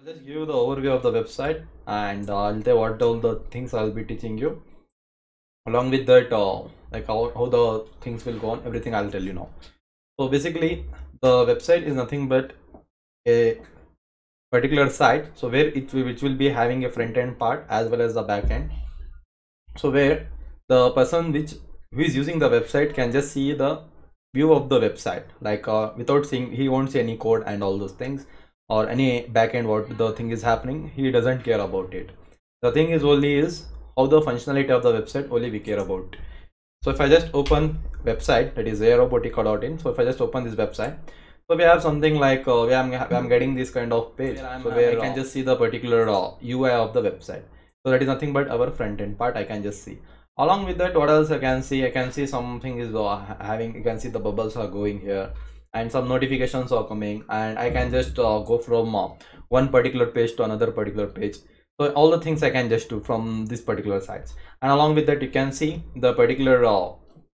I'll just give you the overview of the website and I'll tell what all the things I'll be teaching you. Along with that, uh, like how, how the things will go on, everything I'll tell you now. So basically, the website is nothing but a particular site. So where it will, which will be having a front end part as well as the back end. So where the person which who is using the website can just see the view of the website like uh, without seeing he won't see any code and all those things or any backend what the thing is happening he doesn't care about it. The thing is only is how the functionality of the website only we care about. So if i just open website that is aerobotica.in so if i just open this website so we have something like uh, where I'm, I'm getting this kind of page. So where i can just see the particular uh, ui of the website. So that is nothing but our front end part i can just see. Along with that what else i can see? I can see something is uh, having you can see the bubbles are going here and some notifications are coming and i can just uh, go from uh, one particular page to another particular page. So all the things i can just do from this particular sites and along with that you can see the particular uh,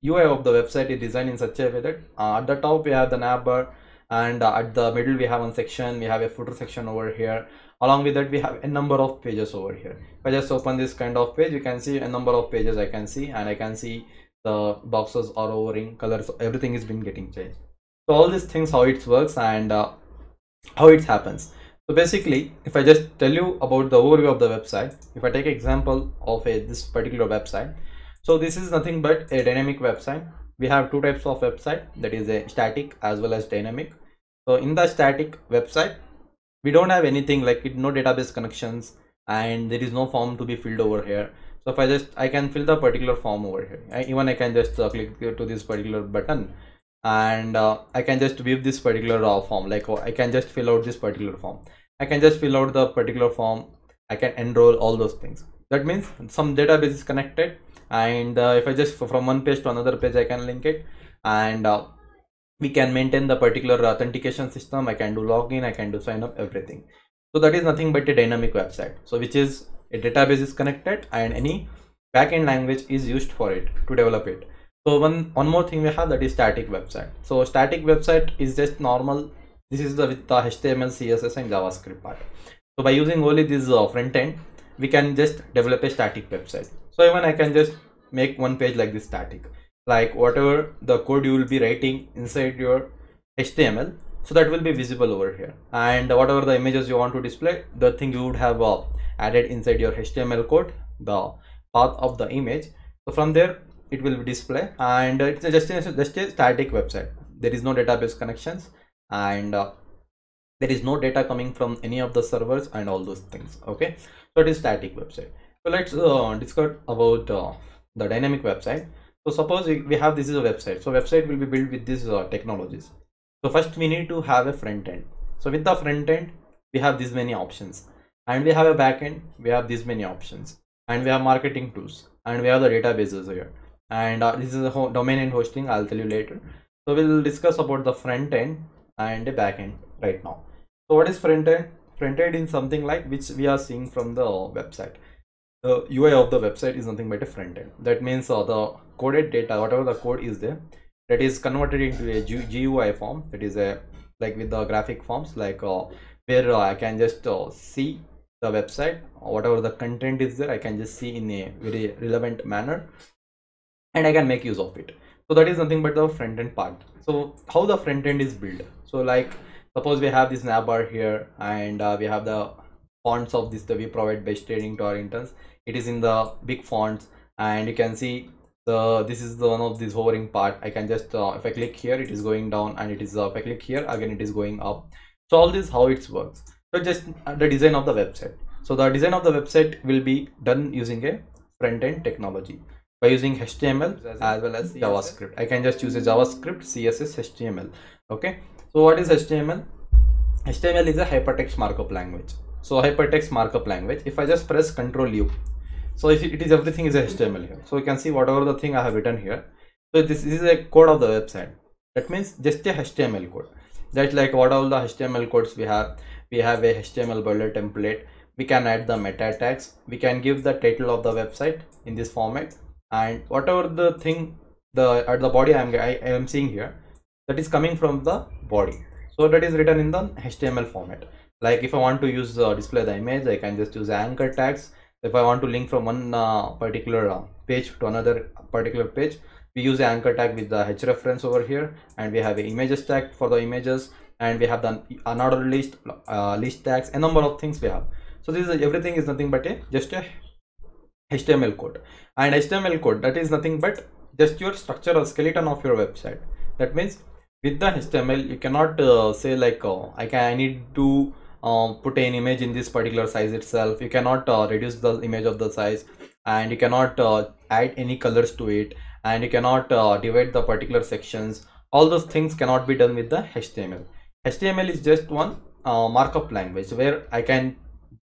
ui of the website is designed in such a way that uh, at the top we have the navbar and uh, at the middle we have one section we have a footer section over here. Along with that we have a number of pages over here. If i just open this kind of page you can see a number of pages i can see and i can see the boxes are over in colors everything is been getting changed so all these things how it works and uh, how it happens. So basically if i just tell you about the overview of the website if i take example of a this particular website so this is nothing but a dynamic website. We have two types of website that is a static as well as dynamic. So in the static website we don't have anything like it no database connections and there is no form to be filled over here. So if i just i can fill the particular form over here. I, even i can just uh, click to this particular button and uh, i can just view this particular form like oh, i can just fill out this particular form. I can just fill out the particular form. I can enroll all those things. That means some database is connected and uh, if i just from one page to another page i can link it. And uh, we can maintain the particular authentication system. I can do login. I can do sign up everything. So that is nothing but a dynamic website. So which is a database is connected and any backend language is used for it to develop it so one one more thing we have that is static website. So static website is just normal. This is the with the html css and javascript part. So by using only this uh, front end we can just develop a static website. So even i can just make one page like this static. Like whatever the code you will be writing inside your html so that will be visible over here. And whatever the images you want to display the thing you would have uh, added inside your html code the path of the image. So from there it will display. And it's just a, just a static website. There is no database connections and uh, there is no data coming from any of the servers and all those things. Okay? So it is static website. So let's uh, discuss about uh, the dynamic website. So suppose we have this is a website. So website will be built with these uh, technologies. So first we need to have a front end. So with the front end we have these many options. And we have a back end we have these many options. And we have marketing tools. And we have the databases here and uh, this is a domain and hosting. I'll tell you later. So we'll discuss about the front end and the back end right now. So what is front end? Front end is something like which we are seeing from the website. The ui of the website is nothing but a front end. That means uh, the coded data whatever the code is there that is converted into a gui form. That is a like with the graphic forms like uh, where uh, i can just uh, see the website. Whatever the content is there i can just see in a very relevant manner and i can make use of it. So that is nothing but the front end part. So how the front end is built? So like suppose we have this navbar here and uh, we have the fonts of this that we provide best training to our interns. It is in the big fonts and you can see the this is the one of this hovering part. I can just uh, if i click here it is going down and it is uh, if i click here again it is going up. So all this how it works. So just the design of the website. So the design of the website will be done using a front-end technology by using html as well as javascript. I can just use a javascript css html okay? So what is html html is a hypertext markup language. So hypertext markup language if i just press ctrl u so if it is everything is html here. So you can see whatever the thing i have written here. So this, this is a code of the website. That means just a html code. That's like what all the html codes we have we have a html builder template. We can add the meta tags. We can give the title of the website in this format and whatever the thing the at the body i am i, I am seeing here that is coming from the body. So that is written in the html format. Like if i want to use uh, display the image i can just use anchor tags. If i want to link from one uh, particular uh, page to another particular page we use the anchor tag with the h reference over here and we have a images tag for the images and we have the another list uh, list tags a number of things we have. So this is everything is nothing but a just a html code. And html code that is nothing but just your structure or skeleton of your website. That means with the html you cannot uh, say like oh, i can i need to uh, put an image in this particular size itself. You cannot uh, reduce the image of the size. And you cannot uh, add any colors to it. And you cannot uh, divide the particular sections. All those things cannot be done with the html html is just one uh, markup language where i can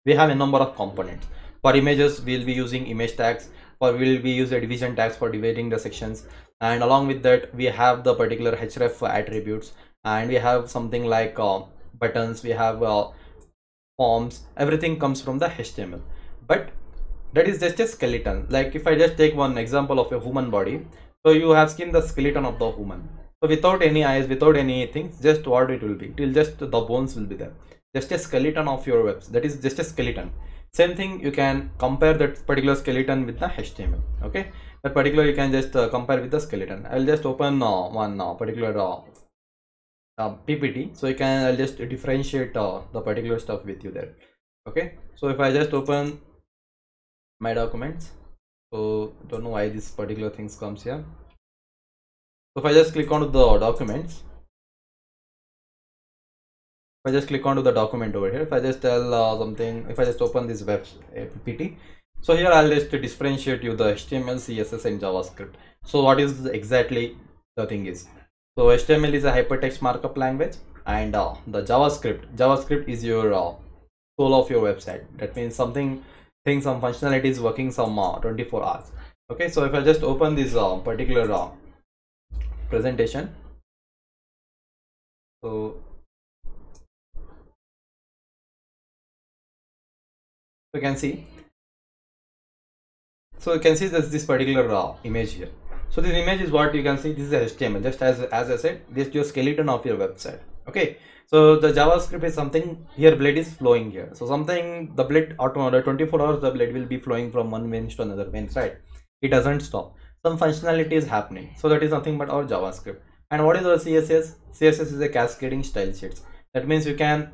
we have a number of components for images we'll be using image tags. Or we'll be a division tags for dividing the sections. And along with that we have the particular href attributes. And we have something like uh, buttons. We have uh, forms. Everything comes from the html but that is just a skeleton. Like if i just take one example of a human body so you have seen the skeleton of the human. So without any eyes without anything just what it will be. It will just the bones will be there. Just a skeleton of your webs. That is just a skeleton same thing you can compare that particular skeleton with the html okay? That particular you can just uh, compare with the skeleton. I'll just open uh, one uh, particular uh, uh, ppt so you can i'll just differentiate uh, the particular stuff with you there okay? So if i just open my documents so don't know why this particular things comes here. So if i just click on the documents if I just click onto the document over here, if I just tell uh, something, if I just open this web PPT, so here I'll just differentiate you the HTML, CSS and JavaScript. So what is exactly the thing is? So HTML is a hypertext markup language and uh, the JavaScript, JavaScript is your uh, soul of your website. That means something, thing, some functionality is working some uh, 24 hours. Okay, so if I just open this uh, particular uh, presentation, so you can see. So you can see this this particular uh, image here. So this image is what you can see. This is html just as as i said this is your skeleton of your website. Okay? So the javascript is something here blade is flowing here. So something the blade automatic 24 hours the blade will be flowing from one bench to another bench right? It doesn't stop. Some functionality is happening. So that is nothing but our javascript. And what is our css css is a cascading style sheets. That means you can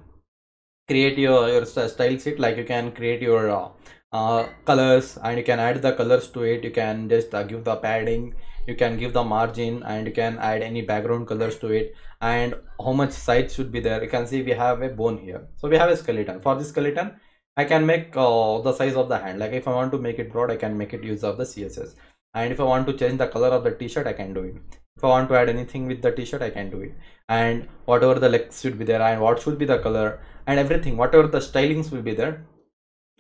create your your style sheet. Like you can create your uh, uh, colors and you can add the colors to it. You can just uh, give the padding. You can give the margin and you can add any background colors to it. And how much size should be there? You can see we have a bone here. So we have a skeleton. For this skeleton i can make uh, the size of the hand. Like if i want to make it broad i can make it use of the css and if i want to change the color of the t-shirt i can do it if i want to add anything with the t-shirt i can do it. And whatever the legs should be there and what should be the color and everything whatever the stylings will be there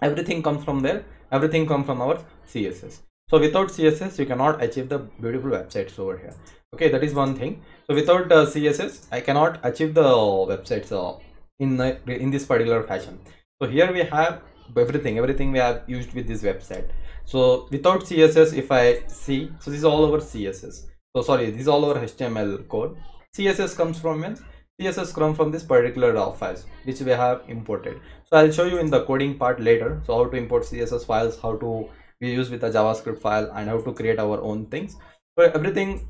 everything comes from there. Everything comes from our css so without css you cannot achieve the beautiful websites over here. Okay that is one thing. So without uh, css i cannot achieve the websites uh, in the, in this particular fashion. So here we have everything everything we have used with this website. So without css if i see so this is all over css so sorry this is all our html code. Css comes from when css comes from this particular raw files which we have imported. So i'll show you in the coding part later so how to import css files how to we use with a javascript file and how to create our own things. But everything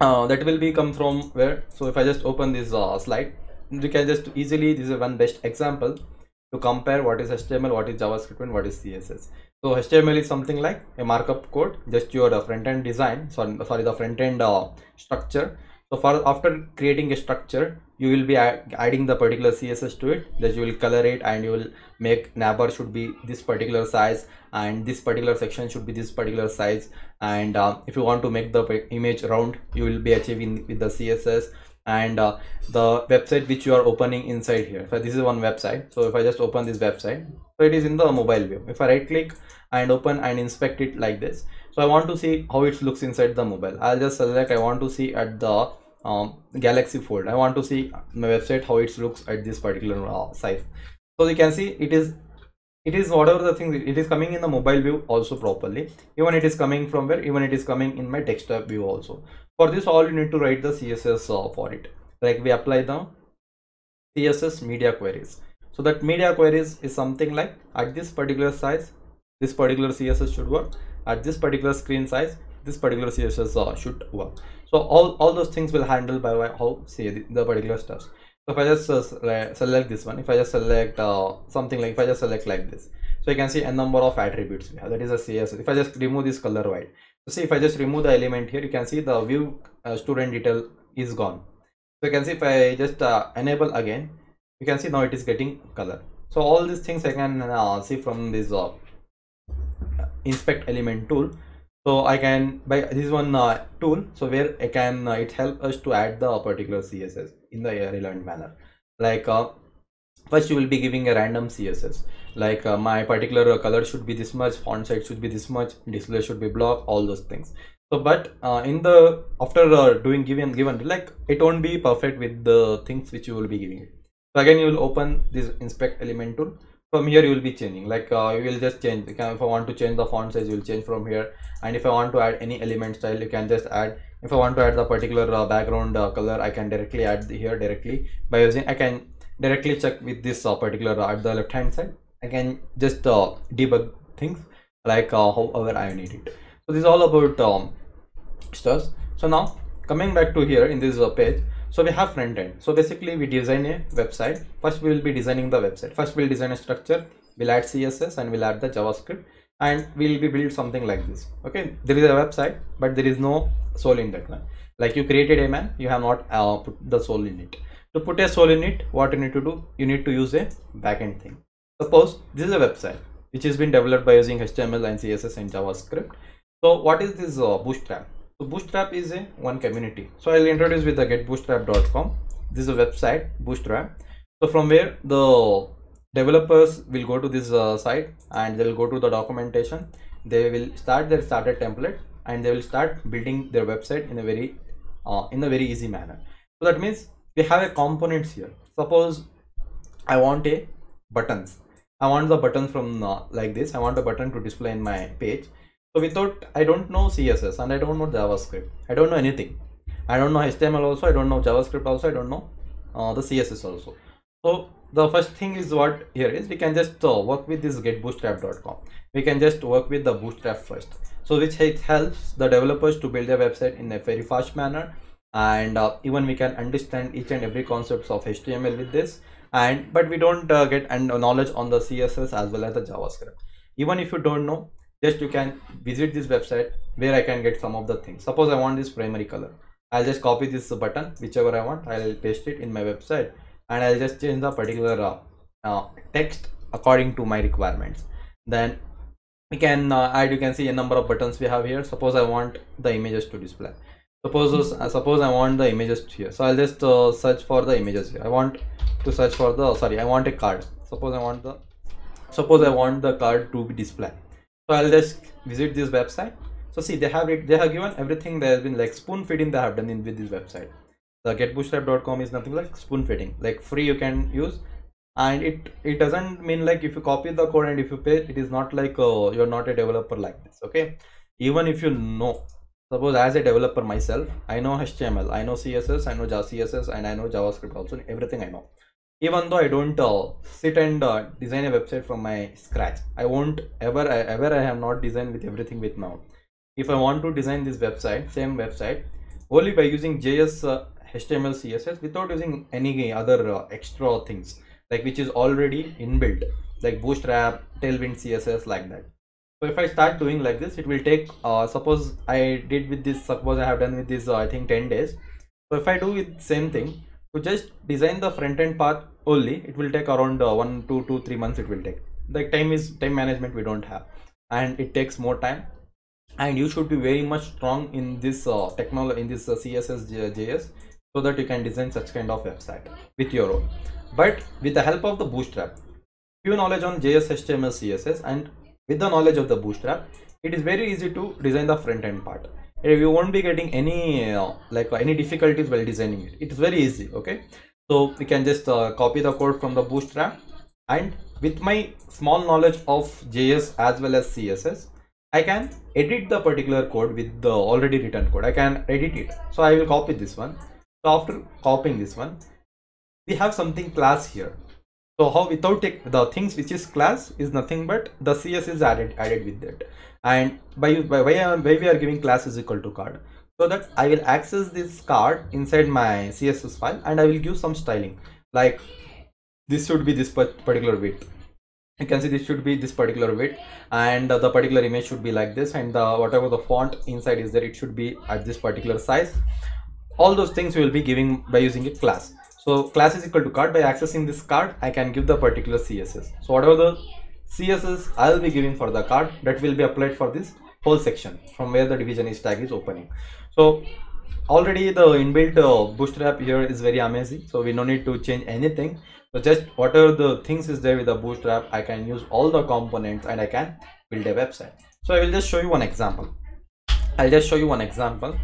uh, that will be come from where? So if i just open this uh, slide you can just easily this is one best example to compare what is html what is javascript and what is css so html is something like a markup code just your uh, front end design sorry, sorry the front end uh, structure. So for after creating a structure you will be adding the particular css to it that you will color it and you will make navbar should be this particular size and this particular section should be this particular size. And uh, if you want to make the image round you will be achieving with the css and uh, the website which you are opening inside here. So this is one website. So if i just open this website so it is in the mobile view. If i right click and open and inspect it like this so i want to see how it looks inside the mobile. I'll just select i want to see at the um, galaxy fold. I want to see my website how it looks at this particular uh, size. So you can see it is it is whatever the thing it is coming in the mobile view also properly. Even it is coming from where even it is coming in my desktop view also. For this all you need to write the css uh, for it. Like we apply the css media queries. So that media queries is something like at this particular size this particular css should work. At this particular screen size this particular css uh, should work. So all all those things will handle by how say the, particular stuff if i just uh, select this one if i just select uh, something like if i just select like this so you can see a number of attributes we have. That is a css if i just remove this color white so see if i just remove the element here you can see the view uh, student detail is gone. So you can see if i just uh, enable again you can see now it is getting color. So all these things i can uh, see from this uh, inspect element tool so i can by this one uh, tool so where i can uh, it help us to add the particular css in the relevant manner like uh, first you will be giving a random css like uh, my particular color should be this much font size should be this much display should be block all those things. So but uh, in the after uh, doing given given like it won't be perfect with the things which you will be giving it. So again you will open this inspect element tool from here you will be changing. Like uh, you will just change. If i want to change the font size you will change from here. And if i want to add any element style you can just add if i want to add the particular uh, background uh, color i can directly add here directly. By using i can directly check with this uh, particular uh, at the left hand side. I can just uh, debug things like however i need it. So this is all about um, stars. So now coming back to here in this page so we have front end. So basically we design a website. First we will be designing the website. First we'll design a structure. We'll add css and we'll add the javascript. And we'll be build something like this. Okay? There is a website but there is no soul in that one like you created a man you have not uh, put the soul in it. To put a soul in it what you need to do? You need to use a backend thing. Suppose this is a website which has been developed by using html and css and javascript. So what is this uh, bootstrap so bootstrap is a one community. So i'll introduce with the getbootstrap.com this is a website bootstrap. So from where the developers will go to this uh, site and they will go to the documentation. They will start their starter template and they will start building their website in a very uh, in a very easy manner. So that means we have a components here. Suppose i want a buttons. I want the button from uh, like this. I want a button to display in my page so without, I don't know CSS and I don't know JavaScript. I don't know anything. I don't know HTML also. I don't know JavaScript also. I don't know uh, the CSS also. So the first thing is what here is we can just uh, work with this getbootstrap.com. We can just work with the bootstrap first. So which helps the developers to build their website in a very fast manner and uh, even we can understand each and every concepts of HTML with this and but we don't uh, get and knowledge on the CSS as well as the JavaScript. Even if you don't know just you can visit this website where I can get some of the things. Suppose I want this primary color. I'll just copy this button, whichever I want. I'll paste it in my website and I'll just change the particular uh, uh, text according to my requirements. Then we can uh, add, you can see a number of buttons we have here. Suppose I want the images to display. Suppose, uh, suppose I want the images here. So I'll just uh, search for the images here. I want to search for the, sorry, I want a card. Suppose I want the, suppose I want the card to be displayed so i'll just visit this website. So see they have it they have given everything there has been like spoon feeding they have done in with this website. The getbootstrap.com is nothing like spoon feeding. Like free you can use. And it it doesn't mean like if you copy the code and if you pay it is not like uh, you're not a developer like this okay? Even if you know suppose as a developer myself i know html i know css i know css and i know javascript also everything i know even though I don't uh, sit and uh, design a website from my scratch. I won't ever, ever I have not designed with everything with now. If I want to design this website, same website, only by using JS, uh, HTML, CSS without using any other uh, extra things like which is already inbuilt like Bootstrap, Tailwind CSS like that. So if I start doing like this, it will take, uh, suppose I did with this, suppose I have done with this, uh, I think 10 days. So if I do it same thing, to just design the front end path only it will take around uh, one two two three months it will take. The time is time management we don't have. And it takes more time. And you should be very much strong in this uh, technology in this uh, css js so that you can design such kind of website with your own. But with the help of the bootstrap few knowledge on js html css and with the knowledge of the bootstrap it is very easy to design the front end part you won't be getting any uh, like any difficulties while designing it it's very easy okay? So we can just uh, copy the code from the bootstrap. And with my small knowledge of js as well as css i can edit the particular code with the already written code. I can edit it. So i will copy this one. So after copying this one we have something class here. So how without it, the things which is class is nothing but the cs is added added with that and by by why, why we are giving class is equal to card. So that i will access this card inside my css file and i will give some styling. Like this should be this particular width. You can see this should be this particular width and the particular image should be like this and the whatever the font inside is there it should be at this particular size. All those things we will be giving by using a class. So class is equal to card. By accessing this card i can give the particular css so whatever the css i'll be giving for the card that will be applied for this whole section from where the division is tag is opening. So already the inbuilt uh, bootstrap here is very amazing. So we no need to change anything. So just whatever the things is there with the bootstrap i can use all the components and i can build a website. So i will just show you one example. I'll just show you one example.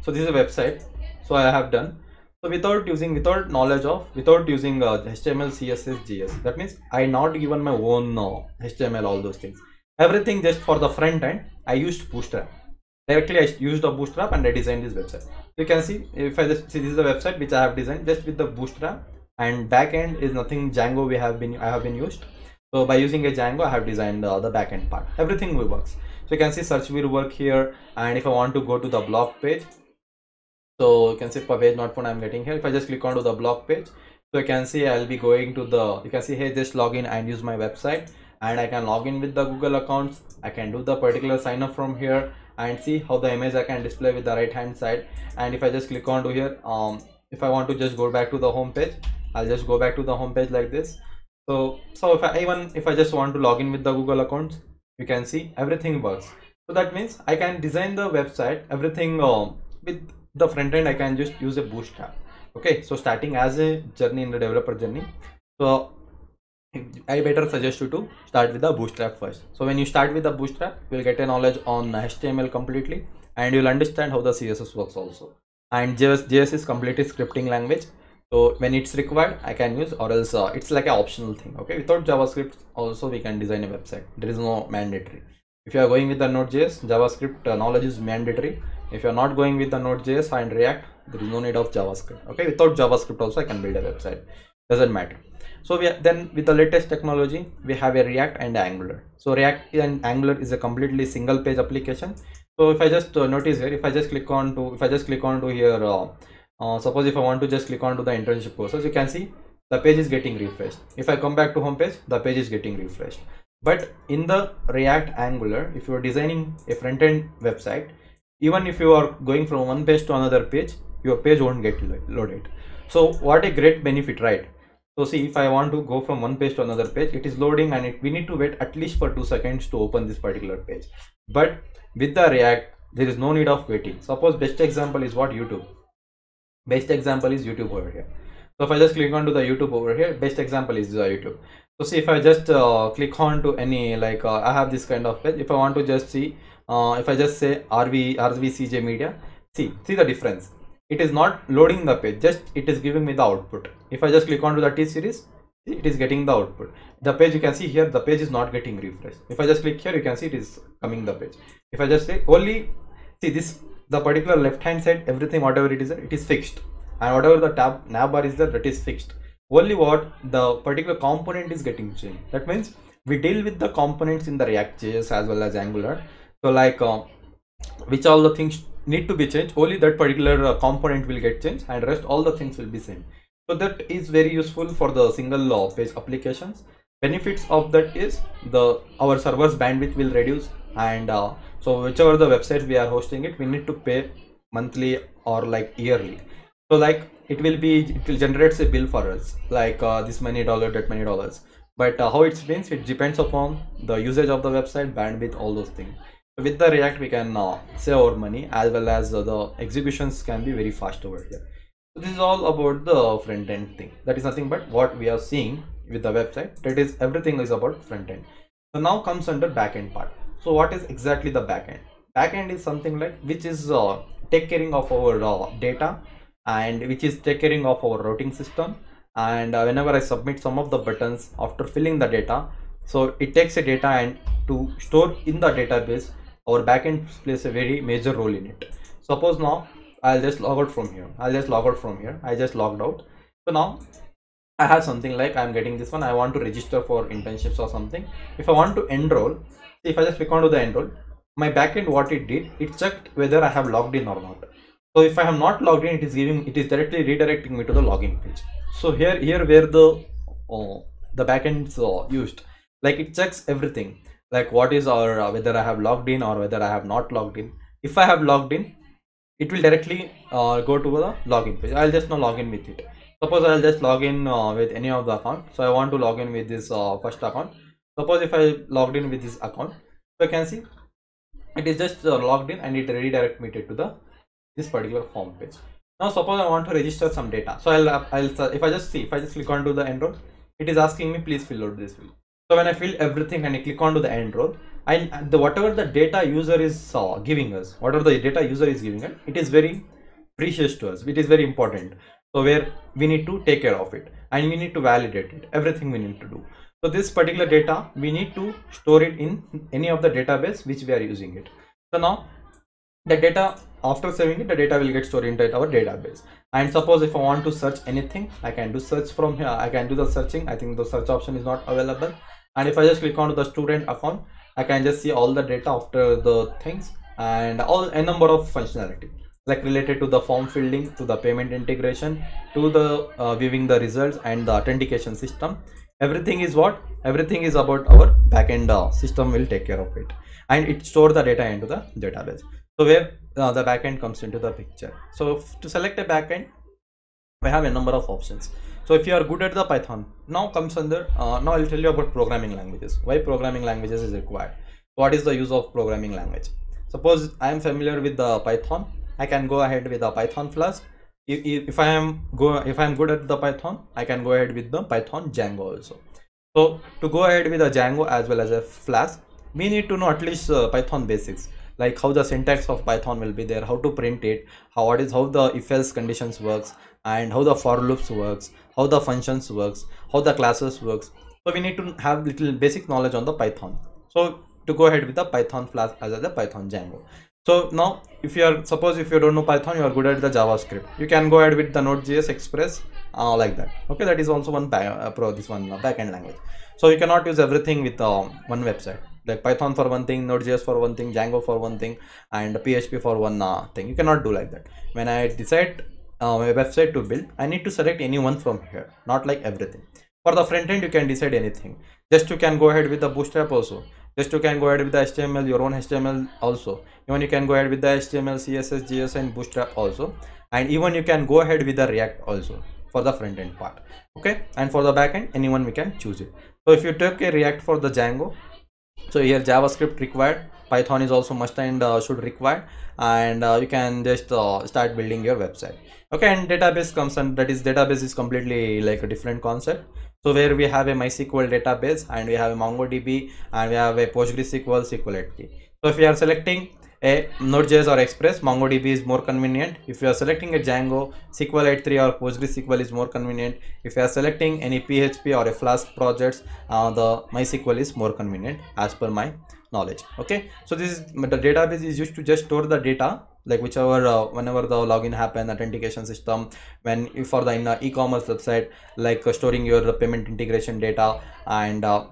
So this is a website. So i have done so without using without knowledge of without using uh, html css js that means i not given my own uh, html all those things everything just for the front end i used bootstrap directly i used a bootstrap and i designed this website you can see if i just see this is the website which i have designed just with the bootstrap and backend is nothing Django we have been I have been used. So by using a Django, I have designed uh, the backend part. Everything works. So you can see search will work here. And if I want to go to the blog page, so you can see page not found I'm getting here. If I just click onto the blog page, so you can see I'll be going to the, you can see hey, just log in and use my website and I can log in with the Google accounts. I can do the particular sign up from here and see how the image I can display with the right hand side. And if I just click onto here, um, if I want to just go back to the home page, I'll just go back to the home page like this. So, so if I even if I just want to log in with the Google accounts you can see everything works. So that means I can design the website, everything uh, with the front end. I can just use a bootstrap. Okay, so starting as a journey in the developer journey. So I better suggest you to start with the bootstrap first. So when you start with the bootstrap, you'll get a knowledge on HTML completely and you'll understand how the CSS works also. And JS, JS is completely scripting language so when it's required i can use or else uh, it's like an optional thing okay without javascript also we can design a website there is no mandatory if you are going with the node.js javascript uh, knowledge is mandatory. If you are not going with the node.js and react there is no need of javascript. Okay? Without javascript also i can build a website. Doesn't matter. So we are, then with the latest technology we have a react and angular. So react and angular is a completely single page application. So if i just uh, notice here if i just click on to if i just click on to here uh, uh, suppose if I want to just click on to the internship courses you can see the page is getting refreshed. If I come back to home page the page is getting refreshed but in the react angular if you are designing a front-end website even if you are going from one page to another page your page won't get loaded. So what a great benefit right? So see if i want to go from one page to another page it is loading and it, we need to wait at least for two seconds to open this particular page. But with the react there is no need of waiting. Suppose best example is what youtube. Best example is youtube over here. So if i just click on to the youtube over here best example is the youtube so see if i just uh, click on to any like uh, i have this kind of page. If i want to just see uh, if i just say rv rvcj media see see the difference. It is not loading the page just it is giving me the output. If i just click on to the t series it is getting the output. The page you can see here the page is not getting refreshed. If i just click here you can see it is coming the page. If i just say only see this the particular left hand side everything whatever it is it is fixed. And whatever the tab navbar is there that is fixed only what the particular component is getting changed. That means we deal with the components in the react js as well as angular. So like uh, which all the things need to be changed only that particular uh, component will get changed and rest all the things will be same. So that is very useful for the single uh, page applications. Benefits of that is the our servers bandwidth will reduce and uh, so whichever the website we are hosting it we need to pay monthly or like yearly so like it will be it will generate a bill for us like uh, this many dollar that many dollars. But uh, how it spends it depends upon the usage of the website bandwidth all those things. With the react we can uh, save our money as well as uh, the executions can be very fast over here. So this is all about the front end thing. That is nothing but what we are seeing with the website. That is everything is about front end so now comes under backend part. So what is exactly the backend? Backend is something like which is uh, take caring of our uh, data and which is taking caring of our routing system and uh, whenever i submit some of the buttons after filling the data so it takes a data and to store in the database our backend plays a very major role in it suppose now i'll just log out from here i'll just log out from here i just logged out so now I have something like I'm getting this one. I want to register for internships or something. If I want to enroll, if I just click onto the enroll, my backend what it did, it checked whether I have logged in or not. So if I have not logged in, it is giving, it is directly redirecting me to the login page. So here, here where the uh, the backends uh, used, like it checks everything, like what is or uh, whether I have logged in or whether I have not logged in. If I have logged in, it will directly uh, go to the login page. I'll just now log in with it suppose I'll just log in uh, with any of the account so I want to log in with this uh, first account suppose if I logged in with this account so I can see it is just uh, logged in and it redirect me to the this particular form page. Now suppose I want to register some data. So I'll I'll if I just see if I just click onto the enroll it is asking me please fill out this field. So when I fill everything and I click onto the enroll and the whatever the data user is uh, giving us whatever the data user is giving us it is very precious to us. It is very important. So where we need to take care of it and we need to validate it. Everything we need to do. So this particular data we need to store it in any of the database which we are using it. So now the data after saving it the data will get stored into our database. And suppose if i want to search anything i can do search from here. I can do the searching. I think the search option is not available. And if i just click on the student account i can just see all the data after the things and all a number of functionality like related to the form filling to the payment integration to the uh, viewing the results and the authentication system. Everything is what? Everything is about our backend uh, system will take care of it. And it store the data into the database so where uh, the backend comes into the picture. So to select a backend we have a number of options. So if you are good at the python now comes under uh, now i'll tell you about programming languages. Why programming languages is required? What is the use of programming language? Suppose i am familiar with the python I can go ahead with the Python Flask. If, if I am go if I am good at the Python, I can go ahead with the Python Django also. So to go ahead with the Django as well as a Flask, we need to know at least uh, Python basics like how the syntax of Python will be there, how to print it, how what is how the if else conditions works, and how the for loops works, how the functions works, how the classes works. So we need to have little basic knowledge on the Python. So to go ahead with the Python Flask as the Python Django. So now if you are suppose if you don't know python you are good at the javascript. You can go ahead with the node.js express uh, like that. Okay that is also one uh, pro this one uh, backend language. So you cannot use everything with uh, one website like python for one thing node.js for one thing django for one thing and php for one uh, thing. You cannot do like that. When i decide uh, a website to build i need to select anyone from here not like everything. For the front end you can decide anything. Just you can go ahead with the bootstrap also. Just you can go ahead with the html your own html also. Even you can go ahead with the html css js and bootstrap also. And even you can go ahead with the react also for the front end part. Okay? And for the back end anyone we can choose it. So if you take a react for the django so here javascript required. Python is also must and uh, should require. And uh, you can just uh, start building your website. Okay and database comes and that is database is completely like a different concept. So where we have a MySQL database and we have a MongoDB and we have a PostgreSQL SQLite. So if you are selecting a Node.js or Express, MongoDB is more convenient. If you are selecting a Django, SQLite 3 or PostgreSQL is more convenient. If you are selecting any PHP or a Flask projects, uh, the MySQL is more convenient as per my knowledge. Okay, so this is the database is used to just store the data like whichever uh, whenever the login happen authentication system when for the in e-commerce website like uh, storing your payment integration data and uh,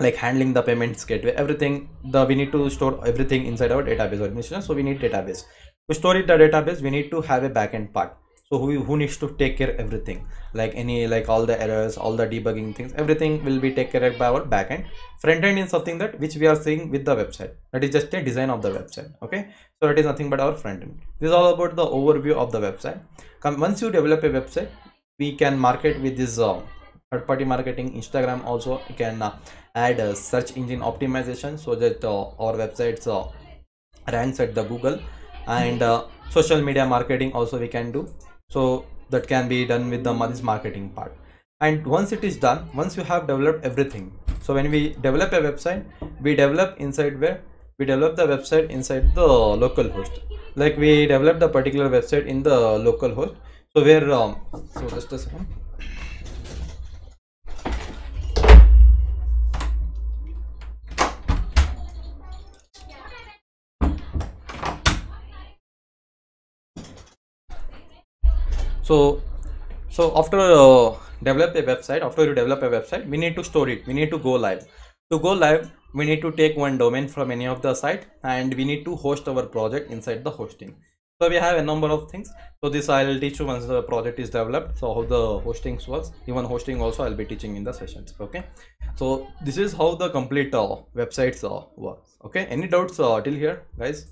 like handling the payments gateway everything the we need to store everything inside our database organization so we need database. To store it the database we need to have a backend part. So who, who needs to take care everything? Like any like all the errors all the debugging things everything will be taken care of by our backend. Front end is something that which we are seeing with the website. That is just a design of the website okay? So it is nothing but our front end this is all about the overview of the website. Come, once you develop a website we can market with this uh, third party marketing instagram also you can uh, add a search engine optimization so that uh, our websites uh, ranks at the google. And uh, social media marketing also we can do. So that can be done with the this marketing part. And once it is done once you have developed everything so when we develop a website we develop inside where? We develop the website inside the local host. Like we develop the particular website in the local host. So where um, so just a second so so after uh, develop a website after you develop a website we need to store it. We need to go live. To go live we need to take one domain from any of the site and we need to host our project inside the hosting. So we have a number of things. So this i'll teach you once the project is developed. So how the hosting works. Even hosting also i'll be teaching in the sessions okay? So this is how the complete uh, websites uh, works okay? Any doubts uh, till here guys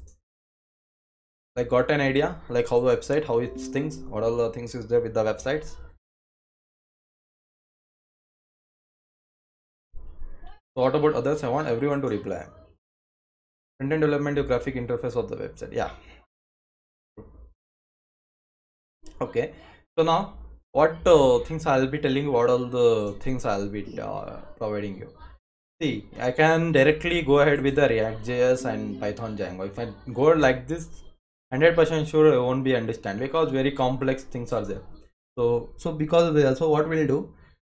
like got an idea like how the website how it's things what all the things is there with the websites? So what about others? I want everyone to reply. Content development to graphic interface of the website. Yeah. Okay. So now what uh, things i'll be telling you what all the things i'll be uh, providing you. See i can directly go ahead with the react js and python django. If i go like this 100% sure i won't be understand because very complex things are there. So so because of that so what we'll do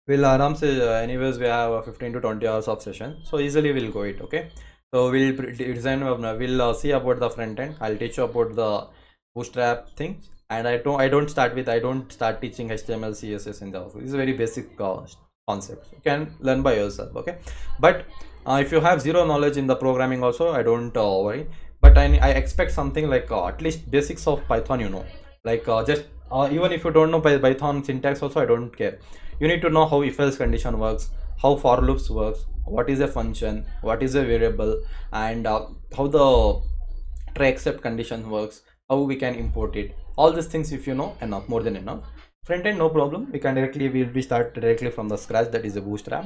we'll aram say uh, anyways we have uh, 15 to 20 hours of session. So easily we'll go it okay? So we'll design we'll uh, see about the front end. I'll teach you about the bootstrap things. And i don't i don't start with i don't start teaching html css in this is a very basic uh, concept. You can learn by yourself okay? But uh, if you have zero knowledge in the programming also i don't uh, worry but I, I expect something like uh, at least basics of python you know. Like uh, just uh, even if you don't know python syntax also i don't care. You need to know how if else condition works how for loops works what is a function what is a variable and how the try except condition works how we can import it. All these things if you know enough more than enough. Front end no problem. We can directly we'll be start directly from the scratch. That is a bootstrap.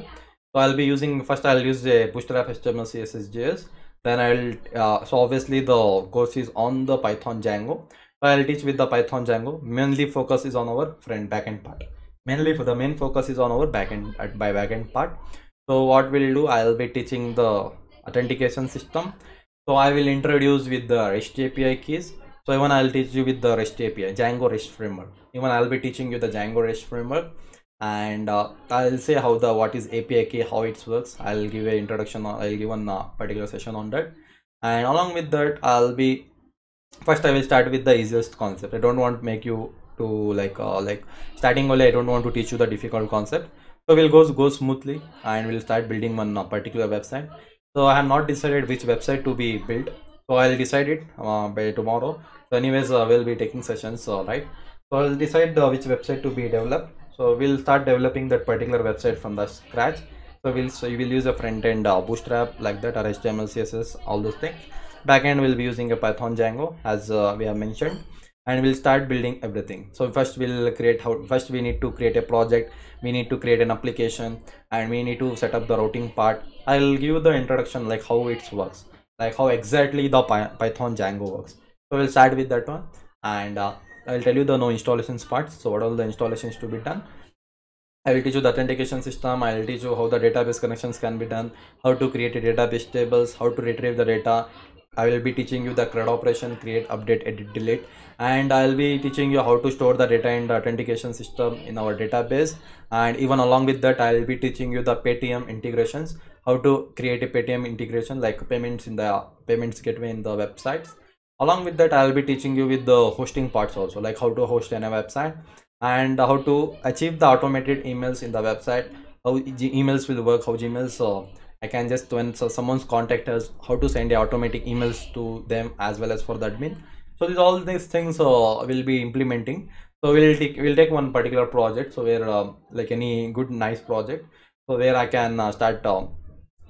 So i'll be using first i'll use a bootstrap html css js then i'll uh, so obviously the course is on the python django i'll teach with the python django. Mainly focus is on our front backend part. Mainly for the main focus is on our backend at by backend part. So what we'll do i'll be teaching the authentication system. So i will introduce with the rest api keys. So even I'll teach you with the REST API, Django REST framework. Even I'll be teaching you the Django REST framework and uh, I'll say how the what is API key, how it works. I'll give an introduction. I'll give one uh, particular session on that. And along with that, I'll be first I will start with the easiest concept. I don't want to make you to like uh, like starting only. I don't want to teach you the difficult concept. So we'll go go smoothly and we'll start building one uh, particular website. So I have not decided which website to be built so i'll decide it uh, by tomorrow so anyways uh, we'll be taking sessions uh, right so i'll decide uh, which website to be developed so we'll start developing that particular website from the scratch. So we'll so you will use a front end uh, bootstrap like that or html css all those things. Backend we'll be using a python django as uh, we have mentioned. And we'll start building everything. So first we'll create how first we need to create a project. We need to create an application and we need to set up the routing part. I'll give you the introduction like how it works like how exactly the python django works. So we'll start with that one. And uh, i'll tell you the no installations parts so what all the installations to be done I will teach you the authentication system. I will teach you how the database connections can be done, how to create a database tables, how to retrieve the data. I will be teaching you the CRUD operation, create, update, edit, delete. And I'll be teaching you how to store the data in the authentication system in our database. And even along with that, I'll be teaching you the Paytm integrations how to create a Paytm integration like payments in the payments gateway in the websites. Along with that, I'll be teaching you with the hosting parts also, like how to host in a website and how to achieve the automated emails in the website, how emails will work, how Gmails. So I can just when so someone's contact us, how to send the automatic emails to them as well as for the admin. So these all these things uh, will be implementing. So we'll take we'll take one particular project. So where uh, like any good nice project, so where I can uh, start uh,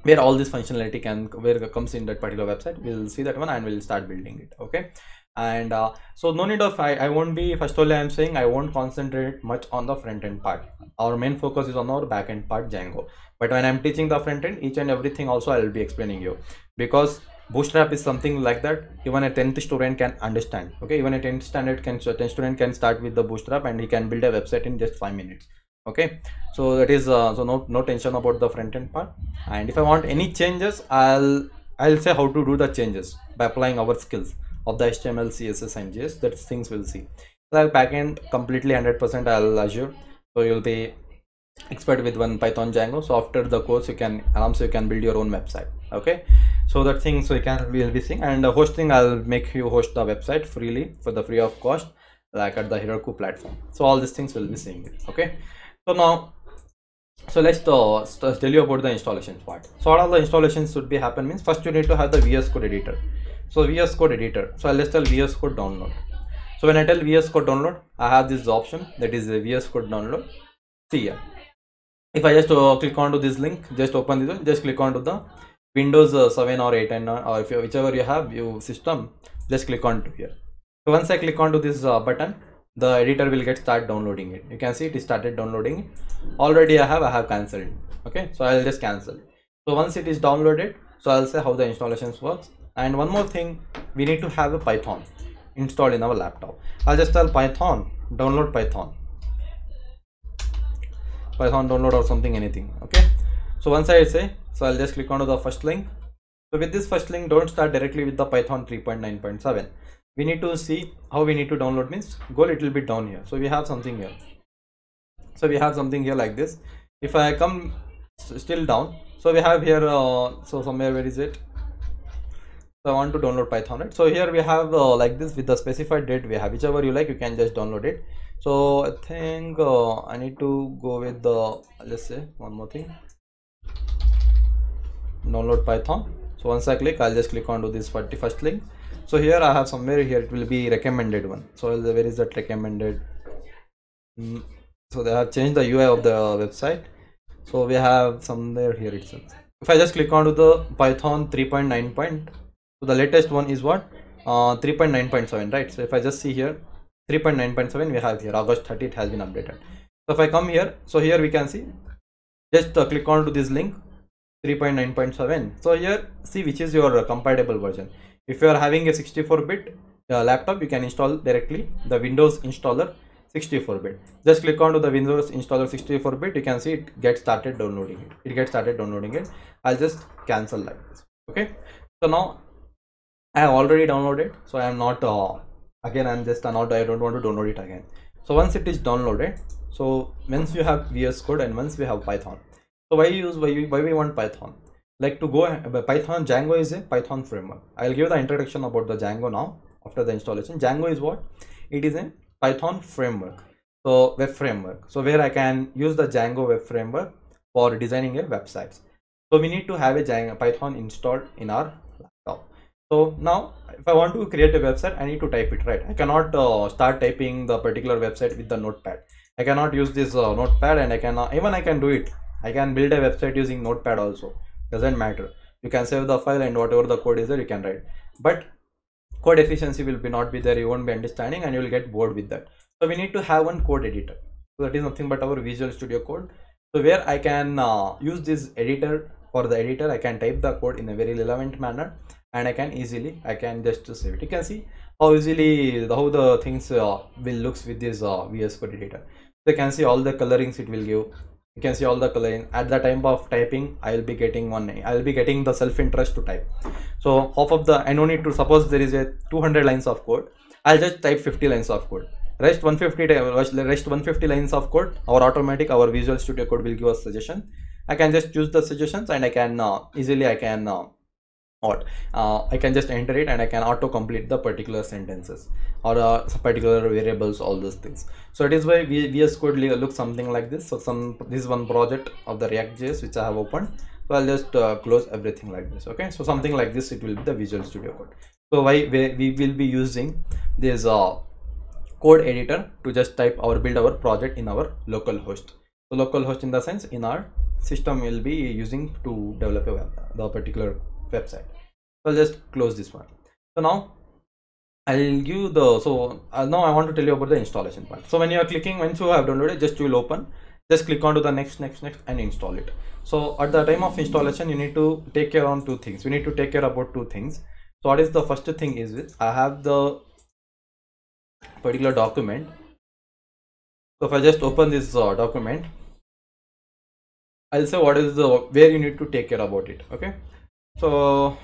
where all this functionality can where comes in that particular website we'll see that one and we'll start building it okay? And uh, so no need of I, I won't be first of all i'm saying i won't concentrate much on the front end part. Our main focus is on our back end part django. But when i'm teaching the front end each and everything also i will be explaining you. Because bootstrap is something like that even a 10th student can understand okay? Even a 10th standard can 10th student can start with the bootstrap and he can build a website in just five minutes okay? So that is uh, so no no tension about the front end part. And if i want any changes i'll i'll say how to do the changes by applying our skills of the html css and js that things we'll see. Like backend completely 100 percent i'll assure so you'll be expert with one python django. So after the course you can also you can build your own website. Okay? So that thing so you can we'll be seeing. And the hosting i'll make you host the website freely for the free of cost like at the heroku platform. So all these things will be seeing. Okay so now so let's uh, tell you about the installation part. So all the installations should be happen means first you need to have the vs code editor. So vs code editor. So i'll just tell vs code download. So when i tell vs code download i have this option that is the vs code download. See here. If i just uh, click onto this link just open this just click onto the windows uh, 7 or 8 and or if you, whichever you have you system just click onto here. So once i click onto this uh, button the editor will get start downloading it. You can see it started downloading. Already i have i have cancelled okay? So i'll just cancel. So once it is downloaded so i'll say how the installations works. And one more thing we need to have a python installed in our laptop. I'll just tell python download python. Python download or something anything. Okay? So once i say so i'll just click onto the first link. So with this first link don't start directly with the python 3.9.7 we need to see how we need to download means go a little bit down here. So we have something here. So we have something here like this. If i come still down so we have here uh, so somewhere where is it? So i want to download python right? So here we have uh, like this with the specified date we have. Whichever you like you can just download it. So i think uh, i need to go with the let's say one more thing. Download python. So once i click i'll just click onto this 41st link so here i have somewhere here it will be recommended one. So where is that recommended? Mm, so they have changed the ui of the website. So we have somewhere here itself. If i just click onto the python 3.9 point so the latest one is what? Uh 3.9.7 right? So if i just see here 3.9.7 we have here. August 30 it has been updated. So if i come here so here we can see just uh, click onto this link 3.9.7 so here see which is your uh, compatible version if you are having a 64 bit uh, laptop you can install directly the windows installer 64 bit. Just click onto the windows installer 64 bit. You can see it gets started downloading it. It gets started downloading it. I'll just cancel like this. Okay? So now i have already downloaded so i am not uh, again i'm just not i don't want to download it again. So once it is downloaded so once you have vs code and once we have python. So why use why why we want python like to go python django is a python framework. I'll give the introduction about the django now after the installation. Django is what? It is a python framework. So web framework. So where i can use the django web framework for designing a websites so we need to have a django python installed in our laptop. So now if i want to create a website i need to type it right? I cannot uh, start typing the particular website with the notepad. I cannot use this uh, notepad and i can uh, even i can do it. I can build a website using notepad also doesn't matter. You can save the file and whatever the code is there you can write. But code efficiency will be not be there. You won't be understanding and you will get bored with that. So we need to have one code editor. So that is nothing but our visual studio code. So where i can uh, use this editor. For the editor i can type the code in a very relevant manner and i can easily i can just save it. You can see how easily how the things uh, will looks with this uh, vs code editor. So you can see all the colorings it will give you can see all the coloring at the time of typing i will be getting one i will be getting the self interest to type. So half of the i don't need to suppose there is a 200 lines of code i'll just type 50 lines of code. Rest 150 rest 150 lines of code our automatic our visual studio code will give us suggestion. I can just choose the suggestions and i can uh, easily i can uh, what uh, i can just enter it and i can auto complete the particular sentences. Or uh, particular variables all those things. So it is why we vs code looks something like this. So some this is one project of the react.js which i have opened. So i'll just uh, close everything like this okay? So something like this it will be the visual studio code. So why we, will be using this uh, code editor to just type our build our project in our local host. So local host in the sense in our system will be using to develop a web, the particular website i'll just close this one so now i'll give the so uh, now i want to tell you about the installation part. So when you are clicking once you have downloaded just you will open. Just click on to the next next next and install it. So at the time of installation you need to take care on two things. We need to take care about two things. So what is the first thing is with i have the particular document. So if i just open this uh, document i'll say what is the where you need to take care about it okay? So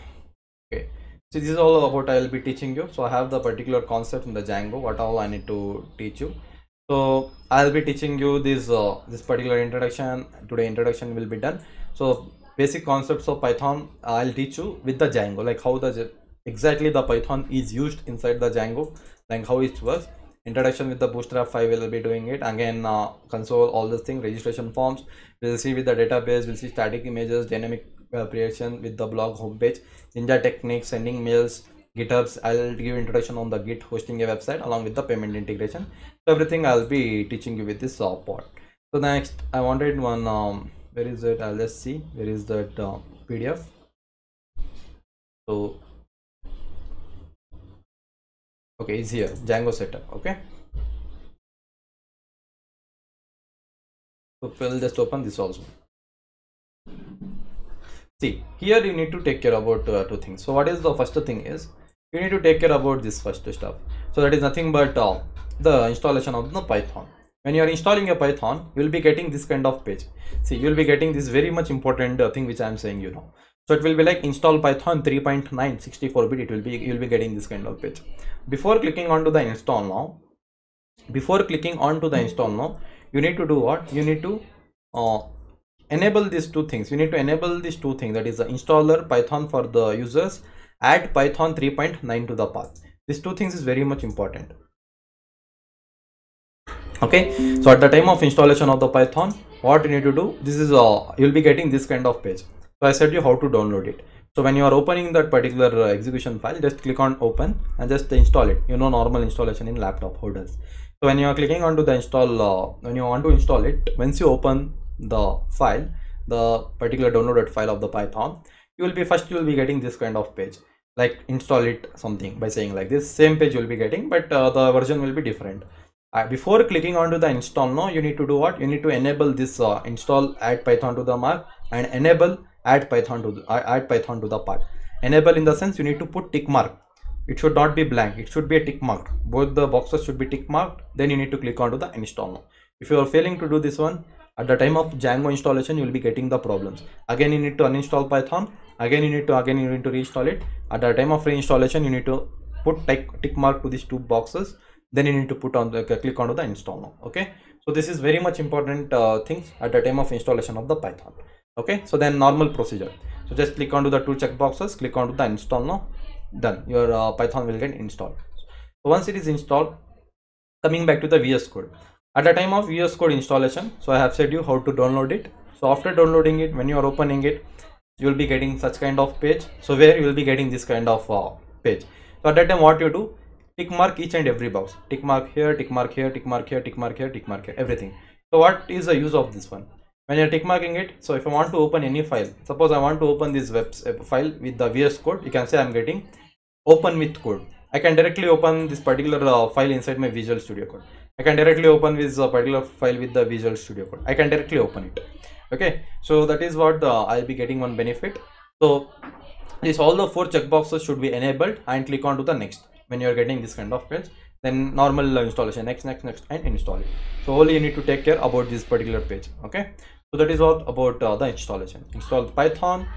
okay. So this is all about i'll be teaching you. So i have the particular concept in the django what all i need to teach you. So i'll be teaching you this uh, this particular introduction. Today introduction will be done. So basic concepts of python i'll teach you with the django like how the exactly the python is used inside the django like how it works. Introduction with the bootstrap 5 will be doing it. Again uh, console all these things registration forms. We'll see with the database we'll see static images dynamic creation with the blog homepage. Jinja techniques sending mails githubs. I'll give introduction on the git hosting a website along with the payment integration. So everything i'll be teaching you with this part so next i wanted one um where is it? I'll just see. Where is that uh, pdf? So okay it's here. Django setup okay? So we'll just open this also see here you need to take care about uh, two things. So what is the first thing is you need to take care about this first stuff. So that is nothing but uh, the installation of the python. When you are installing a python you will be getting this kind of page. See you will be getting this very much important uh, thing which i am saying you know. So it will be like install python 3.9 64 bit it will be you'll be getting this kind of page. Before clicking onto the install now before clicking onto the install now you need to do what? You need to uh, enable these two things. We need to enable these two things. That is the installer python for the users add python 3.9 to the path. These two things is very much important. Okay? So at the time of installation of the python what you need to do this is uh, you'll be getting this kind of page. So i said you how to download it. So when you are opening that particular uh, execution file just click on open and just install it. You know normal installation in laptop how does? So when you are clicking onto the install uh, when you want to install it once you open the file the particular downloaded file of the python you will be first you will be getting this kind of page. Like install it something by saying like this same page you will be getting but uh, the version will be different. Uh, before clicking onto the install now you need to do what? You need to enable this uh, install add python to the mark and enable add python to the, uh, add python to the path. Enable in the sense you need to put tick mark. It should not be blank. It should be a tick mark. Both the boxes should be tick marked. Then you need to click onto the install now if you are failing to do this one at the time of django installation you will be getting the problems. Again you need to uninstall python. Again you need to again you need to reinstall it. At the time of reinstallation you need to put tick, tick mark to these two boxes. Then you need to put on the click onto the install now okay? So this is very much important uh, things at the time of installation of the python okay? So then normal procedure. So just click onto the two check boxes click onto the install now. Done. Your uh, python will get installed. So once it is installed coming back to the vs code at the time of vs code installation so i have said you how to download it. So after downloading it when you are opening it you will be getting such kind of page. So where you will be getting this kind of uh, page. So at that time what you do tick mark each and every box. Tick mark here tick mark here tick mark here tick mark here tick mark here everything. So what is the use of this one? When you're tick marking it so if i want to open any file suppose i want to open this web file with the vs code you can say i'm getting open with code. I can directly open this particular uh, file inside my visual studio code i can directly open this uh, particular file with the visual studio code. I can directly open it. Okay? So that is what uh, i'll be getting one benefit. So this all the four checkboxes should be enabled and click on to the next. When you're getting this kind of page then normal installation. Next next next and install it. So only you need to take care about this particular page. Okay? So that is all about uh, the installation. Install the python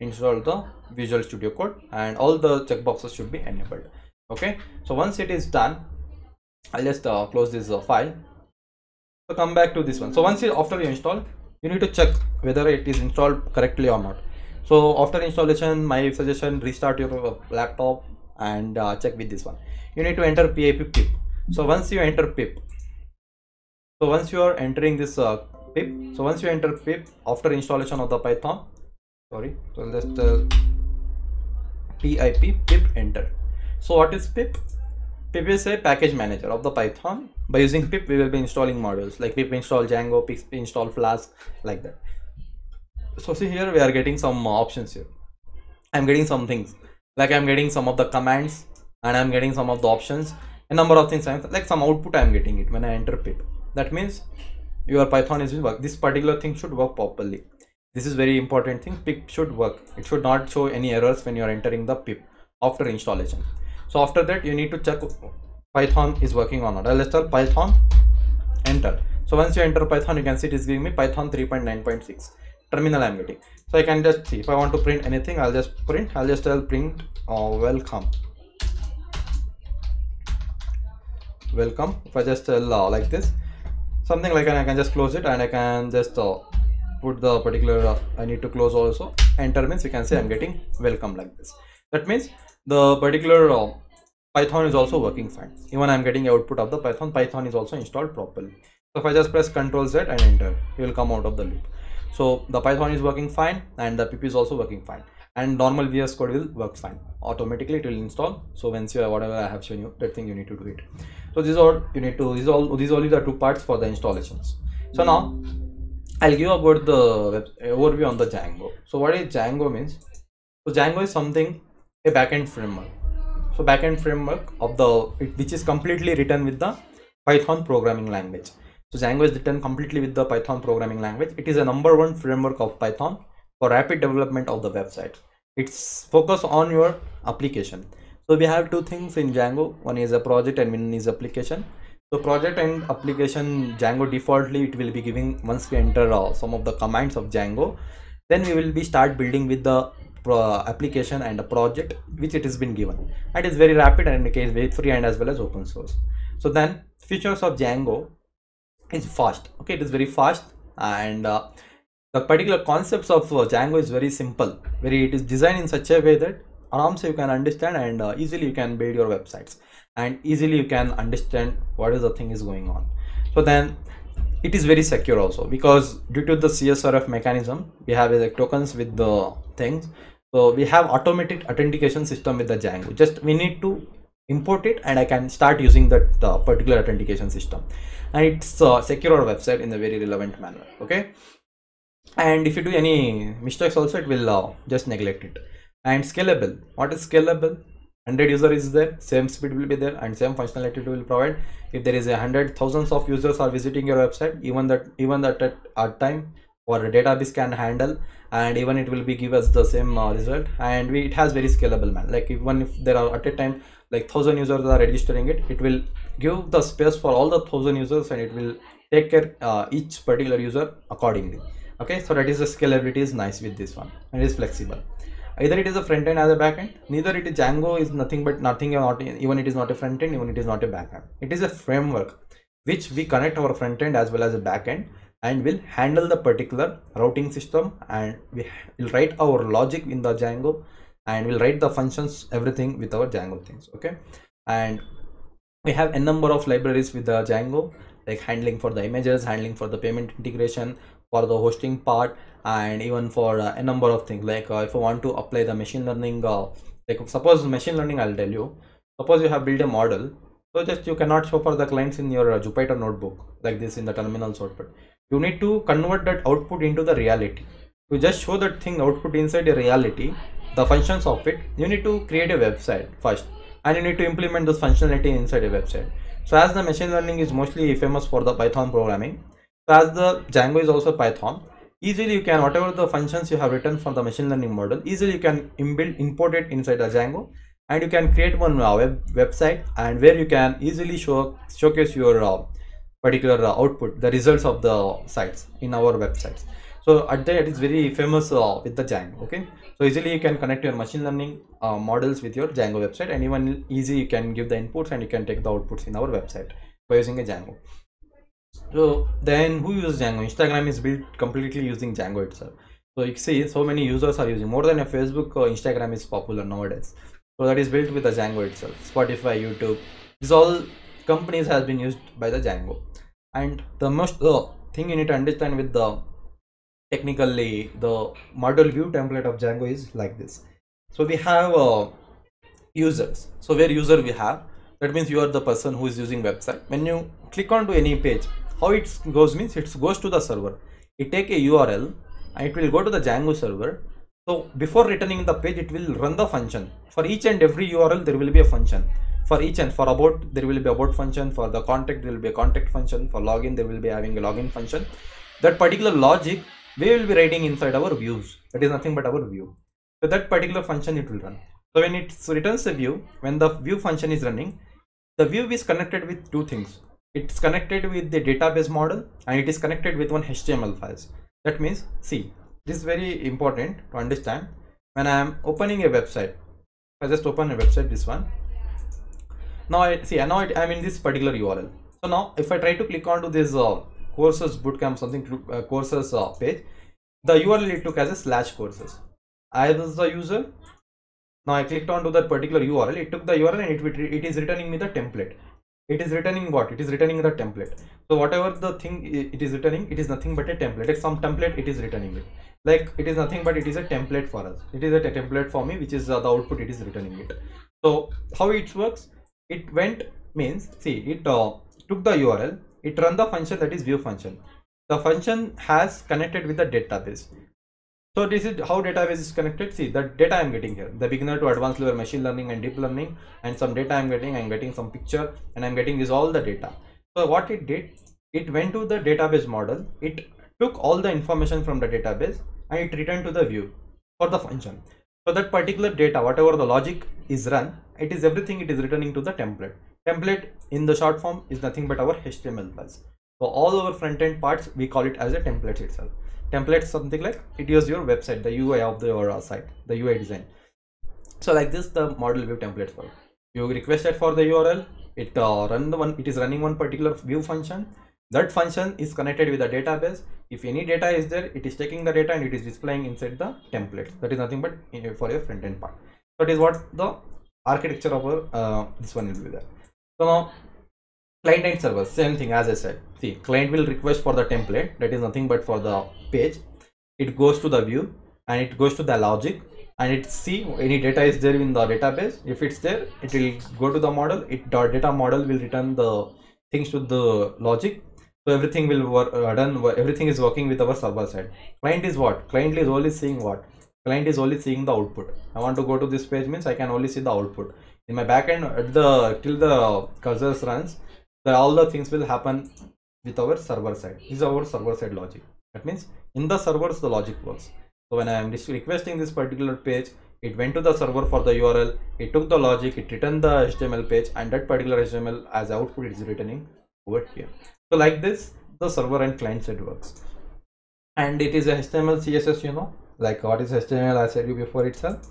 install the visual studio code and all the checkboxes should be enabled. Okay? So once it is done i'll just uh, close this uh, file. So come back to this one. So once you after you install you need to check whether it is installed correctly or not. So after installation my suggestion restart your uh, laptop and uh, check with this one. You need to enter pip pip. So once you enter pip so once you are entering this uh, pip so once you enter pip after installation of the python sorry so just uh, pip pip enter. So what is pip pip is a package manager of the python by using pip we will be installing modules like pip install django pip install flask like that. So see here we are getting some options here. I'm getting some things. Like i'm getting some of the commands and i'm getting some of the options a number of things. Like some output i'm getting it when i enter pip that means your python is work this particular thing should work properly. This is very important thing. Pip should work. It should not show any errors when you are entering the pip after installation so after that you need to check python is working or not. Let's tell python enter. So once you enter python you can see it is giving me python 3.9.6 terminal i'm getting so i can just see if i want to print anything i'll just print i'll just tell print uh, welcome. Welcome. If i just tell uh, like this something like and i can just close it and i can just uh, put the particular uh, i need to close also. Enter means you can say i'm getting welcome like this. That means the particular uh, python is also working fine. Even i'm getting output of the python. Python is also installed properly. So if i just press ctrl z and enter it will come out of the loop. So the python is working fine and the pip is also working fine. And normal vs code will work fine. Automatically it will install. So once you have whatever i have shown you that thing you need to do it. So this is all you need to these all these only the two parts for the installations. So now i'll give about the overview on the django. So what is django means? So django is something a backend framework. So backend framework of the which is completely written with the python programming language. So django is written completely with the python programming language. It is a number one framework of python for rapid development of the website. It's focus on your application. So we have two things in django. One is a project and one is application. So project and application django defaultly it will be giving once we enter uh, some of the commands of django then we will be start building with the application and a project which it has been given. And it's very rapid and it is very free and as well as open source. So then features of django is fast. Okay it is very fast and uh, the particular concepts of uh, django is very simple. Very it is designed in such a way that arms you can understand and uh, easily you can build your websites. And easily you can understand what is the thing is going on. So then it is very secure also because due to the csrf mechanism we have like tokens with the things. So we have automated authentication system with the django. Just we need to import it and i can start using that uh, particular authentication system. And it's uh, secure our website in a very relevant manner okay? And if you do any mistakes also it will uh, just neglect it. And scalable. What is scalable 100 user is there same speed will be there and same functionality will provide. If there is a hundred thousands of users are visiting your website even that even that at, at time or database can handle and even it will be give us the same uh, result. And we, it has very scalable man. Like even if there are at a time like thousand users are registering it it will give the space for all the thousand users and it will take care uh, each particular user accordingly. Okay so that is the scalability is nice with this one. And it is flexible either it is a front end as a back end neither it is django is nothing but nothing not even it is not a front end even it is not a back end. It is a framework which we connect our front end as well as a back end and will handle the particular routing system and we will write our logic in the django and we'll write the functions everything with our django things okay? And we have a number of libraries with the django like handling for the images handling for the payment integration for the hosting part and even for uh, a number of things. Like uh, if I want to apply the machine learning uh, like suppose machine learning I'll tell you. Suppose you have built a model so just you cannot show for the clients in your uh, Jupyter notebook like this in the terminal output you need to convert that output into the reality. To just show that thing output inside a reality the functions of it you need to create a website first. And you need to implement this functionality inside a website. So as the machine learning is mostly famous for the python programming so as the Django is also Python, easily you can whatever the functions you have written for the machine learning model, easily you can inbuild import it inside the Django and you can create one uh, web website and where you can easily show showcase your uh, particular uh, output, the results of the sites in our websites. So at that it is very famous uh, with the Django. Okay, so easily you can connect your machine learning uh, models with your Django website, and even easy you can give the inputs and you can take the outputs in our website by using a Django. So then who uses Django? Instagram is built completely using Django itself. So you see so many users are using more than a Facebook or Instagram is popular nowadays. So that is built with the Django itself. Spotify, YouTube, these all companies has been used by the Django. And the most the thing you need to understand with the technically the model view template of Django is like this. So we have uh, users. So where user we have that means you are the person who is using website. When you click onto any page, how it goes means it goes to the server. It take a url and it will go to the django server. So before returning the page it will run the function. For each and every url there will be a function. For each and for about there will be a about function. For the contact there will be a contact function. For login there will be having a login function. That particular logic we will be writing inside our views. That is nothing but our view. So that particular function it will run. So when it returns a view when the view function is running the view is connected with two things it's connected with the database model and it is connected with one html files. That means see this is very important to understand. When i am opening a website i just open a website this one. Now i see I now i'm in this particular url so now if i try to click onto this uh, courses bootcamp something uh, courses uh, page the url it took as a slash courses. I was the user. Now i clicked onto that particular url it took the url and it, it is returning me the template it is returning what? It is returning the template. So whatever the thing it is returning it is nothing but a template. It's some template it is returning it. Like it is nothing but it is a template for us. It is a template for me which is uh, the output it is returning it. So how it works? It went means see it uh, took the url it run the function that is view function. The function has connected with the database so this is how database is connected. See the data I'm getting here, the beginner to advanced level machine learning and deep learning and some data I'm getting, I'm getting some picture and I'm getting is all the data. So what it did, it went to the database model. It took all the information from the database and it returned to the view for the function. So that particular data, whatever the logic is run, it is everything it is returning to the template. Template in the short form is nothing but our HTML files. So all our front end parts, we call it as a template itself. Template something like it is your website the ui of the your site the ui design. So like this the model view template for you requested for the url it uh, run the one it is running one particular view function. That function is connected with the database. If any data is there it is taking the data and it is displaying inside the template. That is nothing but for your front end part. That is what the architecture of our uh, this one will be there. So now client and server same thing as i said. See client will request for the template that is nothing but for the page. It goes to the view and it goes to the logic and it see any data is there in the database. If it's there it will go to the model. It data model will return the things to the logic. So everything will work uh, done everything is working with our server side. Client is what? Client is only seeing what? Client is only seeing the output. I want to go to this page means i can only see the output. In my backend at the till the cursors runs that all the things will happen with our server side. This is our server side logic. That means in the servers the logic works. So when i am requesting this particular page it went to the server for the url it took the logic it returned the html page and that particular html as output is returning over here. So like this the server and client side works. And it is a html css you know like what is html i said you before itself.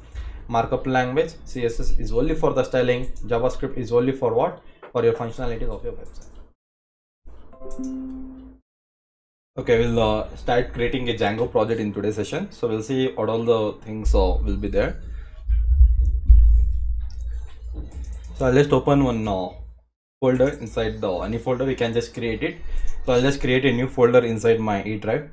Markup language css is only for the styling javascript is only for what for your functionalities of your website. Okay, we'll uh, start creating a Django project in today's session. So we'll see what all the things uh, will be there. So I'll just open one uh, folder inside the any folder. we can just create it. So I'll just create a new folder inside my E drive.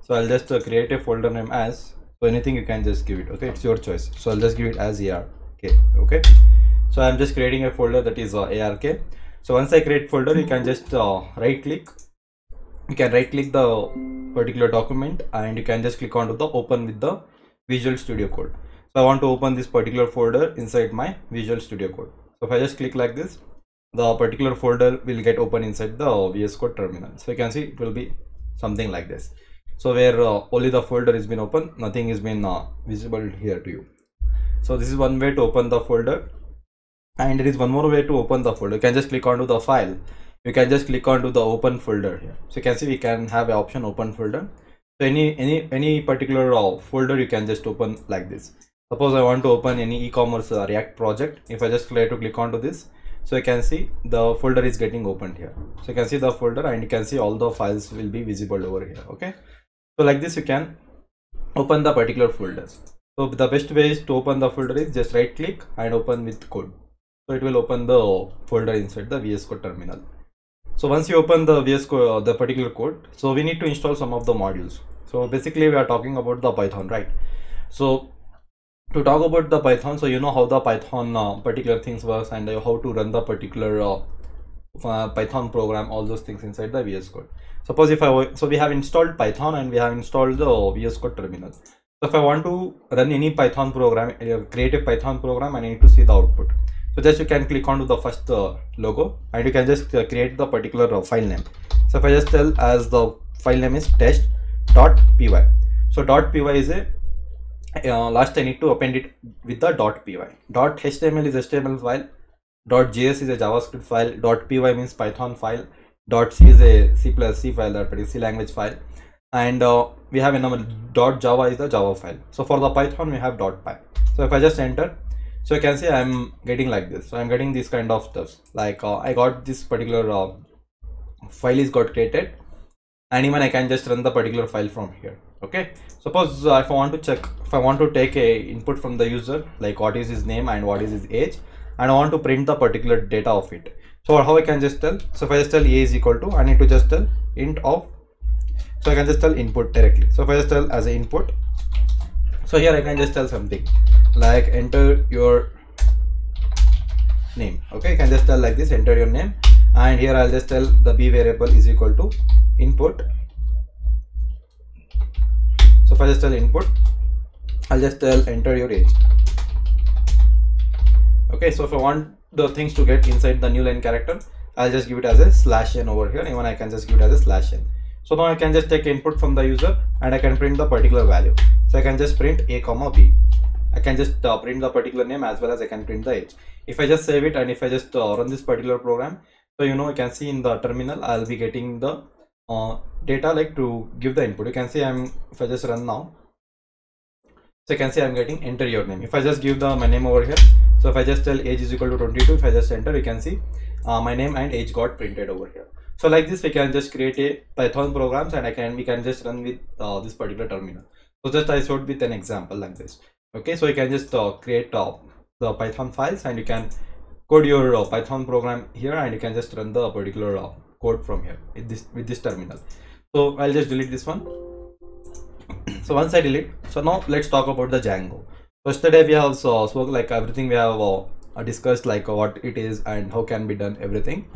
So I'll just uh, create a folder name as so anything you can just give it. Okay, it's your choice. So I'll just give it as ER. Okay, okay so i'm just creating a folder that is uh, ark so once i create folder you can just uh, right click you can right click the particular document and you can just click onto the open with the visual studio code. So i want to open this particular folder inside my visual studio code. So if i just click like this the particular folder will get open inside the vs code terminal. So you can see it will be something like this. So where uh, only the folder is been open nothing is been uh, visible here to you. So this is one way to open the folder and there is one more way to open the folder. You can just click onto the file. You can just click onto the open folder. Here so you can see we can have an option open folder. So any any any particular uh, folder you can just open like this. Suppose i want to open any e-commerce uh, react project. If i just try to click onto this so you can see the folder is getting opened here. So you can see the folder and you can see all the files will be visible over here okay? So like this you can open the particular folders. So the best way is to open the folder is just right click and open with code so it will open the folder inside the VS Code terminal. So once you open the VS Code, uh, the particular code, so we need to install some of the modules. So basically we are talking about the Python, right? So to talk about the Python, so you know how the Python uh, particular things works and uh, how to run the particular uh, uh Python program, all those things inside the VS Code. Suppose if I, so we have installed Python and we have installed the VS Code terminal. So if I want to run any Python program, uh, create a Python program, I need to see the output so just you can click onto the first uh, logo and you can just uh, create the particular uh, file name. So if i just tell as the file name is test.py so dot .py is a uh, last i need to append it with the dot .py. Dot .html is html file. Dot .js is a javascript file. Dot .py means python file. Dot .c is a c plus c file that is c language file. And uh, we have a number .java is the java file. So for the python we have dot .py. So if i just enter so you can see i'm getting like this. So i'm getting this kind of stuff like uh, i got this particular uh, file is got created. And even I can just run the particular file from here. Okay? Suppose uh, if I want to check if I want to take a input from the user like what is his name and what is his age and I want to print the particular data of it. So how I can just tell? So if I just tell a is equal to I need to just tell int of so I can just tell input directly. So if I just tell as an input so here I can just tell something like enter your name. Okay you can just tell like this enter your name. And here I'll just tell the b variable is equal to input. So if I just tell input I'll just tell enter your age. Okay so if I want the things to get inside the new line character I'll just give it as a slash n over here. Even I can just give it as a slash n. So now I can just take input from the user and I can print the particular value. So I can just print a comma b I can just uh, print the particular name as well as I can print the age. If I just save it and if I just uh, run this particular program so you know you can see in the terminal I'll be getting the uh, data like to give the input. You can see I'm if I just run now so you can see I'm getting enter your name. If I just give the my name over here so if I just tell age is equal to 22 if I just enter you can see uh, my name and age got printed over here. So like this we can just create a python programs and I can we can just run with uh, this particular terminal. So just I showed with an example like this okay so you can just uh, create uh, the python files and you can code your uh, python program here and you can just run the particular uh, code from here with this with this terminal. So i'll just delete this one. So once i delete so now let's talk about the django. Yesterday we have uh, spoke like everything we have uh, discussed like uh, what it is and how can be done everything.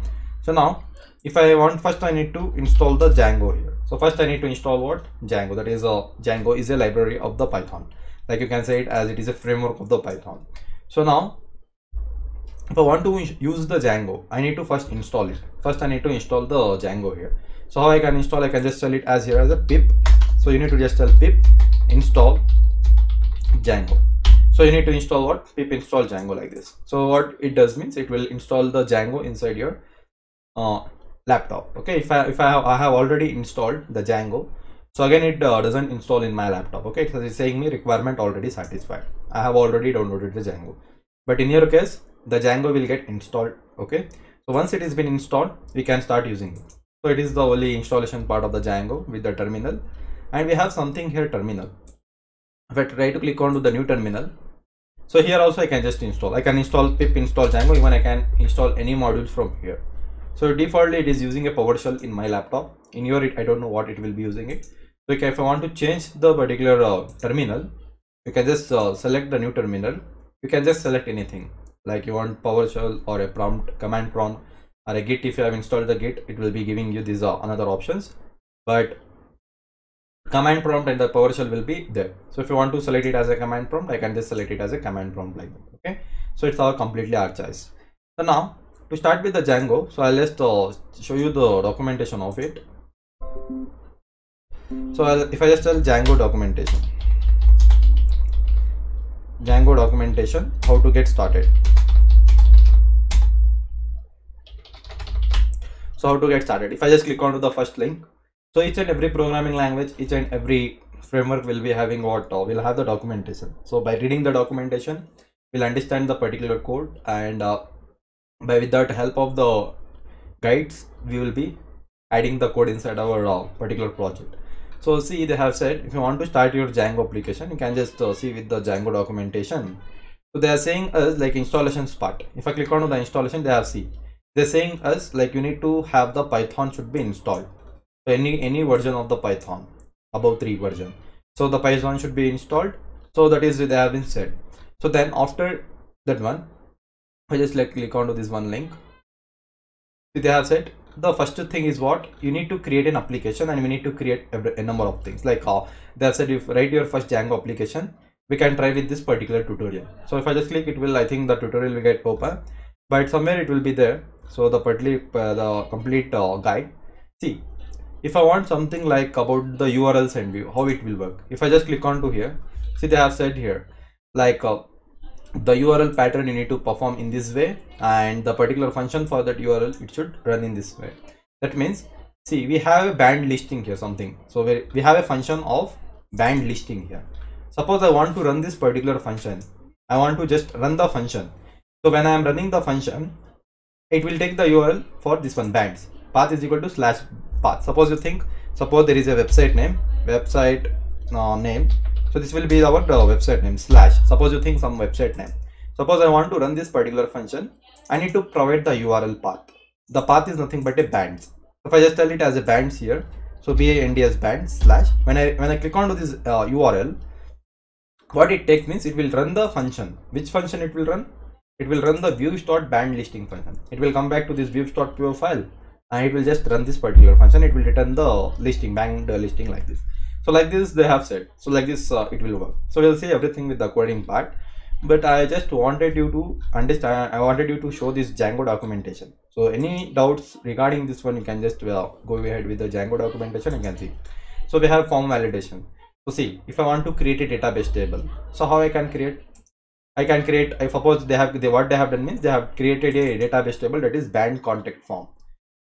So now if i want first i need to install the django here. So first i need to install what? Django. That is a uh, django is a library of the python like you can say it as it is a framework of the python so now if I want to use the Django, I need to first install it. First, I need to install the Django here. So how I can install, I can just tell it as here as a pip. So you need to just tell pip install Django. So you need to install what? Pip install Django like this. So what it does means it will install the Django inside your uh, laptop. Okay, if I if I have, I have already installed the Django, so again it uh, doesn't install in my laptop. Okay, so it's saying me requirement already satisfied. I have already downloaded the Django. But in your case, the Django will get installed okay? So once it has been installed we can start using it. So it is the only installation part of the Django with the terminal. And we have something here terminal. If I try to click on to the new terminal so here also I can just install. I can install pip install Django. Even I can install any modules from here. So defaultly it is using a PowerShell in my laptop. In your it I don't know what it will be using it so if I want to change the particular uh, terminal you can just uh, select the new terminal. You can just select anything. Like you want PowerShell or a prompt command prompt or a git. If you have installed the git it will be giving you these uh, another options. But command prompt and the PowerShell will be there. So if you want to select it as a command prompt I can just select it as a command prompt like that. Okay? So it's all completely our choice. So now to start with the Django so I'll just uh, show you the documentation of it so I'll, if I just tell Django documentation. Django documentation how to get started. So how to get started. If i just click onto the first link. So each and every programming language each and every framework will be having what uh, will have the documentation. So by reading the documentation we'll understand the particular code and uh, by without help of the guides we will be adding the code inside our uh, particular project so see they have said if you want to start your django application you can just uh, see with the django documentation. So they are saying us like installations part. If i click on the installation they have see they're saying us like you need to have the python should be installed. So any any version of the python above three version. So the python should be installed. So that is they have been said. So then after that one i just like click onto this one link. They have said the first thing is what? You need to create an application and we need to create a, number of things. Like uh, they said if write your first django application. We can try with this particular tutorial. So if i just click it will i think the tutorial will get open. But somewhere it will be there. So the partly uh, the complete uh, guide. See if i want something like about the url send view how it will work? If i just click on to here see they have said here like uh, the url pattern you need to perform in this way and the particular function for that url it should run in this way. That means see we have a band listing here something. So we, we have a function of band listing here. Suppose i want to run this particular function. I want to just run the function. So when i am running the function it will take the url for this one bands. Path is equal to slash path. Suppose you think suppose there is a website name website uh, name so this will be our uh, website name slash. Suppose you think some website name. Suppose i want to run this particular function. I need to provide the url path. The path is nothing but a bands. If i just tell it as a bands here so bands band slash. When i when i click onto this uh, url what it takes means it will run the function. Which function it will run? It will run the views.band listing function. It will come back to this views.py file and it will just run this particular function. It will return the listing band listing like this so like this they have said. So like this uh, it will work. So we'll see everything with the coding part. But i just wanted you to understand i wanted you to show this django documentation. So any doubts regarding this one you can just uh, go ahead with the django documentation you can see. So we have form validation. So see if i want to create a database table so how i can create? I can create i suppose they have they what they have done means they have created a database table that is band contact form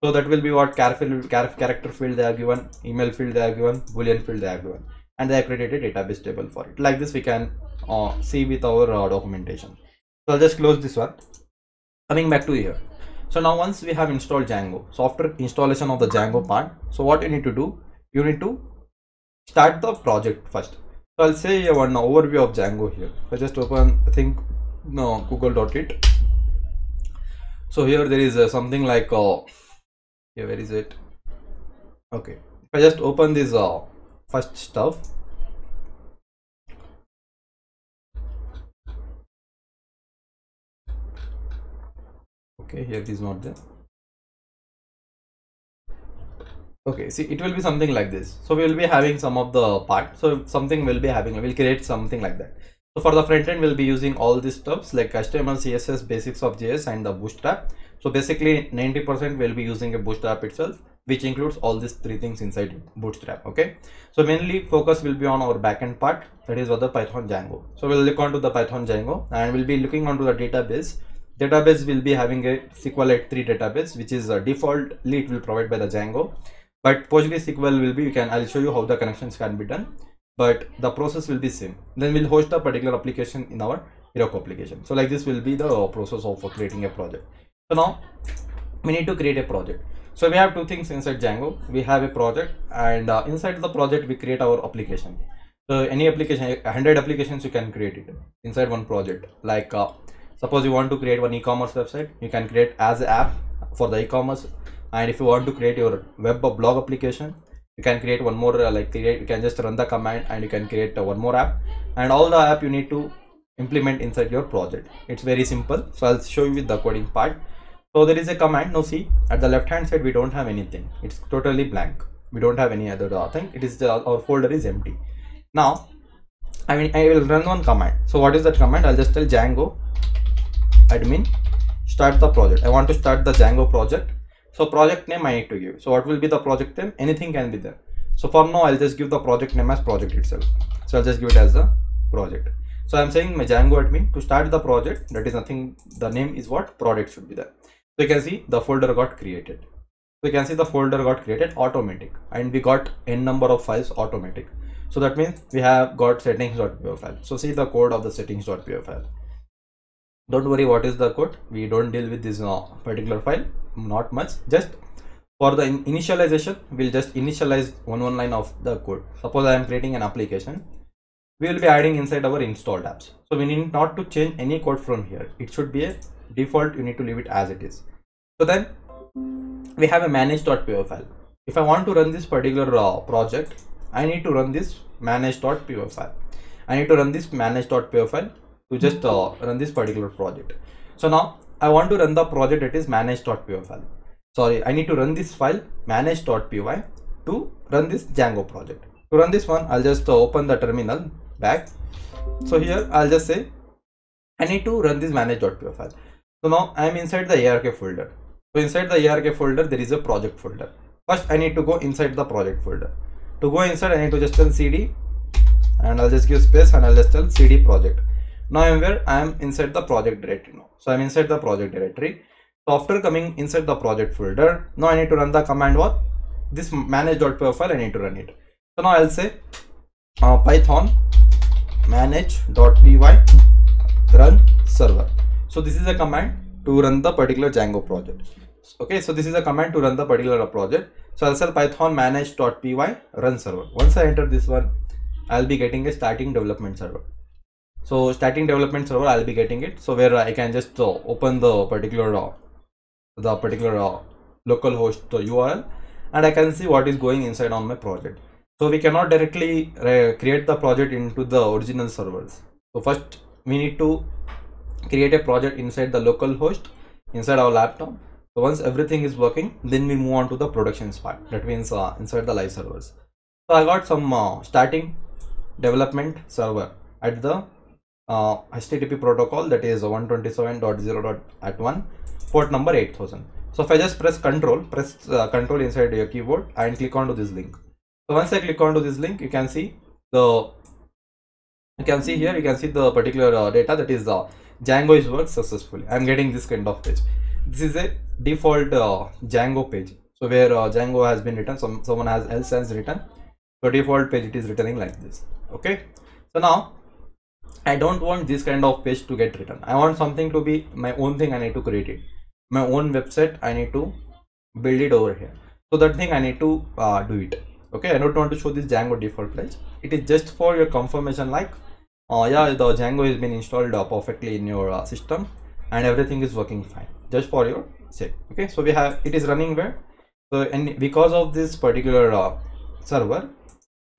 so that will be what character field they are given email field they are given boolean field they are given. And they have created a database table for it. Like this we can uh, see with our uh, documentation. So i'll just close this one. Coming back to here. So now once we have installed django so after installation of the django part so what you need to do you need to start the project first. So i'll say one overview of django here. I just open i think no google.it so here there is uh, something like here where is it? Okay. If i just open this uh, first stuff. Okay here it is not there. Okay see it will be something like this. So we will be having some of the part. So something will be having we'll create something like that. So for the front end we'll be using all these stuffs like html css basics of js and the bootstrap so basically 90 percent will be using a bootstrap itself which includes all these three things inside bootstrap okay? So mainly focus will be on our backend part that is what the python django. So we'll look onto the python django and we'll be looking onto the database. Database will be having a SQLite 3 database which is a defaultly it will provide by the Django. But PostgreSQL will be you can I'll show you how the connections can be done but the process will be same. Then we'll host a particular application in our Heroku application. So like this will be the process of creating a project so now we need to create a project. So we have two things inside Django. We have a project and uh, inside the project we create our application. So any application 100 applications you can create it inside one project. Like uh, suppose you want to create one e-commerce website you can create as an app for the e-commerce. And if you want to create your web blog application you can create one more uh, like create, you can just run the command and you can create uh, one more app. And all the app you need to implement inside your project. It's very simple. So i'll show you with the coding part so there is a command. Now see at the left hand side we don't have anything. It's totally blank. We don't have any other thing. It is the, our folder is empty. Now i mean i will run one command. So what is that command? I'll just tell django admin start the project. I want to start the django project. So project name i need to give. So what will be the project name? Anything can be there. So for now i'll just give the project name as project itself. So i'll just give it as a project. So i'm saying my django admin to start the project. That is nothing. The name is what? Product should be there so you can see the folder got created. So you can see the folder got created automatic and we got n number of files automatic. So that means we have got settings.py file. So see the code of the settings.py file. Don't worry what is the code? We don't deal with this uh, particular file not much. Just for the in initialization we'll just initialize one one line of the code. Suppose i am creating an application. We will be adding inside our installed apps. So we need not to change any code from here. It should be a default you need to leave it as it is. So then we have a manage.py file if i want to run this particular uh, project i need to run this manage.py file i need to run this manage.py file to just uh, run this particular project. So now i want to run the project that is manage.py file sorry i need to run this file manage.py to run this django project. To run this one i'll just uh, open the terminal back. So here i'll just say i need to run this manage.py file so now i'm inside the ark folder. So inside the ark folder there is a project folder. First i need to go inside the project folder. To go inside i need to just tell cd and i'll just give space and i'll just tell cd project. Now i'm where? I am inside the project directory now. So i'm inside the project directory. So after coming inside the project folder. Now i need to run the command what? This manage.py file i need to run it. So now i'll say uh, python manage.py run server so this is a command to run the particular django project. Okay so this is a command to run the particular project. So i'll say python manage.py run server. Once i enter this one i'll be getting a starting development server. So starting development server i'll be getting it. So where i can just uh, open the particular uh, the particular uh, local host url and i can see what is going inside on my project. So we cannot directly uh, create the project into the original servers. So first we need to create a project inside the local host inside our laptop. So once everything is working then we move on to the production part. That means uh, inside the live servers. So i got some uh, starting development server at the uh, http protocol that is 127.0. at 1 port number 8000 so if i just press control press uh, control inside your keyboard and click onto this link. So once i click onto this link you can see the you can see here you can see the particular uh, data that is uh, django is worked successfully. I'm getting this kind of page. This is a default uh, django page. So where uh, django has been written some someone has else has written. So default page it is returning like this. Okay? So now i don't want this kind of page to get written. I want something to be my own thing i need to create it. My own website i need to build it over here. So that thing i need to uh, do it. Okay? I don't want to show this django default page. It is just for your confirmation like uh, yeah the django has been installed uh, perfectly in your uh, system and everything is working fine. Just for your sake okay? So we have it is running where so and because of this particular uh, server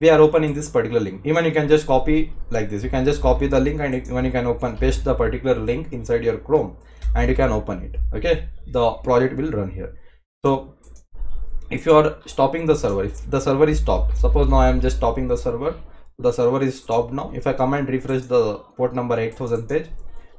we are opening this particular link. Even you can just copy like this. You can just copy the link and when you can open paste the particular link inside your chrome and you can open it okay? The project will run here. So if you are stopping the server if the server is stopped suppose now i am just stopping the server the server is stopped now. If i come and refresh the port number 8000 page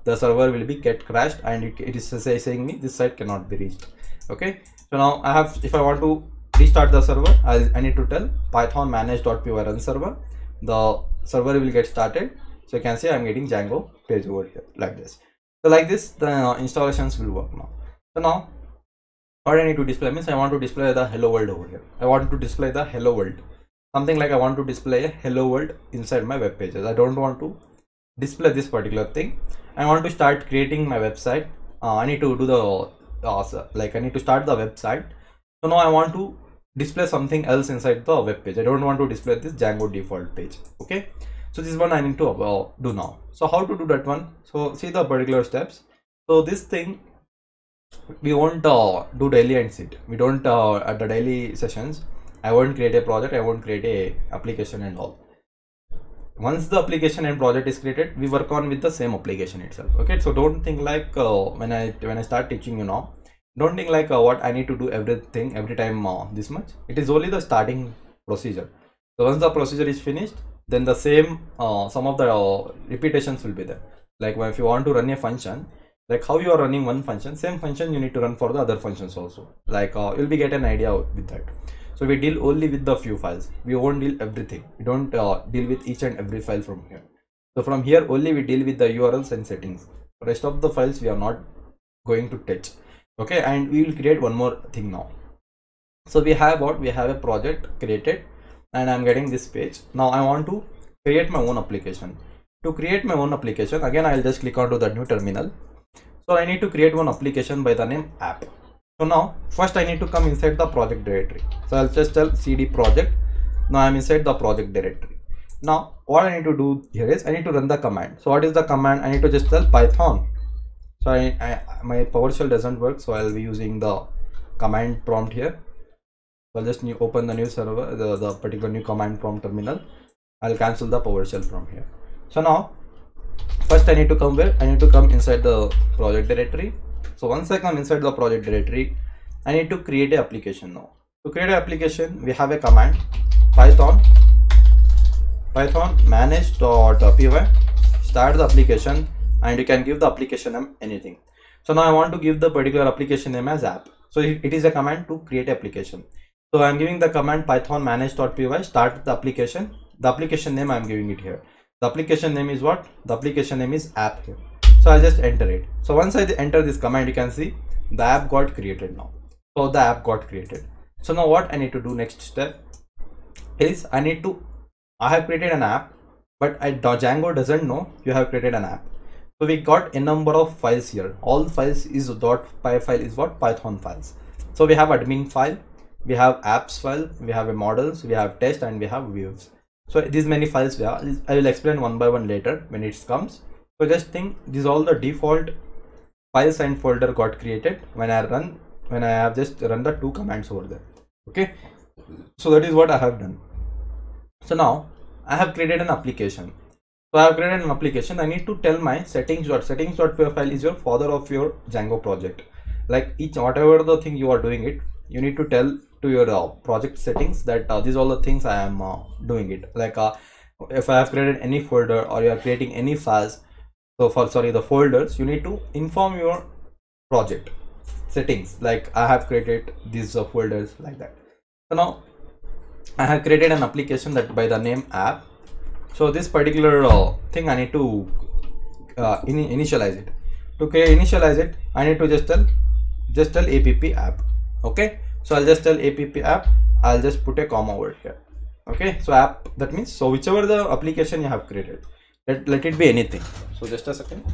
the server will be get crashed and it, is saying me this site cannot be reached. Okay? So now i have if i want to restart the server I'll, i need to tell python manage.py run server. The server will get started. So you can see i'm getting django page over here like this. So like this the uh, installations will work now. So now what i need to display means i want to display the hello world over here. I want to display the hello world something like i want to display a hello world inside my web pages. I don't want to display this particular thing. I want to start creating my website. Uh, i need to do the uh, like i need to start the website. So now i want to display something else inside the web page. I don't want to display this django default page. Okay? So this one i need to uh, do now. So how to do that one? So see the particular steps. So this thing we won't uh, do daily and sit. We don't uh, at the daily sessions i won't create a project i won't create a application and all. Once the application and project is created we work on with the same application itself okay? So don't think like uh, when i when i start teaching you now don't think like uh, what i need to do everything every time uh, this much. It is only the starting procedure. So once the procedure is finished then the same uh, some of the uh, repetitions will be there. Like if you want to run a function like how you are running one function same function you need to run for the other functions also. Like uh, you'll be get an idea with that so we deal only with the few files. We won't deal everything. We don't uh, deal with each and every file from here. So from here only we deal with the urls and settings. Rest of the files we are not going to touch. Okay? And we will create one more thing now. So we have what? We have a project created and i'm getting this page. Now i want to create my own application. To create my own application again i'll just click onto the new terminal. So i need to create one application by the name app so now first i need to come inside the project directory. So i'll just tell cd project. Now i'm inside the project directory. Now what i need to do here is i need to run the command. So what is the command? I need to just tell python. So I, I my PowerShell doesn't work so I'll be using the command prompt here. I'll just new, open the new server the, the particular new command prompt terminal. I'll cancel the PowerShell from here. So now first I need to come where? I need to come inside the project directory so once I come inside the project directory I need to create an application now. To create an application we have a command python python manage.py start the application and you can give the application name anything. So now i want to give the particular application name as app. So it is a command to create application. So i'm giving the command python manage.py start the application. The application name i'm giving it here. The application name is what? The application name is app here so i'll just enter it. So once i enter this command you can see the app got created now. So the app got created. So now what i need to do next step is i need to i have created an app but I, django doesn't know you have created an app. So we got a number of files here. All files is dot py file is what? Python files. So we have admin file we have apps file we have a models we have test and we have views. So these many files we are i will explain one by one later when it comes so just think these all the default files and folder got created when i run when i have just run the two commands over there. Okay? So that is what i have done. So now i have created an application. So i have created an application. I need to tell my settings dot settings dot file is your father of your django project. Like each whatever the thing you are doing it you need to tell to your uh, project settings that uh, these all the things i am uh, doing it. Like uh, if i have created any folder or you are creating any files so for sorry the folders you need to inform your project settings. Like i have created these uh, folders like that. So now i have created an application that by the name app. So this particular uh, thing i need to uh, in initialize it. To create initialize it. I need to just tell just tell app app. Okay? So i'll just tell app app. I'll just put a comma over here. Okay? So app that means so whichever the application you have created let, let it be anything. So just a second.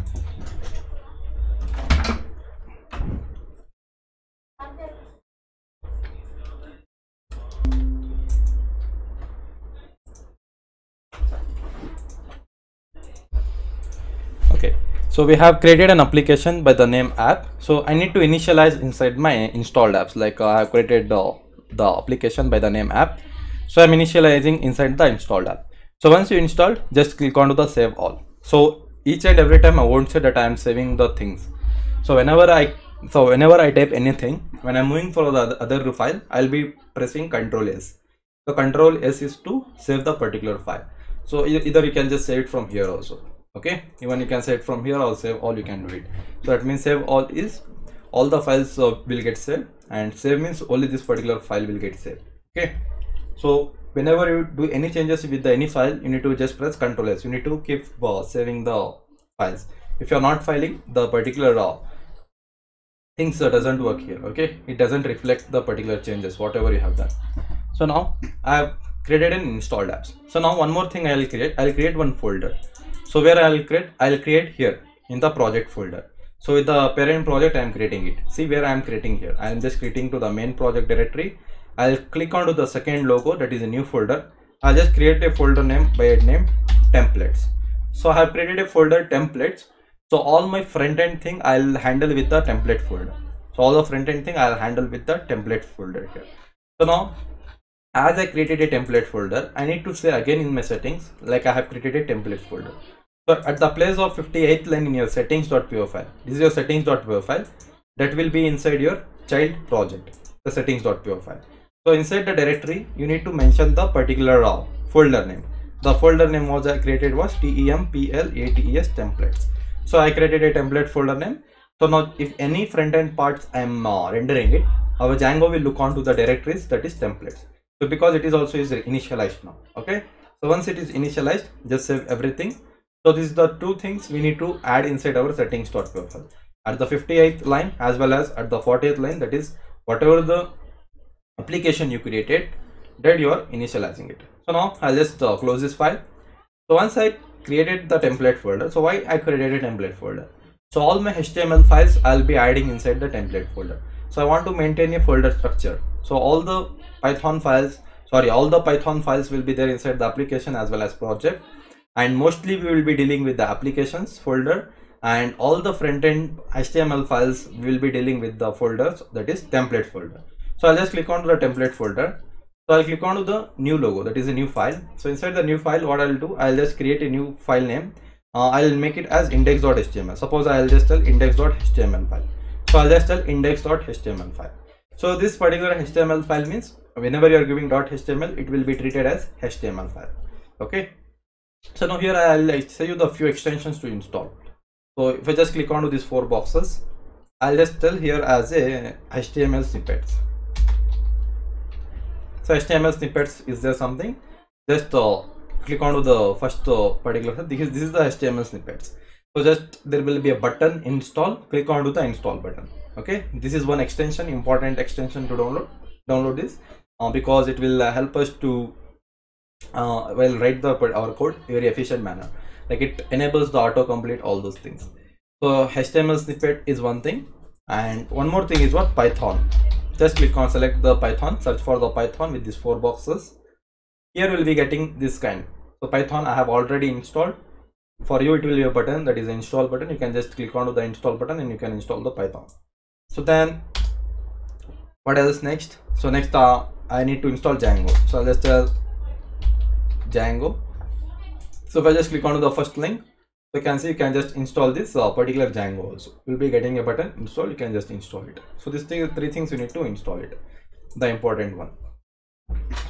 Okay. So we have created an application by the name app. So i need to initialize inside my installed apps. Like uh, i have created the, the application by the name app. So i'm initializing inside the installed app so once you install just click on to the save all. So each and every time i won't say that i am saving the things. So whenever i so whenever i type anything when i'm moving for the other file i'll be pressing control s. So control s is to save the particular file. So either you can just save it from here also okay? Even you can save it from here or save all you can do it. So that means save all is all the files uh, will get saved. And save means only this particular file will get saved okay? So whenever you do any changes with the any file you need to just press ctrl s. You need to keep uh, saving the files. If you're not filing the particular uh, things uh, doesn't work here okay? It doesn't reflect the particular changes whatever you have done. So now i have created an installed apps. So now one more thing i'll create. I'll create one folder. So where i'll create i'll create here in the project folder. So with the parent project i'm creating it. See where i'm creating here. I'm just creating to the main project directory i'll click onto the second logo that is a new folder. I'll just create a folder name by name templates. So i have created a folder templates. So all my front end thing i'll handle with the template folder. So all the front end thing i'll handle with the template folder here. So now as i created a template folder i need to say again in my settings like i have created a template folder. So at the place of 58th line in your settings.py file, this is your settings.py file. That will be inside your child project, the settings.py file. So inside the directory, you need to mention the particular uh, folder name. The folder name was I created was templates templates. So I created a template folder name. So now if any front end parts I am uh, rendering it, our Django will look onto the directories that is templates. So because it is also is initialized now. Okay. So once it is initialized, just save everything so these are the two things we need to add inside our settings.py. At the 58th line as well as at the 40th line that is whatever the application you created that you are initializing it. So now I'll just uh, close this file. So once I created the template folder, so why I created a template folder? So all my HTML files I'll be adding inside the template folder. So I want to maintain a folder structure. So all the Python files, sorry, all the Python files will be there inside the application as well as project and mostly we will be dealing with the applications folder and all the front-end HTML files will be dealing with the folders that is template folder. So I'll just click on the template folder. So I'll click on the new logo that is a new file. So inside the new file what I'll do I'll just create a new file name. Uh, I'll make it as index.html. Suppose I'll just tell index.html file. So I'll just tell index.html file. So this particular HTML file means whenever you are giving .html it will be treated as HTML file. Okay so now here I'll show you the few extensions to install. So if I just click onto these four boxes, I'll just tell here as a HTML snippets. So HTML snippets is there something? Just uh, click onto the first uh, particular this is, this is the HTML snippets. So just there will be a button install. Click onto the install button. Okay, this is one extension, important extension to download. Download this uh, because it will uh, help us to uh, well write the our code very efficient manner like it enables the autocomplete all those things so html snippet is one thing and one more thing is what python just click on select the python search for the python with these four boxes. Here we'll be getting this kind. So python i have already installed. For you it will be a button that is install button. You can just click onto the install button and you can install the python. So then what else next? So next uh, i need to install django. So i'll just tell django. So if i just click onto the first link you can see you can just install this uh, particular django also. You'll be getting a button install you can just install it. So these thing, three things you need to install it the important one.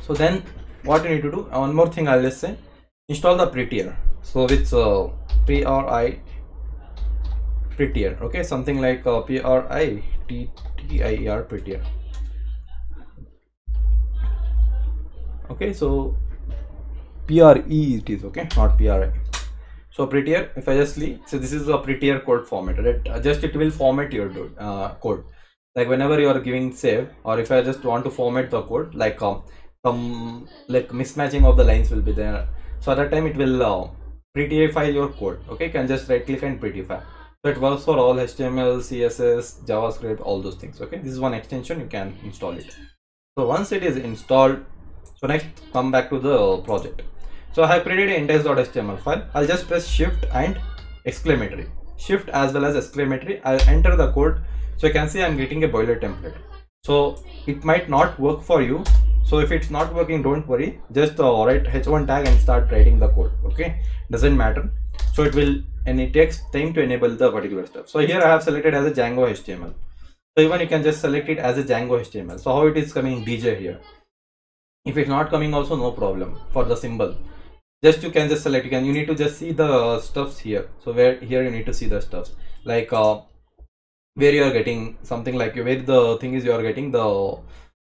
So then what you need to do uh, one more thing i'll just say install the prettier. So it's uh, pri prettier okay? Something like uh, pri t t i e r prettier. Okay so pre it is okay? Not pri so prettier if i just leave so this is a prettier code format right? Uh, just it will format your uh, code. Like whenever you are giving save or if i just want to format the code like um, some like mismatching of the lines will be there. So at that time it will uh, prettify your code okay? You can just right click and prettify. So it works for all html css javascript all those things okay? This is one extension you can install it. So once it is installed so next come back to the project so i have created index.html file. I'll just press shift and exclamatory. Shift as well as exclamatory. I'll enter the code. So you can see i'm getting a boiler template. So it might not work for you. So if it's not working don't worry. Just uh, write h1 tag and start writing the code okay? Doesn't matter. So it will and it takes time to enable the particular stuff. So here i have selected as a django html so even you can just select it as a django html so how it is coming? Dj here. If it's not coming also no problem for the symbol just you can just select you can you need to just see the stuffs here. So where here you need to see the stuffs. Like uh, where you are getting something like where the thing is you are getting the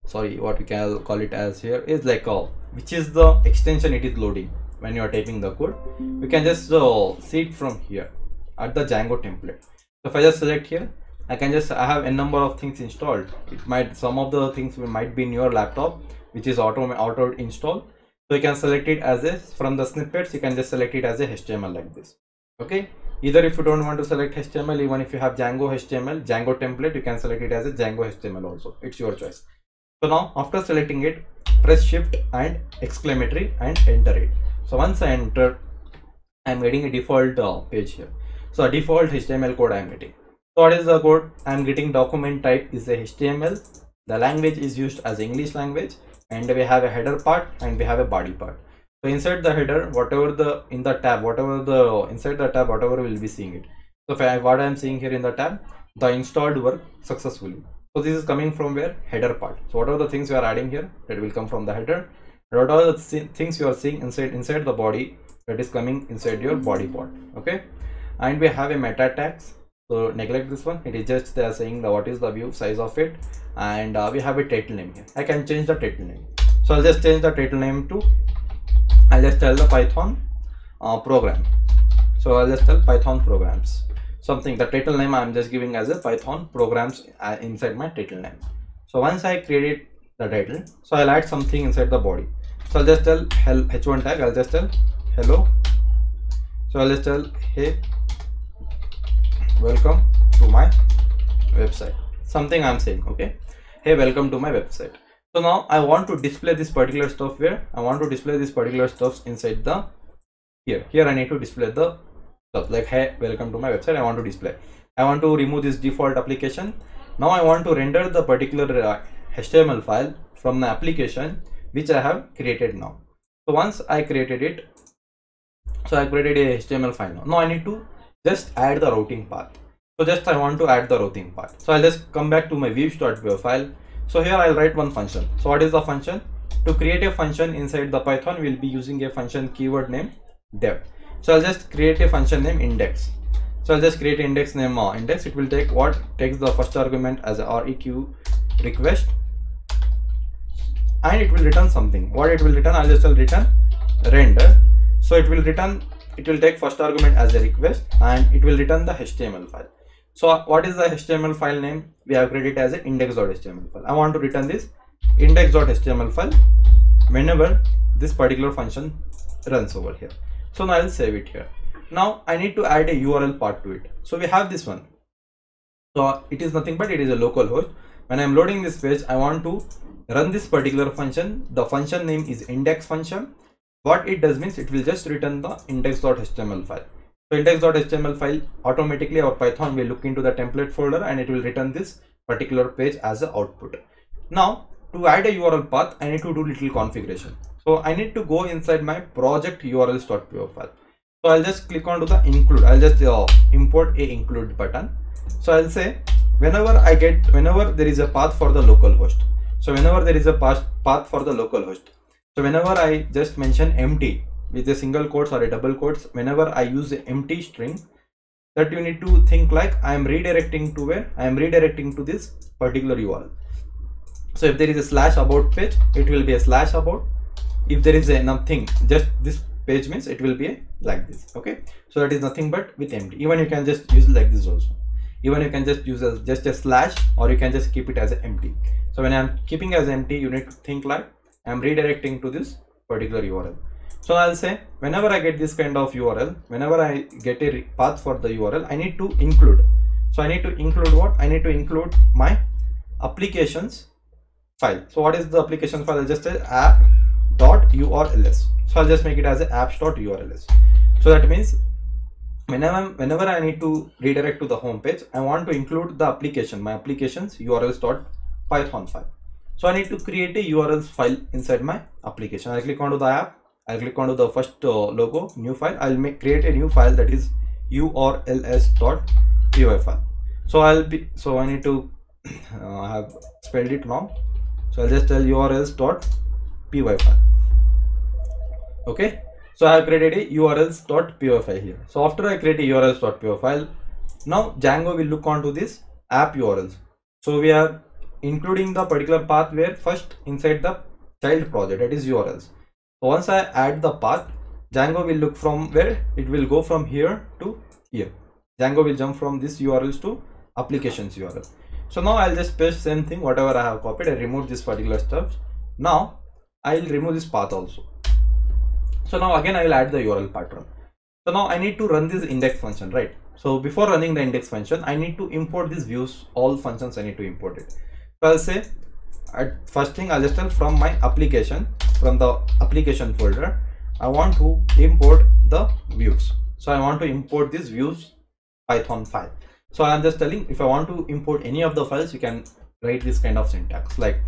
sorry what we can call it as here is like a which is the extension it is loading when you are typing the code. You can just uh, see it from here at the django template. So if i just select here i can just i have a number of things installed. It might some of the things might be in your laptop which is auto auto install so you can select it as a from the snippets you can just select it as a html like this. Okay? Either if you don't want to select html even if you have django html django template you can select it as a django html also. It's your choice. So now after selecting it press shift and exclamatory and enter it. So once i enter i'm getting a default uh, page here. So a default html code i'm getting. So what is the code? I'm getting document type is a html the language is used as english language and we have a header part and we have a body part. So inside the header whatever the in the tab whatever the inside the tab whatever we'll be seeing it. So I, what i'm seeing here in the tab the installed work successfully. So this is coming from where? Header part. So whatever the things we are adding here that will come from the header. And whatever the things you are seeing inside inside the body that is coming inside your body part. Okay? And we have a meta tags so neglect this one. It is just they are saying the what is the view size of it. And uh, we have a title name here. I can change the title name. So i'll just change the title name to i'll just tell the python uh, program. So i'll just tell python programs. Something the title name i'm just giving as a python programs uh, inside my title name. So once i created the title so i'll add something inside the body. So i'll just tell h1 tag i'll just tell hello. So i'll just tell hey welcome to my website. Something i'm saying okay? Hey welcome to my website. So now i want to display this particular stuff where i want to display this particular stuff inside the here. Here i need to display the stuff. Like hey welcome to my website. I want to display. I want to remove this default application. Now i want to render the particular uh, html file from the application which i have created now. So once i created it so i created a html file now. Now i need to just add the routing path. So just i want to add the routing path. So i'll just come back to my views.py file. So here i'll write one function. So what is the function? To create a function inside the python we'll be using a function keyword name def. So i'll just create a function name index. So i'll just create index name uh, index. It will take what? Takes the first argument as a req request. And it will return something. What it will return? I'll just tell return render. So it will return it will take first argument as a request and it will return the html file so what is the html file name we have created as an index.html file i want to return this index.html file whenever this particular function runs over here so now I'll save it here. Now I need to add a URL part to it. So we have this one. So it is nothing but it is a local host. when i'm loading this page i want to run this particular function the function name is index function what it does means it will just return the index.html file. So index.html file automatically our python will look into the template folder and it will return this particular page as an output. Now to add a url path i need to do little configuration. So i need to go inside my project urls.py file. So i'll just click on to the include i'll just uh, import a include button. So i'll say whenever i get whenever there is a path for the local host so whenever there is a path path for the local host so whenever i just mention empty with a single quotes or a double quotes whenever i use empty string that you need to think like i am redirecting to where? I am redirecting to this particular url so if there is a slash about page it will be a slash about. If there is a nothing just this page means it will be like this okay? So that is nothing but with empty even you can just use like this also. Even you can just use as just a slash or you can just keep it as empty so when i'm keeping as empty you need to think like i'm redirecting to this particular url so i'll say whenever i get this kind of url whenever i get a path for the url i need to include. So i need to include what? I need to include my applications file. So what is the application file? I'll just say app dot urls so i'll just make it as a apps.urls so that means whenever whenever i need to redirect to the home page i want to include the application my applications urls dot python file so i need to create a urls file inside my application. I click onto the app. I'll click onto the first uh, logo new file. I'll make create a new file that is urls dot py file. So i'll be so i need to uh, i have spelled it wrong. So i'll just tell urls dot py file. Okay? So i have created a urls.py file here. So after i create a urls.py file now django will look onto this app urls so we are including the particular path where first inside the child project that is urls. So once i add the path django will look from where? It will go from here to here. Django will jump from this urls to applications url. So now i'll just paste same thing whatever i have copied i remove this particular stuff. Now i'll remove this path also. So now again i will add the url pattern. So now i need to run this index function right? So before running the index function i need to import these views. All functions i need to import it i'll say at first thing i'll just tell from my application from the application folder i want to import the views. So i want to import this views python file. So i'm just telling if i want to import any of the files you can write this kind of syntax. Like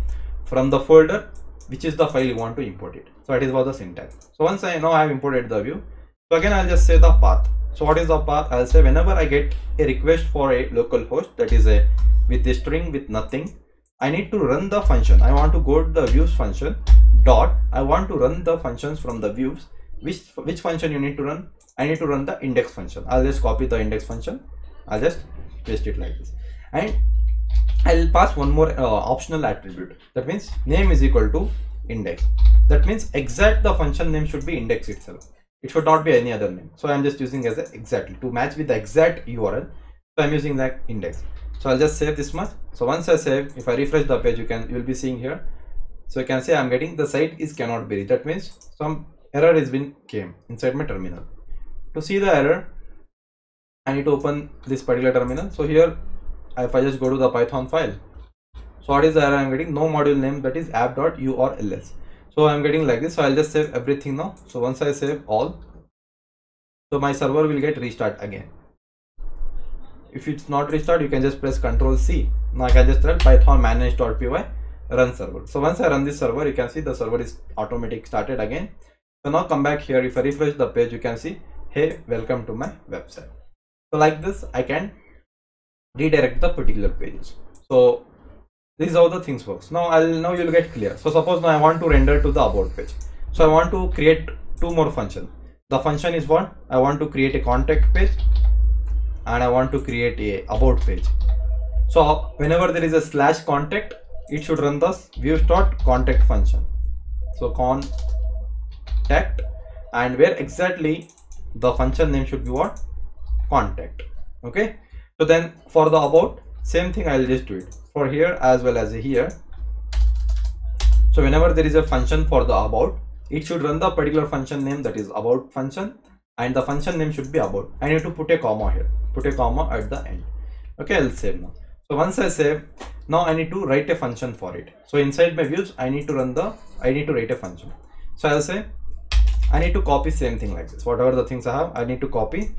from the folder which is the file you want to import it. So that is what the syntax. So once i know i have imported the view so again i'll just say the path. So what is the path? I'll say whenever i get a request for a local host that is a with the string with nothing i need to run the function. I want to go to the views function dot. I want to run the functions from the views. Which which function you need to run? I need to run the index function. I'll just copy the index function. I'll just paste it like this. And I'll pass one more uh, optional attribute. That means name is equal to index. That means exact the function name should be index itself. It should not be any other name. So I'm just using as a exactly to match with the exact URL so I'm using that index so I'll just save this much so once I save if I refresh the page you can you will be seeing here so you can see I'm getting the site is cannot be that means some error has been came inside my terminal to see the error I need to open this particular terminal so here if I just go to the Python file, so what is the error I'm getting? No module name that is app.urls. So I'm getting like this. So I'll just save everything now. So once I save all, so my server will get restart again. If it's not restart, you can just press Control C. Now I can just run Python manage.py run server. So once I run this server, you can see the server is automatic started again. So now come back here. If I refresh the page, you can see, hey, welcome to my website. So like this, I can redirect the particular pages so this is how the things works now i'll now you'll get clear so suppose now i want to render to the about page so i want to create two more functions the function is what i want to create a contact page and i want to create a about page. So whenever there is a slash contact it should run the views dot contact function. So contact and where exactly the function name should be what? Contact. Okay? So then for the about same thing i'll just do it. For here as well as here. So whenever there is a function for the about it should run the particular function name that is about function and the function name should be about i need to put a comma here. Put a comma at the end. Okay i'll save now. So once i save now i need to write a function for it. So inside my views i need to run the i need to write a function. So i'll say i need to copy same thing like this. Whatever the things i have i need to copy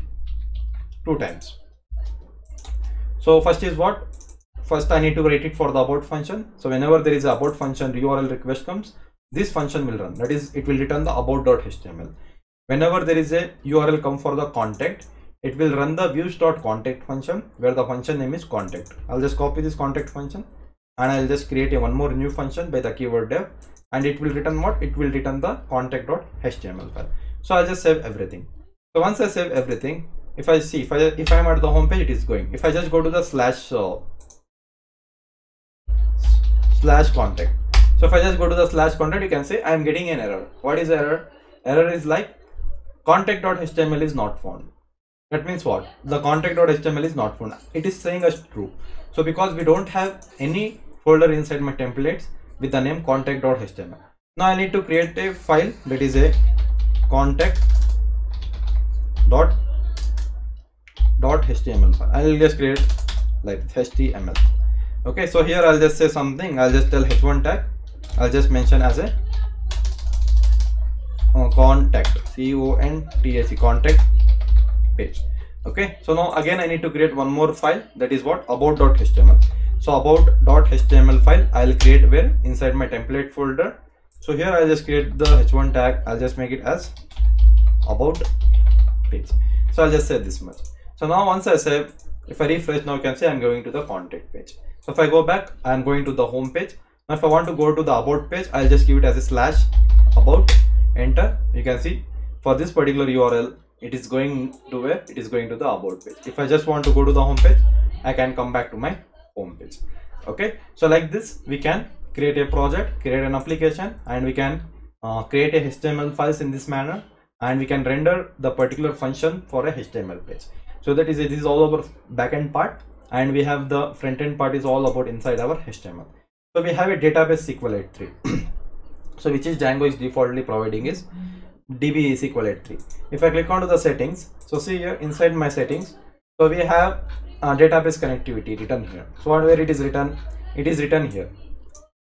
two times. So first is what? First i need to write it for the about function. So whenever there is a about function url request comes this function will run. That is it will return the about.html whenever there is a url come for the contact it will run the views.contact function where the function name is contact. I'll just copy this contact function and i'll just create a one more new function by the keyword def and it will return what? It will return the contact.html file. So i'll just save everything. So once i save everything if i see if i if i'm at the home page it is going. If i just go to the slash uh, slash contact. So if i just go to the slash contact you can say i am getting an error. What is error? Error is like contact.html is not found. That means what? The contact.html is not found. It is saying us true. So because we don't have any folder inside my templates with the name contact.html now i need to create a file that is a contact dot dot html file. I'll just create like html. Okay so here i'll just say something. I'll just tell h1 tag. I'll just mention as a uh, contact. C o n t a c contact page. Okay? So now again i need to create one more file. That is what? about.html so about.html file i'll create where? Inside my template folder. So here i'll just create the h1 tag. I'll just make it as about page. So i'll just say this much. So now once i save if i refresh now you can see i'm going to the contact page. So if i go back i'm going to the home page. Now if i want to go to the about page i'll just give it as a slash about enter. You can see for this particular url it is going to where it is going to the about page. If i just want to go to the home page i can come back to my home page. Okay? So like this we can create a project create an application and we can uh, create a html files in this manner and we can render the particular function for a html page. So that is this is all our backend part and we have the front end part is all about inside our html so we have a database sqlite 3 so which is django is defaultly providing is db is SQLite 3 if i click onto the settings so see here inside my settings so we have uh, database connectivity written here. So where it is written? It is written here.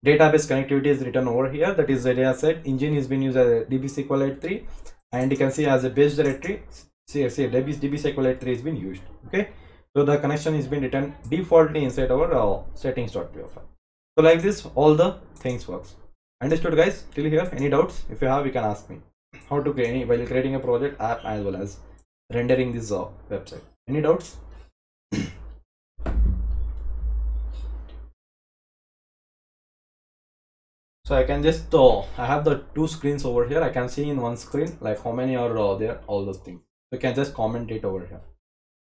Database connectivity is written over here. That is the data set engine is being used as a db SQLite 3 and you can see as a base directory see see db, DB SQLite 3 is being used. Okay? So the connection is being written defaultly inside our uh, settings.py file. So like this all the things works understood guys. Till here any doubts? If you have you can ask me. How to create any while creating a project app as well as rendering this uh, website. Any doubts? So i can just uh, i have the two screens over here. I can see in one screen like how many are uh, there all those things. You can just comment it over here.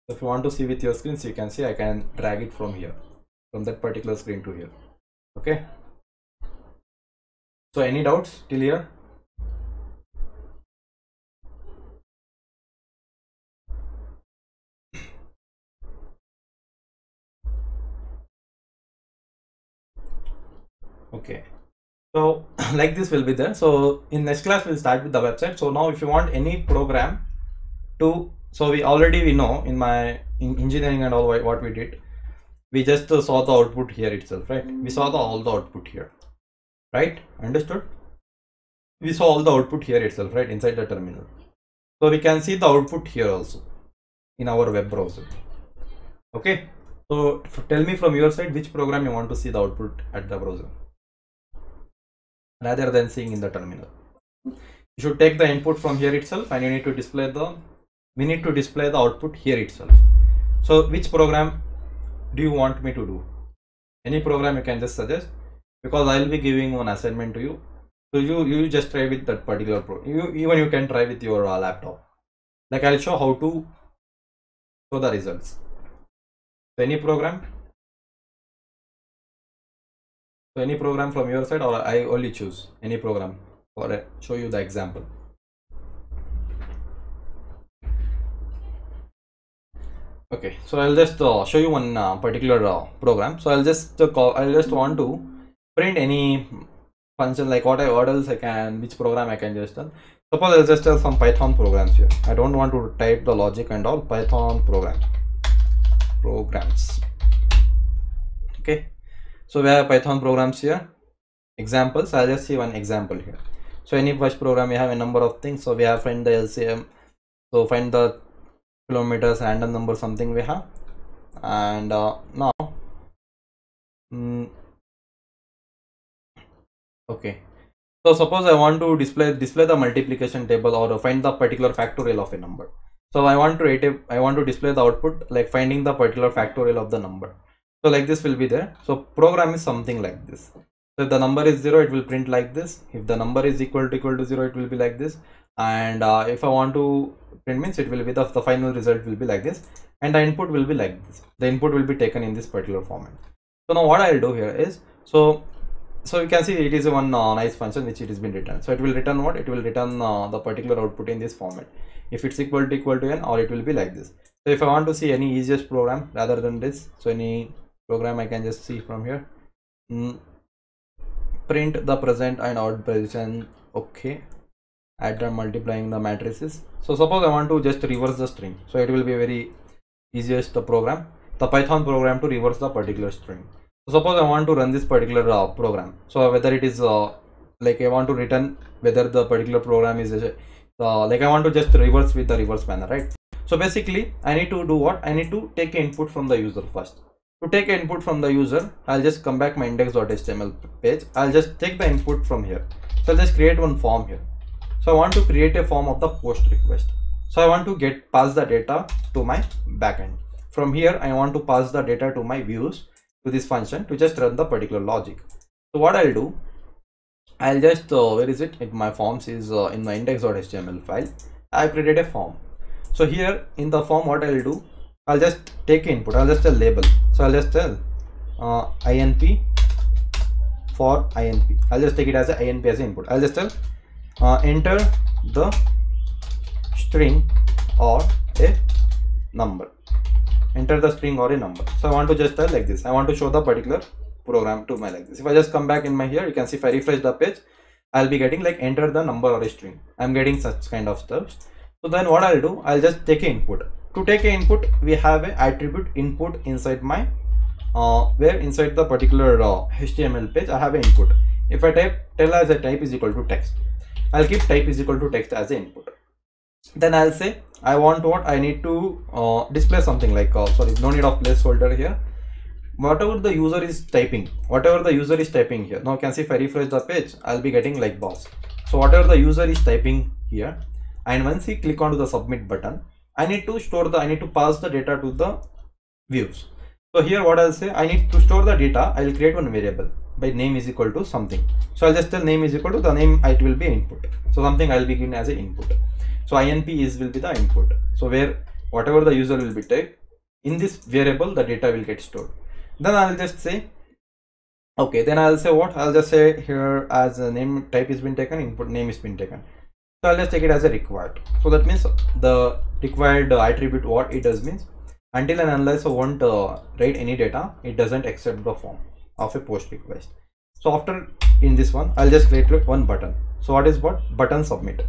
If you want to see with your screens you can see i can drag it from here from that particular screen to here. Okay so any doubts till here? Okay. So like this will be there. So in next class we'll start with the website. So now if you want any program to so we already we know in my in engineering and all what we did. We just saw the output here itself right? We saw the all the output here right? Understood? We saw all the output here itself right? Inside the terminal. So we can see the output here also in our web browser. Okay? So tell me from your side which program you want to see the output at the browser rather than seeing in the terminal. You should take the input from here itself and you need to display the, we need to display the output here itself. So which program do you want me to do? Any program you can just suggest because I will be giving one assignment to you. So you, you just try with that particular pro. You, even you can try with your uh, laptop. Like I'll show how to show the results. So any program so any program from your side or I only choose any program or show you the example. Okay, so I'll just uh, show you one uh, particular uh, program. So I'll just uh, I'll just want to print any function like what I else I can, which program I can just tell. Suppose I'll just tell some Python programs here. I don't want to type the logic and all Python program programs. Okay. So we have python programs here. Examples i'll just see one example here. So any first program we have a number of things. So we have find the lcm so find the kilometers random number something we have. And uh, now mm, okay. So suppose i want to display display the multiplication table or find the particular factorial of a number. So i want to i want to display the output like finding the particular factorial of the number. So like this will be there. So program is something like this. So if the number is zero it will print like this. If the number is equal to equal to zero it will be like this. And uh, if i want to print means it will be the, the final result will be like this. And the input will be like this. The input will be taken in this particular format. So now what i'll do here is so so you can see it is one uh, nice function which it has been written. So it will return what? It will return uh, the particular output in this format. If it's equal to equal to n or it will be like this. So if i want to see any easiest program rather than this so any program i can just see from here. Mm, print the present and odd position. Okay add and multiplying the matrices. So suppose i want to just reverse the string. So it will be very easiest the program. The python program to reverse the particular string suppose i want to run this particular uh, program. So whether it is uh, like i want to return whether the particular program is uh, like i want to just reverse with the reverse manner right? So basically i need to do what? I need to take input from the user first. To take input from the user i'll just come back my index.html page. I'll just take the input from here. So i'll just create one form here. So i want to create a form of the post request. So i want to get pass the data to my backend. From here i want to pass the data to my views to this function to just run the particular logic so what i'll do i'll just uh, where is it in my forms is uh, in my index.html file i created a form so here in the form what i'll do I'll just take input. I'll just tell label. So I'll just tell uh, INP for INP. I'll just take it as a INP as input. I'll just tell uh, enter the string or a number. Enter the string or a number. So I want to just tell like this. I want to show the particular program to my like this. If I just come back in my here, you can see if I refresh the page, I'll be getting like enter the number or a string. I'm getting such kind of stuff. So then what I'll do, I'll just take input to take an input we have a attribute input inside my uh, where inside the particular uh, html page i have an input if i type tell as a type is equal to text i'll keep type is equal to text as an input then i'll say i want what i need to uh, display something like uh, sorry no need of placeholder here whatever the user is typing whatever the user is typing here now you can see if i refresh the page i'll be getting like boss so whatever the user is typing here and once he click onto the submit button I need to store the, I need to pass the data to the views. So here what I'll say, I need to store the data, I will create one variable by name is equal to something. So I'll just tell name is equal to the name it will be input. So something I'll be given as an input. So INP is will be the input. So where whatever the user will be type in this variable the data will get stored. Then I'll just say okay then I'll say what? I'll just say here as a name type is been taken input name is been taken. So I'll just take it as a required. So that means the required attribute what it does means until unless I want to write any data it doesn't accept the form of a post request. So after in this one I'll just create one button. So what is what? Button submit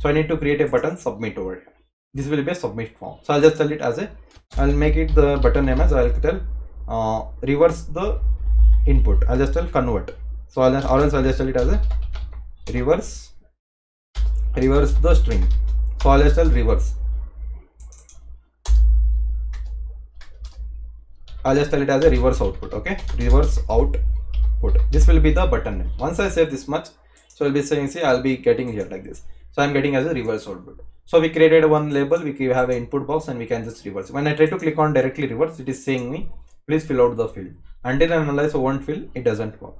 so I need to create a button submit over here. This will be a submit form. So I'll just tell it as a I'll make it the button name as I'll tell uh, reverse the input. I'll just tell convert. So I'll just, or else I'll just tell it as a reverse reverse the string. So I'll just tell reverse. I'll just tell it as a reverse output okay? Reverse output. This will be the button name. Once I save this much so I'll be saying see I'll be getting here like this so I'm getting as a reverse output. So we created one label we have an input box and we can just reverse. When I try to click on directly reverse it is saying me please fill out the field. Until I analyze one field it doesn't work.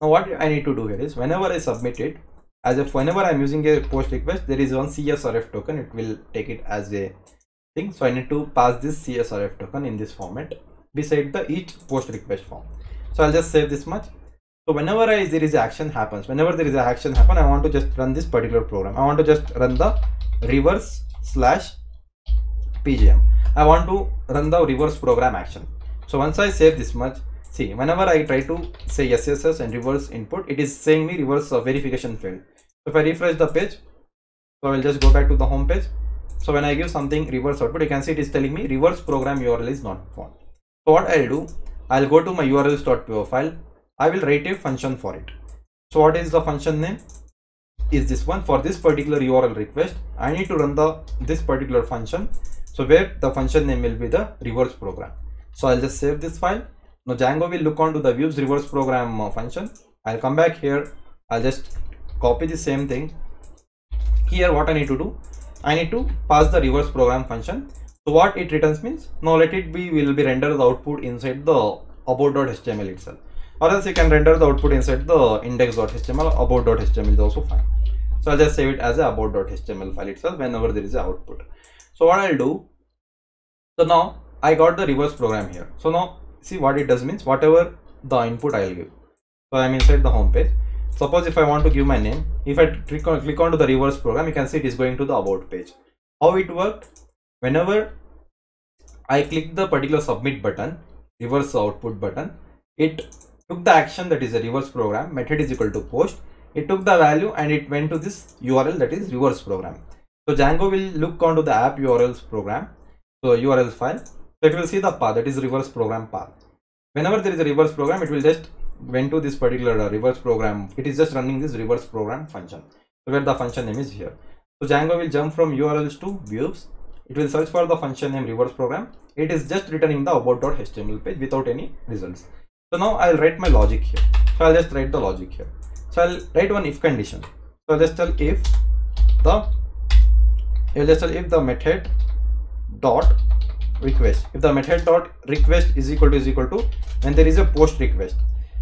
Now what I need to do here is whenever I submit it as if whenever i'm using a post request there is one csrf token it will take it as a thing. So i need to pass this csrf token in this format beside the each post request form. So i'll just save this much so whenever I, there is action happens whenever there is action happen i want to just run this particular program i want to just run the reverse slash pgm i want to run the reverse program action so once i save this much see whenever i try to say sss and reverse input it is saying me reverse verification failed So if I refresh the page, so I will just go back to the home page. So when I give something reverse output, you can see it is telling me reverse program URL is not found. So what I'll do, I'll go to my urls.py file. I will write a function for it. So what is the function name? Is this one for this particular URL request. I need to run the this particular function. So where the function name will be the reverse program. So I'll just save this file. Now Django will look onto the views reverse program uh, function. I'll come back here. I'll just copy the same thing. Here what I need to do, I need to pass the reverse program function. So what it returns means, now let it be, will be render the output inside the about.html itself. Or else you can render the output inside the index.html or about.html is also fine. So I'll just save it as a about.html file itself whenever there is a output. So what I'll do, so now I got the reverse program here. So now see what it does means whatever the input I'll give. So I'm inside the home page. Suppose if I want to give my name, if I click on click onto the reverse program, you can see it is going to the about page. How it worked? Whenever I click the particular submit button, reverse output button, it took the action that is a reverse program, method is equal to post. It took the value and it went to this URL that is reverse program. So Django will look onto the app URLs program, so URL file. So it will see the path that is reverse program path. Whenever there is a reverse program, it will just went to this particular uh, reverse program it is just running this reverse program function so where the function name is here so django will jump from urls to views it will search for the function name reverse program it is just returning the about.html page without any results so now i'll write my logic here. So i'll just write the logic here. So i'll write one if condition. So i'll just tell if the i'll just tell if the method dot request. If the method dot request is equal to is equal to when there is a post request.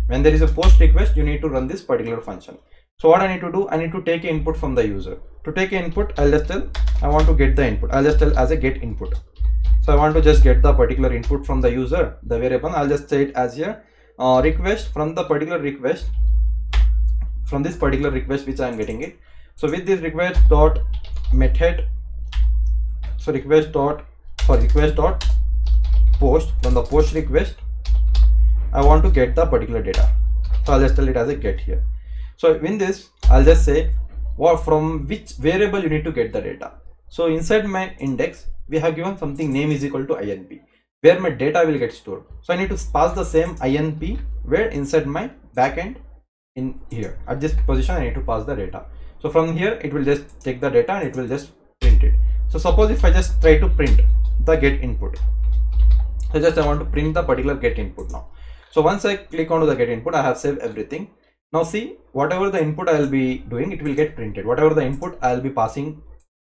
When there is a post request you need to run this particular function. So what i need to do i need to take input from the user. To take input i'll just tell i want to get the input. I'll just tell as a get input. So i want to just get the particular input from the user the variable. I'll just say it as here uh, request from the particular request from this particular request which i am getting it so with this request dot method so request dot for request dot post from the post request I want to get the particular data. So I'll just tell it as a get here. So in this, I'll just say what from which variable you need to get the data. So inside my index, we have given something name is equal to INP where my data will get stored. So I need to pass the same INP where inside my backend in here at this position I need to pass the data. So from here it will just take the data and it will just print it. So suppose if I just try to print the get input. So just I want to print the particular get input now. So once I click onto the get input, I have saved everything. Now see, whatever the input I'll be doing, it will get printed. Whatever the input I'll be passing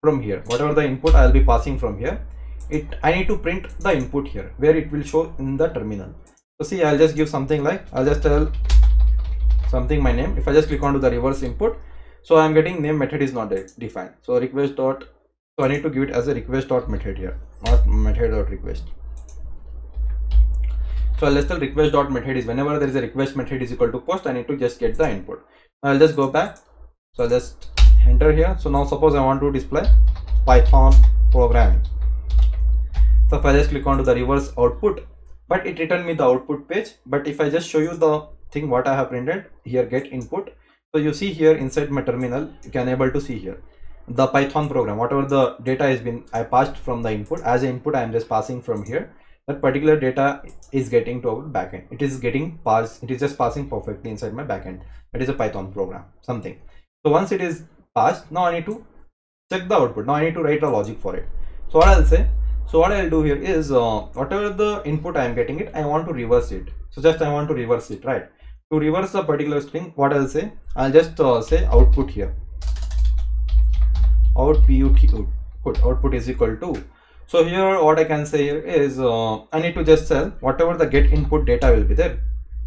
from here, whatever the input I'll be passing from here, it I need to print the input here where it will show in the terminal. So see, I'll just give something like, I'll just tell something my name. If I just click onto the reverse input, so I'm getting name method is not defined. So request dot, so I need to give it as a request dot method here, not method dot request. So let's tell request dot method is whenever there is a request method is equal to post, I need to just get the input. I'll just go back. So I'll just enter here. So now suppose I want to display Python programming. So if I just click onto the reverse output, but it returned me the output page. But if I just show you the thing what I have printed here, get input. So you see here inside my terminal, you can able to see here the Python program, whatever the data has been I passed from the input as an input, I am just passing from here that particular data is getting to our backend. It is getting passed, it is just passing perfectly inside my backend. That is a Python program, something. So once it is passed, now I need to check the output. Now I need to write a logic for it. So what I'll say, so what I'll do here is uh, whatever the input I am getting it, I want to reverse it. So just I want to reverse it, right? To reverse the particular string, what I'll say, I'll just uh, say output here. Out put output is equal to so here what I can say is uh, I need to just tell whatever the get input data will be there.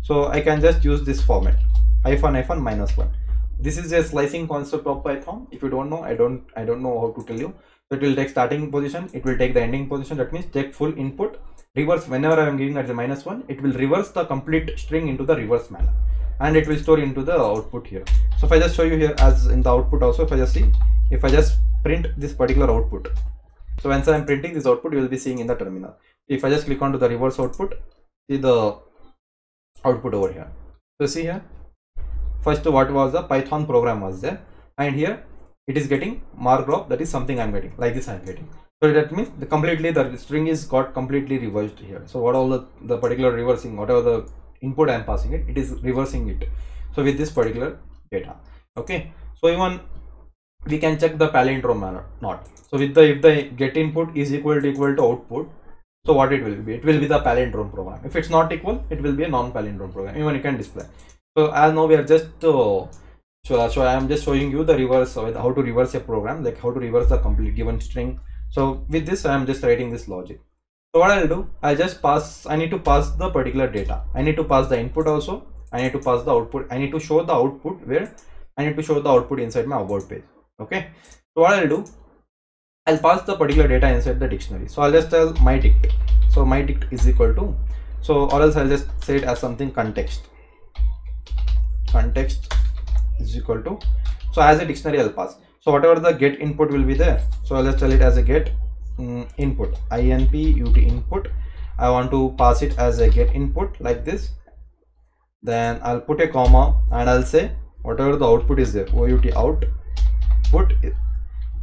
So I can just use this format hyphen hyphen minus one. This is a slicing concept of Python. If you don't know, I don't I don't know how to tell you. So it will take starting position, it will take the ending position. That means take full input, reverse whenever I am giving at the minus one, it will reverse the complete string into the reverse manner and it will store into the output here. So if I just show you here as in the output also, if I just see, if I just print this particular output, so once I'm printing this output, you will be seeing in the terminal. If I just click onto the reverse output, see the output over here. So see here, first what was the Python program was there, and here it is getting marked up. That is something I'm getting like this. I'm getting. so that means the completely the string is got completely reversed here so what all the the particular reversing whatever the input i'm passing it it is reversing it so with this particular data okay so even we can check the palindrome or not so with the if the get input is equal to equal to output so what it will be it will be the palindrome program if it's not equal it will be a non-palindrome program even you can display so as now we are just uh, so, so i am just showing you the reverse uh, how to reverse a program like how to reverse the complete given string. So with this i am just writing this logic. So what i'll do i'll just pass i need to pass the particular data. I need to pass the input also. I need to pass the output. I need to show the output where i need to show the output inside my about page. Okay? So what i'll do i'll pass the particular data inside the dictionary. So i'll just tell my dict. So my dict is equal to so or else i'll just say it as something context. Context is equal to so as a dictionary i'll pass. So whatever the get input will be there so let's tell it as a get um, input. Inp ut input. I want to pass it as a get input like this. Then i'll put a comma and i'll say whatever the output is there out out put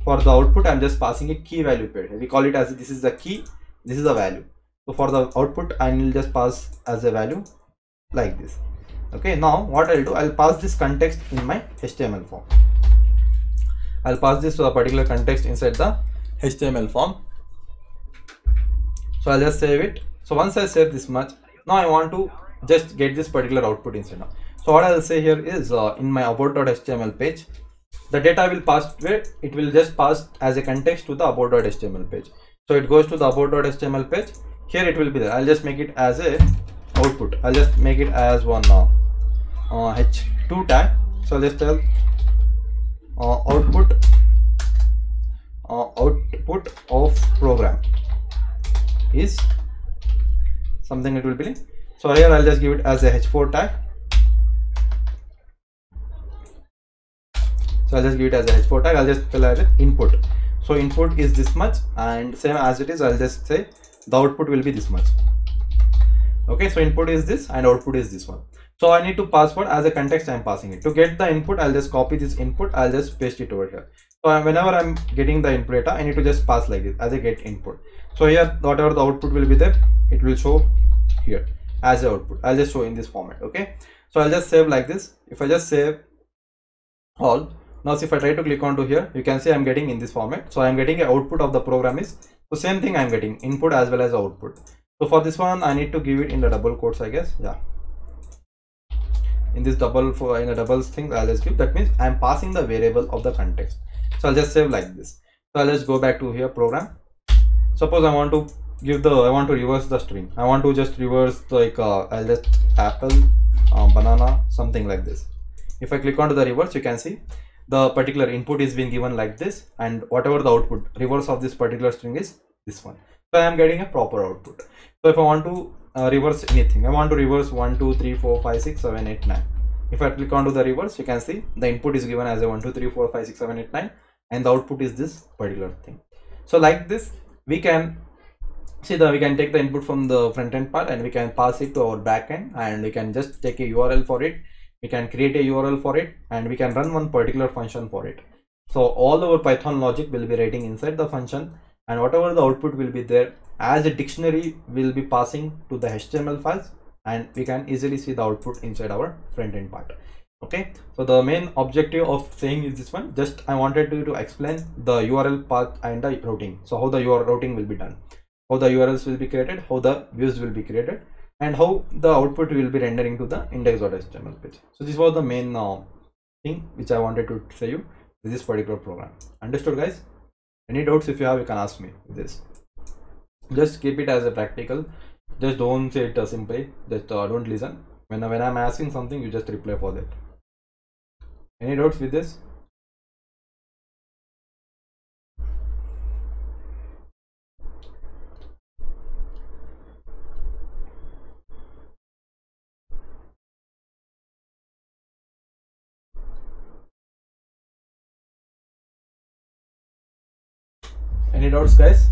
for the output i'm just passing a key value pair. We call it as this is the key this is the value. So for the output i will just pass as a value like this okay now what i'll do i'll pass this context in my html form. I'll pass this to a particular context inside the html form. So i'll just save it. So once i save this much now i want to just get this particular output inside now. So what i'll say here is uh, in my about.html page the data will pass where it will just pass as a context to the about.html page. So it goes to the about.html page. Here it will be there. I'll just make it as a output. I'll just make it as one uh, uh, h2 tag so let's tell uh, output uh, output of program is something it will be. So here i'll just give it as a h4 tag so i'll just give it as a h4 tag i'll just tell it input. So input is this much and same as it is i'll just say the output will be this much. Okay so input is this and output is this one so i need to password as a context i'm passing it. To get the input i'll just copy this input. I'll just paste it over here. So whenever i'm getting the input data i need to just pass like this as a get input. So here whatever the output will be there it will show here as a output. I'll just show in this format okay? So i'll just save like this. If i just save all now if i try to click onto here you can see i'm getting in this format. So i'm getting a output of the program is so same thing i'm getting input as well as output. So for this one i need to give it in the double quotes i guess. Yeah in this double for in a doubles thing i'll just give. That means i'm passing the variable of the context. So i'll just save like this. So just go back to here program. Suppose i want to give the i want to reverse the string. I want to just reverse like uh, i'll just apple um, banana something like this. If i click onto the reverse you can see the particular input is being given like this and whatever the output reverse of this particular string is this one. So i am getting a proper output. So if i want to uh, reverse anything. I want to reverse 1 2 3 4 5 6 7 8 9 if i click onto the reverse you can see the input is given as a 1 2 3 4 5 6 7 8 9 and the output is this particular thing. So like this we can see that we can take the input from the front end part and we can pass it to our backend and we can just take a url for it. We can create a url for it and we can run one particular function for it. So all our python logic will be writing inside the function and whatever the output will be there as a dictionary will be passing to the html files and we can easily see the output inside our front end part okay so the main objective of saying is this one just i wanted to, to explain the url path and the routing so how the url routing will be done how the urls will be created how the views will be created and how the output will be rendering to the index.html page. So this was the main uh, thing which I wanted to say you this particular program. Understood guys? Any doubts if you have you can ask me this. Just keep it as a practical. Just don't say it simply. Just uh, don't listen. When, when I'm asking something you just reply for that. Any doubts with this? Any doubts, guys?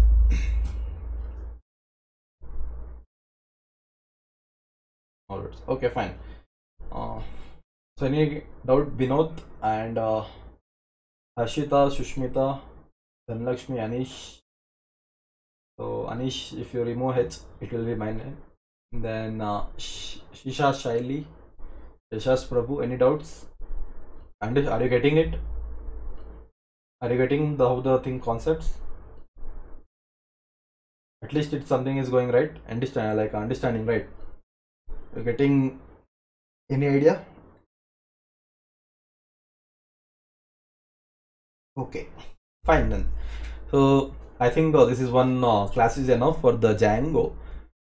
Okay, fine. Uh, so, any doubt, Vinod and uh, Ashita, Shushmita, Dhanlakshmi, Anish, so anish if you remove h it will be my name. Then uh, Sh- shisha shaili prabhu any doubts? And are you getting it? Are you getting the how the thing concepts? At least it's something is going right. Understand like understanding right you're getting any idea? Okay fine then. So i think this is one uh, class is enough for the django.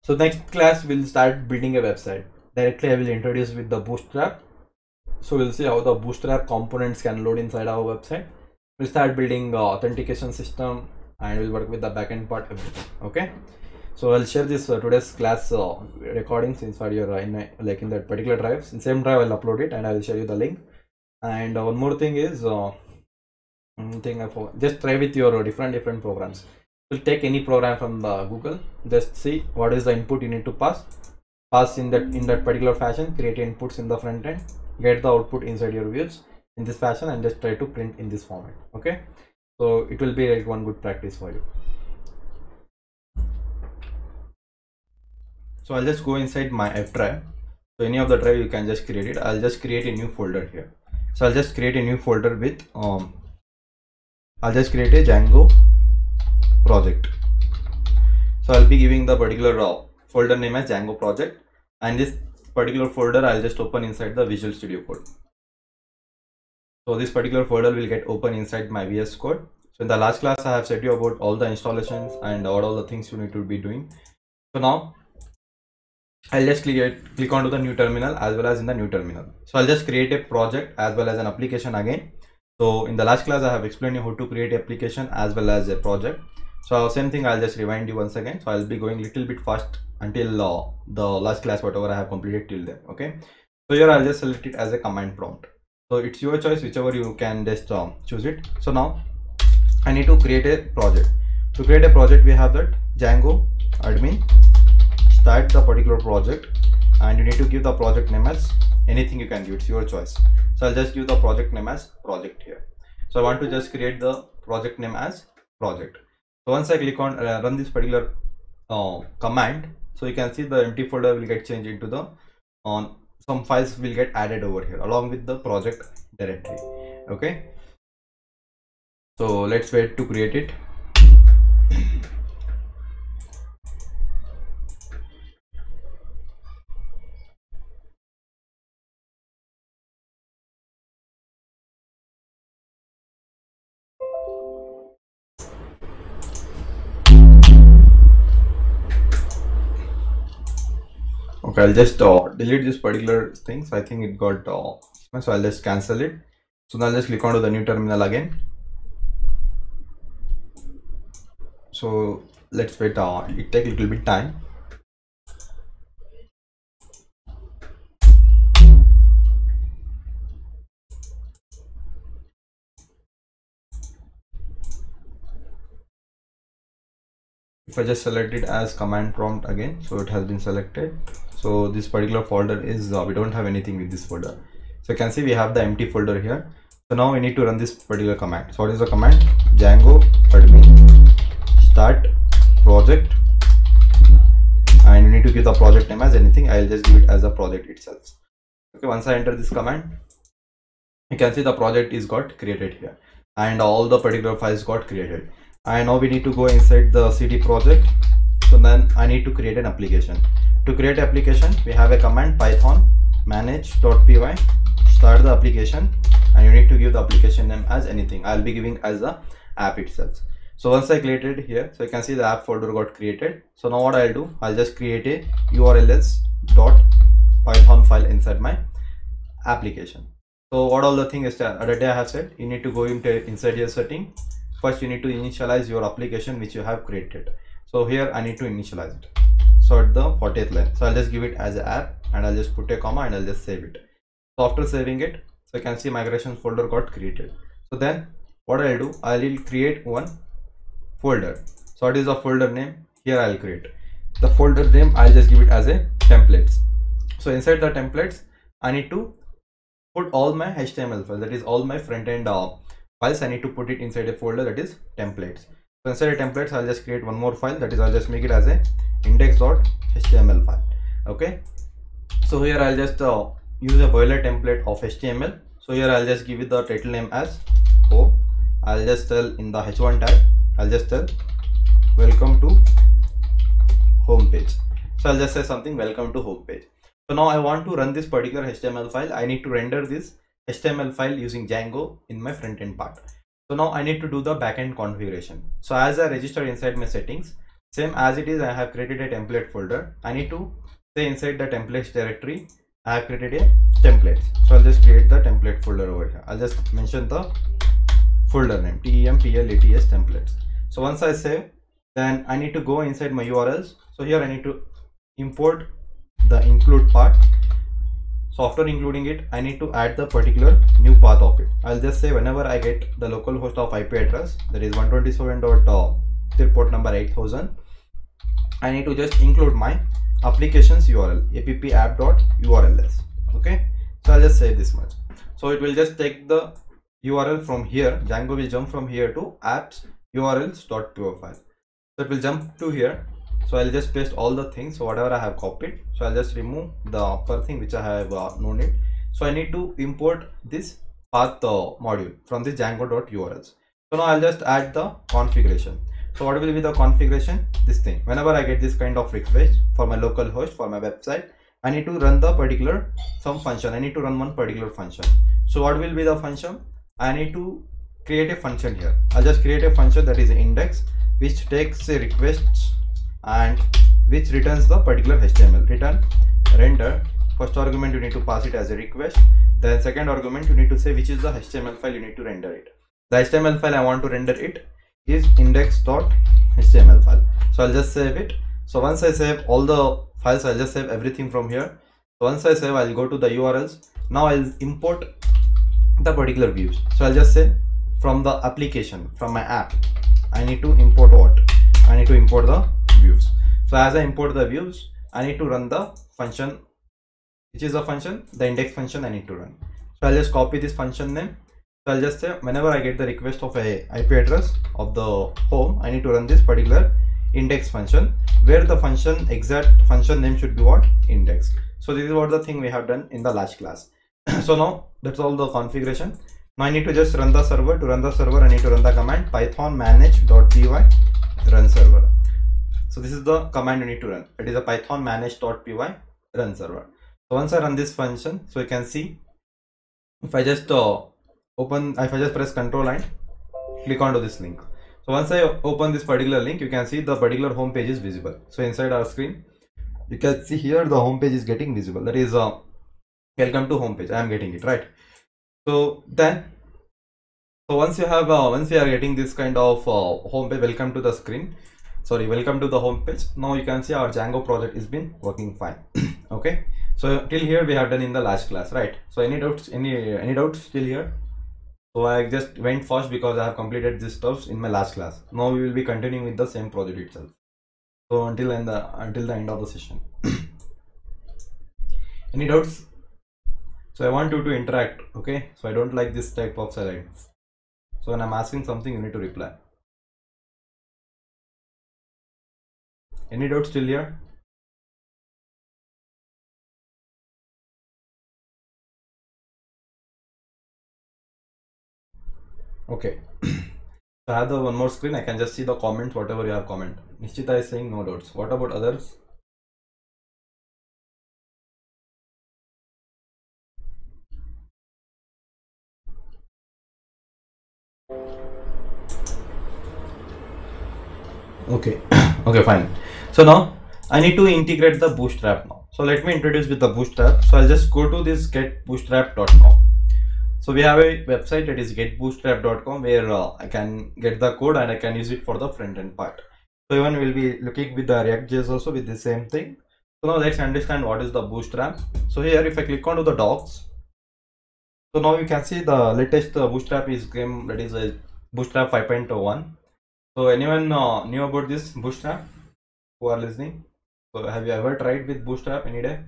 So next class we'll start building a website. Directly i will introduce with the bootstrap. So we'll see how the bootstrap components can load inside our website. We'll start building uh, authentication system and we'll work with the backend part everything. Okay so i'll share this uh, today's class uh, recordings inside your uh, in, uh, like in that particular drives in same drive i'll upload it and i will share you the link. And uh, one more thing is uh, thing I forgot. just try with your different different programs. Will take any program from the google. Just see what is the input you need to pass. Pass in that in that particular fashion. Create inputs in the front end. Get the output inside your views in this fashion and just try to print in this format. Okay? So it will be like one good practice for you so i'll just go inside my f drive. So any of the drive you can just create it. I'll just create a new folder here. So i'll just create a new folder with um i'll just create a django project. So i'll be giving the particular uh, folder name as django project. And this particular folder i'll just open inside the visual studio code. So this particular folder will get open inside my vs code. So in the last class i have said you about all the installations and what all the things you need to be doing. So now I'll just click, click onto the new terminal as well as in the new terminal. So I'll just create a project as well as an application again. So in the last class, I have explained you how to create application as well as a project. So same thing, I'll just rewind you once again. So I'll be going little bit fast until uh, the last class, whatever I have completed till then. Okay. So here I'll just select it as a command prompt. So it's your choice, whichever you can just um, choose it. So now I need to create a project. To create a project, we have that Django admin start the particular project and you need to give the project name as anything you can give it's your choice. So i'll just give the project name as project here. So i want to just create the project name as project. So once i click on uh, run this particular uh, command so you can see the empty folder will get changed into the on uh, some files will get added over here along with the project directory. Okay? So let's wait to create it okay i'll just uh, delete this particular thing so i think it got uh, so i'll just cancel it. So now just click onto the new terminal again. So let's wait uh, it take a little bit time. If I just select it as command prompt again so it has been selected so this particular folder is uh, we don't have anything with this folder. So you can see we have the empty folder here. So now we need to run this particular command. So what is the command? Django admin start project. And you need to give the project name as anything. I'll just give it as a project itself. Okay once i enter this command you can see the project is got created here. And all the particular files got created. And now we need to go inside the cd project. So then i need to create an application to create application we have a command python manage.py start the application and you need to give the application name as anything. I'll be giving as the app itself. So once i created here so you can see the app folder got created. So now what i'll do i'll just create a urls dot python file inside my application. So what all the thing is uh, that other day i have said you need to go into inside your setting. First you need to initialize your application which you have created. So here i need to initialize it so at the 40th line. So i'll just give it as an app and i'll just put a comma and i'll just save it. So after saving it so you can see migration folder got created. So then what i'll do i will create one folder. So what is the folder name? Here i'll create. The folder name i'll just give it as a templates. So inside the templates i need to put all my html files that is all my front end uh, files. I need to put it inside a folder that is templates The templates, I'll just create one more file. That is, I'll just make it as a index.html file. Okay. So here I'll just uh, use a boiler template of HTML. So here I'll just give it the title name as home. I'll just tell in the h1 tag. I'll just tell welcome to home page. So I'll just say something welcome to home page. So now I want to run this particular HTML file. I need to render this HTML file using Django in my front end part. So now I need to do the backend configuration. So as I register inside my settings, same as it is, I have created a template folder. I need to say inside the templates directory, I have created a template. So I'll just create the template folder over here. I'll just mention the folder name templats templates. So once I save, then I need to go inside my URLs. So here I need to import the include part so after including it i need to add the particular new path of it. I'll just say whenever i get the local host of ip address that is 127 dot uh, port number 8000 i need to just include my applications url app app dot urls okay? So i'll just say this much. So it will just take the url from here django will jump from here to apps urls dot file so it will jump to here so i'll just paste all the things so whatever i have copied. So i'll just remove the upper thing which i have uh, no need so i need to import this path uh, module from the django.urls so now i'll just add the configuration. So what will be the configuration? This thing. Whenever i get this kind of request for my local host for my website i need to run the particular some function. I need to run one particular function. So what will be the function? I need to create a function here. I'll just create a function that is index which takes a request and which returns the particular HTML return render. First argument you need to pass it as a request. Then second argument you need to say which is the HTML file you need to render it. The HTML file I want to render it is index.html file. So I'll just save it. So once I save all the files I'll just save everything from here. Once I save I'll go to the URLs now I'll import the particular views. So I'll just say from the application from my app. I need to import what? I need to import the views. So as i import the views i need to run the function which is a function the index function i need to run. So i'll just copy this function name. So i'll just say whenever i get the request of a ip address of the home i need to run this particular index function where the function exact function name should be what? Index. So this is what the thing we have done in the last class. So now that's all the configuration. Now i need to just run the server. To run the server i need to run the command python manage.py run server so this is the command you need to run. It is a python manage.py run server. So once i run this function so you can see if i just uh, open if i just press control and click onto this link. So once i open this particular link you can see the particular home page is visible. So inside our screen you can see here the home page is getting visible. That is uh, welcome to home page. I am getting it right? So then so once you have uh, once you are getting this kind of uh, home page welcome to the screen sorry welcome to the home page. Now you can see our django project is been working fine. Okay? So till here we have done in the last class right? So any doubts any any doubts still here? So i just went fast because i have completed this stuff in my last class. Now we will be continuing with the same project itself. So until the until the end of the session. Any doubts? So i want you to interact okay? So i don't like this type of silence so when i'm asking something you need to reply Any doubts still here? Okay. I have the one more screen. I can just see the comments, whatever you have comment. Nishchita is saying no doubts. What about others? Okay. okay, fine so now i need to integrate the bootstrap now. So let me introduce with the bootstrap. So i'll just go to this getbootstrap.com so we have a website that is getbootstrap.com where uh, i can get the code and i can use it for the front end part. So even we'll be looking with the react.js also with the same thing. So now let's understand what is the bootstrap. So here if i click onto the docs so now you can see the latest uh, bootstrap is game that is a bootstrap 5.01 so anyone uh, knew about this bootstrap who are listening. So have you ever tried with Bootstrap any day?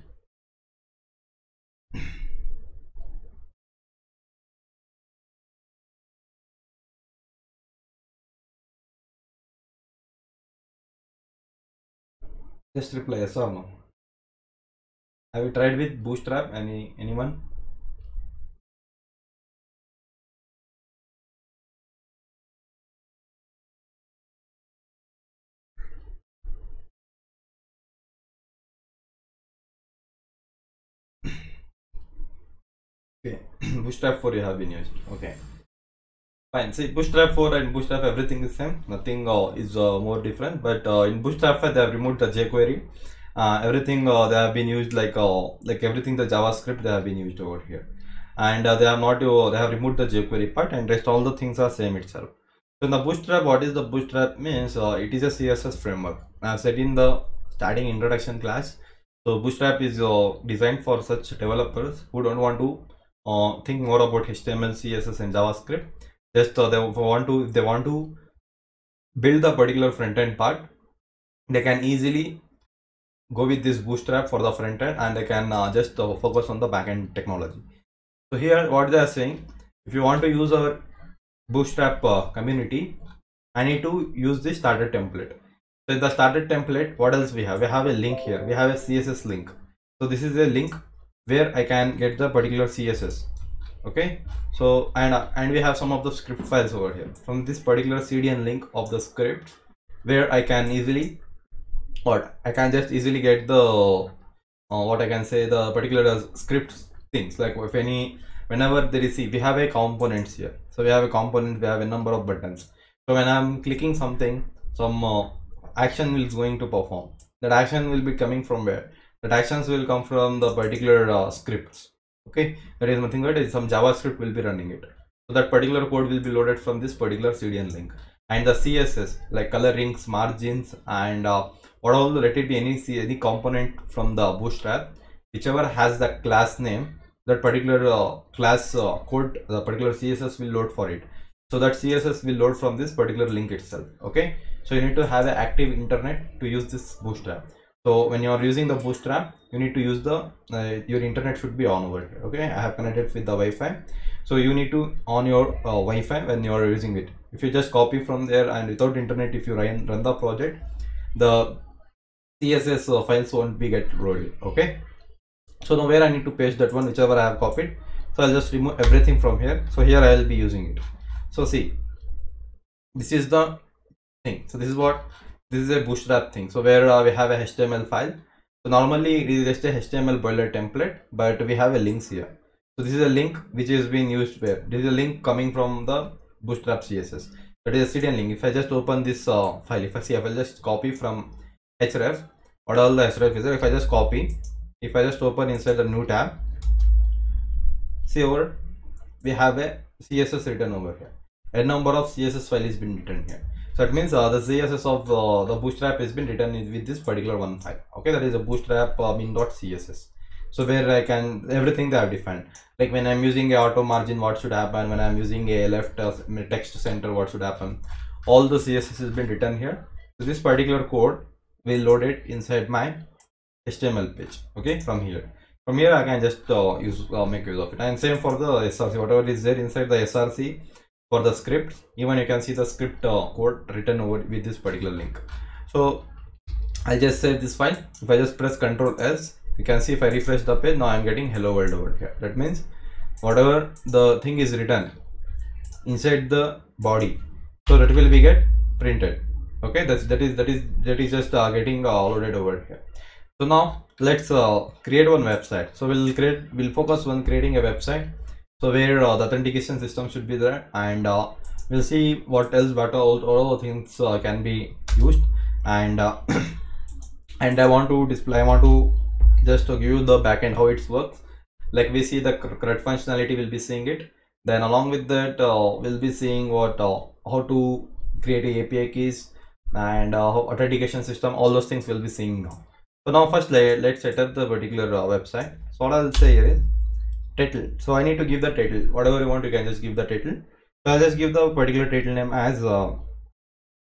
Just reply yes or no. Have you tried with Bootstrap? Any anyone? Bootstrap 4 you have been used. Okay. Fine. See bootstrap 4 and bootstrap everything is same. Nothing uh, is uh, more different. But uh, in bootstrap 5 they have removed the jquery. Uh, everything uh, they have been used like uh, like everything the javascript they have been used over here. And uh, they have not they have removed the jquery part and rest all the things are same itself. So in the bootstrap what is the bootstrap means uh, it is a css framework. I said in the starting introduction class so bootstrap is uh, designed for such developers who don't want to uh, think more about html css and javascript. Just uh, they want to if they want to build the particular front end part. They can easily go with this bootstrap for the front end and they can uh, just uh, focus on the backend technology. So here what they are saying if you want to use our bootstrap uh, community i need to use the starter template. So in the starter template what else we have? We have a link here. We have a css link. So this is a link where i can get the particular css okay? So and uh, and we have some of the script files over here. From this particular cdn link of the script where i can easily or I can just easily get the uh, what I can say the particular script things. Like if any whenever there is see we have a components here. So we have a component we have a number of buttons. So when I'm clicking something some uh, action is going to perform. That action will be coming from where that actions will come from the particular uh, scripts. Okay? There is nothing but some javascript will be running it. So that particular code will be loaded from this particular cdn link. And the css like colorings margins and uh, what all let it be any any component from the bootstrap whichever has the class name that particular uh, class uh, code the particular css will load for it. So that css will load from this particular link itself. Okay? So you need to have an active internet to use this bootstrap so when you are using the bootstrap you need to use the uh, your internet should be on over here okay? I have connected with the wi-fi. So you need to on your uh, wi-fi when you are using it. If you just copy from there and without internet if you run, run the project the css uh, files won't be get loaded okay? So now where i need to paste that one whichever i have copied. So i'll just remove everything from here. So here i will be using it. So see this is the thing. So this is what this is a bootstrap thing. So where uh, we have a html file. So normally it is just a html boiler template but we have a links here. So this is a link which is being used where? This is a link coming from the bootstrap css that is a cdn link. If i just open this uh, file if i see if i just copy from href what all the href is there if i just copy if i just open inside the new tab see over we have a css written over here. A number of css file is been written here it means uh, the css of uh, the bootstrap has been written with this particular one file. Okay that is a bootstrap uh, min.css so where i can everything that I've defined like when i'm using a auto margin what should happen? When i'm using a left uh, text center what should happen? All the css has been written here. So this particular code will load it inside my html page. Okay from here. From here i can just uh, use uh, make use of it. And same for the src whatever is there inside the src for the script even you can see the script uh, code written over with this particular link. So i'll just save this file. If i just press ctrl s you can see if i refresh the page now i'm getting hello world over here. That means whatever the thing is written inside the body so that will be get printed. Okay that's that is that is that is just uh, getting uh, loaded over here. So now let's uh, create one website. So we'll create we'll focus on creating a website so where uh, the authentication system should be there and uh, we'll see what else what all, all things uh, can be used. And and i want to display i want to just to give you the backend how it works. Like we see the CRUD functionality we'll be seeing it. Then along with that uh, we'll be seeing what uh, how to create api keys and uh, authentication system all those things we'll be seeing now. So now first let, let's set up the particular website. So what i'll say here is title. So i need to give the title. Whatever you want you can just give the title. So i'll just give the particular title name as uh,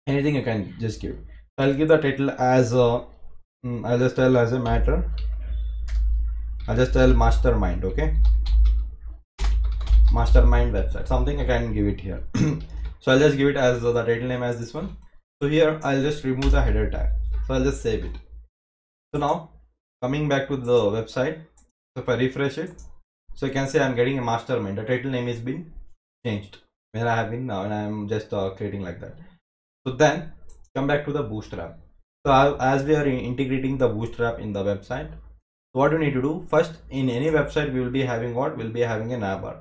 anything you can just give. I'll give the title as uh, mm, i'll just tell as a matter. I'll just tell mastermind okay? Mastermind website. Something i can give it here. So i'll just give it as uh, the title name as this one. So here i'll just remove the header tag. So i'll just save it. So now coming back to the website. So if i refresh it so you can say i'm getting a mastermind the title name is been changed. Where i have been now and i'm just uh, creating like that. So then come back to the bootstrap so as we are integrating the bootstrap in the website what do we need to do first in any website we will be having what? We'll be having a navbar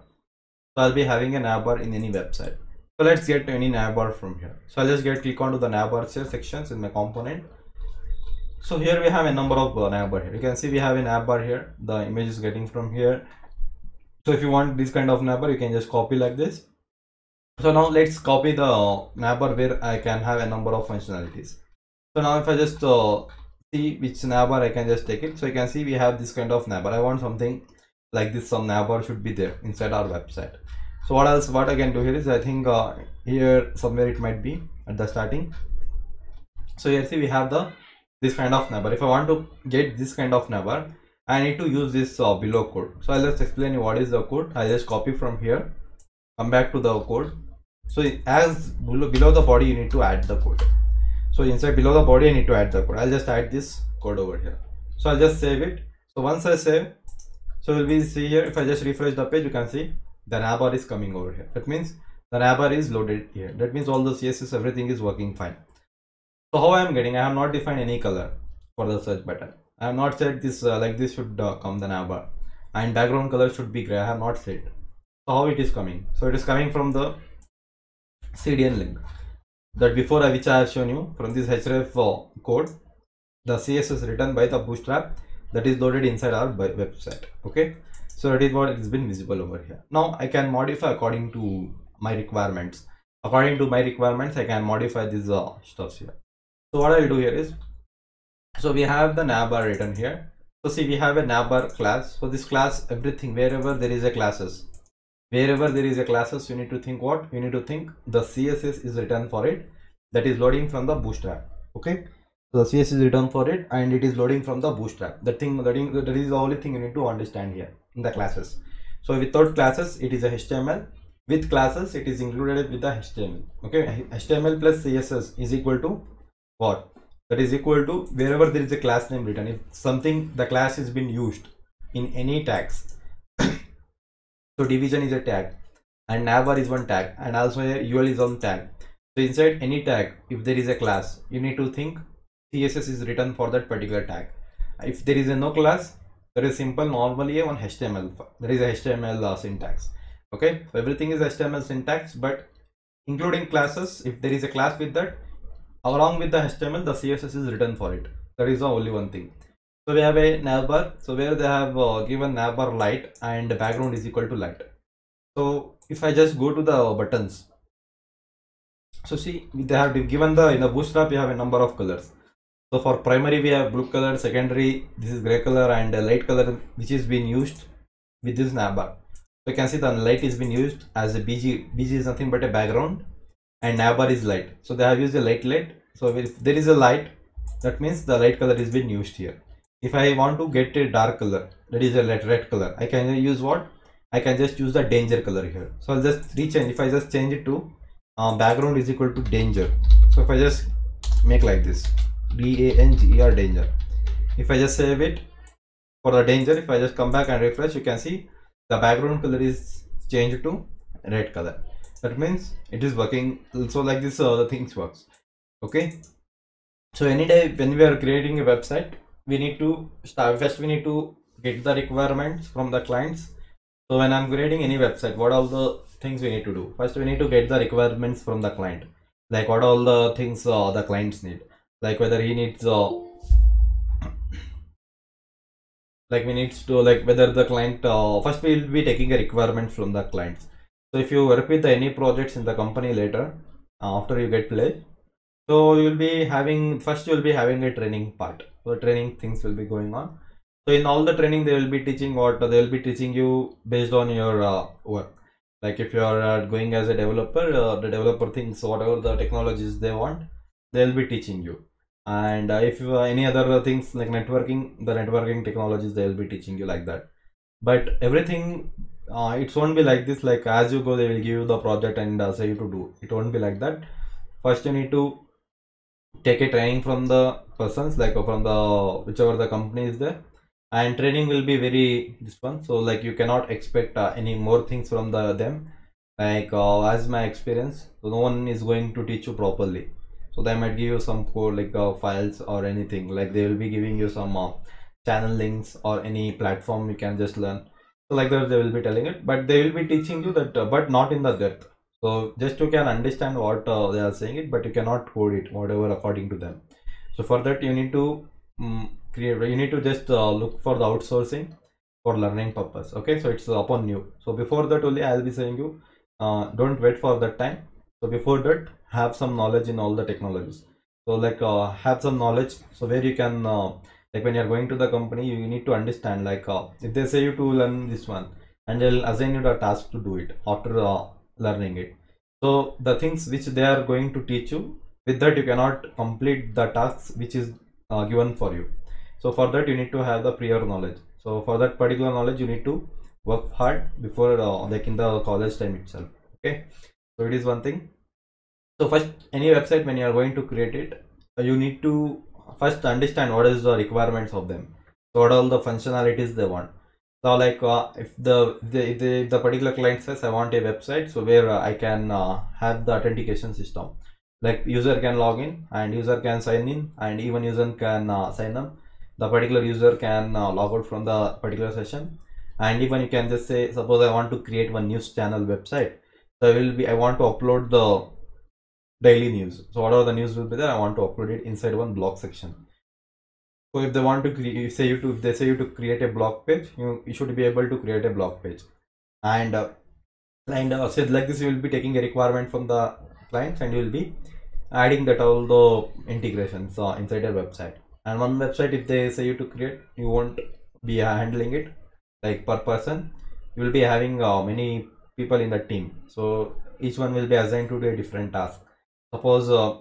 so i'll be having a navbar in any website. So let's get any navbar from here. So i'll just get click onto the navbar sections in my component. So here we have a number of uh, navbar here. You can see we have a navbar here. The image is getting from here so if you want this kind of navbar you can just copy like this. So now let's copy the navbar where i can have a number of functionalities. So now if i just uh, see which navbar i can just take it. So you can see we have this kind of navbar i want something like this. Some navbar should be there inside our website. So what else what i can do here is i think uh, here somewhere it might be at the starting. So here see we have the this kind of navbar if i want to get this kind of navbar i need to use this uh, below code. So i'll just explain you what is the code. I'll just copy from here. Come back to the code. So as below, below the body you need to add the code. So inside below the body i need to add the code. I'll just add this code over here. So i'll just save it. So once i save so we'll be see here if i just refresh the page you can see the navbar is coming over here. That means the navbar is loaded here. That means all the css everything is working fine. So how i am getting? I have not defined any color for the search button i have not said this uh, like this should uh, come the navbar and background color should be gray. I have not said. So how it is coming? So it is coming from the cdn link. That before I which i have shown you from this href uh, code the css written by the bootstrap that is loaded inside our website. Okay? So that is what it has been visible over here. Now i can modify according to my requirements. According to my requirements i can modify these uh, stuffs here. So what i'll do here is so we have the navbar written here. So see we have a navbar class. So this class everything wherever there is a classes wherever there is a classes you need to think what? You need to think the css is written for it. That is loading from the bootstrap. Okay? So the css is written for it and it is loading from the bootstrap. The thing that is the only thing you need to understand here in the classes. So without classes it is a html with classes it is included with the html okay? Html plus css is equal to what that is equal to wherever there is a class name written. If something the class has been used in any tags so division is a tag and navbar is one tag and also a ul is one tag. So inside any tag if there is a class you need to think css is written for that particular tag. If there is a no class there is simple normally a one html there is a html uh, syntax. Okay? So everything is html syntax but including classes if there is a class with that along with the html the css is written for it. That is the only one thing. So we have a navbar so where they have uh, given navbar light and background is equal to light. So if i just go to the buttons. So see they have given the in the bootstrap you have a number of colors. So for primary we have blue color secondary this is gray color and light color which is being used with this navbar so you can see the light is being used as a bg bg is nothing but a background and navbar is light. So they have used a light light so if there is a light that means the light color is being used here. If i want to get a dark color that is a red, red color i can use what? I can just use the danger color here. So i'll just rechange. If i just change it to uh, background is equal to danger. So if i just make like this d-a-n-g-e-r danger. If i just save it for the danger if i just come back and refresh you can see the background color is changed to red color that means it is working. So like this uh, the things works. Okay? So any day when we are creating a website we need to start first we need to get the requirements from the clients. So when i'm creating any website what are the things we need to do? First we need to get the requirements from the client. Like what all the things uh, the clients need. Like whether he needs uh, like we need to like whether the client uh, first we will be taking a requirement from the clients so if you work with any projects in the company later uh, after you get play so you will be having first you will be having a training part. So training things will be going on. So in all the training they will be teaching what they will be teaching you based on your uh, work. Like if you are uh, going as a developer uh, the developer thinks whatever the technologies they want they will be teaching you. And uh, if uh, any other things like networking the networking technologies they will be teaching you like that. But everything uh, it won't be like this like as you go they will give you the project and uh, say you to do. It won't be like that. First you need to take a training from the persons like uh, from the whichever the company is there. And training will be very this one. So like you cannot expect uh, any more things from the them. Like uh, as my experience so no one is going to teach you properly. So they might give you some code like uh, files or anything. Like they will be giving you some uh, channel links or any platform you can just learn so like that they will be telling it but they will be teaching you that uh, but not in the depth. So just you can understand what uh, they are saying it but you cannot code it whatever according to them. So for that you need to um, create you need to just uh, look for the outsourcing for learning purpose okay? So it's upon you. So before that only i'll be saying you uh, don't wait for that time. So before that have some knowledge in all the technologies. So like uh, have some knowledge so where you can uh, like when you're going to the company you need to understand like uh, if they say you to learn this one and they'll assign you the task to do it after uh, learning it. So the things which they are going to teach you with that you cannot complete the tasks which is uh, given for you. So for that you need to have the prior knowledge. So for that particular knowledge you need to work hard before uh, like in the college time itself. Okay? So it is one thing. So first any website when you are going to create it you need to first understand what is the requirements of them. So what all the functionalities they want. So like uh, if the the, the the particular client says i want a website so where uh, i can uh, have the authentication system. Like user can log in and user can sign in and even user can uh, sign up. The particular user can uh, log out from the particular session. And even you can just say suppose i want to create one news channel website. So i will be i want to upload the daily news. So whatever the news will be there i want to upload it inside one blog section. So if they want to create say you to if they say you to create a blog page you, you should be able to create a blog page. And uh, and uh, so like this you will be taking a requirement from the clients and you will be adding that all the integrations uh, inside your website. And one website if they say you to create you won't be handling it like per person. You will be having uh, many people in the team. So each one will be assigned to do a different task suppose uh,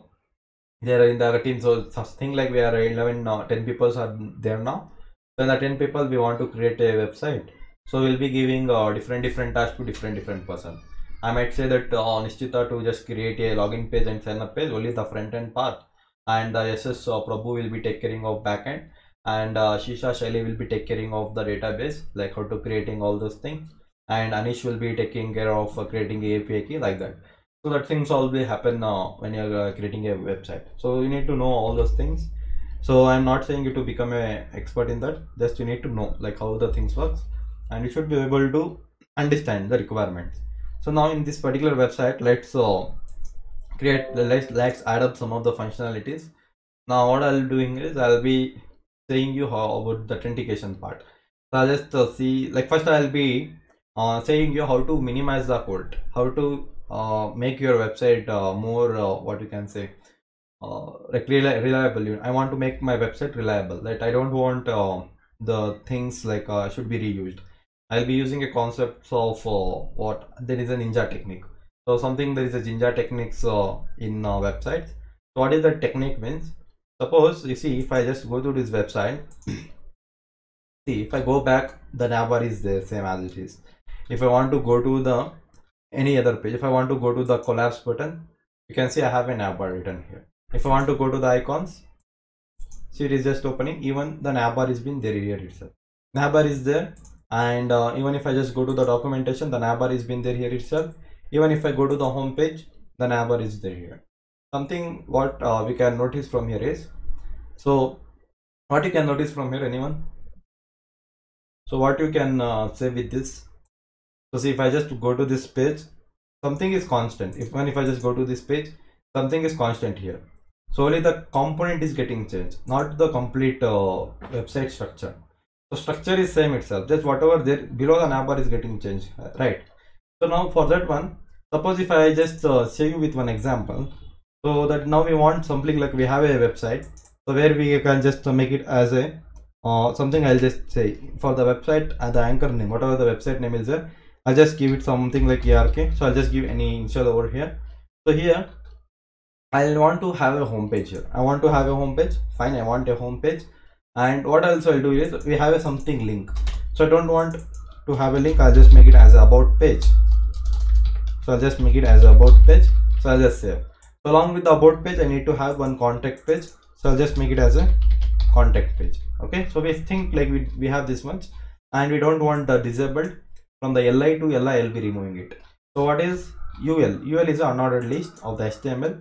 they are in the team so something like we are 11 uh, 10 people are there now. So in the 10 people we want to create a website. So we'll be giving uh, different different tasks to different different person. I might say that uh, nishchita to just create a login page and sign up page only the front end part. And the ss uh, prabhu will be taking care of backend and uh, shisha will be taking care of the database like how to creating all those things. And anish will be taking care of uh, creating api key like that so that things always happen now when you're uh, creating a website. So you need to know all those things. So i'm not saying you to become a expert in that. Just you need to know like how the things works. And you should be able to understand the requirements. So now in this particular website let's uh, create let's let's add up some of the functionalities. Now what i'll doing is i'll be saying you how about the authentication part. So i'll just uh, see like first i'll be uh, saying you how to minimize the code how to uh, make your website uh, more uh, what you can say uh, like reli- reliable. I want to make my website reliable that i don't want uh, the things like uh, should be reused. I'll be using a concept of uh, what there is a jinja technique. So something there is a jinja techniques in websites. So what is the technique means? Suppose you see if i just go to this website see if i go back the navbar is there same as it is. If i want to go to the any other page. If i want to go to the collapse button you can see i have a navbar written here. If i want to go to the icons see it is just opening. Even the navbar is been there here itself. Navbar is there. And uh, even if i just go to the documentation the navbar is been there here itself. Even if i go to the home page the navbar is there here. Something what uh, we can notice from here is so what you can notice from here anyone? So what you can uh, say with this so see if i just go to this page something is constant. If when if i just go to this page something is constant here. So only the component is getting changed not the complete uh, website structure. So structure is same itself just whatever there below the navbar is getting changed uh, right. So now for that one suppose if i just uh, show you with one example so that now we want something like we have a website so where we can just make it as a uh, something i'll just say for the website and the anchor name whatever the website name is there i'll just give it something like ark so i'll just give any initial over here. So here i want to have a home page here. I want to have a home page. Fine i want a home page. And what else i'll do is we have a something link. So i don't want to have a link. I'll just make it as about page. So i'll just make it as about page. So i'll just save. So along with the about page i need to have one contact page. So i'll just make it as a contact page. Okay? So we think like we, we have this much. And we don't want the disabled from the li to li i'll be removing it. So what is ul ul is an unordered list of the html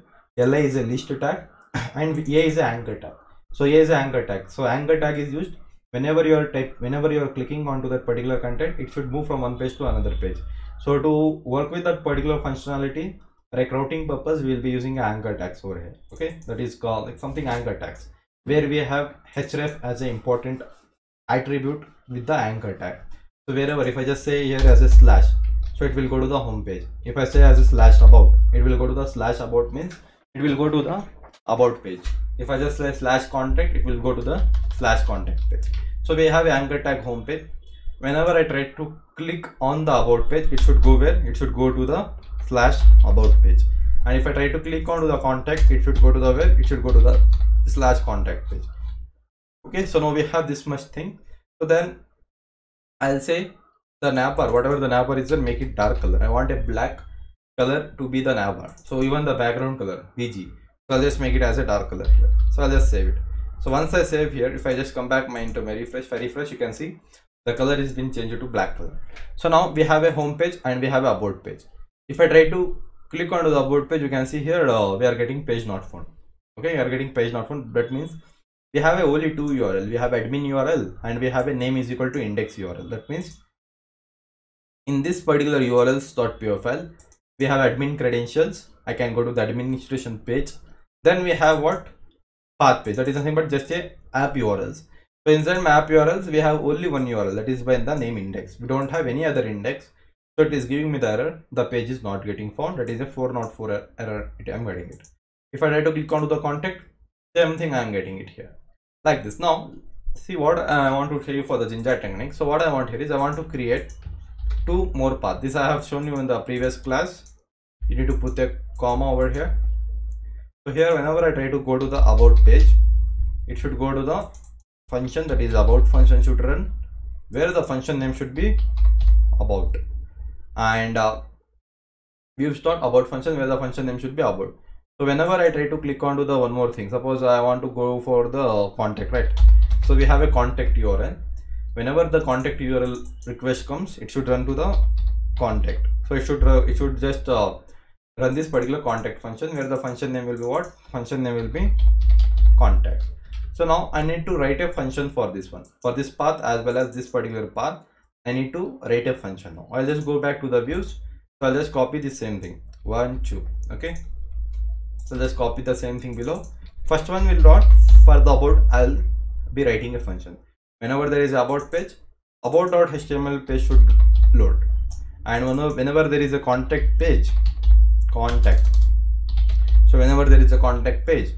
li is a list tag and a is an anchor tag. So a is an anchor tag. So anchor tag is used whenever you are type whenever you are clicking onto that particular content it should move from one page to another page. So to work with that particular functionality like routing purpose we will be using anchor tags over here. Okay? That is called like something anchor tags where we have href as an important attribute with the anchor tag so wherever if i just say here as a slash so it will go to the home page. If i say as a slash about it will go to the slash about means it will go to the about page. If i just say slash contact it will go to the slash contact page. So we have anchor tag home page. Whenever i try to click on the about page it should go where? It should go to the slash about page. And if i try to click onto the contact it should go to the where? It should go to the slash contact page. Okay so now we have this much thing. So then i'll say the navbar whatever the navbar is then make it dark color. I want a black color to be the navbar so even the background color bg so i'll just make it as a dark color here. So i'll just save it. So once i save here if i just come back my into my refresh my refresh you can see the color is been changed to black color. So now we have a home page and we have a about page. If i try to click onto the about page you can see here uh, we are getting page not found. Okay we are getting page not found. That means we have a only two url we have admin url and we have a name is equal to index url that means in this particular urls.py file we have admin credentials. I can go to the administration page. Then we have what? Path page. That is nothing but just a app urls so inside my app urls we have only one url that is by the name index. We don't have any other index. So it is giving me the error. The page is not getting found. That is a 404 er error. I'm getting it. If i try to click onto the contact same thing i'm getting it here like this. Now see what i want to show you for the jinja technique. So what i want here is i want to create two more paths. This i have shown you in the previous class. You need to put a comma over here. So here whenever i try to go to the about page it should go to the function that is about function should run where the function name should be about. And uh, view start about function where the function name should be about so whenever i try to click onto the one more thing suppose i want to go for the contact right? So we have a contact url whenever the contact url request comes it should run to the contact. So it should it should just uh, run this particular contact function where the function name will be what? Function name will be contact. So now i need to write a function for this one for this path as well as this particular path. I need to write a function now. I'll just go back to the views. So i'll just copy the same thing. One two okay so just copy the same thing below. First one will not for the about i'll be writing a function. Whenever there is about page about.html page should load. And whenever, there is a contact page contact. So whenever there is a contact page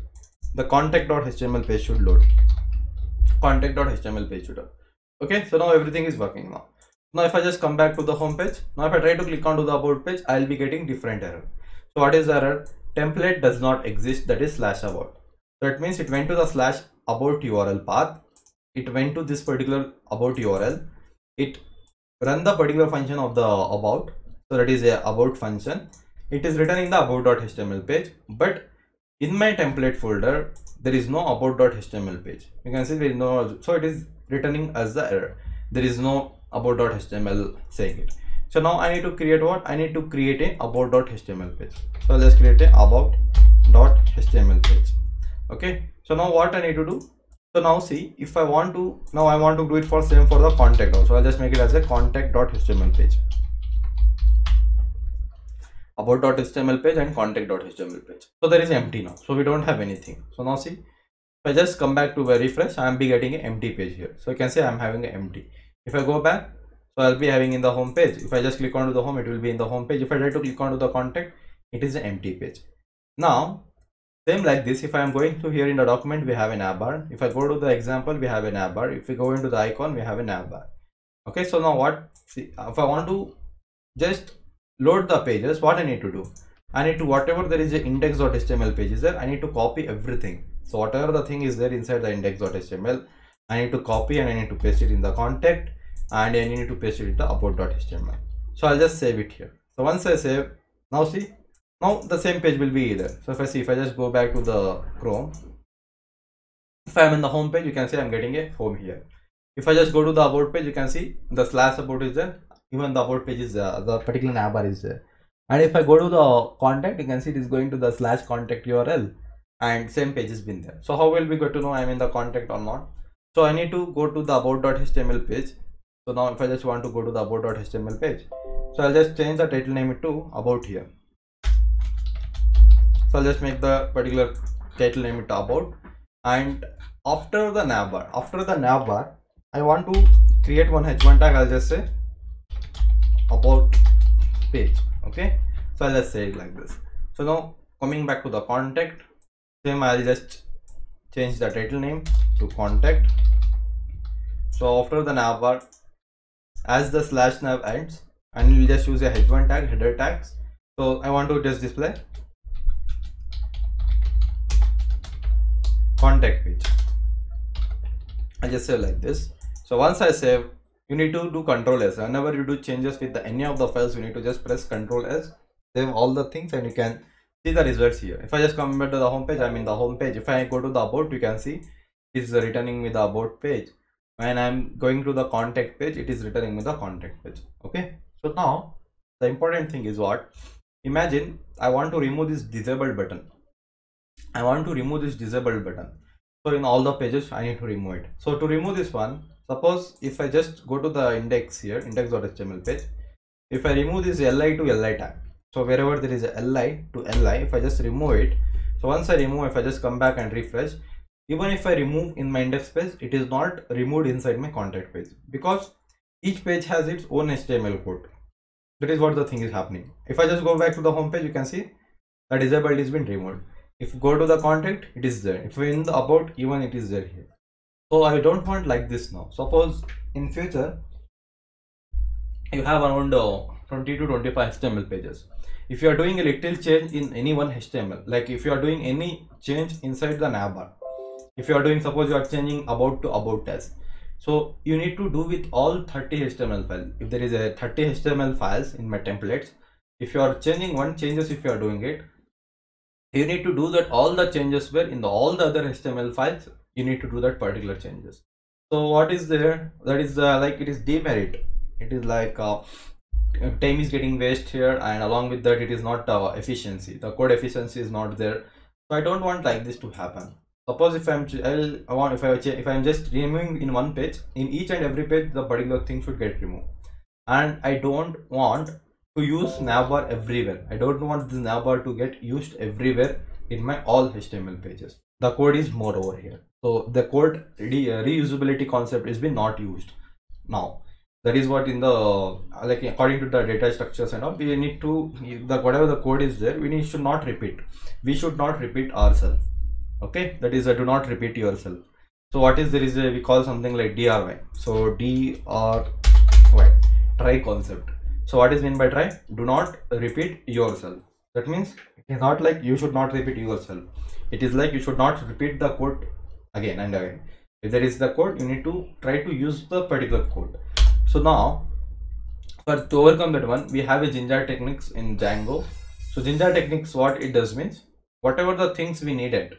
the contact.html page should load. Contact.html page should load. Okay? So now everything is working now. Now if i just come back to the home page now if i try to click onto the about page i'll be getting different error. So what is the error template does not exist that is slash about. So it means it went to the slash about url path. It went to this particular about url. It run the particular function of the about. So that is a about function. It is written in the about.html page but in my template folder there is no about.html page. You can see there is no so it is returning as the error. There is no about.html saying it so now i need to create what? I need to create a about.html page. So let's create a about.html page. Okay? So now what i need to do? So now see if i want to now i want to do it for same for the contact also. I'll just make it as a contact.html page. About.html page and contact.html page. So there is empty now. So we don't have anything. So now see if i just come back to refresh i am be getting an empty page here. So you can say i'm having an empty. If i go back so i'll be having in the home page. If i just click onto the home it will be in the home page. If i try to click onto the contact it is an empty page. Now same like this if i am going to here in the document we have a navbar if i go to the example we have a navbar if we go into the icon we have a navbar okay so now what see if i want to just load the pages what i need to do? I need to whatever there is a index.html page is there i need to copy everything. So whatever the thing is there inside the index.html i need to copy and i need to paste it in the contact and i need to paste it in the about.html so i'll just save it here. So once i save now see now the same page will be there so if i see if i just go back to the chrome if i'm in the home page you can see i'm getting a home here. If i just go to the about page you can see the slash about is there even the about page is uh, the particular navbar is there. And if i go to the contact you can see it is going to the slash contact url and same page has been there. So how will we go to know i'm in the contact or not? So i need to go to the about.html page so now if i just want to go to the about.html page so i'll just change the title name to about here. So i'll just make the particular title name to about. And after the navbar after the navbar i want to create one h1 tag i'll just say about page okay? So i'll just say it like this. So now coming back to the contact same i'll just change the title name to contact. So after the navbar as the slash nav ends and we'll just use a h1 tag header tags. So i want to just display contact page. I just say like this. So once i save you need to do control s. Whenever you do changes with the, any of the files you need to just press control s save all the things and you can see the results here. If i just come back to the home page i'm in the home page. If i go to the about you can see it's returning with the about page when i'm going to the contact page. It is returning me the contact page. Okay? So now the important thing is what? Imagine i want to remove this disabled button. I want to remove this disabled button. So in all the pages i need to remove it. So to remove this one suppose if i just go to the index here index.html page. If i remove this li to li tag so wherever there is a li to li if i just remove it so once i remove if i just come back and refresh even if i remove in my index page it is not removed inside my contact page. Because each page has its own html code. That is what the thing is happening. If i just go back to the home page you can see the disabled is been removed. If go to the contact it is there. If we in the about even it is there here. So i don't want like this now. Suppose in future you have around uh, 20 to 25 html pages. If you are doing a little change in any one HTML, like if you are doing any change inside the navbar, if you are doing, suppose you are changing about to about test, so you need to do with all 30 HTML files. If there is a 30 HTML files in my templates, if you are changing one changes, if you are doing it, you need to do that all the changes were in the all the other HTML files, you need to do that particular changes. So what is there? That is uh, like it is demerit. It is like uh, time is getting waste here and along with that it is not uh, efficiency the code efficiency is not there so i don't want like this to happen suppose if i'm I'll, i want if i if i'm just removing in one page in each and every page the particular thing should get removed. And i don't want to use navbar everywhere. I don't want this navbar to get used everywhere in my all html pages. The code is more over here. So the code re uh, reusability concept is been not used now. That is what in the uh, like according to the data structures and all we need to the whatever the code is there we need to not repeat. We should not repeat ourselves okay? That is a do not repeat yourself. So what is there is a we call something like dry so dry try concept. So what is mean by dry? Do not repeat yourself. That means it is not like you should not repeat yourself. It is like you should not repeat the code again and again. If there is the code you need to try to use the particular code so now for to overcome that one we have a jinja techniques in django. So jinja techniques what it does means whatever the things we needed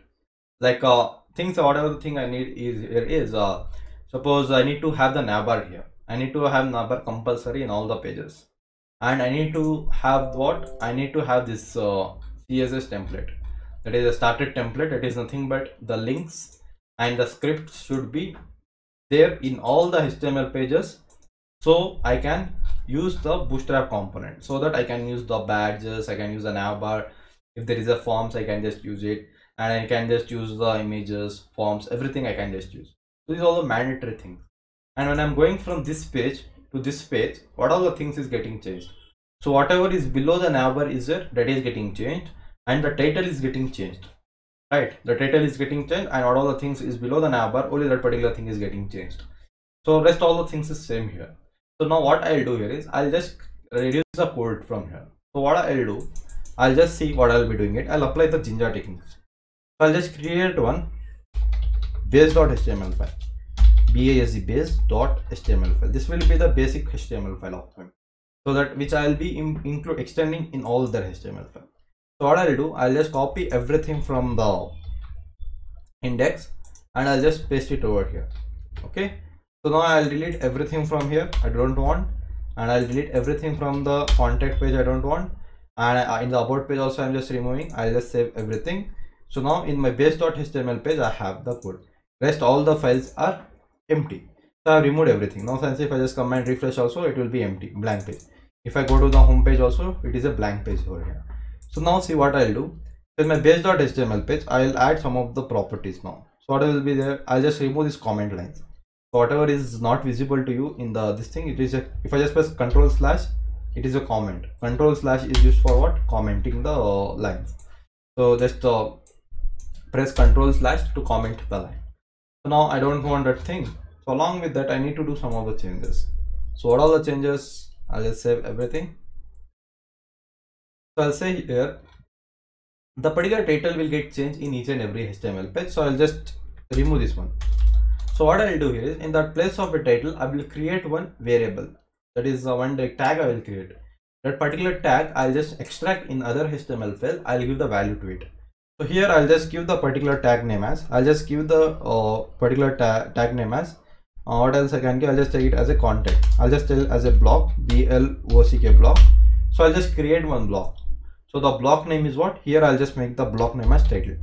like uh things whatever thing i need is here is uh suppose i need to have the navbar here. I need to have navbar compulsory in all the pages. And i need to have what? I need to have this uh, css template. That is a started template. It is nothing but the links and the scripts should be there in all the html pages. So i can use the bootstrap component so that i can use the badges i can use the navbar if there is a forms i can just use it and i can just use the images forms everything i can just use. So these are all the mandatory things. And when i'm going from this page to this page what all the things is getting changed? So whatever is below the navbar is there that is getting changed. And the title is getting changed. Right? The title is getting changed and what all the things is below the navbar only that particular thing is getting changed. So rest all the things is same here. So now what I'll do here is I'll just reduce the code from here. So what I'll do, I'll just see what I'll be doing it. I'll apply the Jinja techniques. I'll just create one base.html file. BASE base.html file. This will be the basic HTML file of mine. So that which I'll be include extending in all the HTML file. so what i'll do i'll just copy everything from the index and i'll just paste it over here okay so now i'll delete everything from here i don't want and i'll delete everything from the contact page i don't want and uh, in the about page also i'm just removing i'll just save everything so now in my base.html page i have the code. Rest all the files are empty. So i've removed everything. Now since if i just command refresh also it will be empty blank page. If i go to the home page also it is a blank page over here. So now see what i'll do. In my base.html page i'll add some of the properties now. So what will be there? I'll just remove these comment lines. So whatever is not visible to you in the this thing it is a if i just press control slash it is a comment. Control slash is used for what? Commenting the uh, lines. So just uh, press control slash to comment the line. So now i don't want that thing. So along with that i need to do some of the changes. So what are the changes? I'll just save everything. So i'll say here the particular title will get changed in each and every html page. So i'll just remove this one. So what i'll do here is in that place of a title i will create one variable. That is the one tag I will create. That particular tag I'll just extract in other HTML file. I'll give the value to it. So here I'll just give the particular tag name as. I'll just give the uh, particular ta tag name as. Uh, what else I can give? I'll just take it as a contact. I'll just tell as a block B L O C K block. So I'll just create one block. So the block name is what? Here I'll just make the block name as title.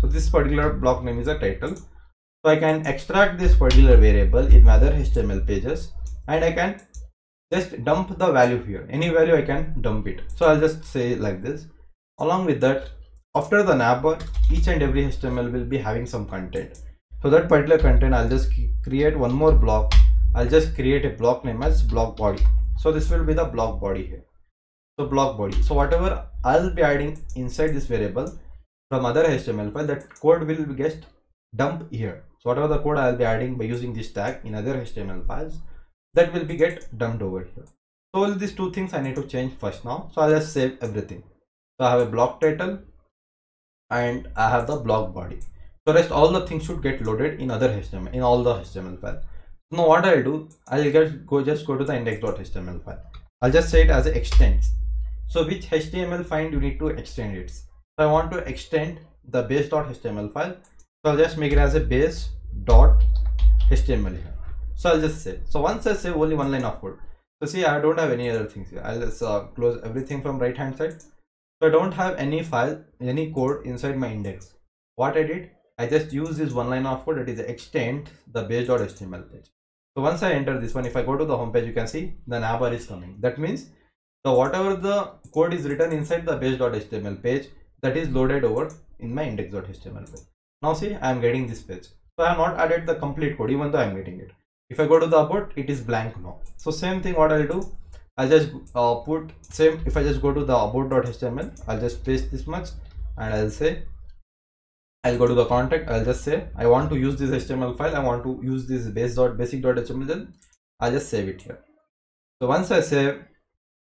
So this particular block name is a title. So I can extract this particular variable in my other HTML pages and I can just dump the value here any value i can dump it so i'll just say like this along with that after the navbar each and every html will be having some content. So that particular content i'll just create one more block. I'll just create a block name as block body. So this will be the block body here. So block body. So whatever i'll be adding inside this variable from other html file that code will get dumped here. So whatever the code i'll be adding by using this tag in other html files that will be get dumped over here. So all these two things i need to change first now. So i'll just save everything. So i have a block title and i have the block body. So rest all the things should get loaded in other html in all the html file. Now what i'll do i'll get go just go to the index.html file. I'll just say it as extends. So which html find you need to extend it? So i want to extend the base.html file. So i'll just make it as a base.html here. So i'll just say. so once i save only one line of code. So see i don't have any other things here. I'll just uh, close everything from right hand side so i don't have any file any code inside my index. What i did i just use this one line of code that is extend the base.html page. So once i enter this one if i go to the home page you can see the navbar is coming. That means the whatever the code is written inside the base.html page that is loaded over in my index.html page. Now see i am getting this page. So i have not added the complete code even though i am getting it. If I go to the about it is blank now. So same thing what I'll do I'll just uh, put same if I just go to the about.html I'll just paste this much and I'll say I'll go to the contact I'll just say I want to use this HTML file I want to use this base.basic.html then I'll just save it here. So once I save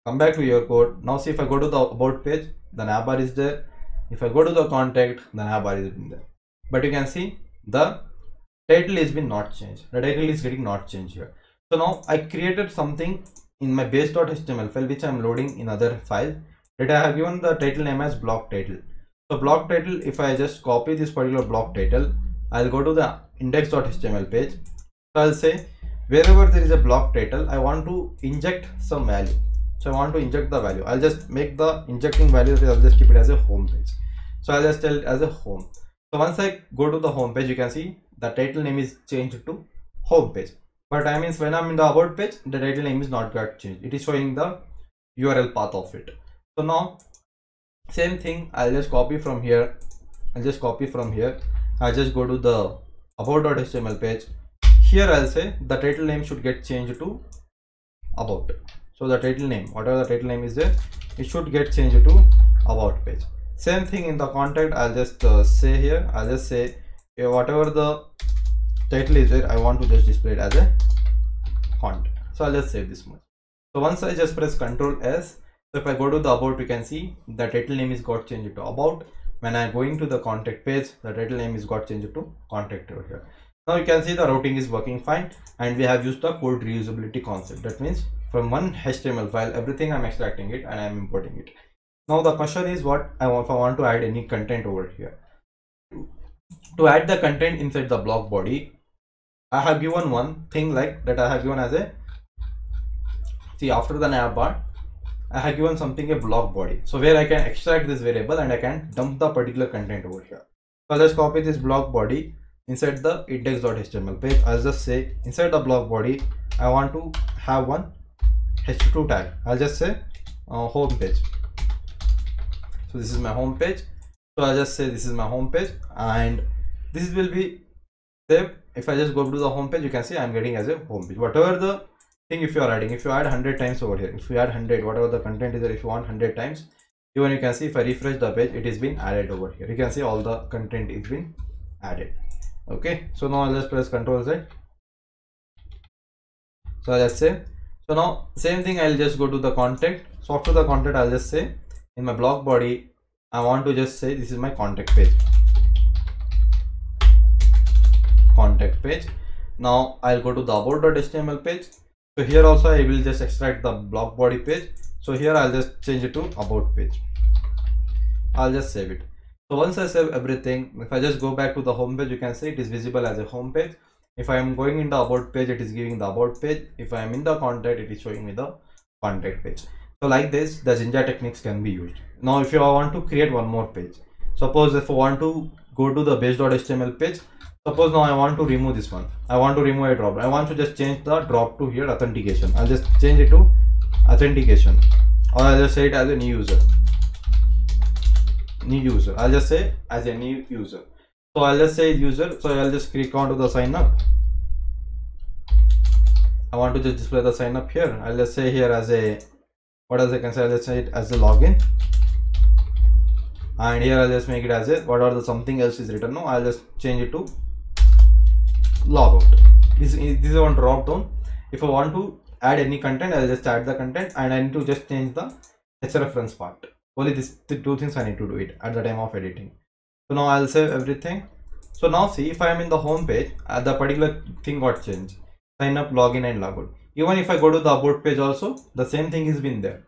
come back to your code. Now see if I go to the about page the navbar is there. If I go to the contact the navbar is in there. But you can see the title has been not changed. The title is getting not changed here. So now i created something in my base.html file which i'm loading in other file that i have given the title name as block title. So block title if i just copy this particular block title i'll go to the index.html page. So i'll say wherever there is a block title i want to inject some value. So i want to inject the value. I'll just make the injecting value i'll just keep it as a home page. So i'll just tell it as a home. So once i go to the home page you can see the title name is changed to home page but i means when i'm in the about page the title name is not got changed it is showing the url path of it. So now same thing i'll just copy from here. I'll just copy from here. I just go to the about.html page. Here i'll say the title name should get changed to about. So the title name whatever the title name is there it should get changed to about page. Same thing in the contact i'll just uh, say here. I'll just say whatever the title is there i want to just display it as a font. So i'll just save this much. So once i just press ctrl s so if i go to the about you can see the title name is got changed to about. When i'm going to the contact page the title name is got changed to contact over here. Now you can see the routing is working fine and we have used the code reusability concept. That means from one html file everything i'm extracting it and i'm importing it. Now the question is what i want if i want to add any content over here. To add the content inside the block body i have given one thing like that i have given as a see after the nav bar i have given something a block body. So where i can extract this variable and i can dump the particular content over here. So let's copy this block body inside the index.html page. I'll just say inside the block body i want to have one h2 tag. I'll just say uh, home page. So this is my home page. So i just say this is my home page and this will be saved if i just go to the home page you can see i'm getting as a home page. Whatever the thing if you are adding if you add 100 times over here if you add 100 whatever the content is there if you want 100 times even you can see if i refresh the page it is been added over here. You can see all the content is been added. Okay so now i'll just press ctrl z. So let's say so now same thing i'll just go to the content so after the content i'll just say in my block body i want to just say this is my contact page contact page. Now i'll go to the about.html page. So here also i will just extract the block body page. So here i'll just change it to about page. I'll just save it. So once i save everything if i just go back to the home page you can see it is visible as a home page. If i am going in the about page it is giving the about page. If i am in the contact it is showing me the contact page. So like this the jinja techniques can be used. Now if you want to create one more page suppose if i want to go to the base.html page suppose now i want to remove this one. I want to remove a drop. I want to just change the drop to here authentication. I'll just change it to authentication. Or i'll just say it as a new user. New user. I'll just say as a new user. So i'll just say user. So i'll just click on to the sign up. I want to just display the sign up here. I'll just say here as a what else i can say? I'll just say it as a login. And here i'll just make it as a what are the something else is written? No i'll just change it to logout this, this is one drop down. If i want to add any content i'll just add the content and i need to just change the reference part. Only these the two things i need to do it at the time of editing. So now i'll save everything. So now see if i am in the home page uh, the particular thing got changed. Sign up login and logout even if i go to the about page also the same thing is been there.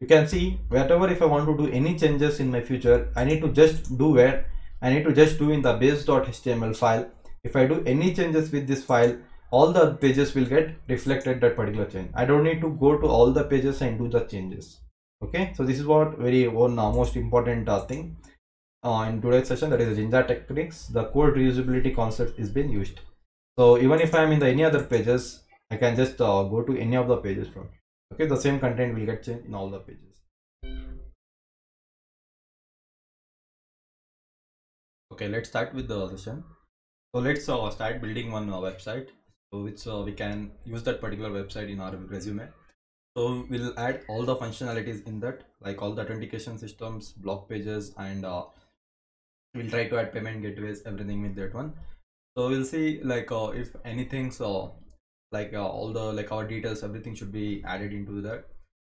You can see whatever if i want to do any changes in my future i need to just do where i need to just do in the base.html file if i do any changes with this file all the pages will get reflected that particular change i don't need to go to all the pages and do the changes. Okay? So this is what very one uh, most important uh, thing uh, in today's session that is Jinja techniques. The code reusability concept is being used. So even if i am in the any other pages i can just uh, go to any of the pages from. Okay? The same content will get changed in all the pages. Okay let's start with the session so let's uh, start building one uh, website. Which uh, we can use that particular website in our resume. So we'll add all the functionalities in that like all the authentication systems block pages and uh, we'll try to add payment gateways everything with that one. So we'll see like uh, if anything so like uh, all the like our details everything should be added into that.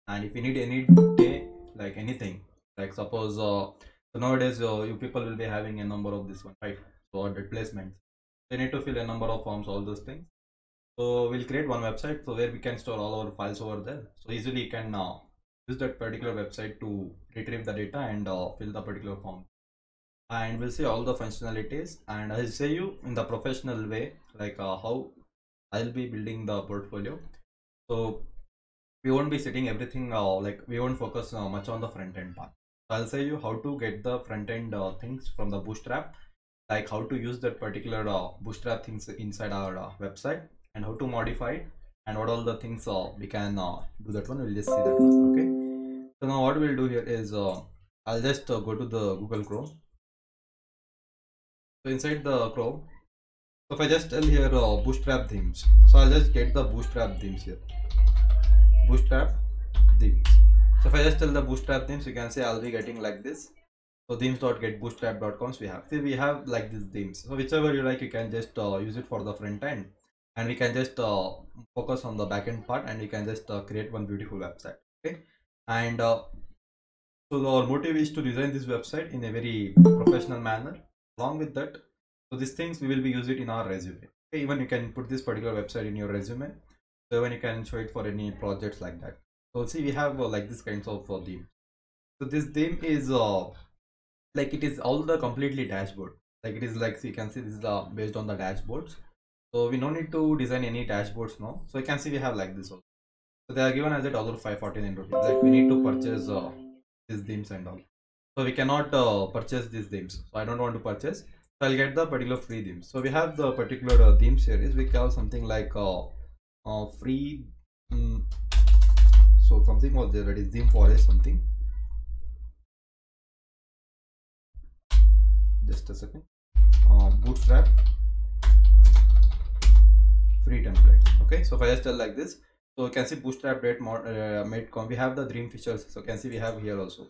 And if you need any day like anything like suppose so nowadays you people will be having a number of this one right? So replacements they need to fill a number of forms all those things. So we'll create one website so where we can store all our files over there. So easily you can uh, use that particular website to retrieve the data and uh, fill the particular form. And we'll see all the functionalities. And i'll say you in the professional way like uh, how i'll be building the portfolio. So we won't be setting everything uh, like we won't focus uh, much on the front end part. So i'll say you how to get the front end uh, things from the bootstrap like how to use that particular uh, bootstrap things inside our uh, website and how to modify it and what all the things uh, we can uh, do that one. We'll just see that one okay? So now what we'll do here is uh, i'll just uh, go to the google chrome. So inside the chrome so if i just tell here uh, bootstrap themes so i'll just get the bootstrap themes here. Bootstrap themes. So if i just tell the bootstrap themes you can see i'll be getting like this so themes.getbootstrap.coms we have see we have like these themes. So whichever you like you can just uh, use it for the front end. And we can just uh, focus on the backend part and we can just uh, create one beautiful website okay? And uh, so our motive is to design this website in a very professional manner. Along with that so these things we will be it in our resume okay? Even you can put this particular website in your resume. So when you can show it for any projects like that. So see we have uh, like this kinds of uh, theme so this theme is uh like it is all the completely dashboard. Like it is like so you can see this is the based on the dashboards. So we no need to design any dashboards now. So you can see we have like this also so they are given as a dollar five forty nine rupees. Like we need to purchase uh, these themes and all. So we cannot uh, purchase these themes so i don't want to purchase. So i'll get the particular free themes so we have the particular uh, theme series we call something like uh, uh free um, so something was there that is theme forest something just a second. Uh, bootstrap. Free template. Okay so if i just tell like this so you can see bootstrap date uh, made we have the dream features so you can see we have here also.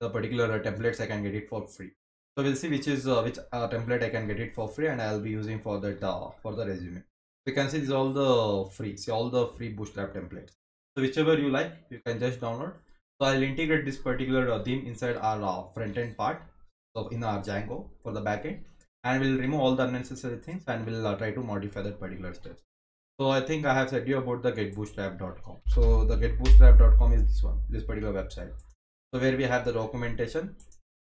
The particular uh, templates i can get it for free. So we'll see which is uh, which uh, template i can get it for free and i'll be using for that uh, for the resume. You can see these all the free see all the free bootstrap templates. So whichever you like you can just download. So i'll integrate this particular uh, theme inside our uh, front end part so in our django for the backend and we'll remove all the unnecessary things and we'll uh, try to modify that particular steps. So i think i have said you about the getbootstrap.com so the getbootstrap.com is this one this particular website. So where we have the documentation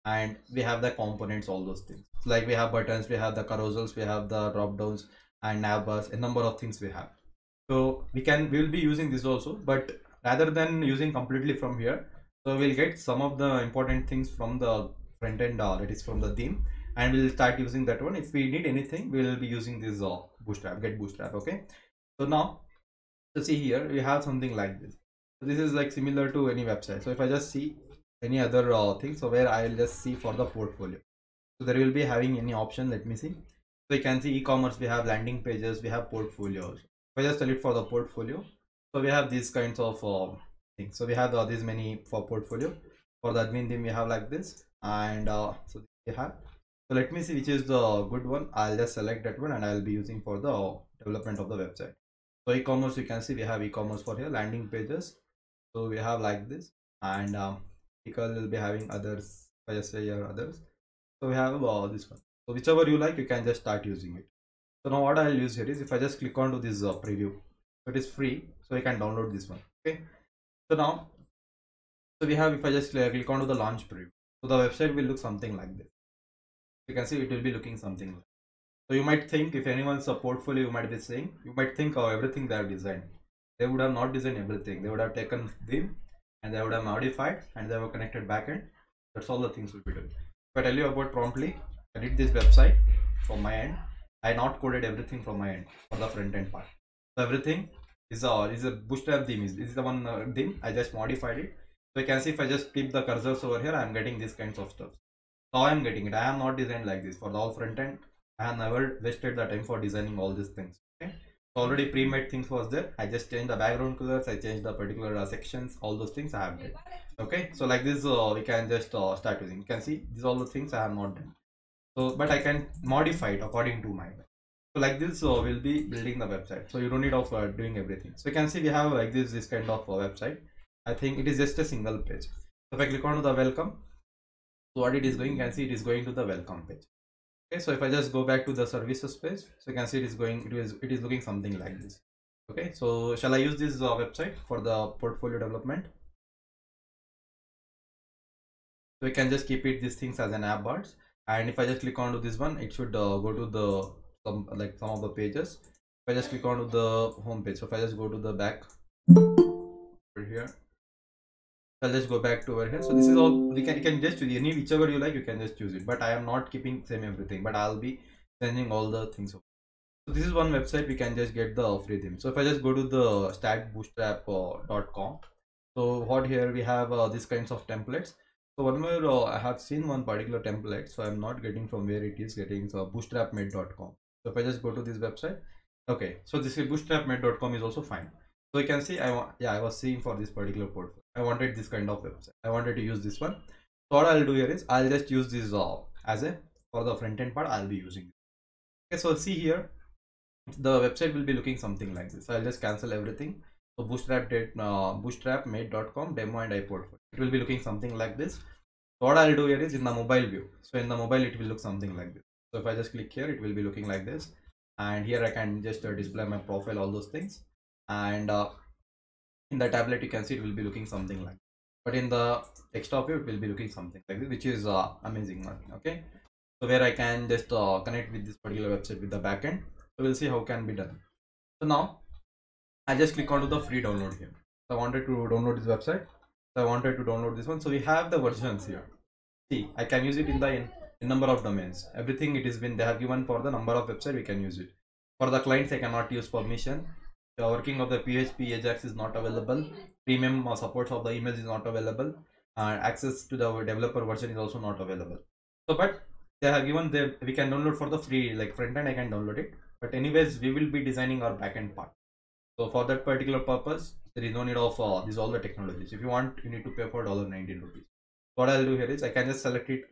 and we have the components all those things. Like we have buttons we have the carousels we have the drop downs and nav bars a number of things we have. So we can we will be using this also but rather than using completely from here so we'll get some of the important things from the front end uh, that is from the theme. And we'll start using that one. If we need anything we'll be using this uh, bootstrap get bootstrap okay? So now to see here we have something like this. So this is like similar to any website. So if i just see any other uh, thing so where i'll just see for the portfolio. So there will be having any option let me see. So you can see e-commerce we have landing pages we have portfolios. If i just tell it for the portfolio so we have these kinds of uh, things. So we have uh, these many for portfolio. For the admin theme we have like this and uh, so we have. So let me see which is the good one. I'll just select that one and i'll be using for the development of the website. So e-commerce you can see we have e-commerce for here landing pages. So we have like this. And um, because will be having others I just say here others. So we have uh, this one. So whichever you like you can just start using it. So now what I'll use here is if I just click onto this uh, preview. So it is free so you can download this one. Okay. So now so we have if I just click onto the launch preview so the website will look something like this. You can see it will be looking something like so you might think if anyone's a portfolio you might be saying you might think of everything they have designed they would have not designed everything. They would have taken theme and they would have modified and they have connected backend that's all the things we'll be doing. If i tell you about promptly i did this website from my end. I not coded everything from my end for the front end part. So everything is a is a bootstrap theme. Is this is the one uh, theme. I just modified it so you can see if i just keep the cursors over here i'm getting these kinds of stuff. So i'm getting it. I am not designed like this for the all front end. I have never wasted the time for designing all these things okay? Already pre-made things was there. I just changed the background colors i changed the particular uh, sections all those things i have done okay? So like this uh, we can just uh, start using. You can see these all the things i have not done. So but i can modify it according to my so like this uh, we'll be building the website. So you don't need of uh, doing everything. So you can see we have like this this kind of uh, website i think it is just a single page. So if i click on the welcome so what it is going you can see it is going to the welcome page. Okay so if i just go back to the services page so you can see it is going it is it is looking something like this. Okay so shall i use this uh, website for the portfolio development? So we can just keep it these things as an app bars and if i just click onto this one it should uh, go to the some like some of the pages. If i just click onto the home page so if i just go to the back over here I'll just go back to over here. So this is all you can you can just choose any whichever you like, you can just choose it. But I am not keeping same everything, but I'll be changing all the things. So this is one website we can just get the free theme. So if I just go to the startbootstrap.com, so what here we have uh, these kinds of templates. So one more uh, I have seen one particular template, so I'm not getting from where it is getting so bootstrapmade.com. So if I just go to this website, okay, so this is bootstrapmade.com is also fine so you can see i want yeah i was seeing for this particular portfolio. I wanted this kind of website. I wanted to use this one. So what i'll do here is i'll just use this uh, as a for the front end part i'll be using it. okay so see here. The website will be looking something like this. So i'll just cancel everything. So bootstrap date uh, bootstrapmade.com demo and iPortfolio. it will be looking something like this. So what i'll do here is in the mobile view. So in the mobile it will look something like this. So if i just click here it will be looking like this. And here i can just uh, display my profile all those things and uh, in the tablet you can see it will be looking something like but in the desktop view it will be looking something like this which is uh, amazing okay? So where i can just uh, connect with this particular website with the backend. So we'll see how can be done. So now i just click onto the free download here. So i wanted to download this website. So i wanted to download this one. So we have the versions here. See i can use it in the in, in number of domains. Everything it has been they have given for the number of website we can use it. For the clients i cannot use permission the working of the php ajax is not available. Premium supports of the image is not available. And access to the developer version is also not available. So but they have given the we can download for the free like front end i can download it. But anyways we will be designing our backend part. So for that particular purpose there is no need of uh, these all the technologies. If you want you need to pay for dollar 19 rupees. What i'll do here is i can just select it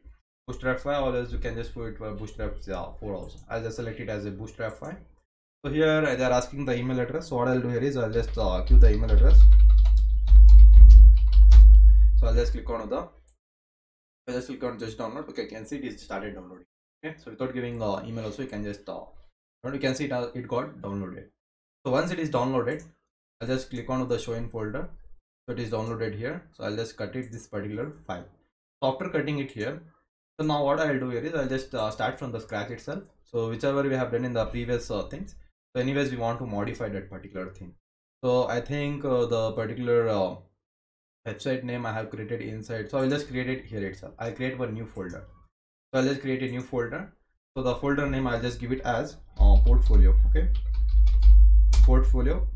bootstrap 5 or else you can just put it for bootstrap 4 also. I'll just select it as a bootstrap 5 so here they're asking the email address. So what i'll do here is i'll just uh, give the email address. So i'll just click on the I just click on just download. Okay you can see it is started downloading. Okay so without giving uh, email also you can just uh, you can see it, uh, it got downloaded. So once it is downloaded i'll just click on the show in folder. So it is downloaded here. So i'll just cut it this particular file. So after cutting it here so now what i'll do here is i'll just uh, start from the scratch itself. So whichever we have done in the previous uh, things so anyways we want to modify that particular thing so i think uh, the particular uh, website name I have created inside. So I'll just create it here itself. I'll create one new folder. So I'll just create a new folder. So the folder name I'll just give it as uh, portfolio. Okay. Portfolio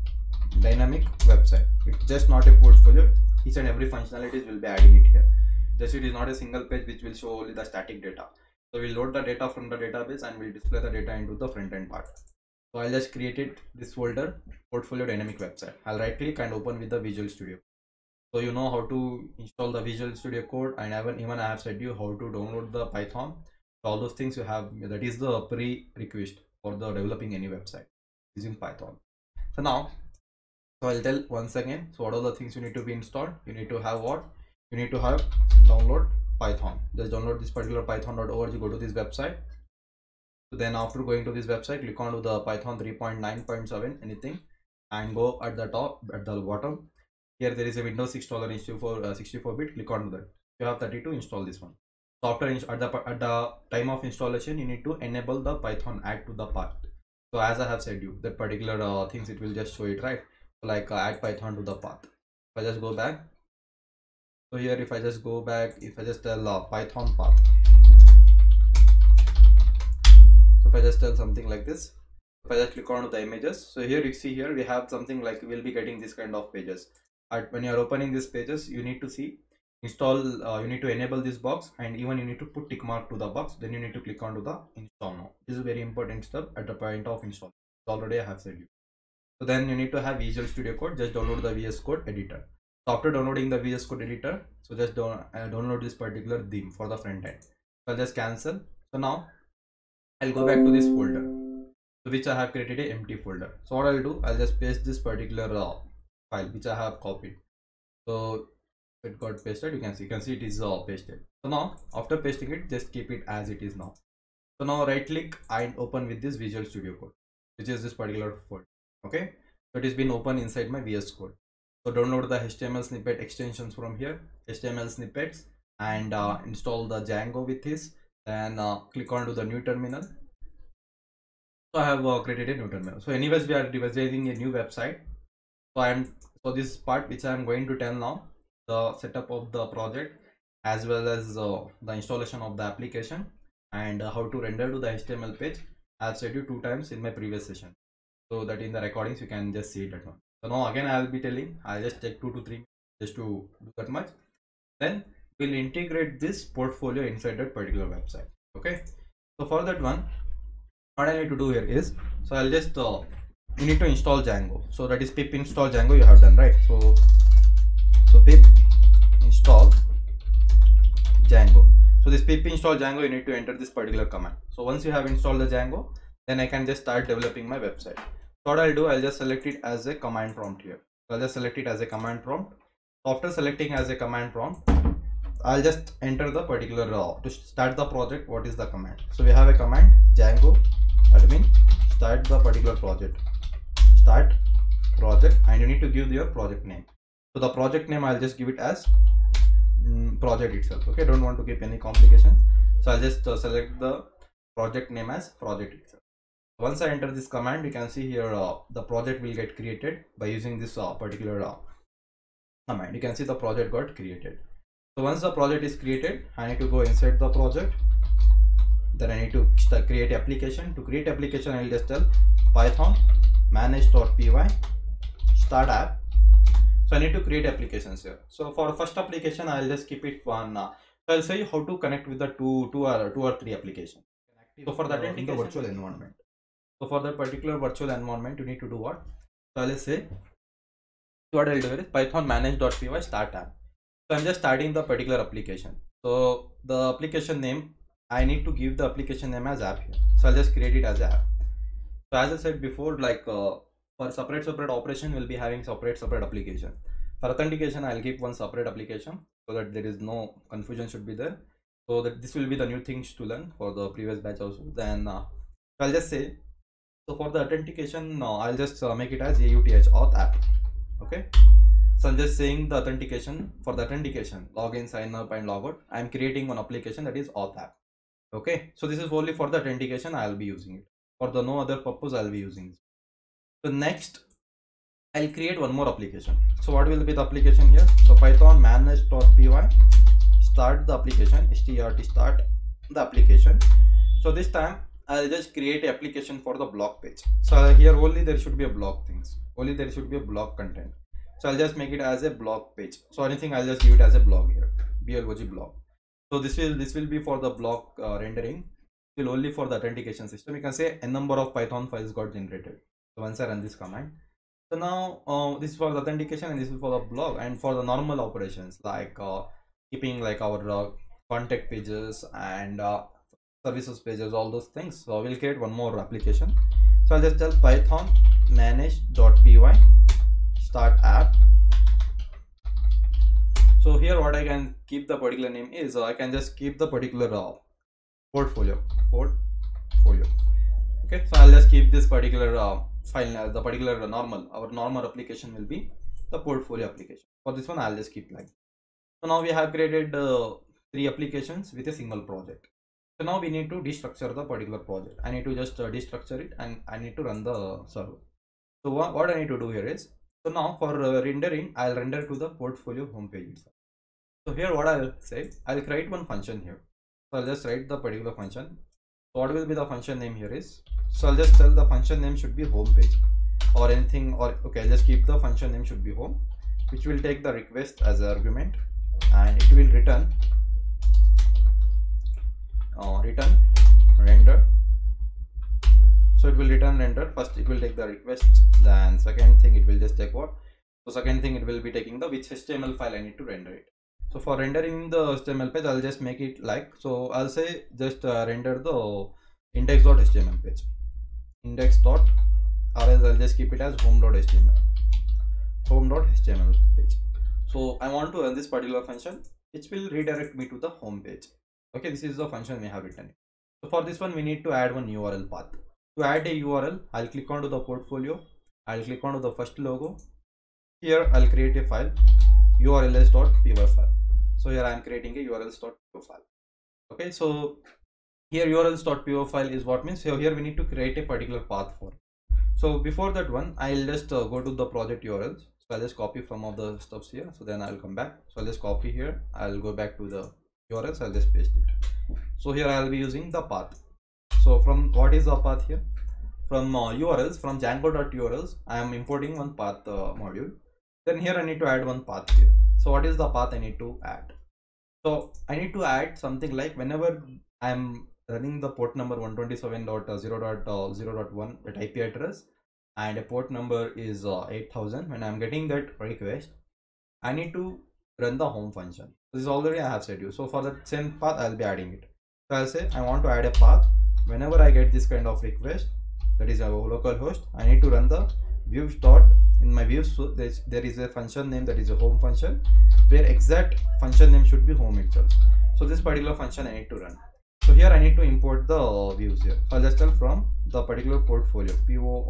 dynamic website. It's just not a portfolio. Each and every functionalities will be adding it here. Just it is not a single page which will show only the static data. So we'll load the data from the database and we'll display the data into the front end part. So I'll just create it this folder portfolio dynamic website. I'll right click and open with the Visual Studio. So you know how to install the visual studio code and even even i have said you how to download the python. So all those things you have that is the prerequisite for the developing any website using python. So now so i'll tell once again so what are the things you need to be installed? You need to have what? You need to have download python. Just download this particular python.org you go to this website then after going to this website click on to the python 3.9.7 anything and go at the top at the bottom. Here there is a windows installer install for uh, 64 bit click on that. You have 32 install this one. After at the at the time of installation you need to enable the python add to the path so as i have said you that particular uh, things it will just show it right? So like uh, add python to the path. If i just go back so here if i just go back if i just tell uh, python path if i just tell something like this. If i just click on the images. So here you see here we have something like we'll be getting this kind of pages. At when you are opening these pages you need to see install uh, you need to enable this box and even you need to put tick mark to the box. Then you need to click onto the install now. This is very important step at the point of install. Already i have said you. So then you need to have visual studio code. Just download the vs code editor. So after downloading the vs code editor so just down, uh, download this particular theme for the front end. So i'll just cancel. So now i'll go back to this folder which i have created a empty folder so what i'll do i'll just paste this particular uh, file which I have copied. So it got pasted. You can see, you can see it is uh, pasted. So now after pasting it, just keep it as it is now. So now right click and open with this Visual Studio Code, which is this particular folder. Okay, so it has been open inside my VS Code. So download the HTML snippet extensions from here, HTML snippets, and uh, install the Django with this. Then uh, click on to the new terminal. So I have uh, created a new terminal. So anyways, we are devising a new website. So i'm so this part which i'm going to tell now the setup of the project as well as uh, the installation of the application and how to render to the html page. I've said you two times in my previous session. So that in the recordings you can just see that one. So now again i'll be telling i'll just take two to three just to do that much. Then we'll integrate this portfolio inside that particular website okay so for that one what i need to do here is so i'll just uh, you need to install Django. So that is pip install Django you have done, right? So, so pip install Django. So this pip install Django, you need to enter this particular command. So once you have installed the Django, then I can just start developing my website. So what I'll do, I'll just select it as a command prompt here. So I'll just select it as a command prompt. After selecting as a command prompt, I'll just enter the particular uh, to start the project. What is the command? So we have a command Django admin start the particular project. Start project and you need to give your project name. So the project name i'll just give it as mm, project itself okay? Don't want to keep any complications. So i'll just uh, select the project name as project itself. Once i enter this command you can see here uh, the project will get created by using this uh, particular uh, command. You can see the project got created so once the project is created i need to go inside the project. Then i need to create application. To create application i'll just tell python manage.py start app. So i need to create applications here. So for first application i'll just keep it one uh, so i'll say how to connect with the two two or two or three applications. So for that in the virtual environment. So for that particular virtual environment you need to do what? So i'll say what i'll do is python manage.py start app so i'm just starting the particular application. So the application name i need to give the application name as app here. So i'll just create it as app. So as i said before like uh, for separate separate operation we'll be having separate separate application. For authentication i'll keep one separate application so that there is no confusion should be there. So that this will be the new things to learn for the previous batch also. Then uh, i'll just say so for the authentication uh, i'll just uh, make it as auth auth app. Okay i'm just saying the authentication for the authentication login sign up and logout i'm creating one application that is auth app. Okay? So this is only for the authentication i'll be using it. For the no other purpose i'll be using this so next i'll create one more application. So what will be the application here? So python manage.py start the application strt start the application. So this time i'll just create application for the blog page. So here only there should be a blog things. Only there should be a blog content so i'll just make it as a blog page. So anything i'll just give it as a blog here. Blog blog. So this will this will be for the blog uh, rendering. Will only for the authentication system. You can say a number of python files got generated. So once i run this command. So now uh, this is for the authentication and this is for the blog and for the normal operations like uh, keeping like our uh, contact pages and uh, services pages all those things. So we'll create one more application. So i'll just tell python manage.py start app. So here what i can keep the particular name is uh, i can just keep the particular uh, portfolio. Portfolio. Okay so i'll just keep this particular uh, file uh, the particular normal our normal application will be the portfolio application. For this one i'll just keep like so now we have created uh, three applications with a single project. So now we need to destructure the particular project. I need to just uh, destructure it and i need to run the server. So what i need to do here is so now for uh, rendering i'll render to the portfolio homepage. So here what i'll say i'll create one function here. So i'll just write the particular function. So what will be the function name here is so i'll just tell the function name should be home page or anything or okay i'll just keep the function name should be home which will take the request as an argument and it will return uh, return render so it will return render first it will take the request then second thing it will just take what so second thing it will be taking the which html file i need to render it so for rendering the HTML page, I'll just make it like, so I'll say just uh, render the index.html page, index dot, or else I'll just keep it as home.html, home.html page. So I want to run this particular function, which will redirect me to the home page. Okay, this is the function we have written. So for this one, we need to add one URL path. To add a URL, I'll click onto the portfolio. I'll click onto the first logo. Here, I'll create a file. Urls.py file. So here i am creating a urls.py file. Okay so here urls.py file is what means. So here we need to create a particular path for so before that one i'll just uh, go to the project urls so i'll just copy from all the stuffs here. So then i'll come back. So i'll just copy here. I'll go back to the urls i'll just paste it. So here i'll be using the path so from what is the path here? From uh, urls from django.urls i am importing one path uh, module. Then here i need to add one path here. So what is the path i need to add? So i need to add something like whenever i'm running the port number 127.0.0.1 at ip address and a port number is uh, 8000 when i'm getting that request i need to run the home function. This is already i have said you. So for the same path i'll be adding it. So i'll say i want to add a path whenever i get this kind of request that is a local host i need to run the views dot in my views there is a function name that is a home function where exact function name should be home itself. So this particular function i need to run. So here i need to import the views here. Just tell from the particular portfolio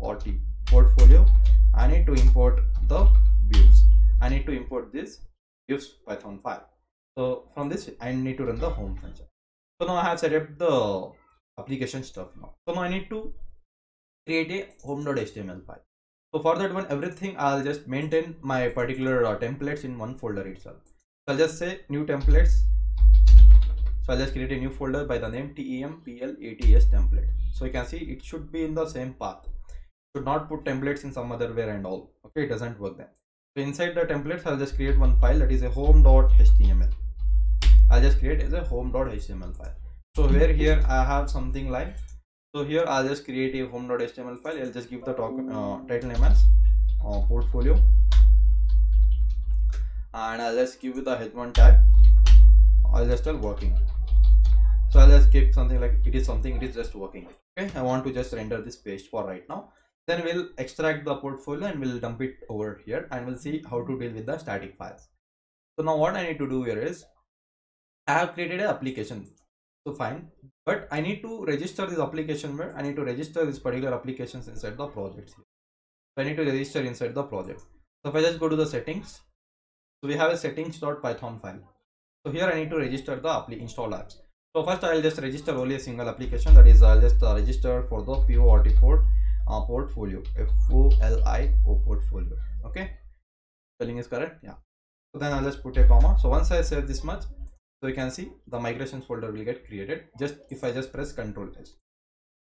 port portfolio. I need to import the views. I need to import this views python file. So from this, I need to run the home function. So now I have set up the application stuff now. So now I need to create a home.html file. So for that one, everything I'll just maintain my particular uh, templates in one folder itself. So I'll just say new templates. So I'll just create a new folder by the name templats template. So you can see it should be in the same path. Should not put templates in some other way and all. Okay, it doesn't work then. So inside the templates, I'll just create one file that is a home.html. I'll just create as a home.html file. So where here I have something like so here I'll just create a home.html file. I'll just give the uh, title name as uh, portfolio and I'll just give the h1 tag. I'll just tell working. So I'll just keep something like it is something it is just working. Okay, I want to just render this page for right now. Then we'll extract the portfolio and we'll dump it over here and we'll see how to deal with the static files. So now what I need to do here is I have created an application so fine. But i need to register this application where i need to register this particular applications inside the project so i need to register inside the project so if i just go to the settings so we have a settings.python file. So here i need to register the apply install apps. So first i'll just register only a single application. That is i'll just uh, register for the port port uh, portfolio. F o l i o portfolio. Okay? Spelling is correct? Yeah. So then i'll just put a comma. So once i save this much so you can see the migrations folder will get created just if i just press ctrl s.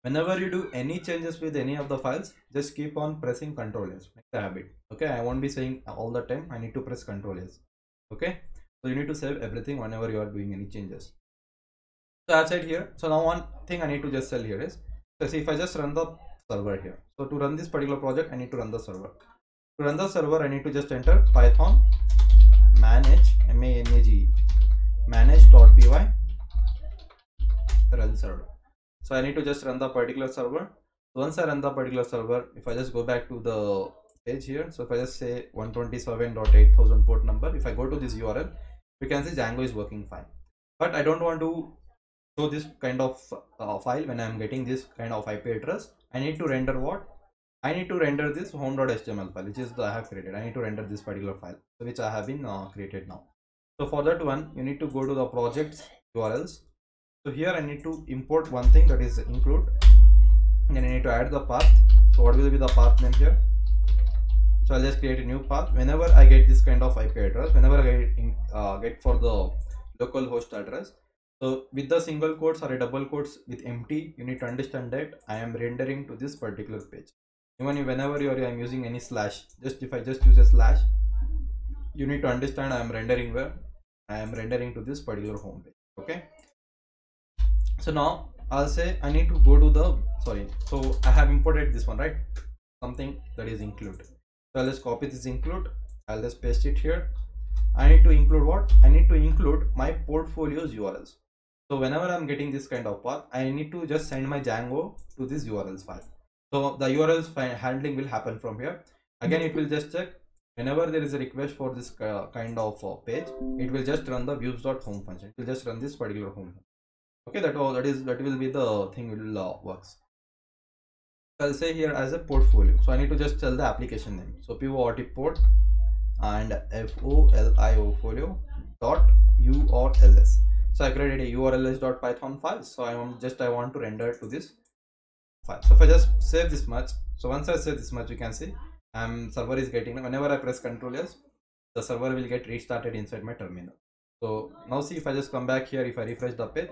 Whenever you do any changes with any of the files just keep on pressing ctrl s. Make the habit. Okay i won't be saying all the time i need to press ctrl s. Okay so you need to save everything whenever you are doing any changes. So i've said here so now one thing i need to just tell here is so see if i just run the server here. So to run this particular project i need to run the server. To run the server i need to just enter python manage m-a-n-a-g manage.py run server. So i need to just run the particular server. Once i run the particular server if i just go back to the page here so if i just say 127.8000 port number if i go to this url we can see django is working fine. But i don't want to show this kind of uh, file when i'm getting this kind of ip address. I need to render what? I need to render this home.html file which is the i have created. I need to render this particular file which i have been uh, created now so for that one you need to go to the projects urls. So here i need to import one thing that is include. And i need to add the path. So what will be the path name here? So i'll just create a new path. Whenever i get this kind of ip address whenever i get, in, uh, get for the local host address so with the single quotes or a double quotes with empty you need to understand that i am rendering to this particular page. Even whenever you are i'm using any slash just if i just use a slash you need to understand i am rendering where I am rendering to this particular home page okay? So now I'll say I need to go to the sorry so I have imported this one right? Something that is include. So I'll just copy this include. I'll just paste it here. I need to include what? I need to include my portfolio's URLs so whenever I'm getting this kind of path I need to just send my Django to this URLs file. So the URLs handling will happen from here. Again it will just check whenever there is a request for this kind of page it will just run the views.home function. It will just run this particular home okay that all that is that will be the thing will uh, works. I'll say here as a portfolio. So i need to just tell the application name. So port port and folio folio dot urls so i created a urls.python file. So i want just i want to render to this file. So if i just save this much so once i save this much you can see um, server is getting whenever I press Ctrl S, the server will get restarted inside my terminal. So now see if I just come back here, if I refresh the page,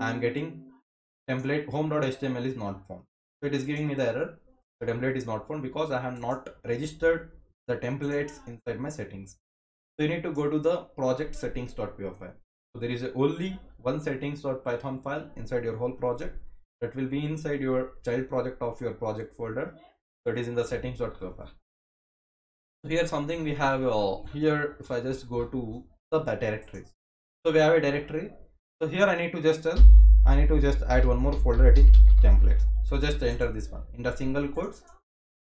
I am getting template home.html is not found. So it is giving me the error. The template is not found because I have not registered the templates inside my settings. So you need to go to the project settings.py file. So there is only one settings.python file inside your whole project that will be inside your child project of your project folder. So it is in the settings.py file here something we have uh, here if i just go to the directories so we have a directory. So here i need to just tell i need to just add one more folder it is templates. So just enter this one. In the single quotes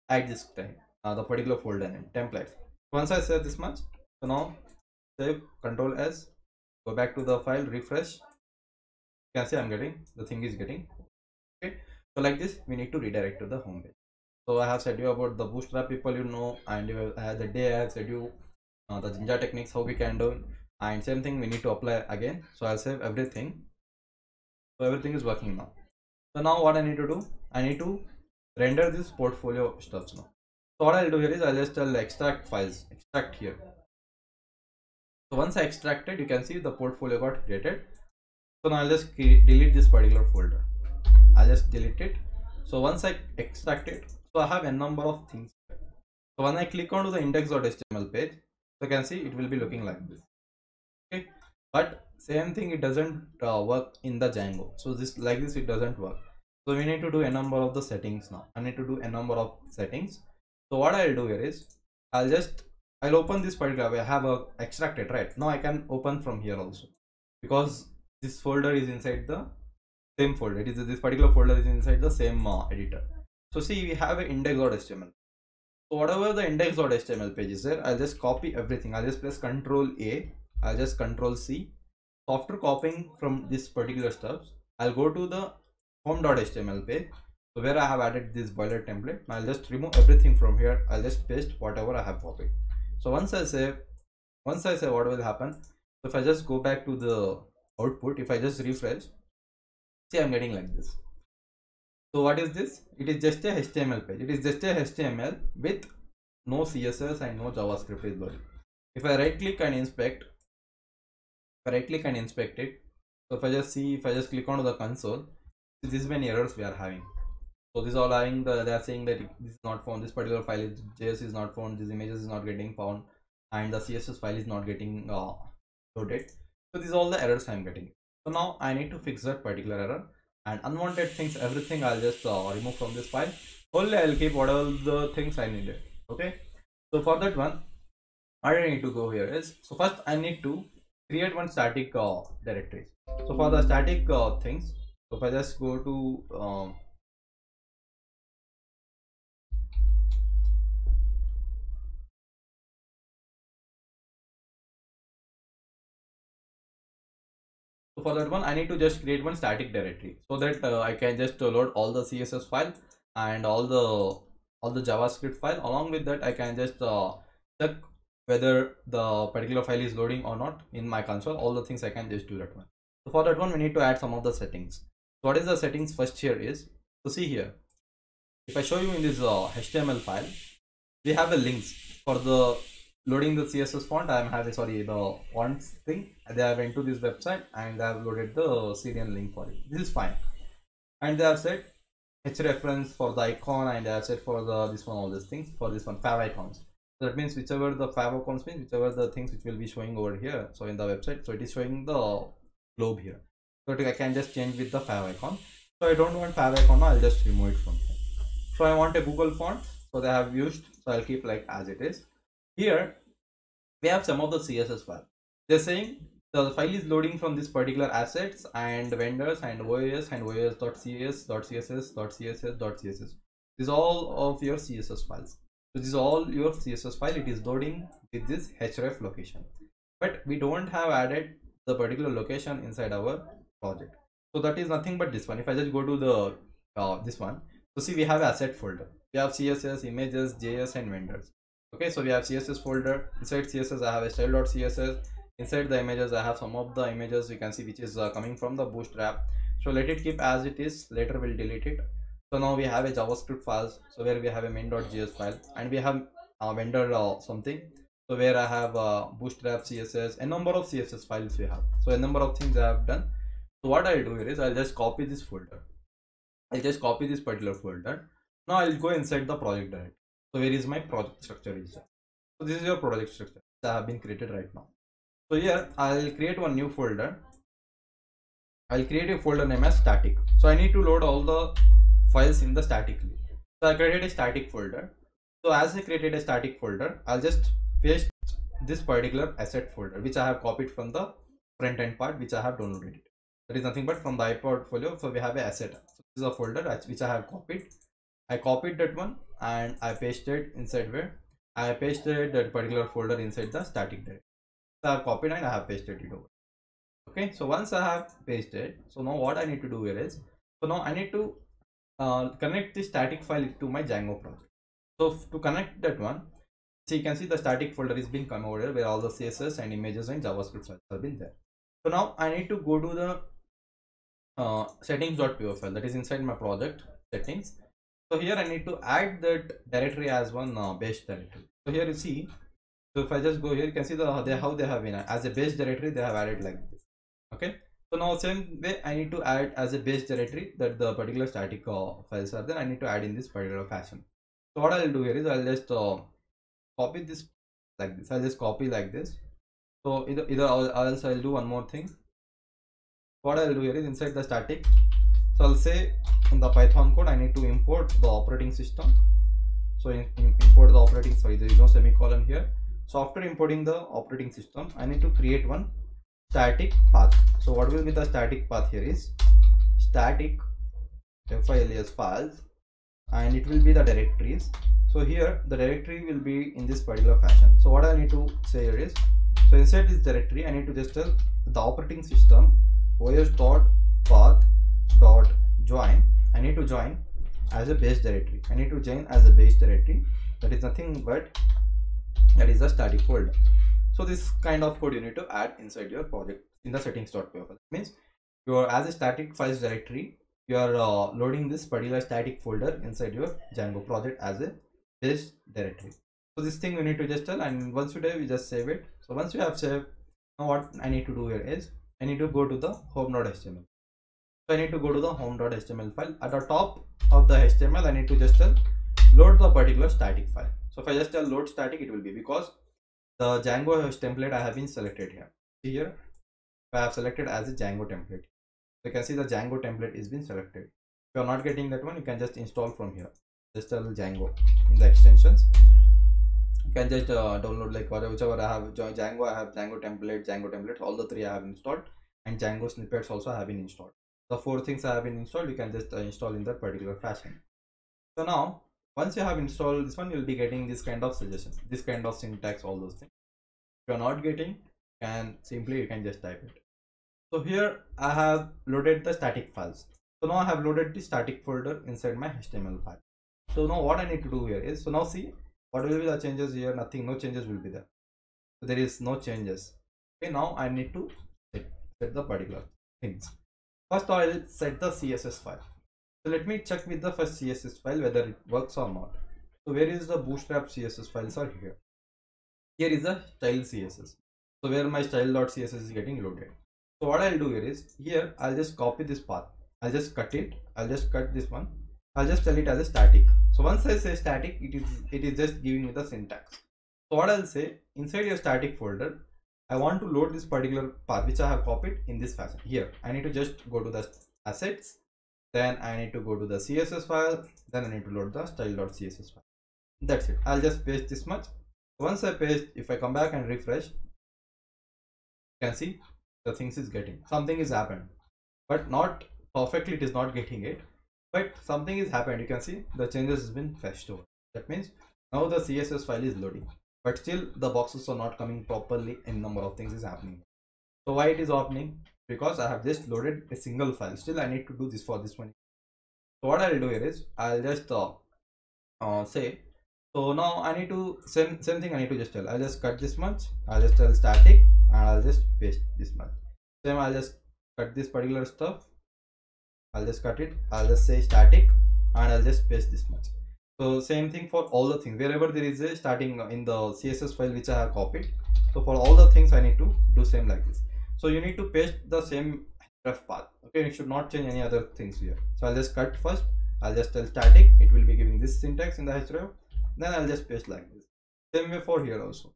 add this time uh, the particular folder name templates. Once i save this much so now save control s go back to the file refresh. You can see i'm getting the thing is getting okay. So like this we need to redirect to the home page so i have said you about the bootstrap people you know and you, uh, the day i have said you uh, the jinja techniques how we can do and same thing we need to apply again. So i'll save everything. So everything is working now. So now what i need to do? I need to render this portfolio stuffs now. So what i'll do here is i'll just tell extract files extract here. So once i extracted you can see the portfolio got created. So now i'll just delete this particular folder. I'll just delete it. So once i extract it so i have a number of things. So when i click onto the index.html page so you can see it will be looking like this. Okay? But same thing it doesn't uh, work in the django. So this like this it doesn't work. So we need to do a number of the settings now. I need to do a number of settings. So what i'll do here is i'll just i'll open this particular way i have a extracted right? Now i can open from here also. Because this folder is inside the same folder. It is this particular folder is inside the same uh, editor so see we have an index.html so whatever the index.html page is there i'll just copy everything. I'll just press control a. I'll just control c. After copying from this particular steps i'll go to the home.html page so where i have added this boiler template. I'll just remove everything from here. I'll just paste whatever i have copied. So once i say once i say what will happen? So if i just go back to the output if i just refresh see i'm getting like this so what is this? It is just a html page. It is just a html with no css and no javascript is loaded if i right click and inspect if i right click and inspect it so if i just see if i just click on the console this is many errors we are having. So this all having the they are saying that this is not found this particular file is js is not found this images is not getting found and the css file is not getting uh, loaded. So these are all the errors i'm getting. So now i need to fix that particular error and unwanted things everything i'll just uh, remove from this file. Only i'll keep whatever the things i needed. Okay? So for that one what i need to go here is so first i need to create one static uh, directory. So for the static uh, things so if i just go to um, so for that one i need to just create one static directory so that uh, i can just load all the css file and all the all the javascript file. Along with that i can just uh, check whether the particular file is loading or not in my console. All the things i can just do that one. So for that one we need to add some of the settings. So what is the settings first here is to see here. If i show you in this uh, html file we have a links for the loading the css font i'm having sorry the fonts thing. They have went to this website and they have loaded the cdn link for it. This is fine. And they have said h reference for the icon and they have said for the this one all these things for this one fav icons. So that means whichever the fav icons means whichever the things which will be showing over here so in the website so it is showing the globe here. So i can just change with the fav icon. So i don't want fav icon i'll just remove it from here. So i want a google font so they have used so i'll keep like as it is here we have some of the css file. They're saying the file is loading from this particular assets and vendors and oas and oas.cs .css .css .css this is all of your css files. So this is all your css file. It is loading with this href location. But we don't have added the particular location inside our project. So that is nothing but this one. If i just go to the uh, this one. So see we have asset folder. We have css images js and vendors okay so we have css folder. Inside css i have a style.css inside the images i have some of the images. You can see which is uh, coming from the bootstrap. So let it keep as it is. Later we'll delete it. So now we have a javascript files so where we have a main.js file. And we have a vendor uh, something. So where i have uh, bootstrap css a number of css files we have. So a number of things i have done. So what i'll do here is i'll just copy this folder. I'll just copy this particular folder. Now i'll go inside the project directory so where is my project structure is so this is your project structure that have been created right now. So here i'll create one new folder. I'll create a folder name as static. So i need to load all the files in the statically so i created a static folder. So as i created a static folder i'll just paste this particular asset folder which i have copied from the front end part which i have downloaded it. That is nothing but from the iPortfolio so we have a asset. So this is a folder which i have copied. I copied that one and I pasted inside where I pasted that particular folder inside the static directory. So I have copied and I have pasted it over. Okay, so once I have pasted, so now what I need to do here is, so now I need to uh, connect the static file to my Django project. So to connect that one, so you can see the static folder is being come over here where all the css and images and javascript files have been there so now i need to go to the uh, settings.py file that is inside my project settings so here i need to add that directory as one uh, base directory so here you see so if i just go here you can see the they, how they have been as a base directory they have added like this okay so now same way I need to add as a base directory that the particular static uh, files are there. I need to add in this particular fashion. So what I'll do here is I'll just uh, copy this like this. I'll just copy like this. So either either I'll, else I'll do one more thing. What I'll do here is inside the static. So I'll say in the Python code I need to import the operating system. So in, in import the operating sorry there is no semicolon here. So after importing the operating system I need to create one static path so what will be the static path here is static files files and it will be the directories so here the directory will be in this particular fashion so what i need to say here is so inside this directory i need to just tell the operating system os dot path dot join i need to join as a base directory i need to join as a base directory that is nothing but that is a static folder so this kind of code you need to add inside your project in the settings.py file. Means you are as a static files directory, you are uh, loading this particular static folder inside your Django project as a base directory. So this thing we need to just tell and once you do we just save it. So once you have saved, now what I need to do here is I need to go to the home.html. So I need to go to the home.html file. At the top of the HTML, I need to just tell load the particular static file. So if I just tell load static, it will be because the Django template I have been selected here. See here, I have selected as a Django template. So You can see the Django template is been selected. If you are not getting that one, you can just install from here. Just tell Django in the extensions. You can just uh, download like whatever whichever I have Django, I have Django template, Django template, all the three I have installed, and Django snippets also I have been installed. The four things I have been installed, you can just uh, install in that particular fashion. So now once you have installed this one you'll be getting this kind of suggestion this kind of syntax all those things. If you're not getting can simply you can just type it. So here i have loaded the static files. So now i have loaded the static folder inside my html file. So now what i need to do here is so now see what will be the changes here? Nothing no changes will be there. So there is no changes. Okay now i need to set, set the particular things first i'll set the css file. So let me check with the first css file whether it works or not. So where is the bootstrap css files are here? Here is the style css so where my style.css is getting loaded. So what i'll do here is here i'll just copy this path. I'll just cut it. I'll just cut this one. I'll just tell it as a static. So once i say static it is it is just giving me the syntax. So what i'll say inside your static folder i want to load this particular path which i have copied in this fashion. Here i need to just go to the assets then I need to go to the CSS file then I need to load the style.css file. That's it. I'll just paste this much. Once I paste if I come back and refresh you can see the things is getting something is happened. But not perfectly it is not getting it but something is happened. You can see the changes has been fetched over. That means now the css file is loading but still the boxes are not coming properly and number of things is happening so why it is happening because I have just loaded a single file. Still, I need to do this for this one. So what I'll do here is I'll just uh, uh, say. So now I need to same same thing. I need to just tell. I'll just cut this much. I'll just tell static and I'll just paste this much. Same. I'll just cut this particular stuff. I'll just cut it. I'll just say static and I'll just paste this much. So same thing for all the things. Wherever there is a starting in the CSS file which I have copied. So for all the things I need to do same like this. So you need to paste the same ref path okay? You should not change any other things here. So i'll just cut first. I'll just tell static. It will be giving this syntax in the href. Then i'll just paste like this. Same way for here also.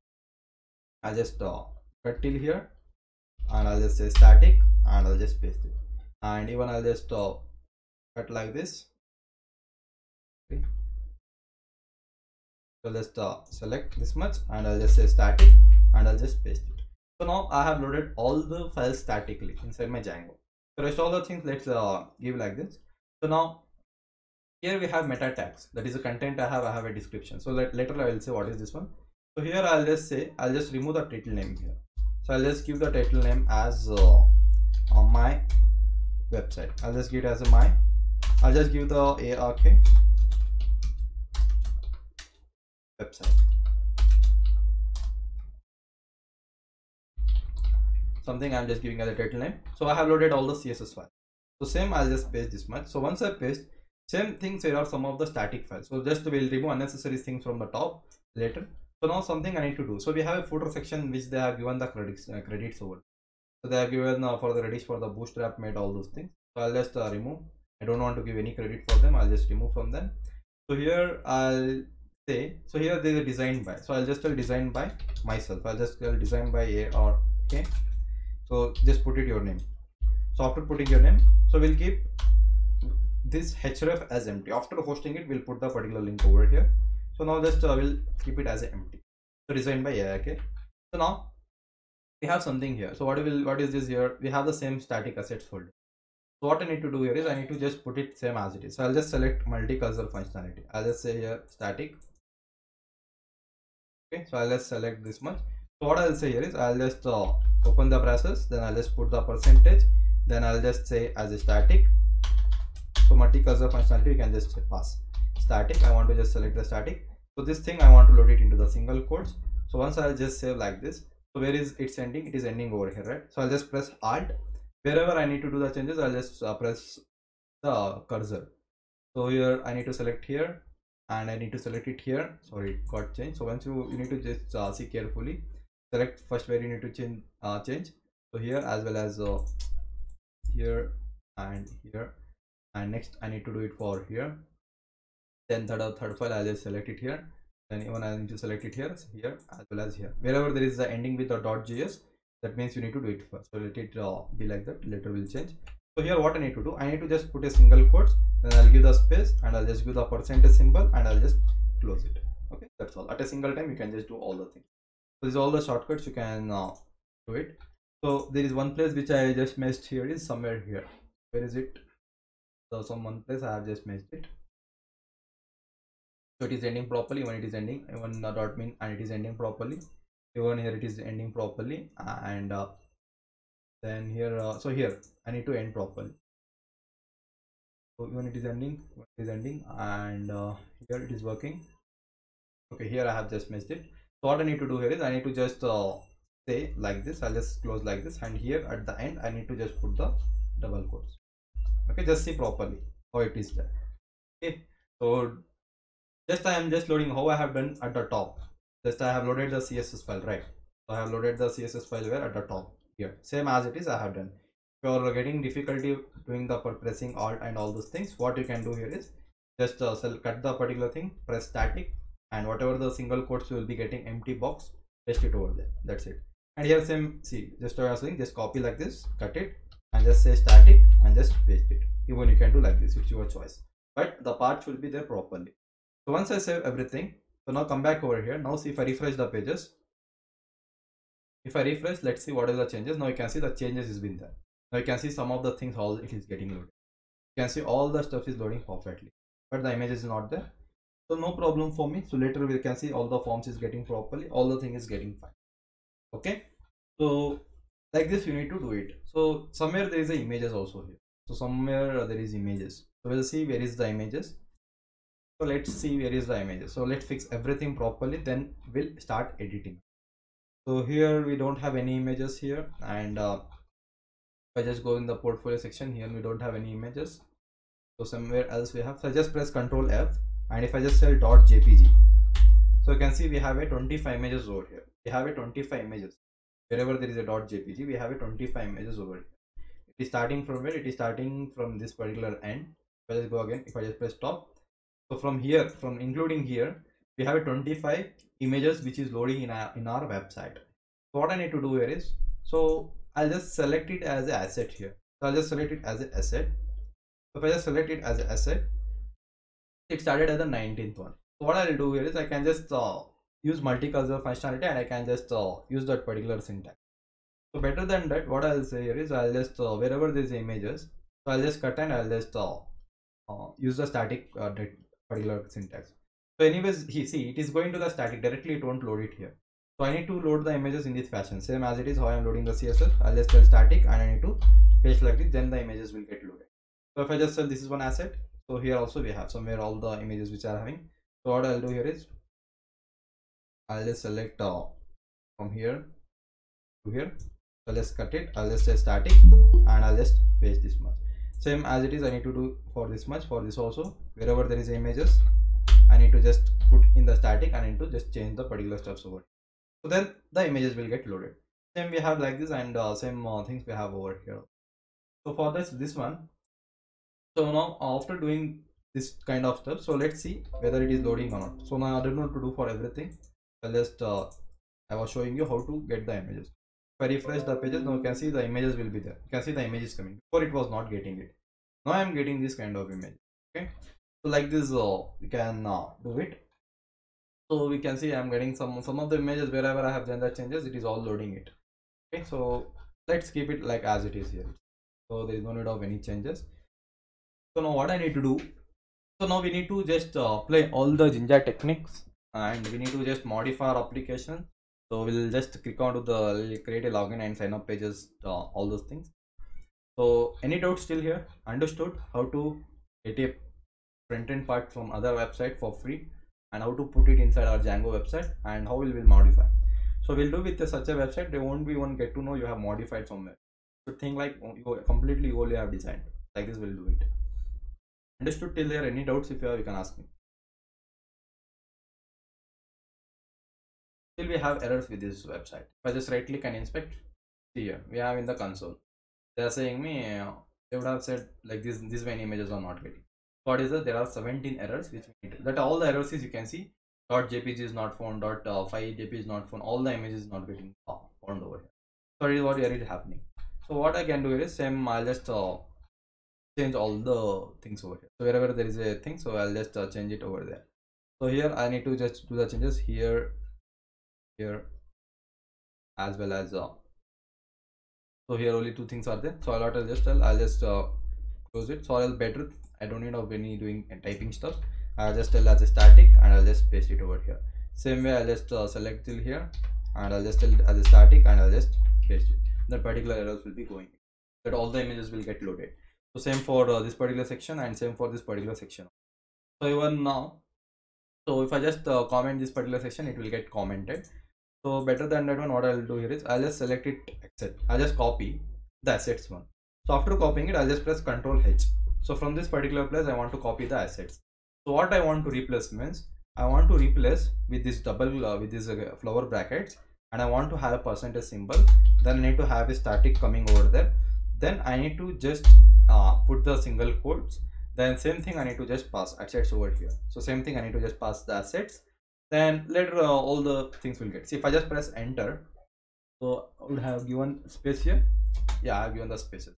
I'll just uh, cut till here. And i'll just say static. And i'll just paste it. And even i'll just uh, cut like this so let's uh, select this much and i'll just say static and i'll just paste it so now I have loaded all the files statically inside my Django. The rest all the things let's uh, give like this. So now here we have meta tags. That is the content I have. I have a description. So let, later I will say what is this one. So here I'll just say I'll just remove the title name here. So I'll just give the title name as uh, on my website. I'll just give it as a my. I'll just give the ARK website. Something I'm just giving as a title name. So I have loaded all the CSS files. So same, I'll just paste this much. So once I paste, same things here are some of the static files. So just we'll remove unnecessary things from the top later. So now something I need to do. So we have a footer section which they have given the credits uh, credits over. So they have given uh, for the credits for the bootstrap made all those things. So I'll just uh, remove. I don't want to give any credit for them. I'll just remove from them. So here I'll say so here there's a design by so i'll just tell design by myself. I'll just tell design by a or okay? So just put it your name. So after putting your name so we'll keep this href as empty. After hosting it we'll put the particular link over here. So now just uh, we'll keep it as empty. So designed by a okay? So now we have something here. So what will what is this here? We have the same static assets folder. So what i need to do here is i need to just put it same as it is. So i'll just select multi-cursor functionality. I'll just say here static okay so i'll just select this much. So what i'll say here is i'll just uh, open the process then i'll just put the percentage then i'll just say as a static. So multi-cursor functionality you can just pass. Static i want to just select the static. So this thing i want to load it into the single quotes. So once i'll just save like this so where is it's ending? It is ending over here right? So i'll just press alt. Wherever i need to do the changes i'll just uh, press the cursor. So here i need to select here and i need to select it here. Sorry it got changed. So once you you need to just uh, see carefully. Select first where you need to change uh, change. So here as well as uh, here and here. And next i need to do it for here. Then third third file i'll just select it here. Then even i need to select it here here as well as here. Wherever there is the ending with dot .js that means you need to do it first. So let it uh, be like that. Later will change so here what i need to do i need to just put a single quotes then i'll give the space and i'll just give the percentage symbol and i'll just close it. Okay that's all. At a single time you can just do all the things. So these all the shortcuts you can uh, do it. So there is one place which i just missed here is somewhere here. Where is it? So some one place i have just missed it. So it is ending properly when it is ending even the dot mean and it is ending properly. Even here it is ending properly and uh, then here uh, so here i need to end properly. So even it is ending it is ending and uh, here it is working. Okay here i have just missed it. So what i need to do here is i need to just uh, say like this i'll just close like this and here at the end i need to just put the double quotes. Okay just see properly how it is there. Okay so just i am just loading how i have done at the top. Just i have loaded the css file right? So i have loaded the css file where? At the top here same as it is i have done. If you are getting difficulty doing the pressing alt and all those things what you can do here is just uh, cut the particular thing press static and whatever the single quotes you will be getting empty box paste it over there. That's it. And here same see just I was saying just copy like this cut it and just say static and just paste it. Even you can do like this it's your choice. But the part should be there properly. So once i save everything so now come back over here. Now see if i refresh the pages if i refresh let's see what are the changes. Now you can see the changes has been there. Now you can see some of the things all it is getting loaded. You can see all the stuff is loading perfectly but the image is not there. So no problem for me. So later we can see all the forms is getting properly all the thing is getting fine. Okay? So like this you need to do it. So somewhere there is the images also here. So somewhere there is images. So we'll see where is the images. So let's see where is the images. So let's fix everything properly then we'll start editing so here we don't have any images here and uh, if i just go in the portfolio section here we don't have any images. So somewhere else we have so I just press ctrl f and if i just sell dot jpg so you can see we have a 25 images over here. We have a 25 images. Wherever there is a dot jpg we have a 25 images over here. It is starting from where? It is starting from this particular end. If i just go again if i just press stop. So from here from including here we have a 25 images which is loading in our in our website. So what i need to do here is so i'll just select it as an asset here. So i'll just select it as an asset. So if i just select it as an asset it started as the 19th one. So what i'll do here is i can just uh, use multi-cursor functionality and i can just uh, use that particular syntax. So better than that what i'll say here is i'll just uh, wherever these images so i'll just cut and i'll just uh, uh, use the static uh, particular syntax so anyways he see it is going to the static directly it won't load it here so i need to load the images in this fashion same as it is how i'm loading the css i'll just tell static and i need to paste like this then the images will get loaded so if i just say this is one asset so here also we have somewhere all the images which are having so what i'll do here is i'll just select uh, from here to here I'll just cut it. I'll just say static and I'll just paste this much. Same as it is, I need to do for this much, for this also. Wherever there is images, I need to just put in the static and I need to just change the particular steps over. So then the images will get loaded. Same we have like this and uh, same uh, things we have over here. So for this, this one. So now after doing this kind of stuff, so let's see whether it is loading or not. So now I don't know to do for everything. I'll just uh, I was showing you how to get the images. If I refresh the pages, now you can see the images will be there. You can see the images coming. Before it was not getting it. Now I am getting this kind of image. Okay. Like this, uh, you can do it. So we can see I'm getting some some of the images wherever I have done the changes, it is all loading it. Okay. So let's keep it like as it is here. So there is no need of any changes. So now what I need to do. So now we need to just uh, apply all the Jinja techniques and we need to just modify our application so we'll just click on to the create a login and sign up pages uh, all those things so any doubts still here understood how to get a end part from other website for free and how to put it inside our django website and how we will modify. So we'll do with a, such a website they won't be one get to know you have modified somewhere. So think like you completely you only have designed. Like this will do it. Understood till there. Are any doubts? If you have you can ask me. Still we have errors with this website. If i just right click and inspect here we have in the console. They are saying me uh, they would have said like this this many images are not getting what is that there are 17 errors which that all the errors is you can see. Dot jpg is not found dot uh, 5 jpg is not found. All the images not getting found over here. So it is what here is happening. So what i can do is same i'll just uh, change all the things over here. So wherever there is a thing so i'll just uh, change it over there. So here i need to just do the changes here here as well as uh, so here only two things are there. So i'll just tell. I'll just uh, close it. So i'll better i don't need of any doing typing stuff. I'll just tell as a static and i'll just paste it over here. Same way i'll just uh, select till here and i'll just tell as a static and i'll just paste it. That particular errors will be going. That all the images will get loaded. So same for uh, this particular section and same for this particular section. So even now so if i just uh, comment this particular section it will get commented. So better than that one, what I'll do here is I'll just select it exit. I'll just copy the assets one. So after copying it, I'll just press Control H. So from this particular place, I want to copy the assets. So what I want to replace means I want to replace with this double uh, with this uh, flower brackets and I want to have a percentage symbol. Then I need to have a static coming over there. Then I need to just uh, put the single quotes. Then same thing I need to just pass assets over here. So same thing I need to just pass the assets then later uh, all the things will get see if i just press enter so i would have given space here yeah i have given the spaces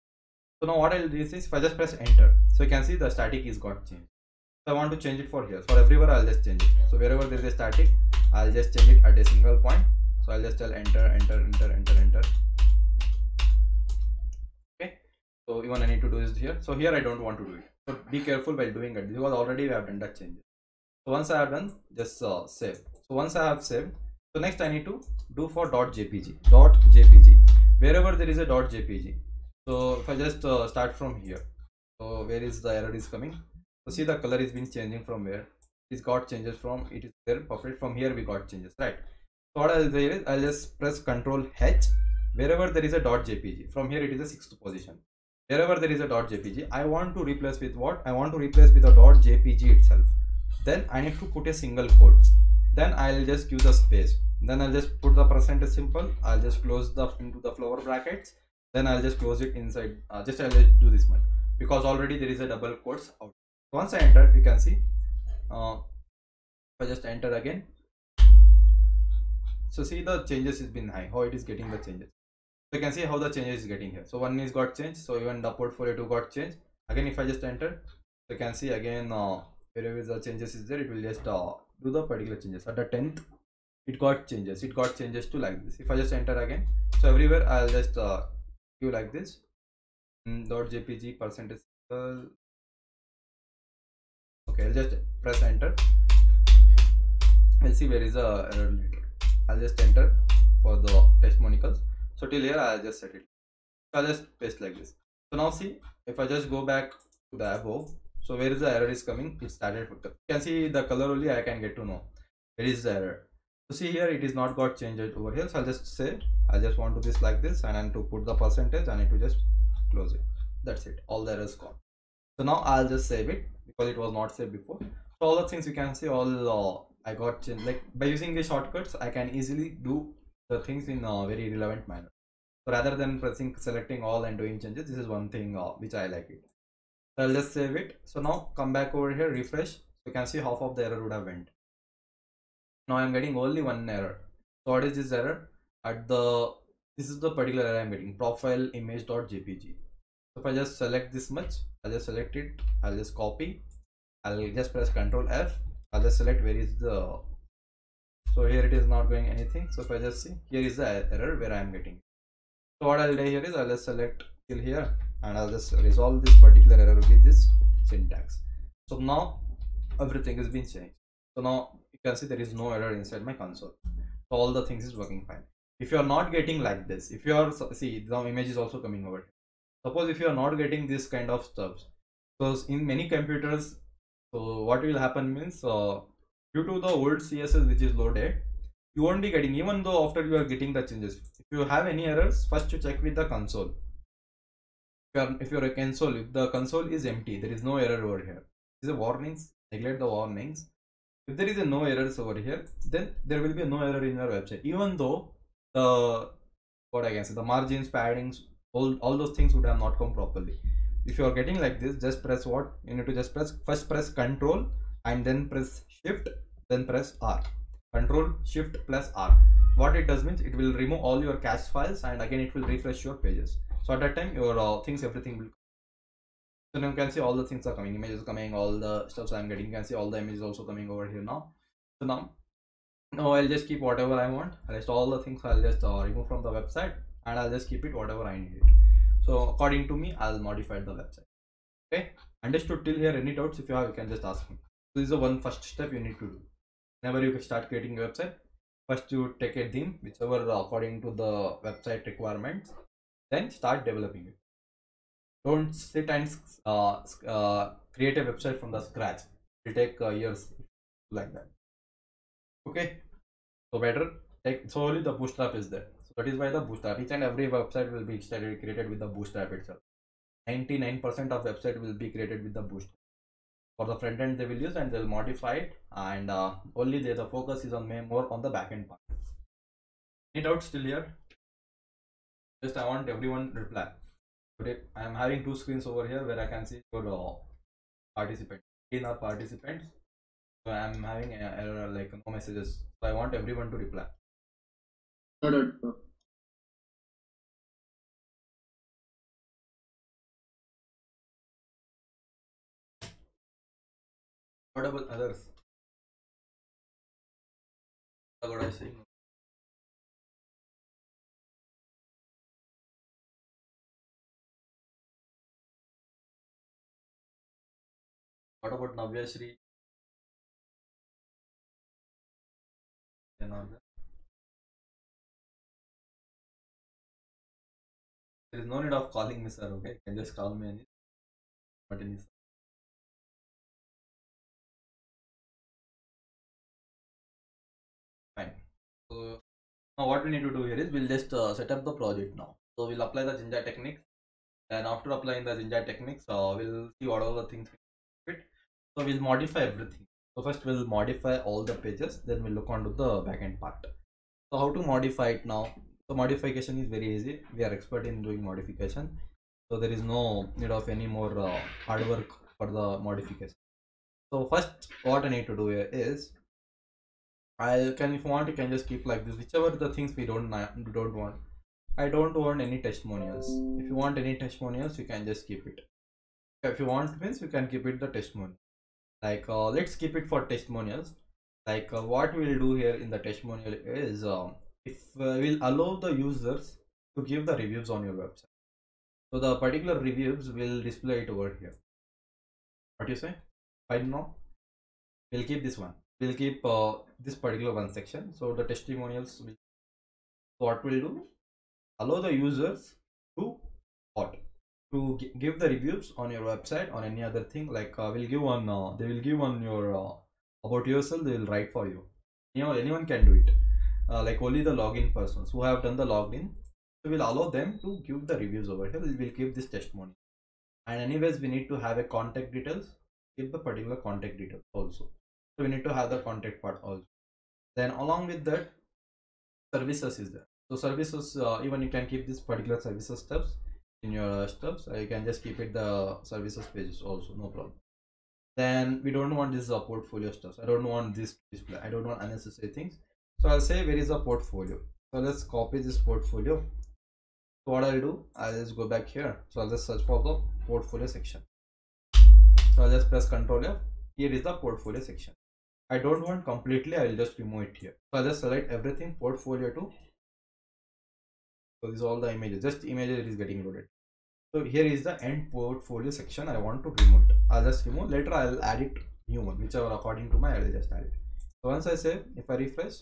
so now what i'll do is if i just press enter so you can see the static is got changed. So i want to change it for here. For everywhere i'll just change it. So wherever there is a static i'll just change it at a single point. So i'll just tell enter enter enter enter enter. Okay? So even i need to do this here. So here i don't want to do it. So be careful while doing it because already we have done that change. So once i have done just uh, save. So once i have saved so next i need to do for jpg jpg wherever there is a jpg so if i just uh, start from here. So where is the error is coming? So see the color is been changing from where? It's got changes from it is there perfect. From here we got changes right? So what i'll say is i'll just press control h. Wherever there is a dot jpg from here it is a sixth position. Wherever there is a dot jpg i want to replace with what? I want to replace with a dot jpg itself. Then I need to put a single quote. Then I'll just give the space. Then I'll just put the percentage symbol I'll just close the into the flower brackets then I'll just close it inside uh, just I'll just do this much. Because already there is a double quotes out. Once I enter you can see uh, I just enter again. So see the changes has been high how it is getting the changes. So you can see how the changes is getting here. So one is got changed so even the portfolio 2 got changed. Again if I just enter you can see again uh, wherever the changes is there it will just uh, do the particular changes. At the 10th it got changes. It got changes to like this. If i just enter again so everywhere i'll just uh, do like this mm, dot jpg percentage okay i'll just press enter i'll see where is the error later i'll just enter for the testimonials so till here i'll just set it i'll just paste like this so now see if i just go back to the above so where is the error is coming? It started. You can see the color only I can get to know. Where is the error? So see here, it is not got changed over here. So I'll just say, I just want to this like this and then to put the percentage, I need to just close it. That's it. All the errors gone. So now I'll just save it because it was not saved before. So all the things you can see all uh, I got changed. Like by using the shortcuts, I can easily do the things in a very relevant manner. So rather than pressing selecting all and doing changes, this is one thing uh, which I like it. So I'll just save it. So now come back over here, refresh. You can see half of the error would have went now i'm getting only one error. So what is this error at the this is the particular error i'm getting profile image.jpg so if i just select this much i'll just select it i'll just copy i'll just press ctrl f i'll just select where is the so here it is not going anything. So if i just see here is the er-, error where i am getting. So what i'll do here is i'll just select till here and i'll just resolve this particular error with this syntax. So now everything has been changed so now you can see there is no error inside my console. So all the things is working fine. If you are not getting like this if you are see the image is also coming over suppose if you are not getting this kind of stuff so in many computers so what will happen means uh, due to the old css which is loaded you won't be getting even though after you are getting the changes. If you have any errors first you check with the console. If you are your console if the console is empty there is no error over here. These are warnings neglect the warnings if there is a no errors over here then there will be no error in your website. Even though the what i can say the margins paddings all, all those things would have not come properly. If you are getting like this just press what? You need to just press first press control and then press shift then press r. Control shift plus r. What it does means it will remove all your cache files and again it will refresh your pages. So at that time your uh, things everything will so now you can see all the things are coming images coming all the stuffs i'm getting you can see all the images also coming over here now. So now now i'll just keep whatever i want i list all the things i'll just uh, remove from the website and i'll just keep it whatever i need so according to me i'll modify the website okay? Understood till here any doubts? If you have you can just ask me. So this is the one first step you need to do. Whenever you start creating a website first you take a theme whichever according to the website requirements then start developing it don't sit and uh, uh, create a website from the scratch. It will take uh, years like that. Okay? So better take so only the bootstrap is there. So that is why the bootstrap each and every website will be started, created with the bootstrap itself. 99 percent of website will be created with the bootstrap. For the front end they will use and they'll modify it and uh, only there the focus is on more on the back end part. Any doubts still here? Just i want everyone reply Today I am having two screens over here where I can see your uh, participants. In our participants, so I am having a, error like no messages. So I want everyone to reply. Noted. What about others? What I saying? What about? There is no need of calling me sir, okay? You can just call me any but any Fine. So now what we need to do here is we'll just uh, set up the project now. So we'll apply the Jinja techniques and after applying the Jinja techniques, uh, we'll see what all the things so we'll modify everything. So first we'll modify all the pages then we'll look onto the backend part. So how to modify it now? So modification is very easy. We are expert in doing modification. So there is no need of any more uh, hard work for the modification. So first what i need to do here is i can if you want you can just keep like this. Whichever the things we don't don't want. I don't want any testimonials. If you want any testimonials you can just keep it. If you want means you can keep it the testimonial like uh, let's keep it for testimonials. Like uh, what we'll do here in the testimonial is um, if uh, we'll allow the users to give the reviews on your website. So the particular reviews will display it over here. What you say? Fine now we'll keep this one. We'll keep uh, this particular one section. So the testimonials will so what we'll do? Allow the users to what to give the reviews on your website on any other thing like uh, will give one uh, they will give on your uh, about yourself they will write for you. You know anyone can do it. Uh, like only the login persons who have done the login so we'll allow them to give the reviews over here. We'll, we'll keep this testimony. And anyways we need to have a contact details. Give the particular contact details also. So we need to have the contact part also. Then along with that services is there. So services uh, even you can keep this particular services steps in your steps uh, you can just keep it the services pages also no problem. Then we don't want this uh, portfolio stuff. I don't want this display. I don't want unnecessary things. So i'll say where is the portfolio? So let's copy this portfolio. So what i'll do i'll just go back here. So i'll just search for the portfolio section. So i'll just press ctrl f. Here is the portfolio section. I don't want completely i will just remove it here. So i'll just select everything portfolio to. So this is all the images. Just images is getting loaded so here is the end portfolio section. I want to remove it i'll just remove later i'll add it new one whichever according to my i'll just add it. So once i say if i refresh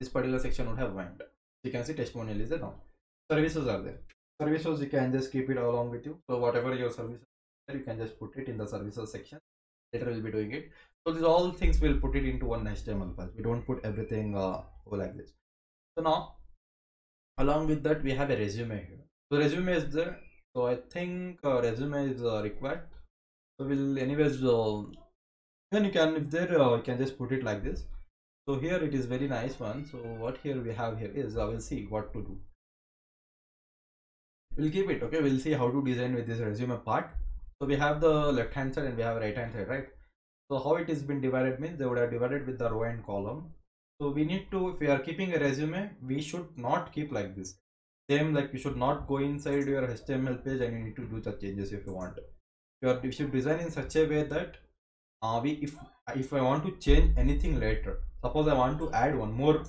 this particular section would have went. You can see testimonial is there now services are there. Services you can just keep it along with you. So whatever your services you can just put it in the services section. Later we'll be doing it. So these all things we'll put it into one html file. We don't put everything uh, like this. So now along with that we have a resume here so resume is there so i think uh, resume is uh, required. So we'll anyways uh, then you can if there uh, you can just put it like this. So here it is very nice one. So what here we have here is i will see what to do. We'll keep it okay? We'll see how to design with this resume part. So we have the left hand side and we have right hand side right? So how it is been divided means they would have divided with the row and column. So we need to if we are keeping a resume we should not keep like this same like you should not go inside your html page and you need to do the changes if you want. You, are, you should design in such a way that uh, we if if i want to change anything later suppose i want to add one more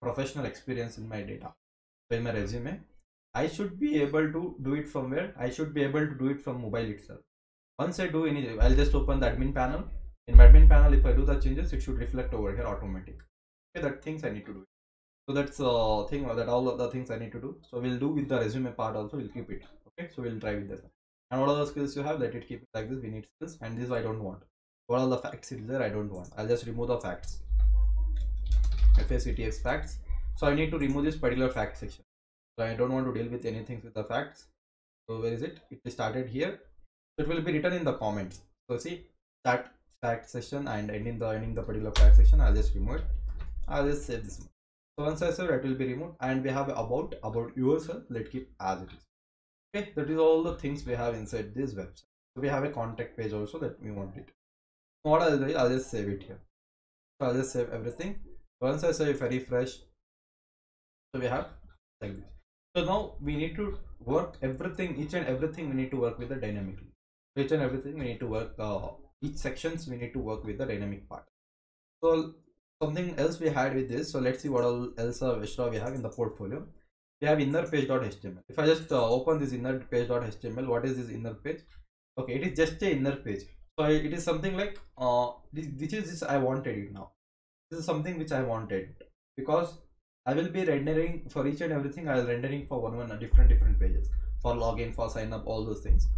professional experience in my data so in my resume i should be able to do it from where? I should be able to do it from mobile itself. Once i do any i'll just open the admin panel. In admin panel if i do the changes it should reflect over here automatic. Okay that things i need to do so that's uh thing that all of the things i need to do. So we'll do with the resume part also we'll keep it okay? So we'll try with this and what are the skills you have? Let it keep it like this. We need skills and this i don't want. What are the facts is there? I don't want. I'll just remove the facts. Factx facts. So i need to remove this particular fact section. So i don't want to deal with anything with the facts. So where is it? It started here. So it will be written in the comments. So see that fact section and ending the ending the particular fact section i'll just remove it. I'll just save this one once i save it will be removed. And we have about about yourself let keep as it is. Okay? That is all the things we have inside this website. So we have a contact page also that we want it. What i'll do is i'll just save it here. So i'll just save everything. Once i save if i refresh so we have like this. So now we need to work everything each and everything we need to work with the dynamically each and everything we need to work uh, each sections we need to work with the dynamic part. So something else we had with this. So let's see what else uh, extra we have in the portfolio. We have inner page.html if i just uh, open this inner page.html what is this inner page? Okay it is just a inner page. So it is something like uh this, which is this i wanted it now. This is something which i wanted. Because i will be rendering for each and everything i will rendering for one one different different pages. For login for sign up all those things.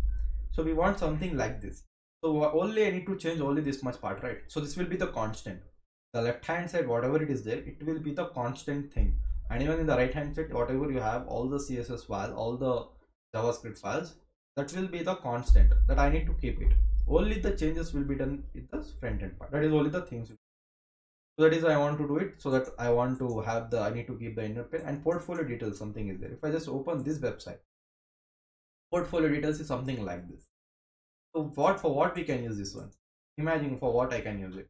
So we want something like this. So only i need to change only this much part right? So this will be the constant the left hand side whatever it is there it will be the constant thing. And even in the right hand side whatever you have all the css file all the javascript files that will be the constant that i need to keep it. Only the changes will be done in the front end part. That is only the things so that is i want to do it so that i want to have the i need to keep the inner page and portfolio details something is there. If i just open this website portfolio details is something like this. So what for what we can use this one? Imagine for what i can use it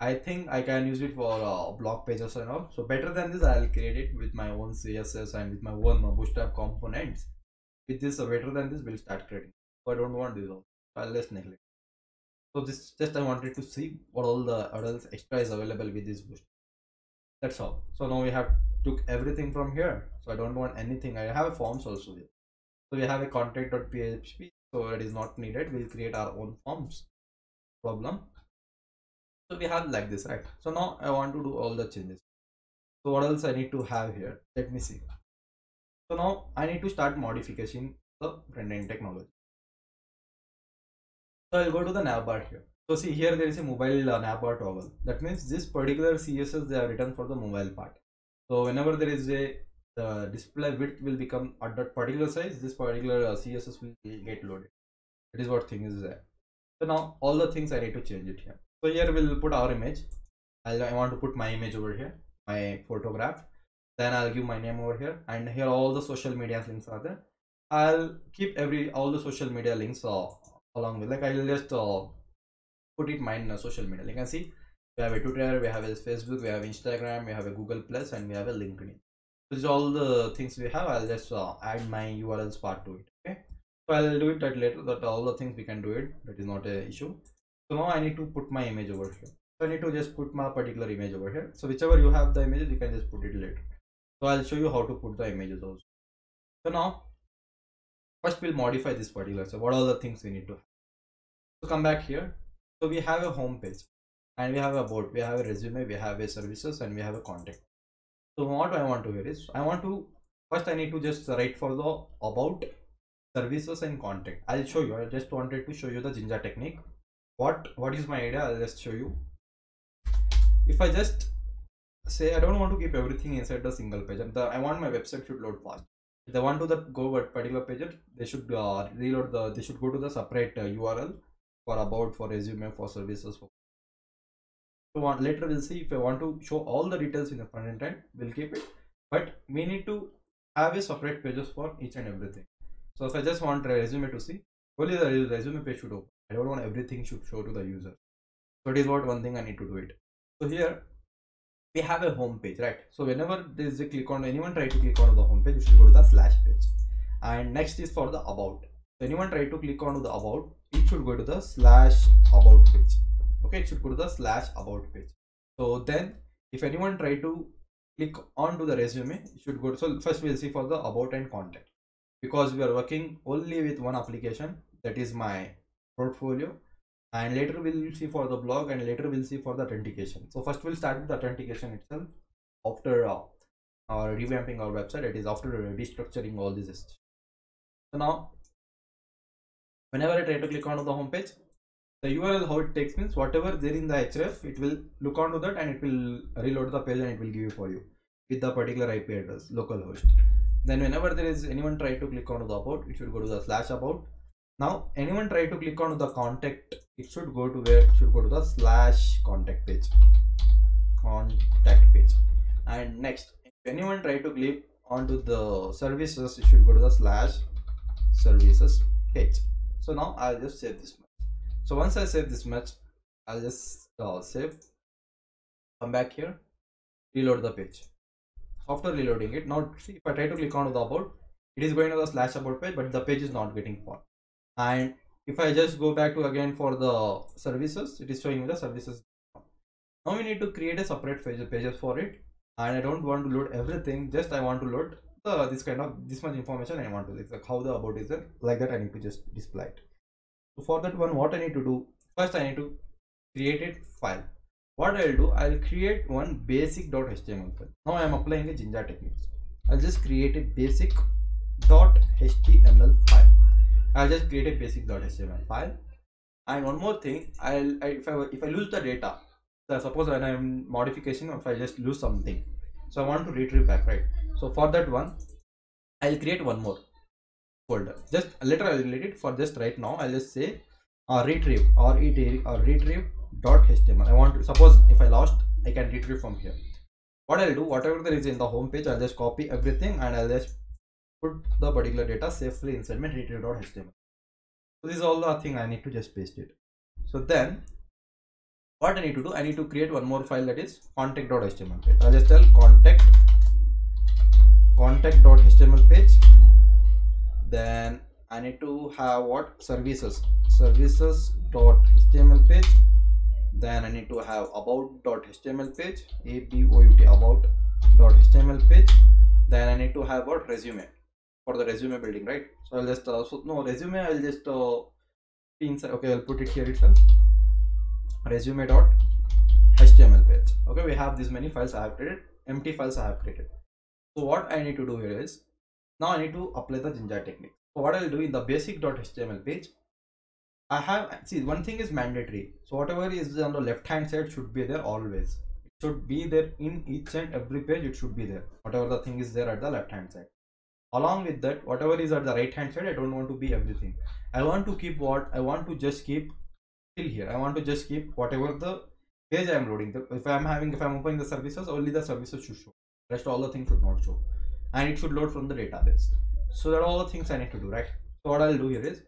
i think i can use it for uh, blog pages and all. So better than this i'll create it with my own css and with my own uh, bootstrap components. With this uh, better than this we'll start creating. So i don't want this all. So i'll just neglect. So this just i wanted to see what all the adults extra is available with this boost that's all. So now we have took everything from here. So i don't want anything. I have a forms also here. So we have a contact.php so it is not needed. We'll create our own forms. Problem so we have like this right so now i want to do all the changes so what else i need to have here let me see so now i need to start modification the front technology so i'll go to the navbar here So see here there is a mobile uh, navbar toggle. That means this particular CSS they have written for the mobile part. So whenever there is a the display width will become at that particular size, this particular uh, CSS will get loaded. That is what thing is there. So now all the things I need to change it here. So here we'll put our image. I'll, I want to put my image over here, my photograph. Then I'll give my name over here, and here all the social media links are there. I'll keep every all the social media links uh, along with like I'll just uh, put it mine uh, social media. You can see we have a Twitter, we have a Facebook, we have Instagram, we have a Google Plus, and we have a LinkedIn. These are all the things we have. I'll just uh, add my URLs part to it. Okay, so I'll do it that later. That all the things we can do it. That is not a issue. So now I need to put my image over here. So I need to just put my particular image over here. So whichever you have the images, you can just put it later. So I'll show you how to put the images also. So now first we'll modify this particular. So what are the things we need to have? So come back here. So we have a home page and we have a board, we have a resume, we have a services and we have a contact. So what I want to do is I want to first I need to just write for the about services and contact. I'll show you. I just wanted to show you the Jinja technique. What what is my idea? I'll just show you. If I just say I don't want to keep everything inside the single page, the, I want my website should load fast. If they want to the go a particular page, they should uh, reload the. They should go to the separate uh, URL for about, for resume, for services. For so later we'll see if I want to show all the details in the front end, we'll keep it. But we need to have a separate pages for each and everything. So if I just want resume to see, only the resume page should open. I don't want everything should show to the user. So it is what one thing I need to do it. So here we have a home page, right? So whenever there is a click on anyone try to click on the home page, you should go to the slash page. And next is for the about. So anyone try to click on the about, it should go to the slash about page. Okay, it should go to the slash about page. So then if anyone try to click onto the resume, it should go to, so first we'll see for the about and contact because we are working only with one application that is my portfolio and later we'll see for the blog and later we'll see for the authentication. So first we'll start with the authentication itself after uh, uh, revamping our website it is after restructuring all this so now whenever i try to click onto the home page the url how it takes means whatever there in the href it will look onto that and it will reload the page and it will give you for you with the particular ip address localhost. Then whenever there is anyone try to click onto the about it should go to the slash about now anyone try to click on the contact it should go to where it should go to the slash contact page. Contact page. And next anyone try to click onto the services it should go to the slash services page. So now i'll just save this much. So once i save this much i'll just uh, save. Come back here. Reload the page. After reloading it now see if i try to click on the about it is going to the slash about page but the page is not getting found and if i just go back to again for the services it is showing me the services now we need to create a separate page pages for it and i don't want to load everything just i want to load the this kind of this much information i want to like how the about is there like that i need to just display it so for that one what i need to do first i need to create a file what I'll do, I'll create one basic.html file. Now I am applying a Jinja techniques. I'll just create a basic.html file. I'll just create a basic.html file. And one more thing, I'll I, if I if I lose the data, so suppose when I'm modification, if I just lose something, so I want to retrieve back, right? So for that one, I'll create one more folder. Just later I'll delete it. For just right now, I'll just say uh, retrieve or retrieve or retrieve dot html i want to suppose if i lost i can retrieve from here what i'll do whatever there is in the home page i'll just copy everything and i'll just put the particular data safely inside my retrieve.html so this is all the thing i need to just paste it. So then what i need to do i need to create one more file that is contact.html page. I'll just tell contact contact.html page. Then i need to have what? Services. Services.html page. Then I need to have about.html page. About about.html page. Then I need to have what? Resume for the resume building right so I'll just uh, so no resume I'll just uh, inside okay I'll put it here itself resume dot HTML page okay we have these many files I have created empty files I have created so what I need to do here is now I need to apply the Jinja technique so what I'll do in the basic.html page I have see one thing is mandatory. So whatever is on the left hand side should be there always. It should be there in each and every page. It should be there. Whatever the thing is there at the left hand side. Along with that, whatever is at the right hand side, I don't want to be everything. I want to keep what I want to just keep till here. I want to just keep whatever the page I am loading. If I am having if I am opening the services, only the services should show. Rest all the things should not show, and it should load from the database. So that all the things I need to do, right? So what I'll do here is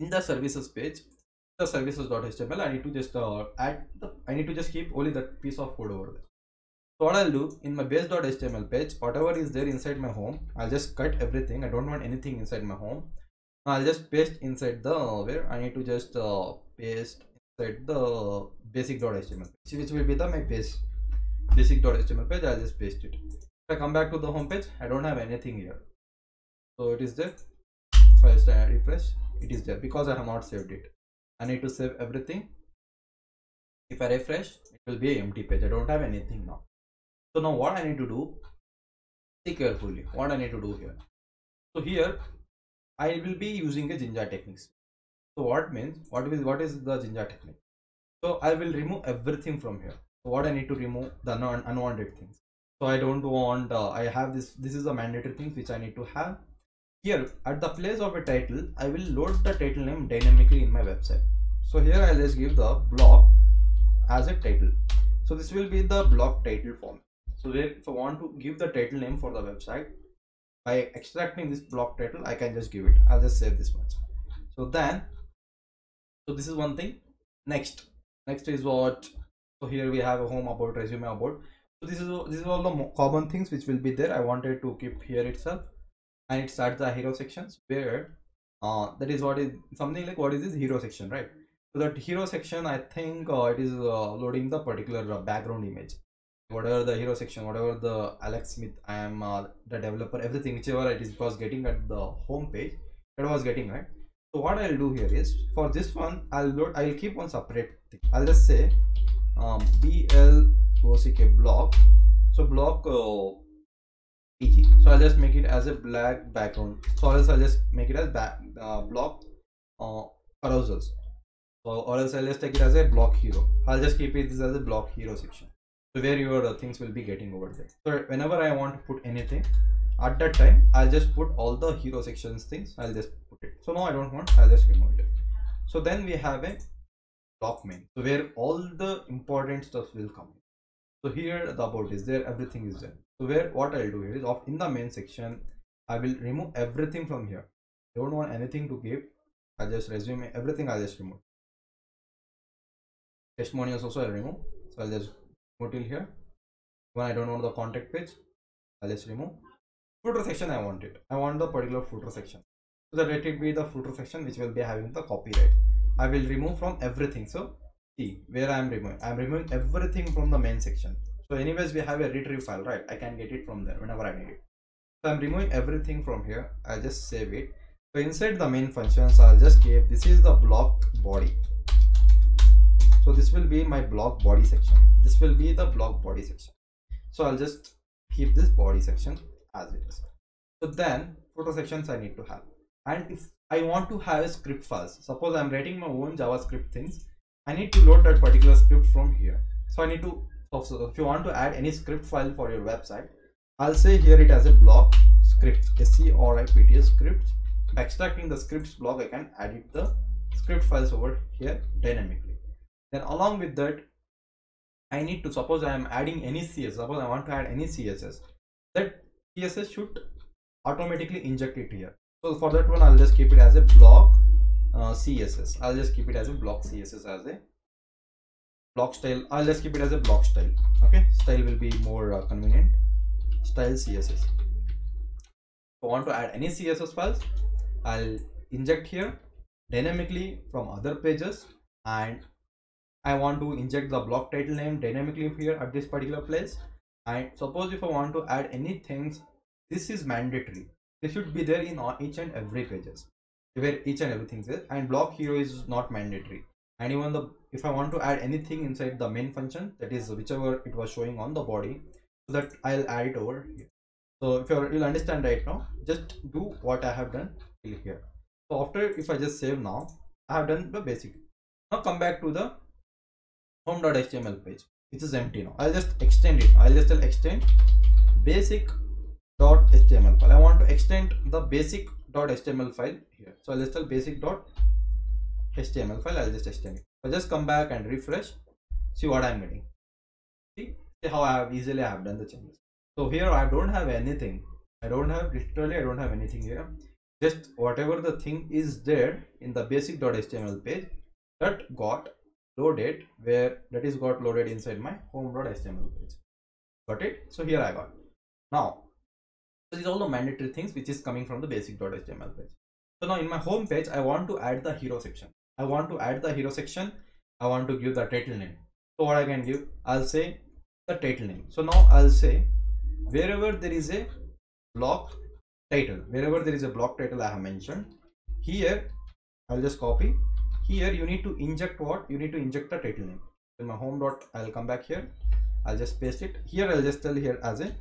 in the services page the services.html i need to just uh, add the i need to just keep only that piece of code over there so what i'll do in my base.html page whatever is there inside my home i'll just cut everything i don't want anything inside my home i'll just paste inside the where i need to just uh, paste inside the basic.html which will be the my base basic.html page i'll just paste it if i come back to the home page i don't have anything here so it is there First i refresh it is there because I have not saved it. I need to save everything. If I refresh, it will be an empty page. I don't have anything now. So now what I need to do, see carefully what I need to do here. So here I will be using a Jinja techniques. So what means, what will, what is the Jinja technique? So I will remove everything from here. So what I need to remove the non unwanted things. So I don't want, uh, I have this, this is the mandatory things which I need to have here at the place of a title, I will load the title name dynamically in my website. So here I'll just give the blog as a title. So this will be the blog title form. So if I want to give the title name for the website, by extracting this block title, I can just give it. I'll just save this much. So then, so this is one thing. Next, next is what. So here we have a home about resume about. So this is this is all the common things which will be there. I wanted to keep here itself and it starts the hero sections where uh, that is what is something like what is this hero section right so that hero section i think uh, it is uh, loading the particular uh, background image whatever the hero section whatever the alex smith i am uh, the developer everything whichever it is was getting at the home page that was getting right so what i'll do here is for this one i'll load i'll keep one separate thing i'll just say um bl block so block uh, PG. So I'll just make it as a black background. So else I'll just make it as back uh, block uh, arousals. So or else I'll just take it as a block hero. I'll just keep it as a block hero section. So where your uh, things will be getting over there. So whenever I want to put anything, at that time I'll just put all the hero sections things. I'll just put it. So now I don't want. I'll just remove it. So then we have a block main. So where all the important stuff will come. So here the about is there. Everything is there so where what I'll do here is of in the main section I will remove everything from here I don't want anything to keep I'll just resume everything I'll just remove testimonials also I'll remove so I'll just go till here when I don't want the contact page I'll just remove footer section I want it I want the particular footer section so that let it be the footer section which will be having the copyright I will remove from everything so see where I am removing I am removing everything from the main section so anyways, we have a retrieve file, right? I can get it from there whenever I need it. So I'm removing everything from here. I'll just save it. So inside the main functions, I'll just keep, this is the block body. So this will be my block body section. This will be the block body section. So I'll just keep this body section as it is. So then footer sections I need to have. And if I want to have a script files, suppose I'm writing my own JavaScript things, I need to load that particular script from here. So I need to so if you want to add any script file for your website i'll say here it as a block script sc or s-c-r-i-p-t script extracting the scripts block i can edit the script files over here dynamically then along with that i need to suppose i am adding any css suppose i want to add any css that css should automatically inject it here. So for that one i'll just keep it as a block uh, css i'll just keep it as a block css as a block style. I'll just keep it as a block style. Okay? Style will be more uh, convenient. Style css if i want to add any css files i'll inject here dynamically from other pages and i want to inject the block title name dynamically here at this particular place. And suppose if i want to add any things, this is mandatory. This should be there in each and every pages where each and everything is. And block hero is not mandatory. And even the if I want to add anything inside the main function that is whichever it was showing on the body so that I'll add it over here. So if you'll understand right now just do what I have done here. So after if I just save now I have done the basic. Now come back to the home.html page, which is empty now. I'll just extend it. I'll just tell extend basic.html file. I want to extend the basic.html file here. So I'll just tell basic.html file. I'll just extend it. I'll just come back and refresh. See what I'm getting. See, see how I have easily I have done the changes. So here I don't have anything. I don't have literally I don't have anything here. Just whatever the thing is there in the basic.html page that got loaded where that is got loaded inside my home.html page. Got it? So here I got. Now these are all the mandatory things which is coming from the basic.html page. So now in my home page, I want to add the hero section. I want to add the hero section. I want to give the title name. So what I can give, I'll say the title name. So now I'll say wherever there is a block title, wherever there is a block title I have mentioned, here I'll just copy. Here you need to inject what? You need to inject the title name. In my home dot, I'll come back here. I'll just paste it. Here I'll just tell here as a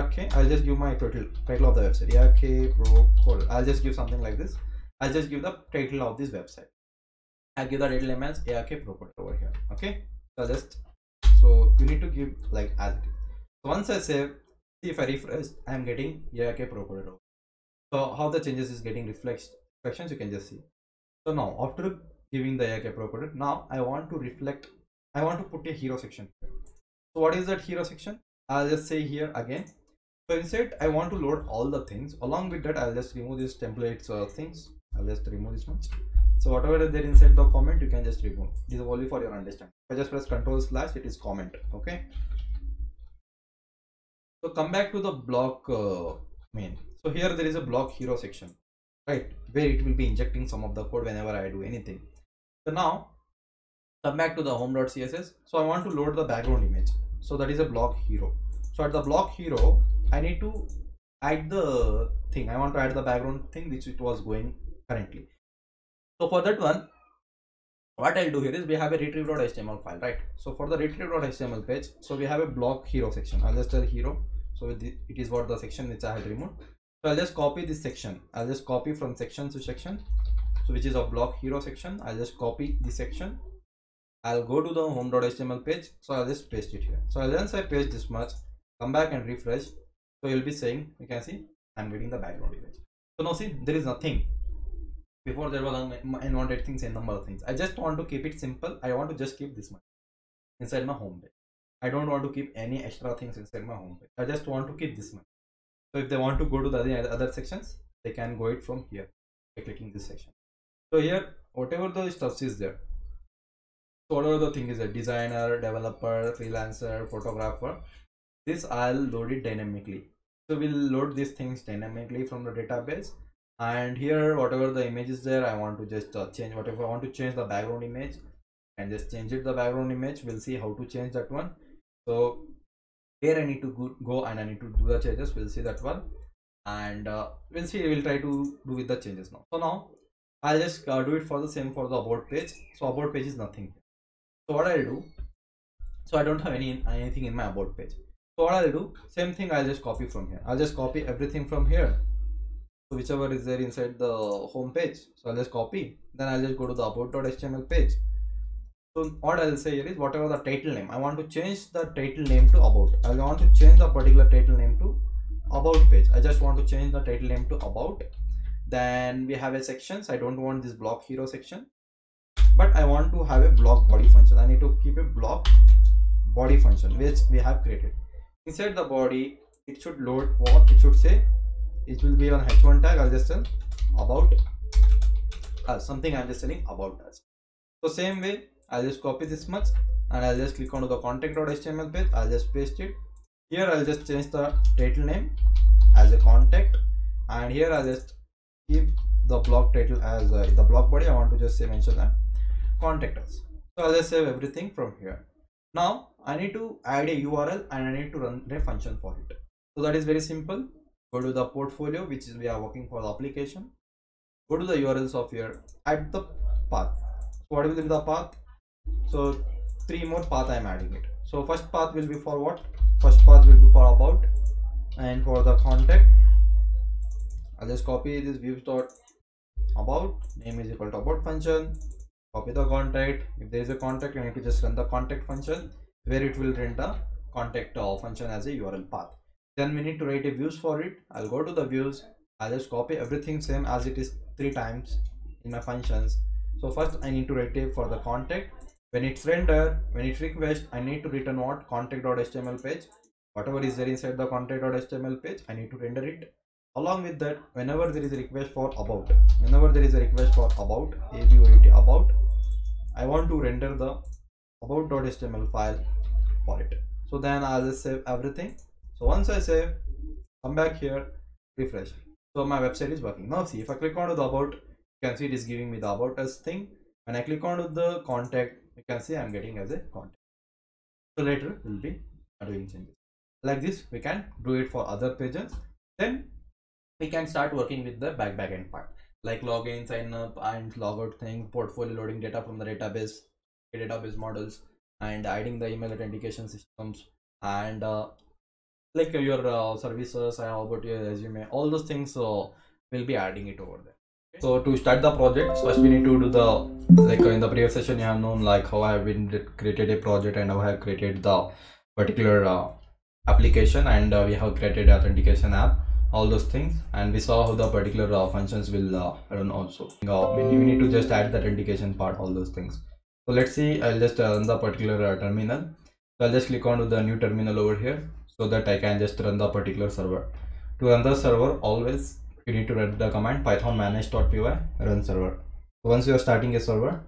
okay i'll just give my title title of the website. ARK pro code i'll just give something like this. I'll just give the title of this website. I'll give the title name as ARK pro code over here. Okay? So just so you need to give like as it is. So once i save see if i refresh i'm getting ARK over so how the changes is getting reflected reflections you can just see so now after giving the ARK pro code now i want to reflect i want to put a hero section so what is that hero section I'll just say here again. So inside I want to load all the things. Along with that, I'll just remove these templates uh, things. I'll just remove this one. So whatever is there inside the comment, you can just remove. This is only for your understanding. I just press Control slash, it is comment. Okay. So come back to the block uh, main. So here there is a block hero section, right? Where it will be injecting some of the code whenever I do anything. So now come back to the home.css. So I want to load the background image. So that is a block hero. So at the block hero i need to add the thing. I want to add the background thing which it was going currently. So for that one what i'll do here is we have a retrieve.html file right? So for the retrieve.html page so we have a block hero section. I'll just tell hero. So it is what the section which i had removed so i'll just copy this section i'll just copy from section to section so which is a block hero section i'll just copy this section I'll go to the home.html page. So I'll just paste it here. So once I paste this much, come back and refresh. So you'll be saying, you can see, I'm getting the background image. So now see, there is nothing. Before there was unwanted things and number of things. I just want to keep it simple. I want to just keep this much inside my home page. I don't want to keep any extra things inside my home page. I just want to keep this much. So if they want to go to the other sections, they can go it from here by clicking this section. So here, whatever the stuff is there, so whatever the thing is a designer developer freelancer photographer this i'll load it dynamically. So we'll load these things dynamically from the database. And here whatever the image is there i want to just uh, change whatever i want to change the background image and just change it the background image. We'll see how to change that one. So here i need to go, go and i need to do the changes we'll see that one and uh, we'll see we'll try to do with the changes now so now i'll just uh, do it for the same for the about page so about page is nothing so what I'll do, so I don't have any anything in my about page. So what I'll do, same thing I'll just copy from here. I'll just copy everything from here. So whichever is there inside the home page. So I'll just copy. Then I'll just go to the about.html page. So what I'll say here is whatever the title name. I want to change the title name to about. I want to change the particular title name to about page. I just want to change the title name to about. Then we have a sections. I don't want this block hero section but I want to have a block body function. I need to keep a block body function which we have created. Inside the body, it should load what it should say. It will be on h1 tag. I'll just tell about something I'm just telling about us. So same way, I'll just copy this much and I'll just click on the contact.html page. I'll just paste it. Here I'll just change the title name as a contact and here I'll just keep the block title as uh, the block body. I want to just say mention that contact us. So i'll just save everything from here. Now i need to add a url and i need to run a function for it. So that is very simple. Go to the portfolio which is we are working for the application. Go to the urls of here add the path. So what will be the path so three more path i am adding it. So first path will be for what? First path will be for about and for the contact. I'll just copy this views dot about. Name is equal to about function. Copy the contact. If there is a contact I need to just run the contact function where it will render the contact uh, function as a url path. Then we need to write a views for it. I'll go to the views. I'll just copy everything same as it is three times in my functions. So first i need to write a for the contact when it's render when it request i need to return what? contact.html page. Whatever is there inside the contact.html page i need to render it. Along with that whenever there is a request for about whenever there is a request for about about about i want to render the about.html file for it. So then i'll just save everything. So once i save come back here refresh. So my website is working. Now see if i click on the about you can see it is giving me the about us thing. When i click on the contact you can see i'm getting as a content. So later we'll be doing changes. Like this we can do it for other pages. Then we can start working with the back backend part. Like login sign up and logout thing portfolio loading data from the database database models and adding the email authentication systems and uh, like your uh, services and about your resume. All those things uh, we'll be adding it over there so to start the project first we need to do the like in the previous session you have known like how i have been created a project and how i have created the particular uh, application and uh, we have created authentication app all those things. And we saw how the particular uh, functions will uh, run also. Uh, we, we need to just add the authentication part all those things. So let's see i'll just uh, run the particular uh, terminal. So i'll just click on the new terminal over here so that i can just run the particular server. To run the server always you need to run the command python manage.py run server. So once you are starting a server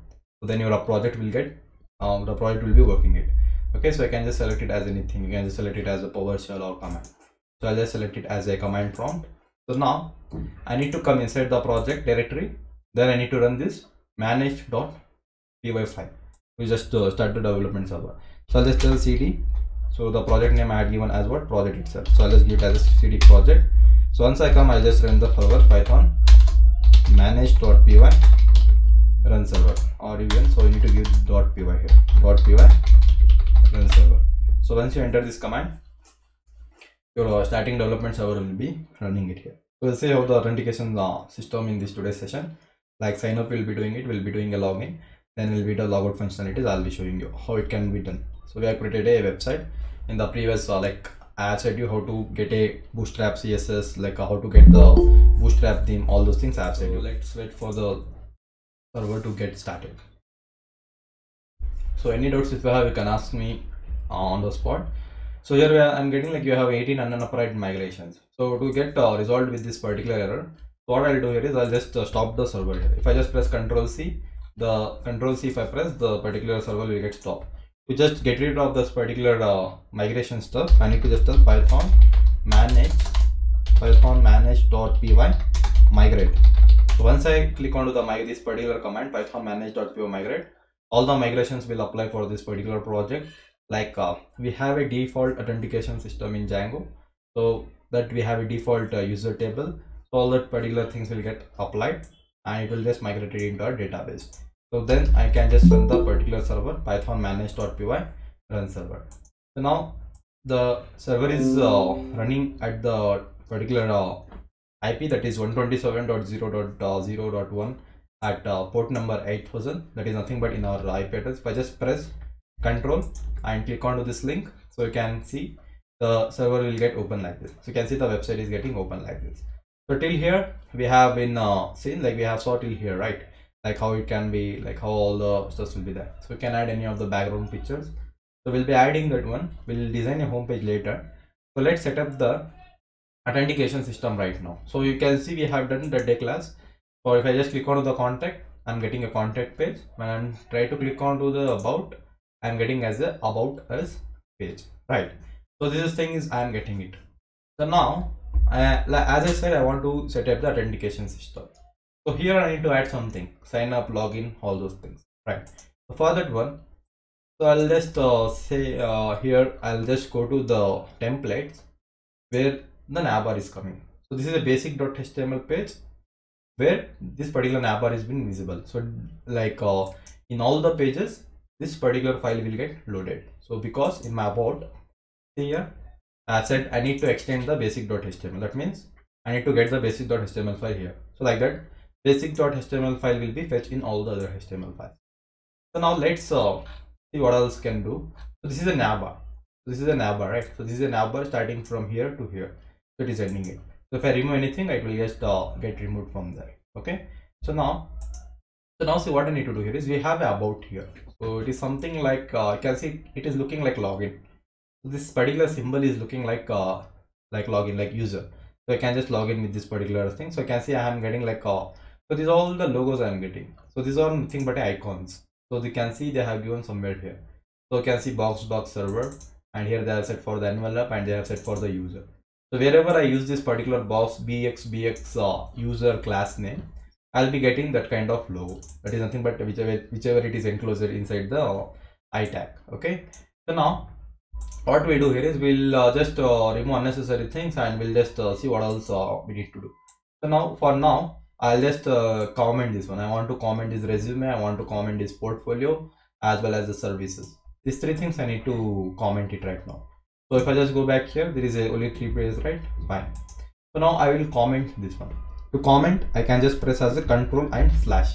then your project will get um, the project will be working it. Okay so i can just select it as anything. You can just select it as a powershell or command. So i'll just select it as a command prompt. So now i need to come inside the project directory. Then i need to run this manage.py file we just start the development server. So i'll just tell cd so the project name i had given as what? Project itself. So i'll just give it as cd project so once i come i'll just run the server python manage.py run server. Or even so you need to give dot py here. Dot py run server. So once you enter this command your uh, starting development server will be running it here. So we'll see how the authentication uh, system in this today's session. Like sign up we'll be doing it. We'll be doing a login. Then it will be the logout functionalities. I'll be showing you how it can be done. So we have created a website in the previous uh, like i have said you how to get a bootstrap css like how to get the bootstrap theme all those things i have said you. Let's wait for the server to get started. So any doubts if you have you can ask me on the spot. So here i'm getting like you have 18 unapplied migrations. So to get uh, resolved with this particular error what i'll do here is i'll just uh, stop the server if i just press ctrl c the control c if i press the particular server will get stopped to just get rid of this particular uh, migration stuff i need to just tell python manage python manage.py migrate. So once i click onto the my this particular command python manage.py migrate all the migrations will apply for this particular project. Like uh, we have a default authentication system in django so that we have a default uh, user table. So all that particular things will get applied and it will just migrate it into our database so then i can just run the particular server python manage.py run server. So now the server is uh, running at the particular uh, ip that is 127.0.0.1 at uh, port number 8000 that is nothing but in our ip address. If i just press control and click onto this link so you can see the server will get open like this. So you can see the website is getting open like this. So till here we have been uh, seen like we have saw till here right like how it can be like how all the stuff will be there. So we can add any of the background pictures. So we'll be adding that one. We'll design a home page later. So let's set up the authentication system right now. So you can see we have done the day class. Or if i just click on the contact i'm getting a contact page. When i'm try to click on to the about i'm getting as a about us page. Right. So this thing is i'm getting it. So now I, as i said i want to set up the authentication system so here i need to add something. Sign up login all those things. Right. So for that one so i'll just uh, say uh, here i'll just go to the templates where the navbar is coming. So this is a basic.html page where this particular navbar has been visible. So like uh, in all the pages this particular file will get loaded. So because in my about here i said i need to extend the basic.html that means i need to get the basic.html file here. So like that basic.html file will be fetched in all the other html files. So now let's uh, see what else can do. So this is a navbar this is a navbar right? So this is a navbar starting from here to here. So it is ending it. So if i remove anything it will just uh, get removed from there. Okay? So now so now see what i need to do here is we have a about here. So it is something like uh, you can see it is looking like login. So this particular symbol is looking like uh, like login like user. So i can just log in with this particular thing. So i can see i am getting like uh, so these are all the logos i am getting. So these are nothing but icons. So you can see they have given somewhere here. So you can see box box server and here they have set for the envelope and they have set for the user. So wherever i use this particular box bx bx uh, user class name i'll be getting that kind of logo. That is nothing but whichever whichever it is enclosed inside the uh, i tag okay? So now what we do here is we'll uh, just uh, remove unnecessary things and we'll just uh, see what else uh, we need to do. So now for now i'll just uh, comment this one. I want to comment this resume i want to comment this portfolio as well as the services. These three things i need to comment it right now. So if i just go back here there is a only three pages right? Fine. So now i will comment this one. To comment i can just press as a control and slash.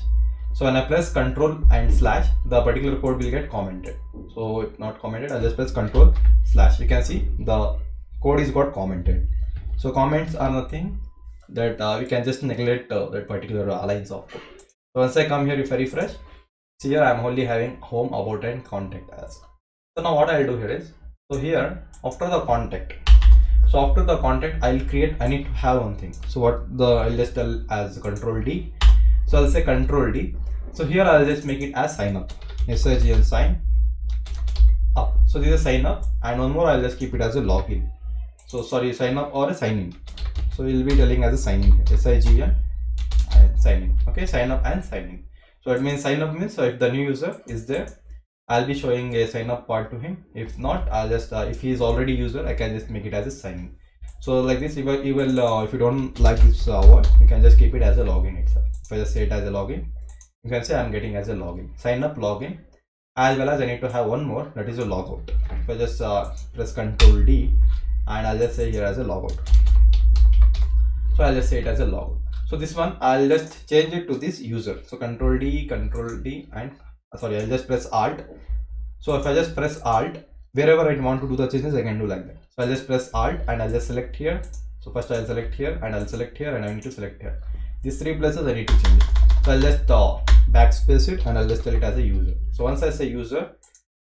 So when i press control and slash the particular code will get commented. So not commented i'll just press control slash. You can see the code is got commented. So comments are nothing that uh, we can just neglect uh, that particular lines of so once i come here if i refresh see here i'm only having home about and contact as. So now what i'll do here is so here after the contact so after the contact i'll create i need to have one thing. So what the i'll just tell as control d. So i'll say control d. So here i'll just make it as sign up. Sign sign up. So this is sign up and one more i'll just keep it as a login. So sorry sign up or a sign in so we'll be telling as a sign in here sign and sign in okay sign up and sign in so it means sign up means so if the new user is there i'll be showing a sign up part to him. If not i'll just uh, if he is already user i can just make it as a sign so like this if I, you will uh, if you don't like this uh, word you can just keep it as a login itself. If i just say it as a login you can say i'm getting as a login. Sign up login as well as i need to have one more that is a logout. If i just uh, press ctrl d and i'll just say here as a logout so i'll just say it as a logout so this one i'll just change it to this user. So control d control d and uh, sorry i'll just press alt. So if i just press alt wherever i want to do the changes i can do like that. So i'll just press alt and i'll just select here. So first i'll select here and i'll select here and i need to select here. These three places i need to change. It so i'll just uh, backspace it and i'll just tell it as a user. So once i say user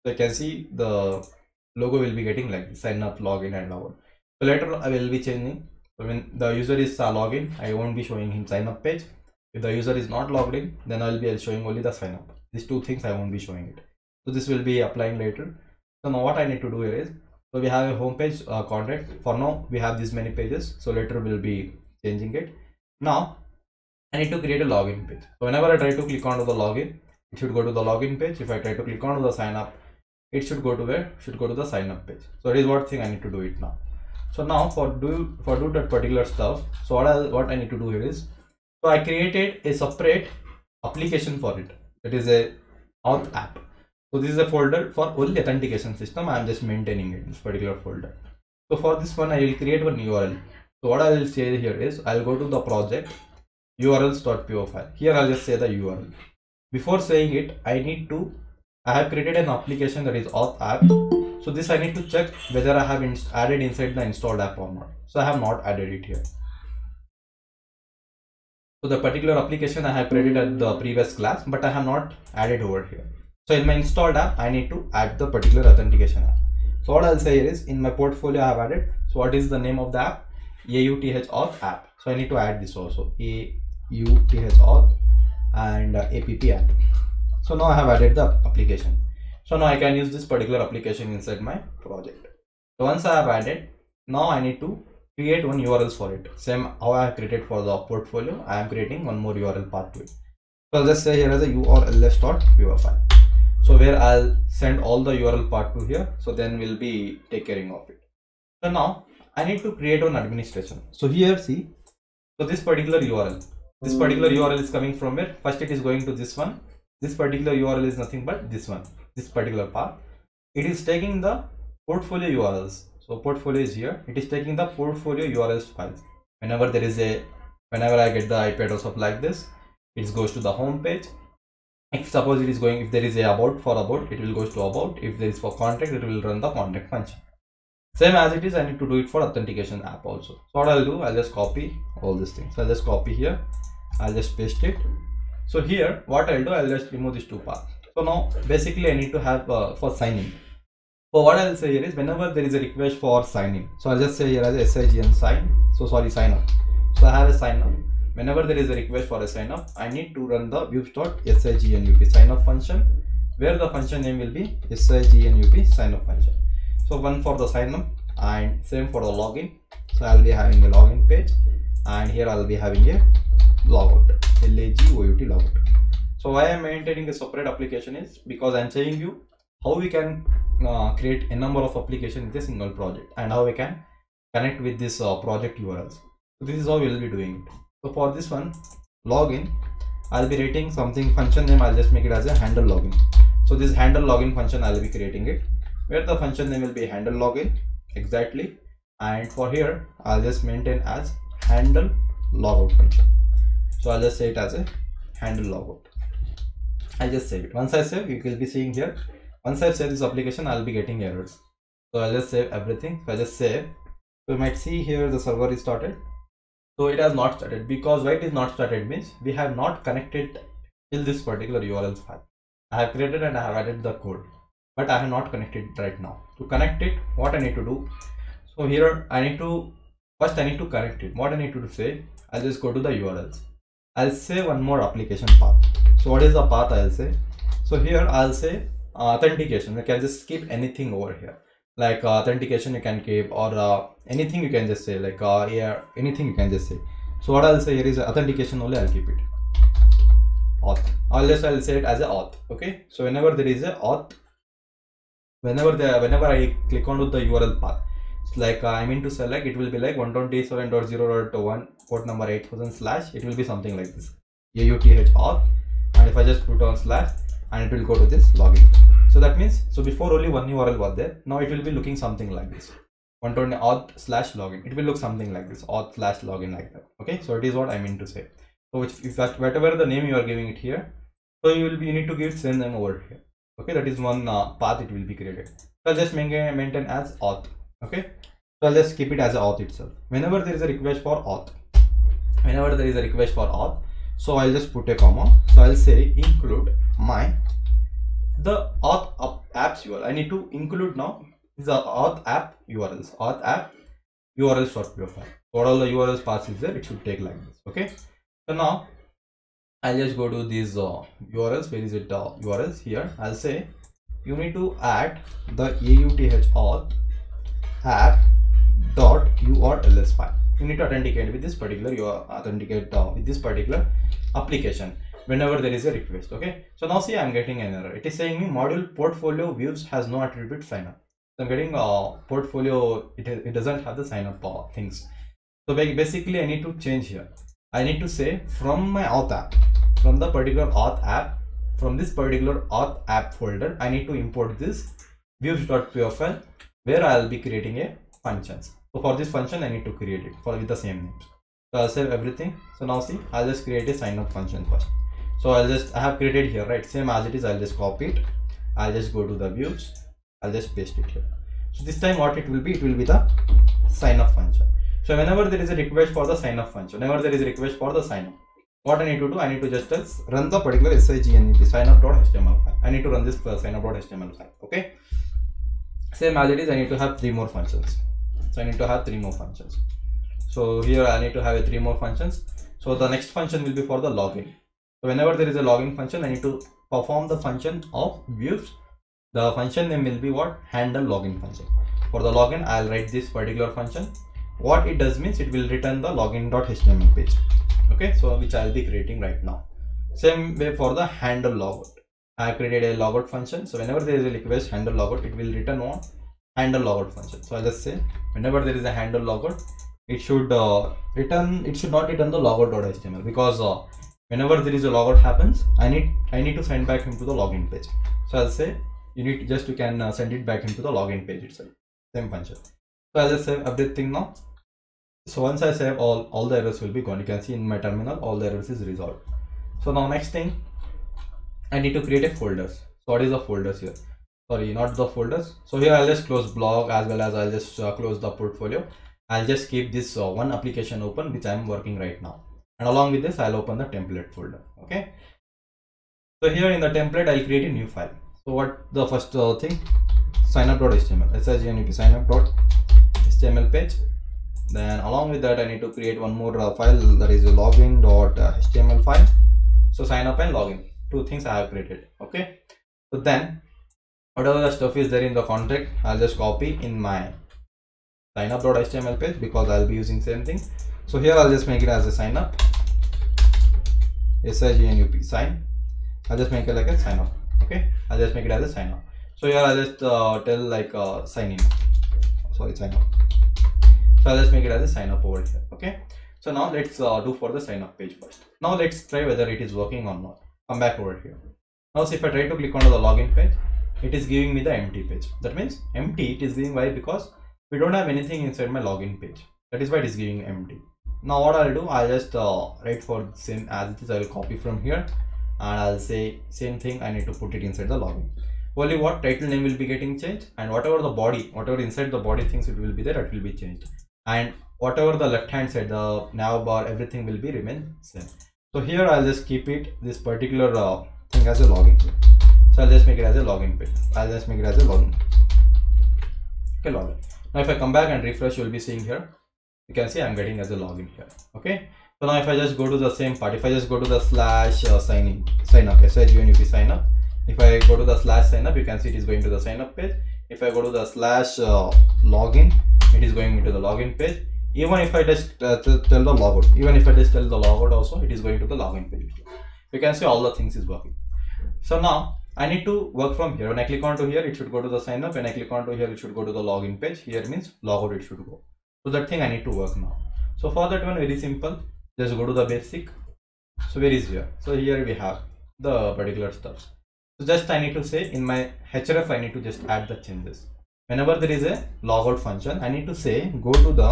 so you can see the logo will be getting like sign up login and logout so later i will be changing so when the user is uh, in, i won't be showing him sign up page. If the user is not logged in then i'll be showing only the sign up. These two things i won't be showing it. So this will be applying later. So now what i need to do here is so we have a home page uh, contact for now we have these many pages. So later we'll be changing it. Now i need to create a login page. So whenever i try to click onto the login it should go to the login page. If i try to click onto the sign up it should go to where? Should go to the sign up page. So that is what thing i need to do it now so now for do for do that particular stuff so what i what i need to do here is so i created a separate application for it. It is a auth app. So this is a folder for only authentication system. I am just maintaining it this particular folder. So for this one i will create one url so what i will say here is i'll go to the project urls.py file. Here i'll just say the url before saying it i need to i have created an application that is auth app so this i need to check whether i have added inside the installed app or not. So i have not added it here. So the particular application i have created at the previous class but i have not added over here. So in my installed app i need to add the particular authentication app. So what i'll say is in my portfolio i have added so what is the name of the app? Auth auth app. So i need to add this also. Auth auth and uh, app app. So now i have added the application so now i can use this particular application inside my project. So once i have added now i need to create one urls for it. Same how i have created for the portfolio i am creating one more url path to it so let's say here as a urls.py file. So where i'll send all the url part to here so then we'll be take caring of it. So now i need to create one administration. So here see so this particular url this particular hmm. url is coming from where? First it is going to this one. This particular url is nothing but this one this particular path. It is taking the portfolio urls so portfolio is here. It is taking the portfolio urls files. Whenever there is a whenever i get the ip address of like this it goes to the home page. If suppose it is going if there is a about for about it will goes to about. If there is for contact it will run the contact function. Same as it is i need to do it for authentication app also. So what i'll do i'll just copy all these things. So i'll just copy here. I'll just paste it. So here what i'll do i'll just remove these two paths so now basically i need to have uh, for signing. So what i'll say here is whenever there is a request for signing so i'll just say here as sign sign. So sorry sign up. So i have a sign up. Whenever there is a request for a sign up i need to run the views.signup sign up function where the function name will be signup sign up function. So one for the sign up and same for the login. So i'll be having a login page and here i'll be having a logout l-a-g-o-u-t logout so why i'm maintaining a separate application is because i'm showing you how we can uh, create a number of applications in a single project and how we can connect with this uh, project urls so this is how we'll be doing it. So for this one login i'll be writing something function name i'll just make it as a handle login. So this handle login function i'll be creating it where the function name will be handle login exactly. And for here i'll just maintain as handle logout function. So i'll just say it as a handle logout i just save it. Once i save you will be seeing here. Once i save this application i'll be getting errors. So i'll just save everything. So i just save. So you might see here the server is started. So it has not started. Because why it is not started means we have not connected till this particular url file. I have created and i have added the code. But i have not connected right now. To connect it what i need to do? So here i need to first i need to connect it. What i need to say i'll just go to the urls. I'll say one more application path so what is the path i'll say? So here i'll say uh, authentication. You can just keep anything over here. Like uh, authentication you can keep or uh, anything you can just say like uh, yeah anything you can just say. So what i'll say here is authentication only i'll keep it. Auth. Unless i'll say it as a auth okay? So whenever there is a auth whenever the whenever i click onto the url path it's like uh, i mean to select it will be like 127.0.1 port number 8000 slash it will be something like this. Auth and if i just put on slash and it will go to this login. So that means so before only one url was there now it will be looking something like this. 120 auth slash login. It will look something like this auth slash login like that. Okay? So it is what i mean to say. So if, if that whatever the name you are giving it here so you will be you need to give same name over here. Okay? That is one uh, path it will be created. So i'll just maintain, maintain as auth. Okay? So i'll just keep it as auth itself. Whenever there is a request for auth whenever there is a request for auth so i'll just put a comma. So i'll say include my the auth apps url i need to include now the auth app urls auth app urls for file. What all the urls paths is there? It should take like this okay? So now i'll just go to these uh, urls where is it uh, urls here. I'll say you need to add the auth auth app dot urls file you need to authenticate with this particular you authenticate uh, with this particular application whenever there is a request okay? So now see i'm getting an error. It is saying me module portfolio views has no attribute sign up. So i'm getting a uh, portfolio it, it doesn't have the sign up uh, things. So basically i need to change here. I need to say from my auth app from the particular auth app from this particular auth app folder i need to import this views.py file where i'll be creating a functions for this function i need to create it for with the same names. So i'll save everything. So now see i'll just create a sign up function first. So i'll just i have created here right? Same as it is i'll just copy it. I'll just go to the views. I'll just paste it here. So this time what it will be it will be the sign up function. So whenever there is a request for the sign up function whenever there is a request for the sign up what i need to do i need to just uh, run the particular signep sign up.html file. I need to run this uh, sign up.html file okay? Same as it is i need to have three more functions so i need to have three more functions. So here i need to have a three more functions. So the next function will be for the login. So whenever there is a login function i need to perform the function of views. The function name will be what? Handle login function. For the login i'll write this particular function. What it does means it will return the login.html page. Okay so which i'll be creating right now. Same way for the handle logout. I created a logout function. So whenever there is a request handle logout, it will return one handle logout function. So I'll just say whenever there is a handle logout, it should uh, return. It should not return the logout.html because uh, whenever there is a logout happens, I need I need to send back into the login page. So I'll say you need just you can uh, send it back into the login page itself. Same function. So I'll just save everything now. So once I save all all the errors will be gone. You can see in my terminal all the errors is resolved. so now next thing i need to create a folders so what is the folders here sorry not the folders. So here i'll just close blog as well as i'll just uh, close the portfolio. I'll just keep this uh, one application open which i'm working right now. And along with this i'll open the template folder okay? So here in the template i'll create a new file. So what the first uh, thing sign up.html signup sign up.html page. Then along with that i need to create one more uh, file that is login.html file. So sign up and login. Two things i have created okay? So then whatever the stuff is there in the contract i'll just copy in my sign up.html page because i'll be using same thing. So here i'll just make it as a sign up signup sign. I'll just make it like a sign up okay? I'll just make it as a sign up so here i'll just uh, tell like uh, sign in. Sorry sign up. So i'll just make it as a sign up over here okay? So now let's uh, do for the sign up page first. Now let's try whether it is working or not. Come back over here. Now see if i try to click on the login page it is giving me the empty page. That means empty it is giving why? Because we don't have anything inside my login page. That is why it is giving empty. Now what i'll do i'll just uh, write for the same as it is. I'll copy from here and i'll say same thing. I need to put it inside the login. Only what title name will be getting changed and whatever the body whatever inside the body things it will be there it will be changed. And whatever the left hand side the nav bar everything will be remain same. So here i'll just keep it this particular uh, thing as a login so i'll just make it as a login page. I'll just make it as a login okay login. Now if i come back and refresh you'll be seeing here. You can see i'm getting as a login here. Okay? So now if i just go to the same part if i just go to the slash uh, sign in sign up signup sign up. If i go to the slash sign up you can see it is going to the sign up page. If i go to the slash uh, login it is going into the login page. Even if i just uh, tell the logout even if i just tell the logout also it is going to the login page. You can see all the things is working. So now I need to work from here. When I click onto here, it should go to the sign up. When I click onto here, it should go to the login page. Here means logout it should go. So that thing I need to work now. So for that one, very simple. Just go to the basic. So where is here? So here we have the particular stuff. So just I need to say in my href, I need to just add the changes. Whenever there is a logout function, I need to say go to the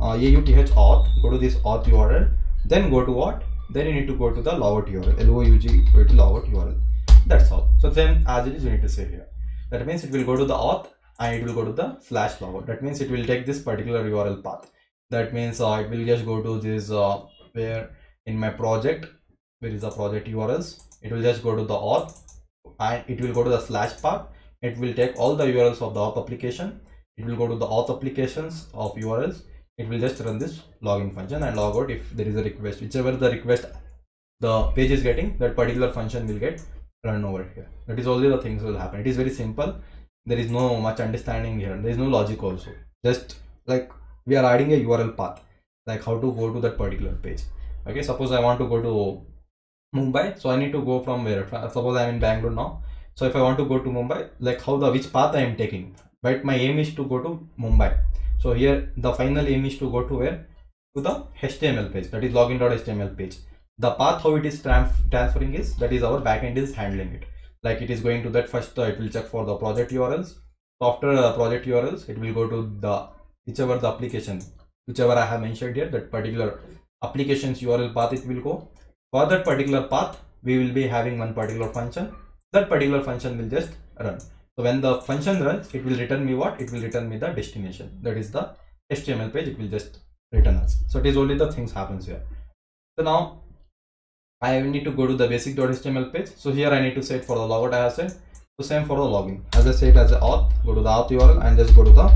uh, auth auth, go to this auth URL, then go to what? Then you need to go to the logout URL, loug go to logout URL that's all. So then as it is we need to say here. That means it will go to the auth and it will go to the slash logout. That means it will take this particular url path. That means uh, it will just go to this uh, where in my project where is the project urls it will just go to the auth and it will go to the slash path. It will take all the urls of the auth application. It will go to the auth applications of urls it will just run this login function and log out if there is a request. Whichever the request the page is getting that particular function will get run over here. That is only the things will happen. It is very simple. There is no much understanding here. There is no logic also. Just like we are adding a url path. Like how to go to that particular page. Okay suppose i want to go to mumbai so i need to go from where? Suppose i'm in bangalore now. So if i want to go to mumbai like how the which path i am taking? Right my aim is to go to mumbai. So here the final aim is to go to where? To the html page. That is login.html page the path how it is transferring is that is our backend is handling it. Like it is going to that first uh, it will check for the project urls after uh, project urls it will go to the whichever the application whichever i have mentioned here that particular applications url path it will go. For that particular path we will be having one particular function. That particular function will just run. So when the function runs it will return me what? It will return me the destination. That is the html page it will just return us. So it is only the things happens here. So now I need to go to the basic.html page. So here I need to set for the logout I have set. So same for the login. As I said as a auth, go to the auth URL and just go to the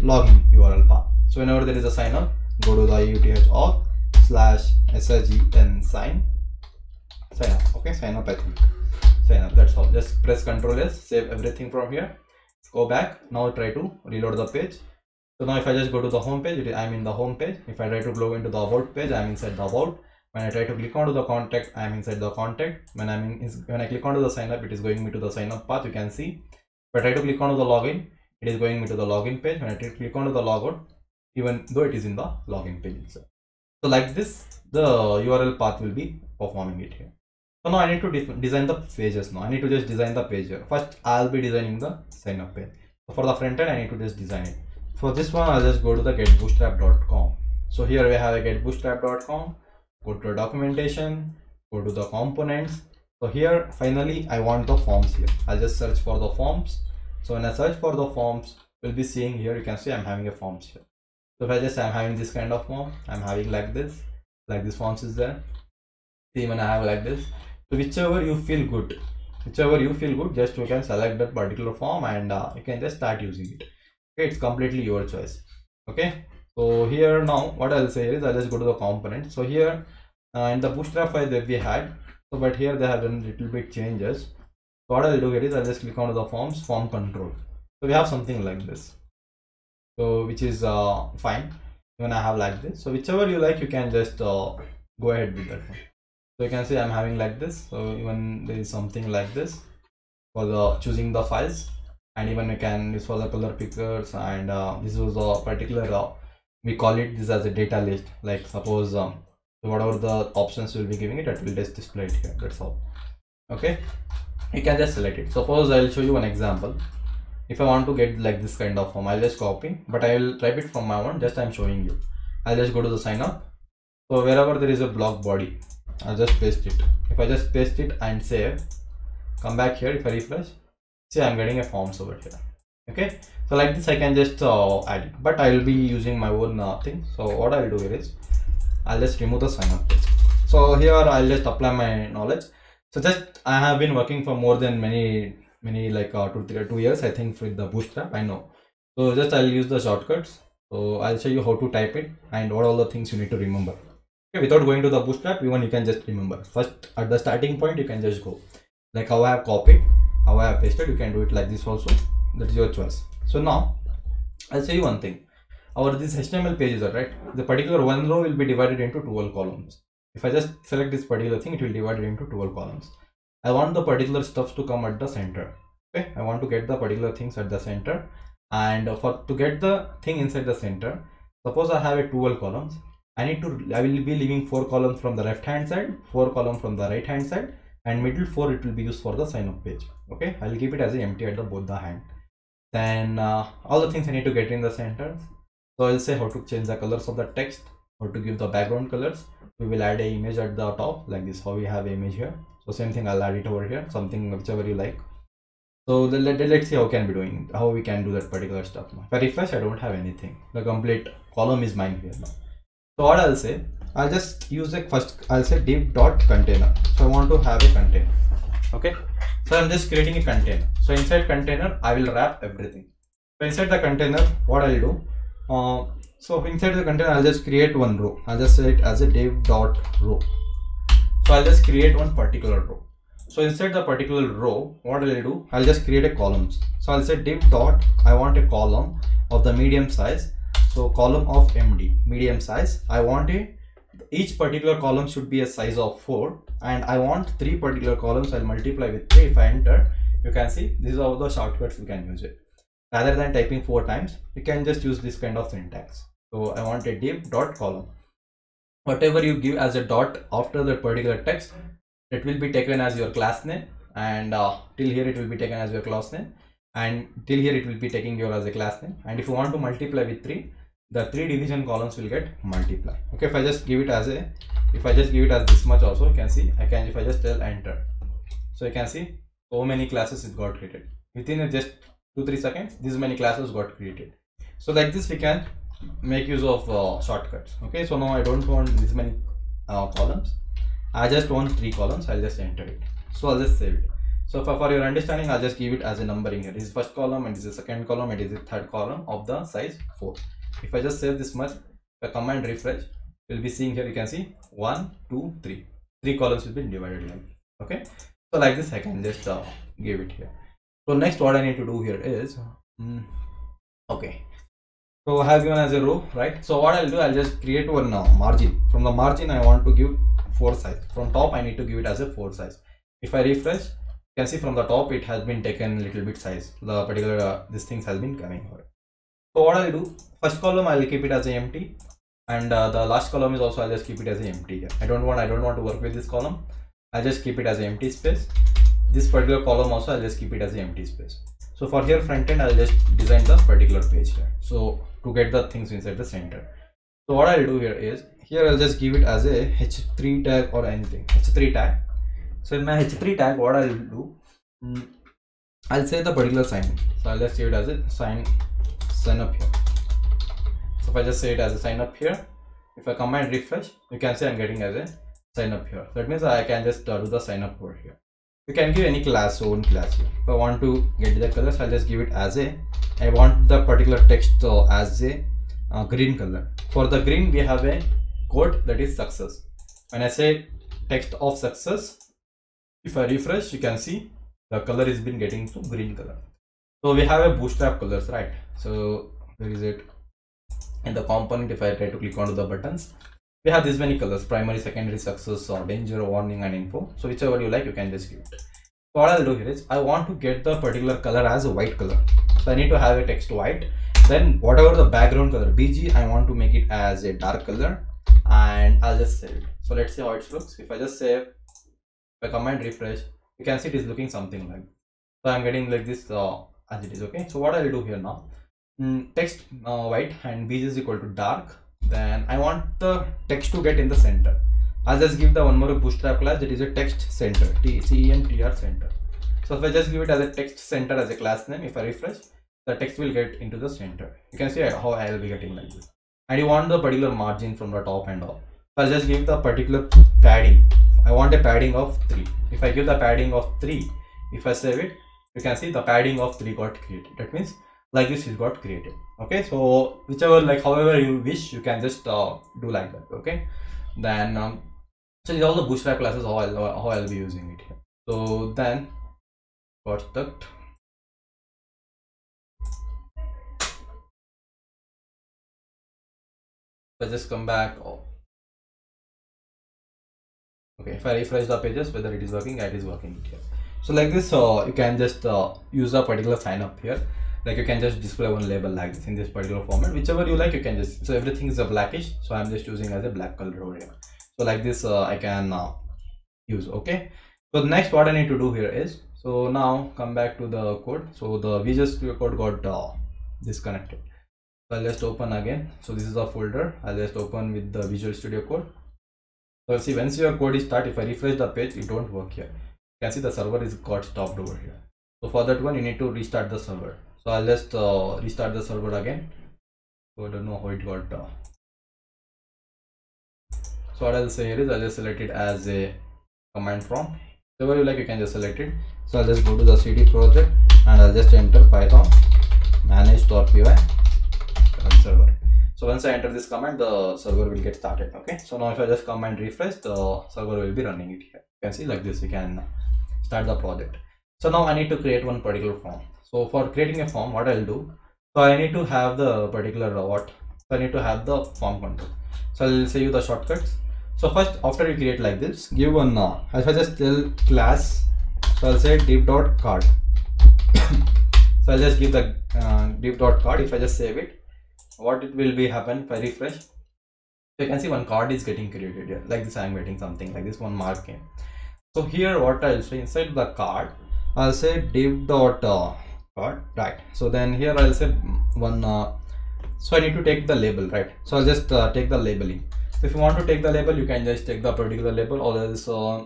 login URL path. So whenever there is a sign up, go to the auth auth slash sign sign sign up. Okay, sign up I think. Sign up, that's all. Just press Ctrl S, save everything from here. Go back. Now try to reload the page. So now if I just go to the home page, I'm in the home page. If I try to go into the about page, I'm inside the about when I try to click onto the contact I am inside the contact when I'm in when I click onto the sign up it is going me to the sign up path you can see if I try to click onto the login it is going me to the login page when I click onto the logout even though it is in the login page itself. So like this the URL path will be performing it here. So now I need to de design the pages now. I need to just design the page here. First I'll be designing the sign up page. So for the front end I need to just design it. For this one I'll just go to the getbootstrap.com. So here we have a getbootstrap.com go to documentation go to the components. So here finally i want the forms here. I'll just search for the forms. So when i search for the forms we'll be seeing here you can see i'm having a forms here. So if i just i'm having this kind of form i'm having like this like this forms is there. See when i have like this. So whichever you feel good whichever you feel good just you can select that particular form and uh, you can just start using it. Okay it's completely your choice. Okay so here now what i'll say is i'll just go to the component. So here uh, in the bootstrap file that we had so but here they have done little bit changes. So what i'll do here is i'll just click on the forms form control. So we have something like this. So which is uh, fine. When i have like this. So whichever you like you can just uh, go ahead with that one. So you can see i'm having like this. So even there is something like this for the choosing the files. And even you can use for the color pickers and uh, this was a particular uh, we call it this as a data list. Like suppose um, whatever the options will be giving it it will just display it here that's all. Okay? You can just select it. Suppose i'll show you one example. If i want to get like this kind of form i'll just copy but i will type it from my own just i'm showing you. I'll just go to the sign up. So wherever there is a block body i'll just paste it. If i just paste it and save come back here if i refresh see i'm getting a forms over here okay? So like this i can just uh, add it. But i will be using my own uh, thing. So what i'll do here is i'll just remove the sign up so here i'll just apply my knowledge. So just i have been working for more than many many like uh, two, three, two years i think with the bootstrap i know. So just i'll use the shortcuts. So i'll show you how to type it and what all the things you need to remember. Okay without going to the bootstrap even you can just remember. First at the starting point you can just go. Like how i have copied how i have pasted you can do it like this also that is your choice. So now i'll show you one thing. Our this html pages are right the particular one row will be divided into 12 columns. If i just select this particular thing it will divide it into 12 columns. I want the particular stuffs to come at the center okay? I want to get the particular things at the center. And for to get the thing inside the center suppose i have a 12 columns. I need to i will be leaving four columns from the left hand side four columns from the right hand side and middle four it will be used for the sign up page okay? I'll keep it as empty at the both the hand then uh, all the things i need to get in the center so i'll say how to change the colors of the text how to give the background colors. We will add a image at the top like this how we have image here. So same thing i'll add it over here something whichever you like. So let, let's see how can be doing how we can do that particular stuff now. If i refresh i don't have anything. The complete column is mine here now. So what i'll say i'll just use the first i'll say div dot container. So i want to have a container okay? So i'm just creating a container. So inside container i will wrap everything. So inside the container what i'll do? Uh, so inside the container i'll just create one row. I'll just say it as a div dot row. So i'll just create one particular row. So inside the particular row what i'll do? I'll just create a columns. So i'll say div dot i want a column of the medium size. So column of md medium size. I want a each particular column should be a size of 4 and i want three particular columns i'll multiply with 3 if i enter you can see these are all the shortcuts you can use it. Rather than typing four times you can just use this kind of syntax. So i want a div dot column. Whatever you give as a dot after the particular text it will be taken as your class name. And uh, till here it will be taken as your class name. And till here it will be taking your as a class name. And if you want to multiply with 3 the three division columns will get multiply okay if i just give it as a if i just give it as this much also you can see i can if i just tell enter. So you can see so many classes it got created. Within just two three seconds this many classes got created. So like this we can make use of uh, shortcuts. Okay so now i don't want this many uh, columns. I just want three columns i'll just enter it. So i'll just save it. So for, for your understanding i'll just give it as a numbering. Here this is first column and this is the second column and this is the third column of the size 4 if i just save this much the command refresh you'll be seeing here you can see one two three. Three columns will be divided like okay? So like this i can just uh, give it here. So next what i need to do here is mm, okay. So i have given as a row right? So what i'll do i'll just create one now margin. From the margin i want to give four size. From top i need to give it as a four size. If i refresh you can see from the top it has been taken a little bit size. The particular uh, this things has been coming over so what i'll do first column i'll keep it as empty and uh, the last column is also i'll just keep it as empty i don't want i don't want to work with this column. I'll just keep it as empty space. This particular column also i'll just keep it as empty space. So for here front end i'll just design the particular page here. So to get the things inside the center. So what i'll do here is here i'll just give it as a h3 tag or anything. H3 tag. So in my h3 tag what i'll do mm, i'll say the particular sign. So i'll just say it as a sign sign up here. So if i just say it as a sign up here if i command refresh you can see i'm getting as a sign up here. That means i can just uh, do the sign up over here. You can give any class own class here. If i want to get the colors i'll just give it as a i want the particular text uh, as a uh, green color. For the green we have a code that is success. When i say text of success if i refresh you can see the color is been getting to green color. So we have a bootstrap colors right so where is it? In the component if i try to click onto the buttons we have this many colors primary secondary success or danger warning and info. So whichever you like you can just give it. So what i'll do here is i want to get the particular color as a white color. So i need to have a text white. Then whatever the background color bg i want to make it as a dark color and i'll just save it. So let's see how it looks. If i just save if i command refresh you can see it is looking something like so i'm getting like this uh, as it is okay? So what i'll do here now mm, text uh, white and bg is equal to dark. Then i want the text to get in the center. I'll just give the one more bootstrap class. That is a text center. T c e n t r center. So if i just give it as a text center as a class name if i refresh the text will get into the center. You can see how i will be getting like this. And you want the particular margin from the top and all. I'll just give the particular padding. I want a padding of 3 if i give the padding of 3 if i save it you can see the padding of 3 got created. That means like this is got created. Okay so whichever like however you wish you can just uh, do like that okay? Then um, so these all the bootstrap classes how I'll, how I'll be using it here. So then stuck I just come back oh. okay if I refresh the pages whether it is working it is working here. So like this uh, you can just uh, use a particular sign up here like you can just display one label like this in this particular format whichever you like you can just so everything is a blackish so i'm just using as a black color over here. So like this uh, i can uh, use okay? So next what i need to do here is so now come back to the code. So the visual studio code got uh, disconnected. So i'll just open again. So this is a folder. I'll just open with the visual studio code. So see once your code is start if i refresh the page it don't work here. You can see the server is got stopped over here. So for that one you need to restart the server so i'll just uh, restart the server again. So i don't know how it got uh, so what i'll say here is i'll just select it as a command prompt. Whatever you like you can just select it. So i'll just go to the cd project and i'll just enter python manage.py server. So once i enter this command the server will get started okay? So now if i just command refresh the server will be running it here. You can see like this you can start the project. So now i need to create one particular form so for creating a form what i'll do so i need to have the particular what so i need to have the form control. So i'll say you the shortcuts. So first after you create like this give one uh, if i just tell class. So i'll say div dot card. So i'll just give the uh, div dot card. If i just save it what it will be happen if i refresh? So you can see one card is getting created here. Like this i'm getting something like this one mark came. So here what i'll say inside the card i'll say div dot uh, card right. So then here i'll say one uh, so i need to take the label right? So i'll just uh, take the labeling. So if you want to take the label you can just take the particular label or else uh,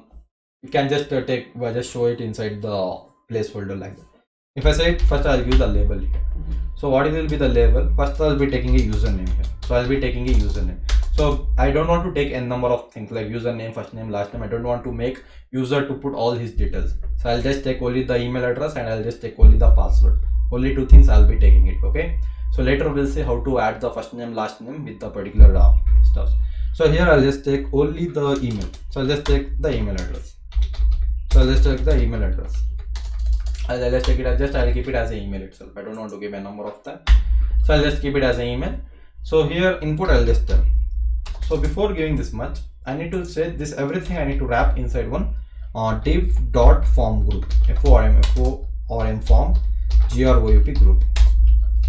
you can just uh, take well, just show it inside the placeholder like that. If i say first i'll use the label here. So what will be the label? First i'll be taking a username here. So i'll be taking a username so i don't want to take n number of things like username first name last name i don't want to make user to put all his details so i'll just take only the email address and i'll just take only the password only two things i'll be taking it okay so later we'll see how to add the first name last name with the particular uh, stuff so here i'll just take only the email so i'll just take the email address so i'll just take the email address I'll, I'll just take it as just I'll keep it as an email itself. I don't want to give a number of them. So I'll just keep it as an email. So here input I'll just tell. So before giving this much, I need to say this everything I need to wrap inside one uh, div dot form group form form form group group.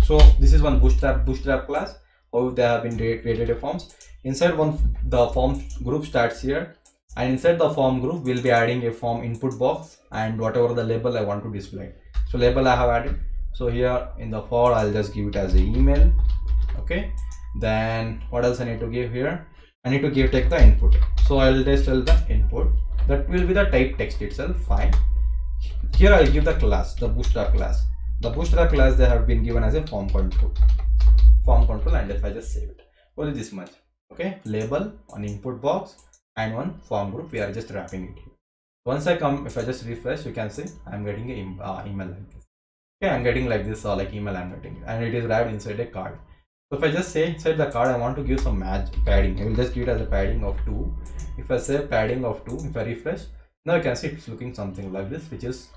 So this is one bootstrap bootstrap class. How they have been created a forms. Inside one the form group starts here and inside the form group we'll be adding a form input box and whatever the label i want to display so label i have added so here in the for i'll just give it as an email okay then what else i need to give here i need to give take the input. So i'll just tell the input. That will be the type text itself. Fine. Here i'll give the class the bootstrap class. The bootstrap class they have been given as a form control. Form control and if i just save it. Only this much. Okay? Label on input box and one form group. We are just wrapping it here. Once i come if i just refresh you can see i'm getting a uh, email like this. Okay? I'm getting like this or like email i'm getting. And it is wrapped inside a card so if i just say inside the card i want to give some match padding. I will just give it as a padding of 2 if i say padding of 2 if i refresh now you can see it's looking something like this which is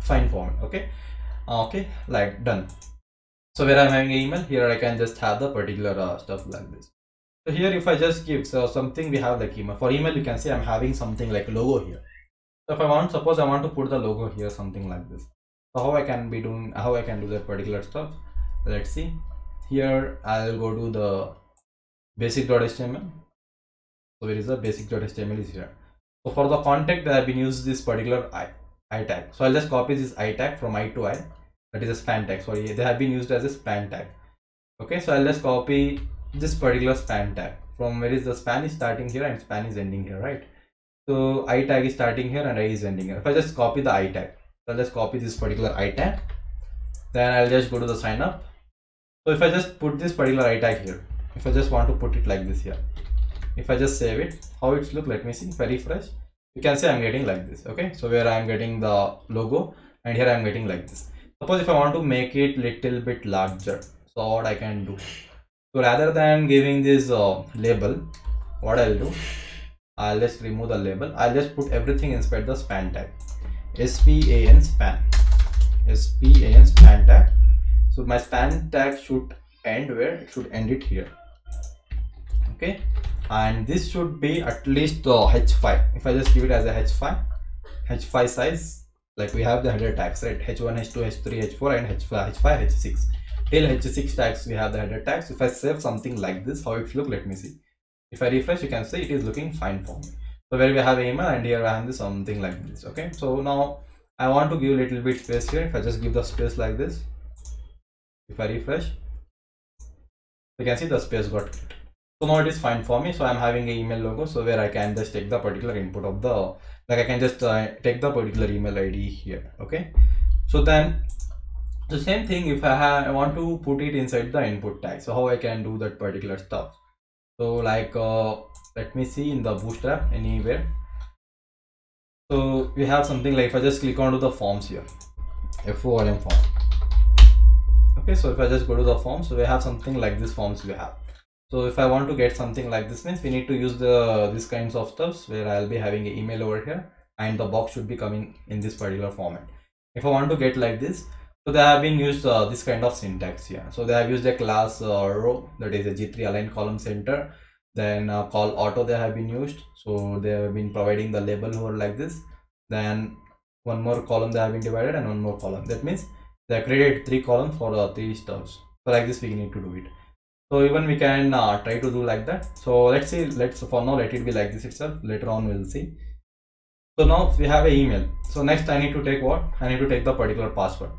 fine for me okay? Uh, okay like done. So where i'm having an email? Here i can just have the particular uh, stuff like this. So here if i just give so something we have like email. For email you can see i'm having something like logo here. So if i want suppose i want to put the logo here something like this. So how i can be doing how i can do that particular stuff? Let's see here i'll go to the basic.html so where is the basic.html is here. So for the contact i have been used this particular i i tag. So i'll just copy this i tag from i to i. That is a span tag. Sorry they have been used as a span tag. Okay so i'll just copy this particular span tag. From where is the span is starting here and span is ending here right? So i tag is starting here and i is ending here. If i just copy the i tag. So i'll just copy this particular i tag. Then i'll just go to the sign up so if i just put this particular i tag here if i just want to put it like this here if i just save it how it's look let me see if i refresh you can see i'm getting like this okay? So where i'm getting the logo and here i'm getting like this. Suppose if i want to make it little bit larger so what i can do? So rather than giving this uh, label what i'll do? I'll just remove the label. I'll just put everything inside the span tag. Span. Span span span tag so my span tag should end where? It should end it here. Okay? And this should be at least uh, h5 if i just give it as a h5 h5 size like we have the header tags right? H1 h2 h3 h4 and h5 h5 h6 till h6 tags we have the header tags. If i save something like this how it look let me see. If i refresh you can see it is looking fine for me. So where we have email and here i have this something like this okay? So now i want to give a little bit space here. If i just give the space like this if i refresh. You can see the space got so now it is fine for me. So i'm having a email logo so where i can just take the particular input of the like i can just uh, take the particular email id here okay? So then the same thing if i i want to put it inside the input tag. So how i can do that particular stuff? So like uh, let me see in the bootstrap anywhere. So we have something like if i just click onto the forms here. Form form okay so if i just go to the form so we have something like this forms we have. So if i want to get something like this means we need to use the these kinds of stuffs where i'll be having an email over here and the box should be coming in this particular format. If i want to get like this so they have been used uh, this kind of syntax here. So they have used a class uh, row that is a g3 align column center then uh, call auto they have been used. So they have been providing the label over like this then one more column they have been divided and one more column. That means they created three columns for the three stuffs so like this we need to do it. So even we can uh, try to do like that. So let's see let's for now let it be like this itself. Later on we'll see. So now we have an email. So next i need to take what? I need to take the particular password.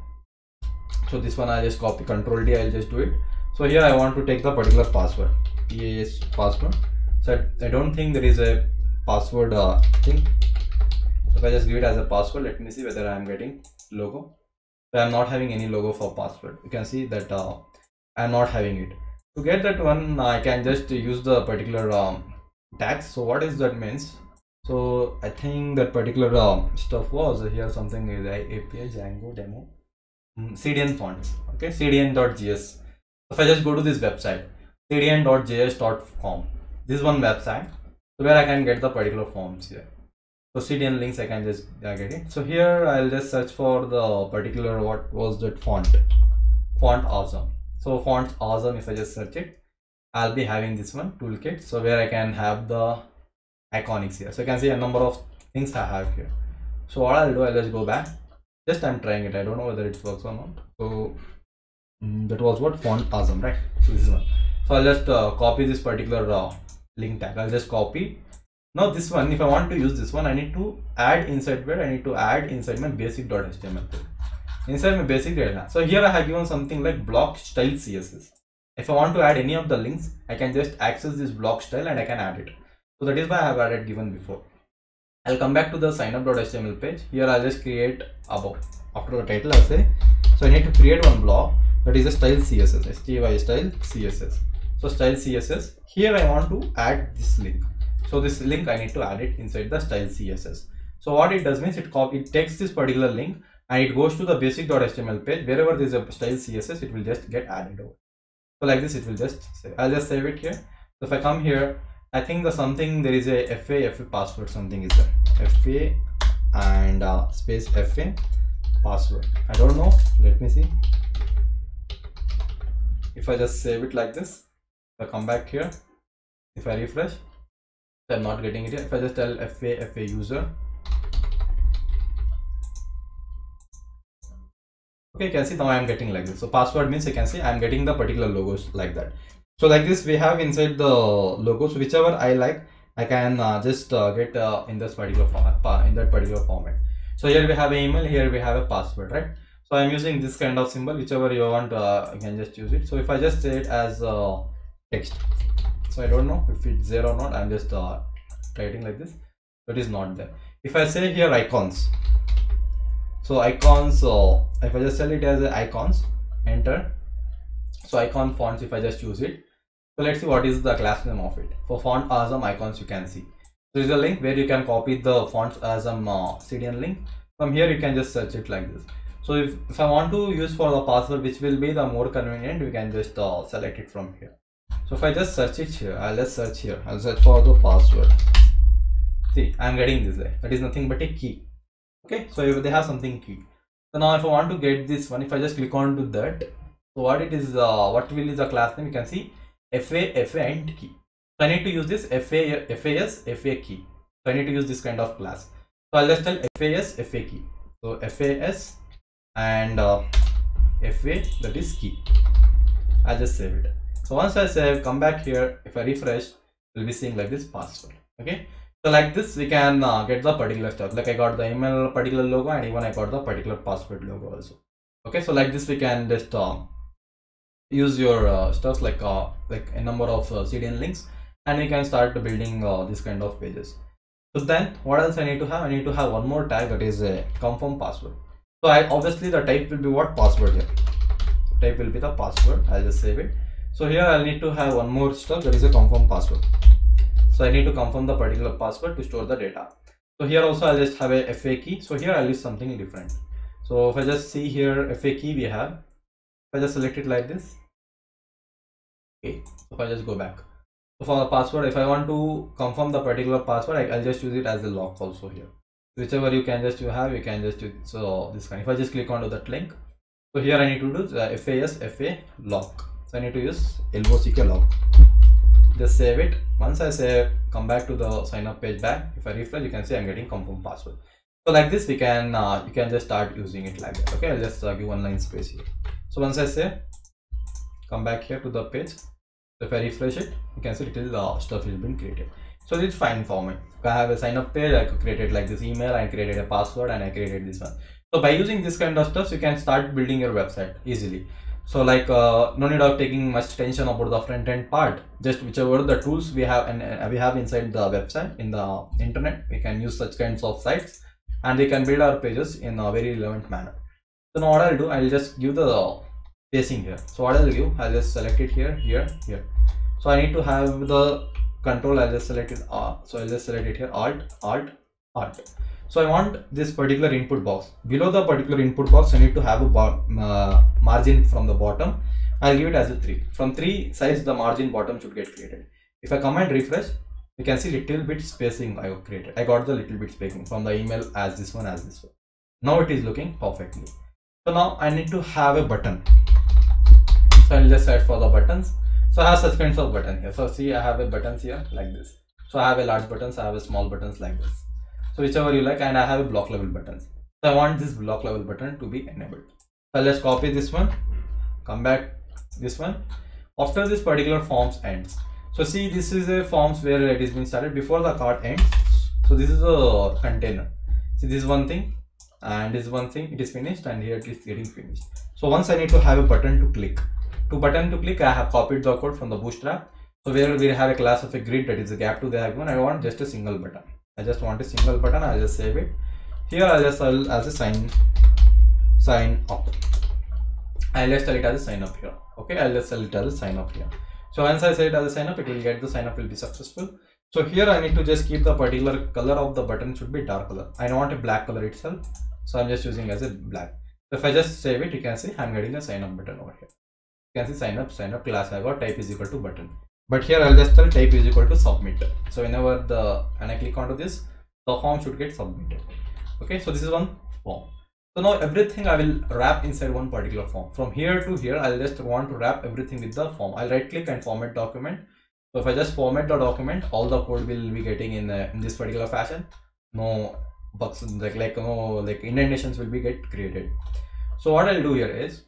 So this one i just copy control d i'll just do it. So here i want to take the particular password. Yes password. So i don't think there is a password uh, thing. So if i just give it as a password let me see whether i am getting logo so i'm not having any logo for password. You can see that uh, i'm not having it. To get that one i can just use the particular um, tags. So what is that means? So i think that particular um, stuff was here something is api django demo. Mm, cdn fonts. Okay cdnjs if i just go to this website cdnjs.com this is one website where i can get the particular forms here cdn links i can just uh, get it. So here i'll just search for the particular what was that font. Font awesome. So font awesome if i just search it i'll be having this one toolkit. So where i can have the iconics here. So you can see a number of things i have here. So what i'll do i'll just go back. Just i'm trying it. I don't know whether it works or not. So mm, that was what? Font awesome right? So this is one. So i'll just uh, copy this particular uh, link tag. I'll just copy now this one if i want to use this one i need to add inside where? I need to add inside my basic.html inside my basic data. So here i have given something like block style css if i want to add any of the links i can just access this block style and i can add it. So that is why i have added given before. I'll come back to the signup.html page. Here i'll just create above. After the title i'll say. So i need to create one block. That is a style css sty style css so style css here i want to add this link so this link i need to add it inside the style css so what it does means it it takes this particular link and it goes to the basic.html page. Wherever there is a style css it will just get added over. So like this it will just save. i'll just save it here. So if i come here i think the something there is a fa fa password something is there. Fa and uh, space fa password. I don't know. Let me see. If i just save it like this i come back here if i refresh i'm not getting it here if i just tell fa fa user. Okay you can see now i am getting like this. So password means you can see i am getting the particular logos like that. So like this we have inside the logos whichever i like i can uh, just uh, get uh, in this particular format in that particular format. So here we have an email here we have a password right? So i'm using this kind of symbol whichever you want uh, you can just use it. So if i just say it as uh, text so i don't know if it's there or not. I'm just uh, writing like this. But it is not there. If i say here icons. So icons so if i just tell it as icons enter. So icon fonts if i just use it. So let's see what is the class name of it. For font awesome icons you can see. There is a link where you can copy the fonts as a uh, cdn link. From here you can just search it like this. So if, if i want to use for the password which will be the more convenient we can just uh, select it from here so if i just search it here i'll just search here. I'll search for the password. See i'm getting this there. That is nothing but a key. Okay so they have something key. So now if i want to get this one if i just click on to that so what it is uh, what will is the class name? You can see fa fa and key. So i need to use this fa fas fa key. So i need to use this kind of class. So i'll just tell fas fa key. So fas and uh, fa that is key. I'll just save it so once i save come back here if i refresh you'll be seeing like this password okay? So like this we can uh, get the particular stuff. Like i got the email particular logo and even i got the particular password logo also okay? So like this we can just uh, use your uh, stuff like uh, like a number of uh, cdn links and you can start building uh, this kind of pages. So then what else i need to have? I need to have one more tag that is a confirm password. So i obviously the type will be what password here? Type will be the password. I'll just save it so here i'll need to have one more stuff. That is a confirm password. So i need to confirm the particular password to store the data. So here also i'll just have a fa key. So here i'll use something different. So if i just see here fa key we have if i just select it like this. Okay so if i just go back. So for the password if i want to confirm the particular password I, i'll just use it as a lock also here. Whichever you can just you have you can just use so this kind. If i just click onto that link. So here i need to do the fas fa lock so i need to use elbow lock. Just save it. Once i save come back to the sign up page back. If i refresh you can see i'm getting confirm password. So like this we can uh, you can just start using it like that. Okay i'll just uh, give one line space here. So once i say come back here to the page. If i refresh it you can see little uh, stuff has been created. So it's fine for me. I have a sign up page i created like this email i created a password and i created this one. So by using this kind of stuff you can start building your website easily so like uh, no need of taking much tension about the front end part. Just whichever the tools we have and uh, we have inside the website in the internet we can use such kinds of sites and we can build our pages in a very relevant manner. So now what i'll do i'll just give the spacing here. So what i'll do, i'll just select it here here here. So i need to have the control i'll just select it uh, so i'll just select it here alt alt alt so I want this particular input box. Below the particular input box, I need to have a uh, margin from the bottom. I'll give it as a 3. From 3 size, the margin bottom should get created. If I come and refresh, you can see little bit spacing I have created. I got the little bit spacing from the email as this one as this one. Now it is looking perfectly. So now I need to have a button. So I'll just search for the buttons. So I have kinds of button here. So see I have a buttons here like this. So I have a large buttons, I have a small buttons like this so whichever you like and i have a block level buttons so i want this block level button to be enabled. So let's copy this one come back this one. After this particular forms ends so see this is a forms where it is being started before the cart ends. So this is a container. See this is one thing and this is one thing it is finished and here it is getting finished. So once i need to have a button to click. To button to click i have copied the code from the bootstrap. So where we have a class of a grid that is a gap to the given i want just a single button i just want a single button i'll just save it. Here i'll just i'll as a sign sign up. I'll just tell it as a sign up here okay? I'll just tell it as a sign up here. So once i say it as a sign up it will get the sign up will be successful. So here i need to just keep the particular color of the button should be dark color. I don't want a black color itself so i'm just using as a black. So if i just save it you can see i'm getting a sign up button over here. You can see sign up sign up class i got type is equal to button but here i'll just tell type is equal to submit. So whenever the when i click onto this the form should get submitted. Okay so this is one form. So now everything i will wrap inside one particular form. From here to here i'll just want to wrap everything with the form. I'll right click and format document. So if i just format the document all the code will be getting in, uh, in this particular fashion. No bugs like like no like indentations will be get created. So what i'll do here is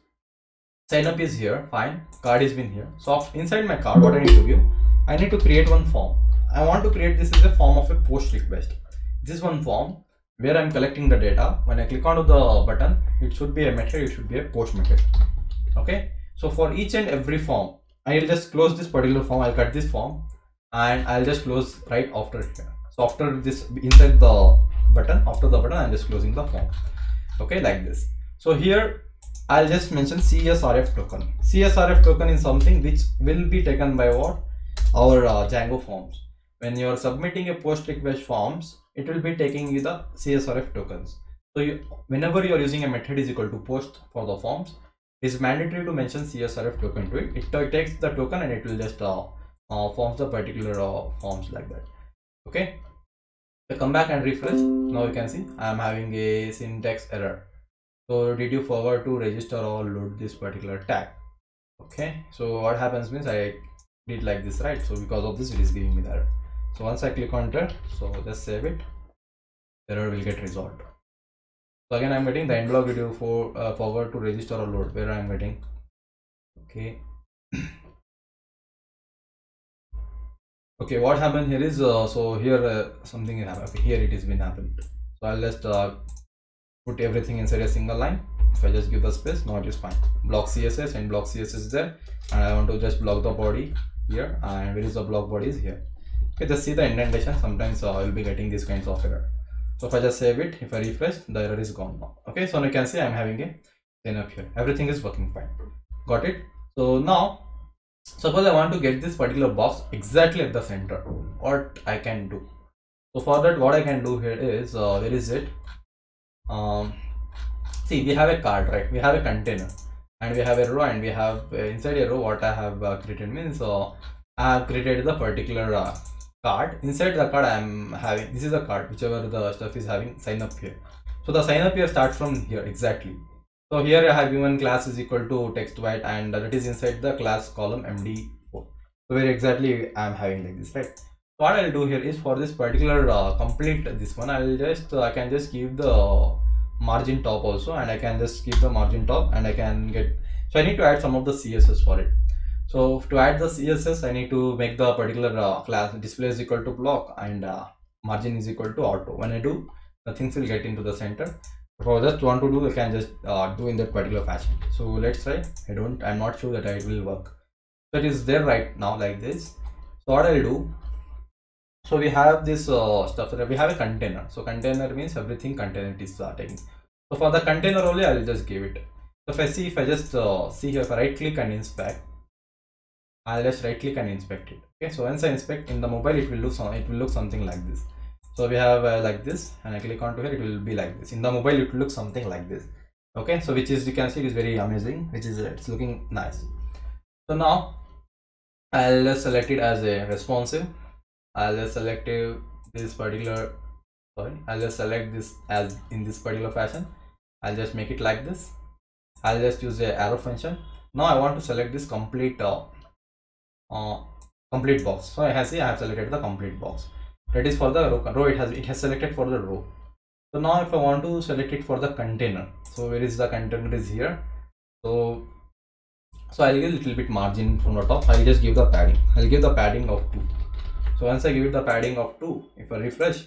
sign up is here fine. Card is been here. So inside my card what i need to give i need to create one form. I want to create this as a form of a post request. This is one form where i'm collecting the data. When i click onto the button it should be a method it should be a post method. Okay? So for each and every form i'll just close this particular form. I'll cut this form and i'll just close right after here. So after this inside the button after the button i'm just closing the form. Okay? Like this. So here i'll just mention csrf token. Csrf token is something which will be taken by what our uh, django forms. When you are submitting a post request forms it will be taking you the csrf tokens. So you, whenever you are using a method is equal to post for the forms it's mandatory to mention csrf token to it. It, takes the token and it will just uh, uh, forms the particular uh, forms like that. Okay? So come back and refresh. Now you can see i am having a syntax error so did you forward to register or load this particular tag? Okay. So what happens means i did like this right? So because of this it is giving me error. So once i click on that so just save it. Error will get resolved. So again i'm getting the end log video for uh, forward to register or load where i'm getting okay. Okay what happened here is uh, so here uh, something happened. Okay, here it has been happened. So i'll just uh, put everything inside a single line. If i just give the space now it is fine. Block css and block css is there. And i want to just block the body here. And where is the block body is here. Okay just see the indentation. Sometimes uh, i'll be getting these kinds of error. So if i just save it if i refresh the error is gone now. Okay so now you can see i'm having a then up here. Everything is working fine. Got it? So now suppose i want to get this particular box exactly at the center. What i can do? So for that what i can do here is uh, where is it um see we have a card right? We have a container. And we have a row and we have uh, inside a row what i have uh, created means uh, i have created the particular uh, card. Inside the card i am having this is a card whichever the stuff is having sign up here. So the sign up here starts from here exactly. So here I have given class is equal to text white and that is inside the class column md4 so where exactly I am having like this right what I'll do here is for this particular uh, complete this one I'll just uh, I can just keep the margin top also and I can just keep the margin top and I can get so I need to add some of the CSS for it. So to add the CSS I need to make the particular uh, class display is equal to block and uh, margin is equal to auto. When I do the things will get into the center. If I just want to do I can just uh, do in that particular fashion. So let's try. I don't I'm not sure that it will work. That is there right now like this. So what I'll do so we have this uh, stuff we have a container. So container means everything container is uh, taking so for the container only I'll just give it. So if I see if I just uh, see here if I right click and inspect I'll just right click and inspect it. Okay? So once I inspect in the mobile it will look it will look something like this. So we have uh, like this and I click onto here it will be like this. In the mobile it will look something like this. Okay? So which is you can see it is very amazing which is it's looking nice. So now I'll select it as a responsive I'll just select this particular sorry I'll just select this as in this particular fashion. I'll just make it like this. I'll just use the arrow function. Now I want to select this complete uh, uh, complete box. So I have see I have selected the complete box. That is for the row, row it has it has selected for the row. So now if I want to select it for the container so where is the container is here? So so I'll give a little bit margin from the top I'll just give the padding. I'll give the padding of 2 so once I give it the padding of 2 if I refresh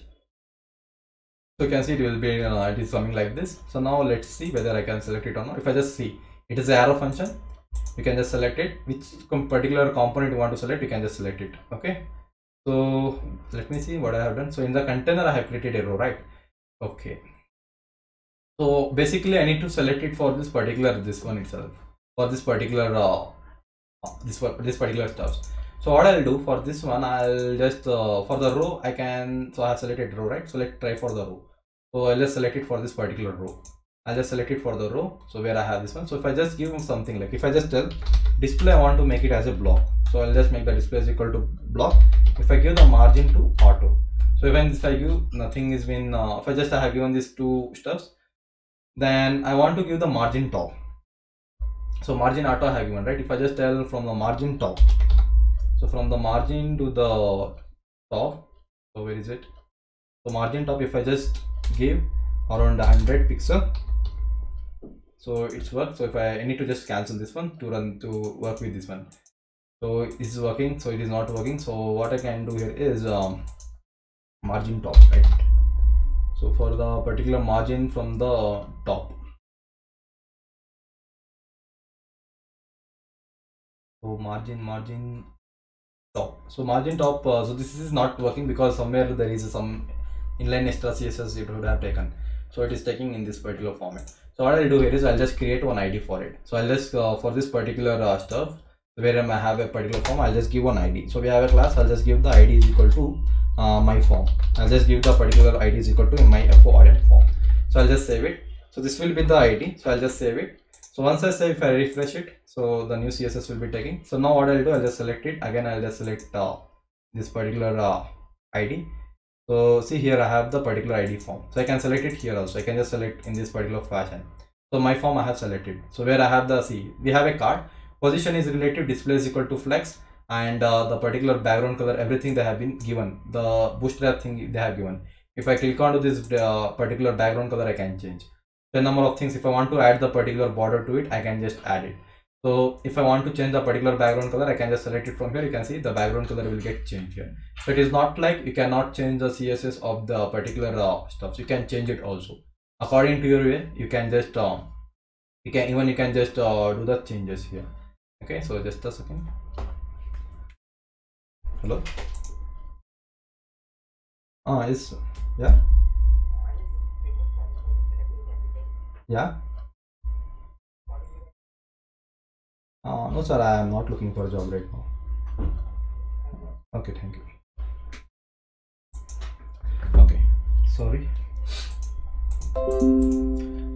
so you can see it will be uh, it is coming like this. So now let's see whether I can select it or not. If I just see it is the arrow function. You can just select it. Which particular component you want to select you can just select it okay? So let me see what i have done. So in the container i have created a row right? Okay. So basically i need to select it for this particular this one itself. For this particular uh, this this particular stuff so what i'll do for this one i'll just uh, for the row i can so i have selected row right? So let's try for the row. So i'll just select it for this particular row. I'll just select it for the row. So where i have this one. So if i just give something like if i just tell display i want to make it as a block. So i'll just make the display is equal to block. If i give the margin to auto. So even if i give nothing is been uh, if i just have given these two stuffs then i want to give the margin top. So margin auto I have given right? If i just tell from the margin top so from the margin to the top so where is it? So margin top if i just give around 100 pixel so it's worked. So if i, I need to just cancel this one to run to work with this one. So this is working so it is not working. So what i can do here is um, margin top right? So for the particular margin from the top. So margin margin top. So margin top uh, so this is not working because somewhere there is some inline extra css it would have taken. So it is taking in this particular format. So what i'll do here is i'll just create one id for it. So i'll just uh, for this particular uh, stuff where i have a particular form i'll just give one id so we have a class i'll just give the id is equal to uh, my form. I'll just give the particular id is equal to my form form. So i'll just save it. So this will be the id so i'll just save it so once i say if i refresh it so the new css will be taking. So now what i'll do i'll just select it. Again i'll just select uh, this particular uh, id so see here i have the particular id form. So i can select it here also. I can just select in this particular fashion. So my form i have selected. So where i have the see we have a card. Position is relative display is equal to flex and uh, the particular background color everything they have been given the bootstrap thing they have given. If i click onto this uh, particular background color i can change the number of things if i want to add the particular border to it i can just add it. So if i want to change the particular background color i can just select it from here. You can see the background color will get changed here. So it is not like you cannot change the css of the particular uh, stuff. You can change it also. According to your way you can just uh, you can even you can just uh, do the changes here. Okay so just a second. Hello? Ah yes yeah yeah? Uh, no sir i am not looking for a job right now. Okay thank you. Okay sorry.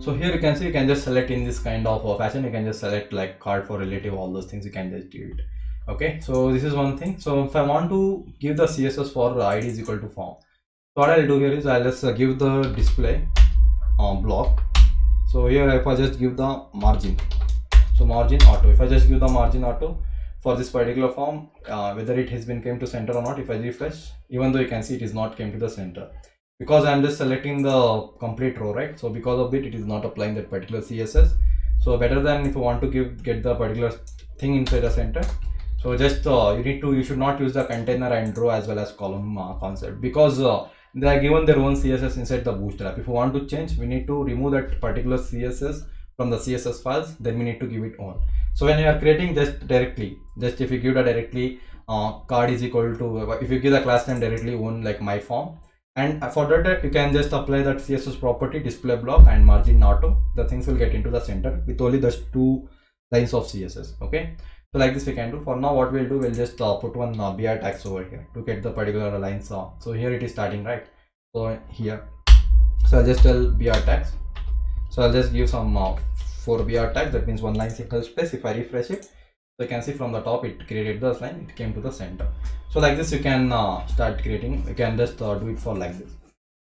So here you can see you can just select in this kind of fashion. You can just select like card for relative all those things. You can just do it. Okay? So this is one thing. So if i want to give the css for id is equal to form so what i'll do here is i'll just give the display uh, block so here if i just give the margin. So margin auto. If i just give the margin auto for this particular form uh, whether it has been came to center or not if i refresh even though you can see it is not came to the center. Because i'm just selecting the complete row right? So because of it it is not applying that particular css so better than if you want to give get the particular thing inside the center. So just uh, you need to you should not use the container and row as well as column uh, concept. Because uh, they are given their own css inside the bootstrap if you want to change we need to remove that particular css from the css files then we need to give it on. So when you are creating just directly just if you give the directly uh, card is equal to if you give the class name directly on like my form. And for that you can just apply that css property display block and margin auto. The things will get into the center with only those two lines of css okay so like this we can do. For now what we'll do we'll just uh, put one uh, br tags over here to get the particular lines uh, so here it is starting right? So here. So i'll just tell br tags so i'll just give some uh, four br tags that means one line single space. If i refresh it so you can see from the top it created this line. It came to the center. So like this you can uh, start creating. You can just uh, do it for like this.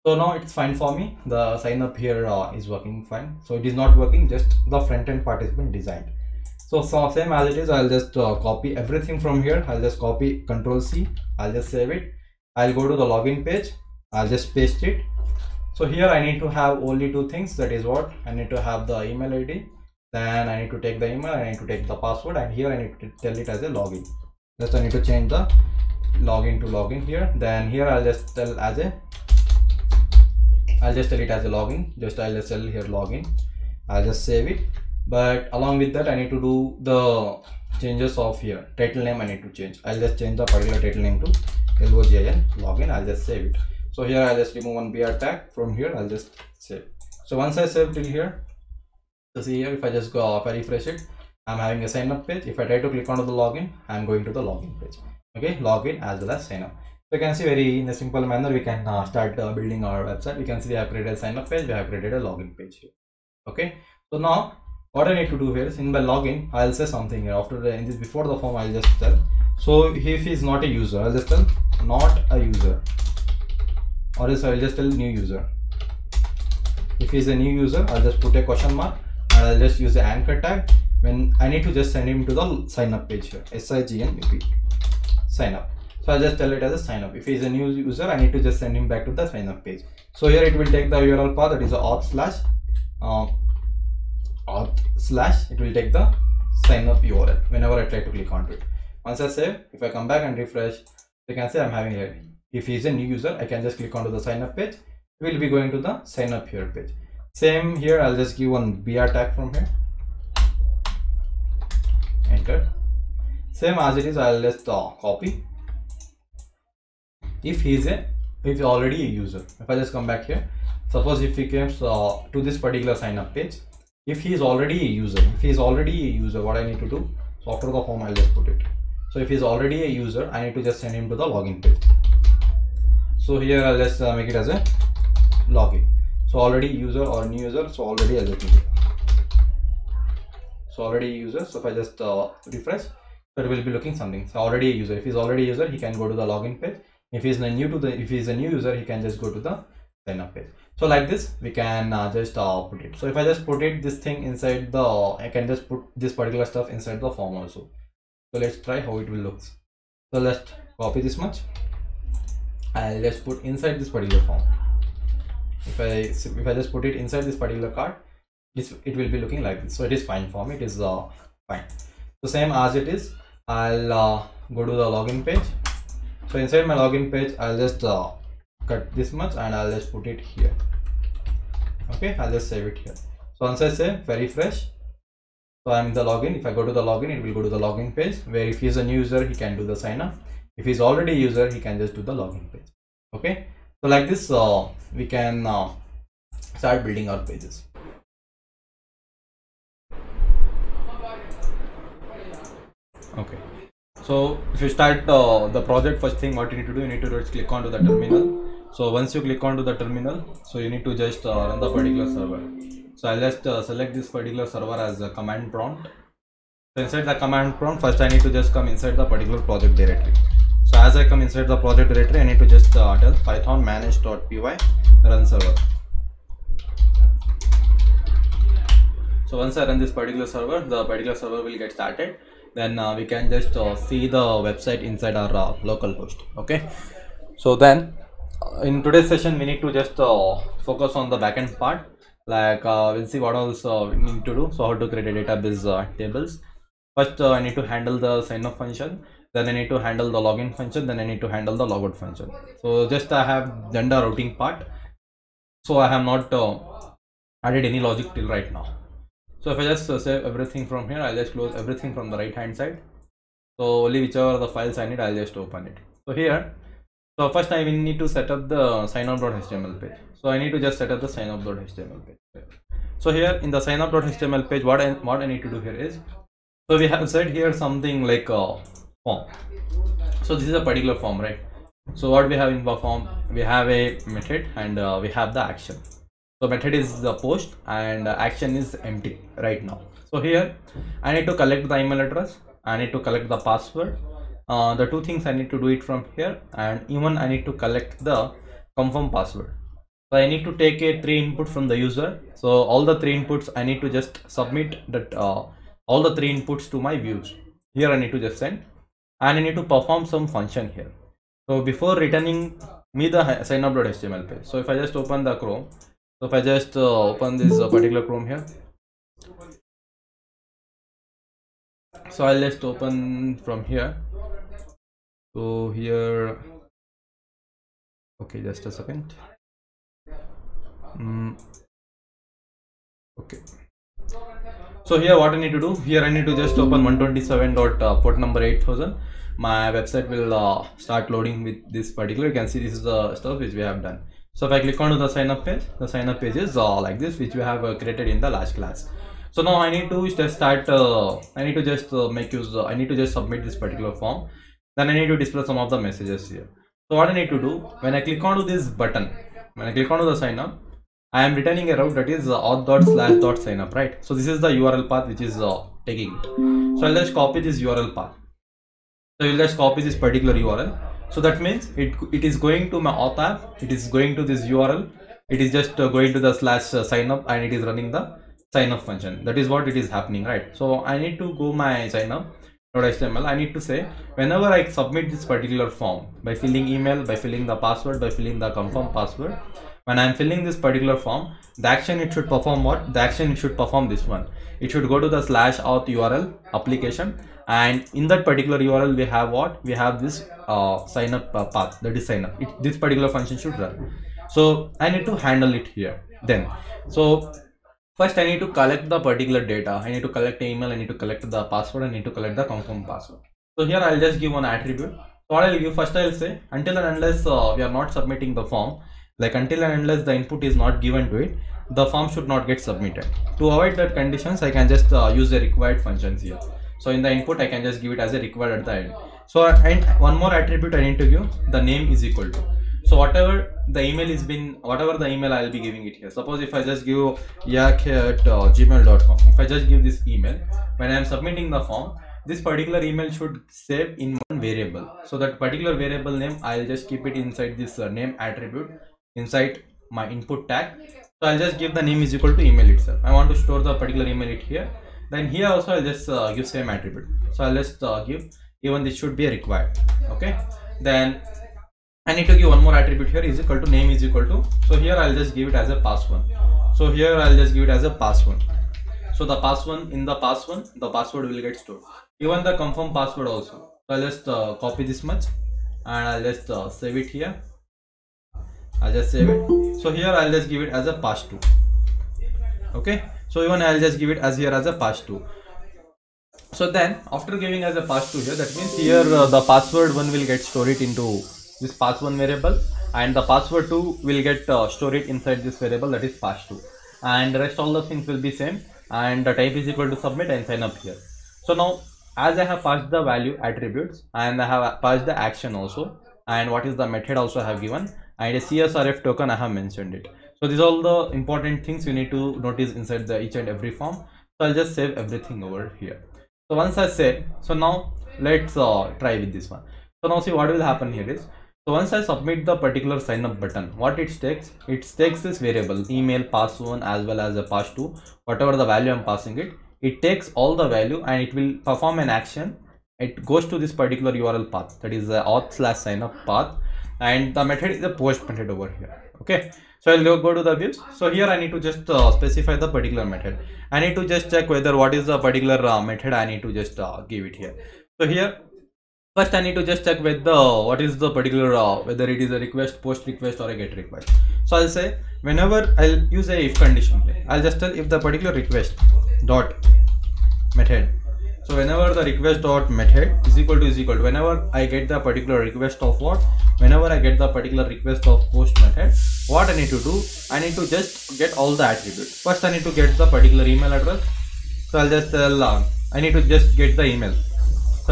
So now it's fine for me. The sign up here uh, is working fine. So it is not working. Just the front end part has been designed so, so same as it is i'll just uh, copy everything from here. I'll just copy control c. I'll just save it. I'll go to the login page. I'll just paste it. So here i need to have only two things. That is what? I need to have the email id then i need to take the email. I need to take the password. And here i need to tell it as a login. Just i need to change the login to login here. Then here i'll just tell as a i'll just tell it as a login. Just i'll just tell here login. I'll just save it but along with that i need to do the changes of here. Title name i need to change. I'll just change the particular title name to login login i'll just save it. So here i'll just remove one br tag. From here i'll just save. So once i save till here so see here if i just go if i refresh it i'm having a sign up page. If i try to click onto the login i'm going to the login page. Okay login as well as sign up. So you can see very in a simple manner we can uh, start uh, building our website. We can see we have created a sign up page. We have created a login page here. Okay so now what i need to do here is in my login i'll say something here. After the in this before the form i'll just tell. So if he is not a user i'll just tell not a user. Or else i'll just tell new user. If he's a new user i'll just put a question mark and i'll just use the anchor tag when i need to just send him to the sign up page here. S-i-g-n-u-p sign up. So i'll just tell it as a sign up. If he's a new user i need to just send him back to the sign up page. So here it will take the url path that is the auth slash um, auth slash it will take the sign up url whenever i try to click onto it. Once i save if i come back and refresh you can see i'm having here if he's a new user i can just click onto the sign up page. We'll be going to the sign up here page. Same here i'll just give one br tag from here. Enter. Same as it is i'll just uh, copy. If he's a if already a user if i just come back here suppose if he comes uh, to this particular sign up page if he is already a user if he is already a user what i need to do? So after the form i'll just put it. So if he's already a user i need to just send him to the login page. So here i'll just uh, make it as a login. So already user or new user so already i'll just make it. So already user so if i just uh, refresh so it will be looking something. So already a user. If he's already a user he can go to the login page. If he's new to the if he's a new user he can just go to the sign up page so like this we can uh, just uh, put it. So if i just put it this thing inside the i can just put this particular stuff inside the form also. So let's try how it will look. So let's copy this much. I'll just put inside this particular form. If i if i just put it inside this particular card it's, it will be looking like this. So it is fine for me. It is uh, fine. So same as it is i'll uh, go to the login page. So inside my login page i'll just uh, cut this much and i'll just put it here. Okay i'll just save it here. So once i save very fresh. So i'm in the login. If i go to the login it will go to the login page where if he's a new user he can do the sign up. If he's already a user he can just do the login page. Okay? So like this uh, we can uh, start building our pages. Okay. So if you start uh, the project first thing what you need to do you need to just click onto the terminal so once you click onto the terminal so you need to just uh, run the particular server. So i'll just uh, select this particular server as a command prompt. So inside the command prompt first i need to just come inside the particular project directory. So as i come inside the project directory i need to just uh, tell python manage.py run server. So once i run this particular server the particular server will get started. Then uh, we can just uh, see the website inside our uh, local host okay? So then in today's session we need to just uh, focus on the backend part. Like uh, we'll see what else uh, we need to do. So how to create a database uh, tables. First uh, i need to handle the sign up function. Then i need to handle the login function. Then i need to handle the logout function. So just i have done the routing part. So i have not uh, added any logic till right now. So if I just save everything from here, I'll just close everything from the right hand side. So only whichever the files I need, I'll just open it. So here, so first I will need to set up the signup.html page. So I need to just set up the signup.html page. So here in the signup.html page, what I what I need to do here is, so we have said here something like a form. So this is a particular form, right? So what we have in the form, we have a method and uh, we have the action so method is the post and action is empty right now so here i need to collect the email address i need to collect the password uh, the two things i need to do it from here and even i need to collect the confirm password. So i need to take a three input from the user. So all the three inputs i need to just submit that uh, all the three inputs to my views. Here i need to just send. And i need to perform some function here. So before returning me the signup.html page. So if i just open the chrome so if I just uh, open this uh, particular Chrome here, so I'll just open from here. So here, okay, just a second. Mm, okay. so here what i need to do? Here i need to just open 127 dot uh, port number 8000 my website will uh, start loading with this particular. You can see this is the stuff which we have done. So if i click onto the sign up page the sign up page is uh, like this which we have uh, created in the last class. So now i need to just start uh, i need to just make use i need to just submit this particular form then i need to display some of the messages here so what i need to do when i click onto this button when i click onto the sign up I am returning a route that is uh, auth dot slash dot sign up, right? So this is the URL path which is uh, taking. So I'll just copy this URL path. So you'll just copy this particular URL. So that means it it is going to my auth app. It is going to this URL. It is just uh, going to the slash uh, sign up and it is running the sign up function. That is what it is happening, right? So I need to go my sign up HTML. I need to say whenever I submit this particular form by filling email, by filling the password, by filling the confirm password, when I'm filling this particular form, the action it should perform what? The action it should perform this one. It should go to the slash auth URL application and in that particular URL we have what? We have this uh, sign up uh, path that is sign up. It, this particular function should run. So I need to handle it here then. So first I need to collect the particular data. I need to collect email, I need to collect the password, I need to collect the confirm password. So here I'll just give one attribute. So what I'll give first I'll say until and unless uh, we are not submitting the form, like until and unless the input is not given to it the form should not get submitted to avoid that conditions i can just uh, use the required functions here so in the input i can just give it as a required at the end so and one more attribute i need to give the name is equal to so whatever the email is been whatever the email i'll be giving it here. Suppose if i just give yak at uh, gmail.com if i just give this email when i'm submitting the form this particular email should save in one variable. So that particular variable name i'll just keep it inside this uh, name attribute inside my input tag. So i'll just give the name is equal to email itself. I want to store the particular email it here. Then here also i'll just uh, give same attribute. So i'll just uh, give even this should be required. Okay? Then i need to give one more attribute here is equal to name is equal to so here i'll just give it as a pass one so here i'll just give it as a pass one so the pass one in the pass one the password will get stored even the confirm password also so i'll just uh, copy this much and i'll just uh, save it here I'll just save it. So here I'll just give it as a pass2. Okay. So even I'll just give it as here as a pass2. So then after giving as a pass2 here, that means here uh, the password one will get stored into this pass1 variable and the password 2 will get uh, stored inside this variable that is pass2 and rest all the things will be same and the type is equal to submit and sign up here. So now as I have passed the value attributes and I have passed the action also and what is the method also I have given and a CSRF token I have mentioned it. So these are all the important things you need to notice inside the each and every form. So I'll just save everything over here. So once I save, so now let's uh, try with this one. So now see what will happen here is, so once I submit the particular sign up button, what it takes, it takes this variable email pass one as well as a pass two, whatever the value I'm passing it, it takes all the value and it will perform an action. It goes to this particular URL path that is the auth slash sign up path. And the method is a post method over here okay? So i'll go, go to the views. So here i need to just uh, specify the particular method. I need to just check whether what is the particular uh, method i need to just uh, give it here. So here first i need to just check with the what is the particular uh, whether it is a request post request or a get request. So i'll say whenever i'll use a if condition i'll just tell if the particular request dot method. So whenever the request dot method is equal to is equal to whenever I get the particular request of what whenever I get the particular request of post method what I need to do I need to just get all the attributes. First I need to get the particular email address. So I'll just tell uh, I need to just get the email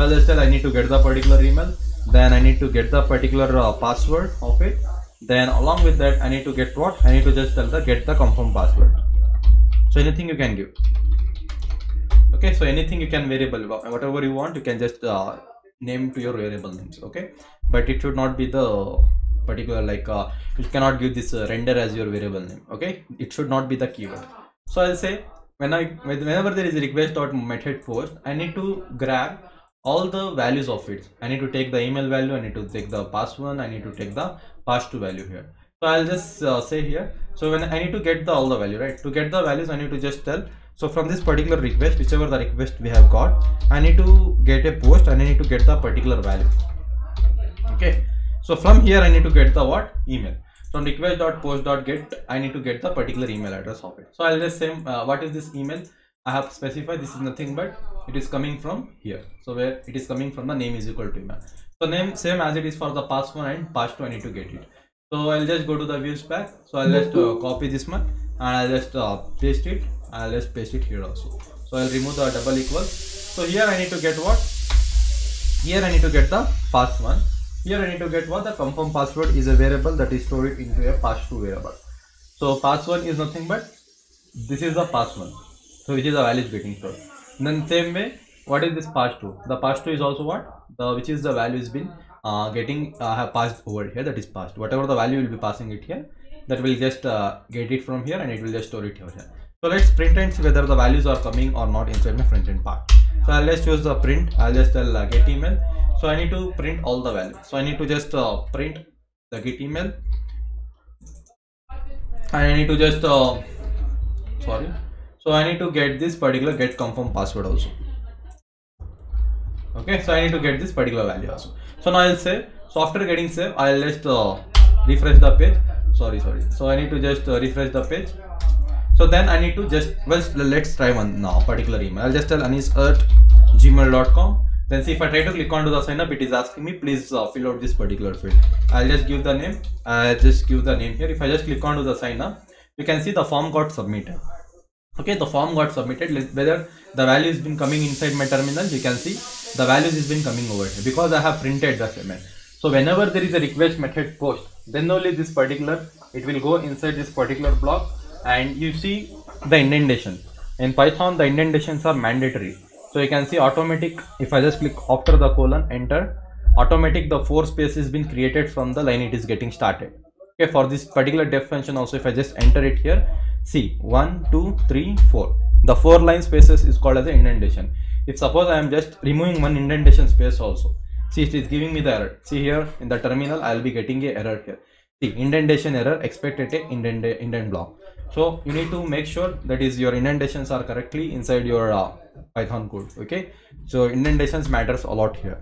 I'll just tell I need to get the particular email then I need to get the particular uh, password of it then along with that I need to get what? I need to just tell the get the confirm password. So anything you can give. Okay so anything you can variable whatever you want you can just uh, name to your variable names okay? But it should not be the particular like uh, you cannot give this uh, render as your variable name okay? It should not be the keyword. So i'll say when i whenever there is a request dot method post i need to grab all the values of it. I need to take the email value i need to take the pass one i need to take the pass two value here. So i'll just uh, say here. So when i need to get the all the value right? To get the values i need to just tell. So from this particular request whichever the request we have got i need to get a post and i need to get the particular value. Okay? So from here i need to get the what? Email. From request dot post dot get i need to get the particular email address of it. So i'll just say uh, what is this email? I have specified this is nothing but it is coming from here. So where it is coming from the name is equal to email. So name same as it is for the pass one and pass two I need to get it. So I'll just go to the views pack. So I'll just uh, copy this one and I'll just uh, paste it. I'll just paste it here also. So I'll remove the double equals. So here I need to get what? Here I need to get the pass one. Here I need to get what the confirm password is a variable that is stored into a pass two variable. So pass one is nothing but this is the pass one. So which is the value is getting stored. Then same way, what is this pass two? The pass two is also what? The which is the value is been uh, getting uh, passed over here that is passed. Whatever the value will be passing it here, that will just uh, get it from here and it will just store it over here. So let's print and see whether the values are coming or not inside my front end part. So I'll just use the print. I'll just tell uh, get email. So I need to print all the values. So I need to just uh, print the get email and I need to just uh, sorry so I need to get this particular get confirm password also. Okay so I need to get this particular value also. So now I'll say so after getting save I'll just uh, refresh the page. Sorry sorry. So I need to just uh, refresh the page. So then I need to just well let's try one now particular email. I'll just tell anis at gmail.com then see if I try to click onto the sign up it is asking me please uh, fill out this particular field. I'll just give the name. I'll just give the name here. If I just click onto the sign up you can see the form got submitted okay the form got submitted. Whether the value has been coming inside my terminal you can see the values has been coming over here because I have printed the statement. So whenever there is a request method post then only this particular it will go inside this particular block and you see the indentation. In python the indentations are mandatory. So you can see automatic if i just click after the colon enter automatic the four space has been created from the line it is getting started. Okay for this particular def function also if i just enter it here see one two three four. The four line spaces is called as the indentation. If suppose i am just removing one indentation space also. See it is giving me the error. See here in the terminal i'll be getting a error here. See indentation error expected a indent indent block. So you need to make sure that is your indentations are correctly inside your uh, python code okay? So indentations matters a lot here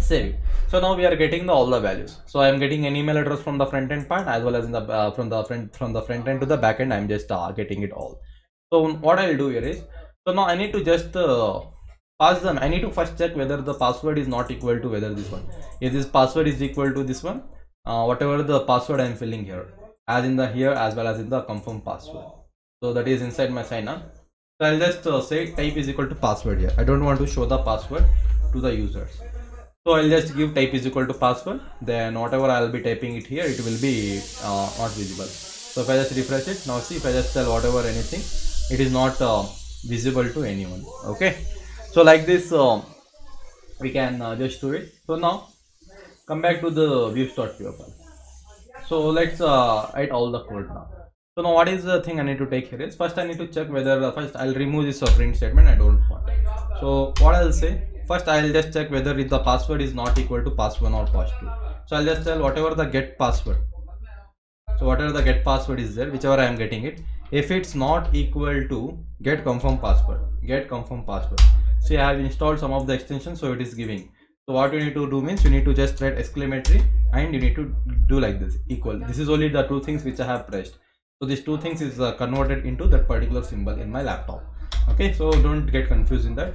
save so now we are getting the all the values. So i am getting an email address from the front end part as well as in the uh, from the front from the front end to the back end. I'm just uh, getting it all. So what i'll do here is so now i need to just uh, pass them i need to first check whether the password is not equal to whether this one. If this password is equal to this one uh, whatever the password i'm filling here as in the here as well as in the confirm password. So that is inside my sign up. So i'll just uh, say type is equal to password here. I don't want to show the password to the users so i'll just give type is equal to password. Then whatever i'll be typing it here it will be uh, not visible. So if i just refresh it now see if i just tell whatever anything it is not uh, visible to anyone. Okay? So like this uh, we can uh, just do it. So now come back to the views.py file so let's uh, write all the code now. So now what is the thing i need to take here is first i need to check whether first i'll remove this print statement. I don't want. So what i'll say first i'll just check whether if the password is not equal to pass1 or pass2 so i'll just tell whatever the get password. So whatever the get password is there whichever i am getting it if it's not equal to get confirm password get confirm password. See i have installed some of the extensions so it is giving. So what you need to do means you need to just write exclamatory and you need to do like this equal. This is only the two things which i have pressed. So these two things is uh, converted into that particular symbol in my laptop. Okay? So don't get confused in that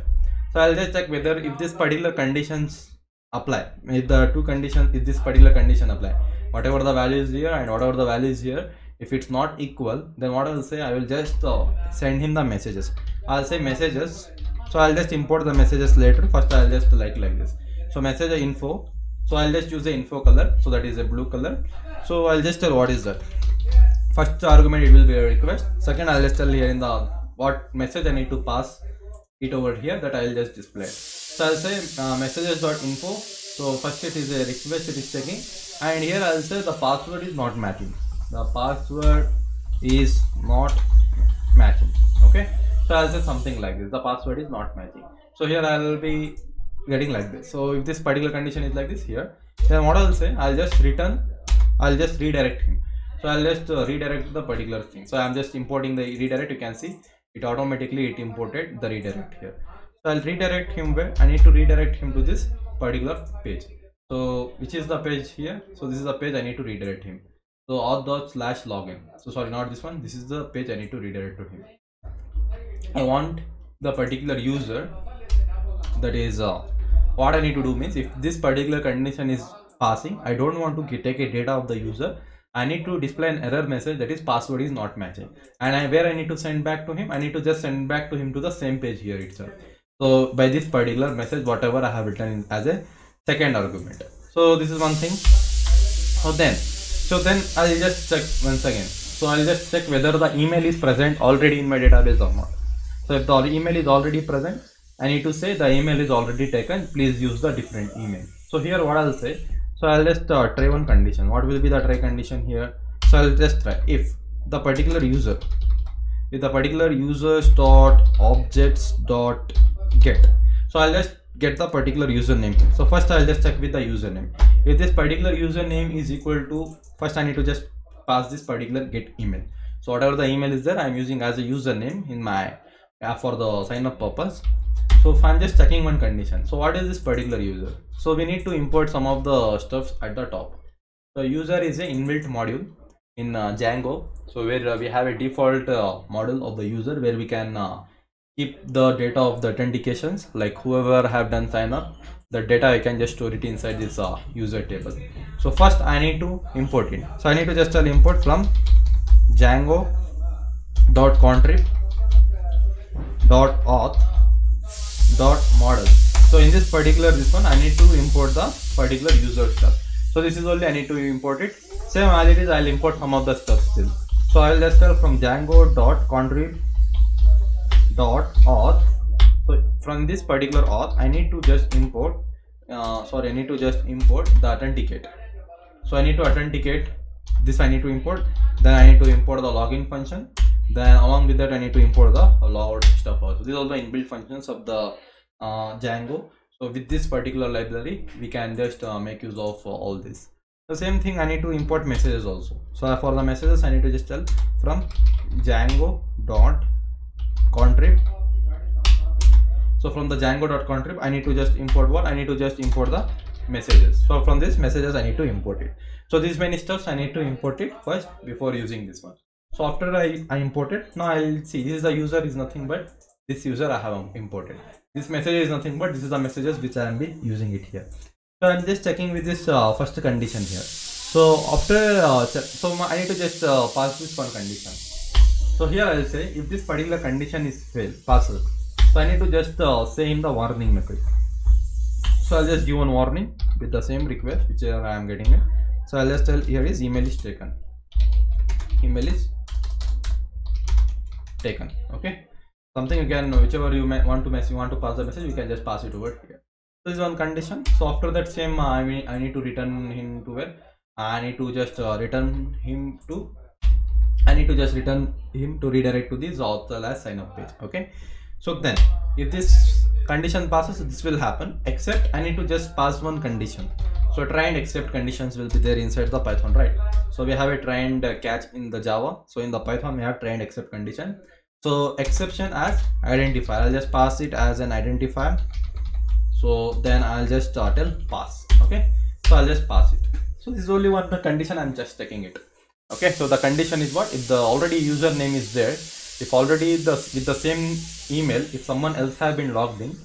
so i'll just check whether if this particular conditions apply. If the two conditions if this particular condition apply. Whatever the value is here and whatever the value is here if it's not equal then what i'll say i will just uh, send him the messages. I'll say messages. So i'll just import the messages later. First i'll just like like this. So message info. So i'll just use the info color. So that is a blue color. So i'll just tell what is that. First argument it will be a request. Second i'll just tell here in the what message i need to pass it over here that i'll just display. So i'll say uh, messages.info so first it is a request it is checking. And here i'll say the password is not matching. The password is not matching. Okay? So i'll say something like this. The password is not matching. So here i'll be getting like this. So if this particular condition is like this here then what i'll say i'll just return i'll just redirect him. So i'll just uh, redirect the particular thing. So i'm just importing the redirect. You can see it automatically it imported the redirect here. So i'll redirect him where i need to redirect him to this particular page. So which is the page here? So this is the page i need to redirect him. So auth dot slash login. So sorry not this one. This is the page i need to redirect to him. I want the particular user that is uh, what i need to do means if this particular condition is passing i don't want to get, take a data of the user i need to display an error message that is password is not matching. And I, where i need to send back to him i need to just send back to him to the same page here itself. So by this particular message whatever i have written as a second argument. So this is one thing. So then so then i'll just check once again. So i'll just check whether the email is present already in my database or not. So if the email is already present i need to say the email is already taken. Please use the different email. So here what i'll say so i'll just uh, try one condition. What will be the try condition here? So i'll just try. If the particular user if the particular users dot objects dot get so i'll just get the particular username. So first i'll just check with the username. If this particular username is equal to first i need to just pass this particular get email. So whatever the email is there i'm using as a username in my app for the sign up purpose. So if i'm just checking one condition. So what is this particular user so we need to import some of the stuffs at the top. The user is a inbuilt module in uh, django. So where uh, we have a default uh, model of the user where we can uh, keep the data of the authentications. Like whoever have done sign up the data i can just store it inside this uh, user table. So first i need to import it. So i need to just import from django dot contrib dot auth dot model so in this particular this one i need to import the particular user stuff. So this is only i need to import it. Same as it is i'll import some of the stuff still. So i'll just tell from django dot contrib dot auth so from this particular auth i need to just import uh, sorry i need to just import the authenticate. So i need to authenticate this i need to import then i need to import the login function then along with that i need to import the logout stuff also. These are the inbuilt functions of the django. So with this particular library we can just uh, make use of uh, all this. The same thing i need to import messages also. So for the messages i need to just tell from django dot contrib. So from the django.contrib i need to just import what? I need to just import the messages. So from this messages i need to import it. So these many steps i need to import it first before using this one. So after i, I import it now i'll see this is the user is nothing but this user i have imported this message is nothing but this is the messages which i am be using it here. So i'm just checking with this uh, first condition here. So after uh, so i need to just uh, pass this one condition. So here i'll say if this particular condition is failed passes so i need to just uh, say in the warning method. So i'll just give one warning with the same request which i am getting it so i'll just tell here is email is taken. Email is taken okay something you can whichever you may want to mess you want to pass the message you can just pass it over here. So this is one condition. So after that same uh, i mean i need to return him to where? I need to just uh, return him to i need to just return him to redirect to this author as sign up page okay? So then if this condition passes this will happen except i need to just pass one condition. So try and except conditions will be there inside the python right? So we have a try and uh, catch in the java. So in the python we have try and except condition so exception as identifier. I'll just pass it as an identifier. So then i'll just uh, tell pass okay? So i'll just pass it. So this is only one condition. I'm just checking it okay? So the condition is what? If the already username is there if already the with the same email if someone else have been logged in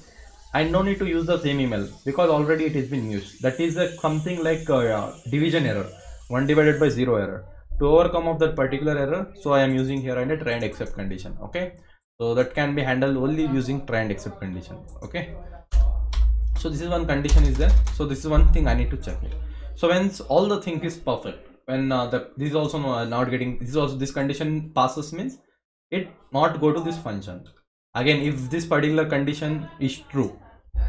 I no need to use the same email because already it has been used. That is a, something like a, division error, 1 divided by 0 error. To overcome of that particular error, so I am using here and a try and except condition. Okay, so that can be handled only using try and except condition. Okay, so this is one condition is there. So this is one thing I need to check it. So when all the thing is perfect, when uh, the this is also not getting this is also this condition passes means it not go to this function again if this particular condition is true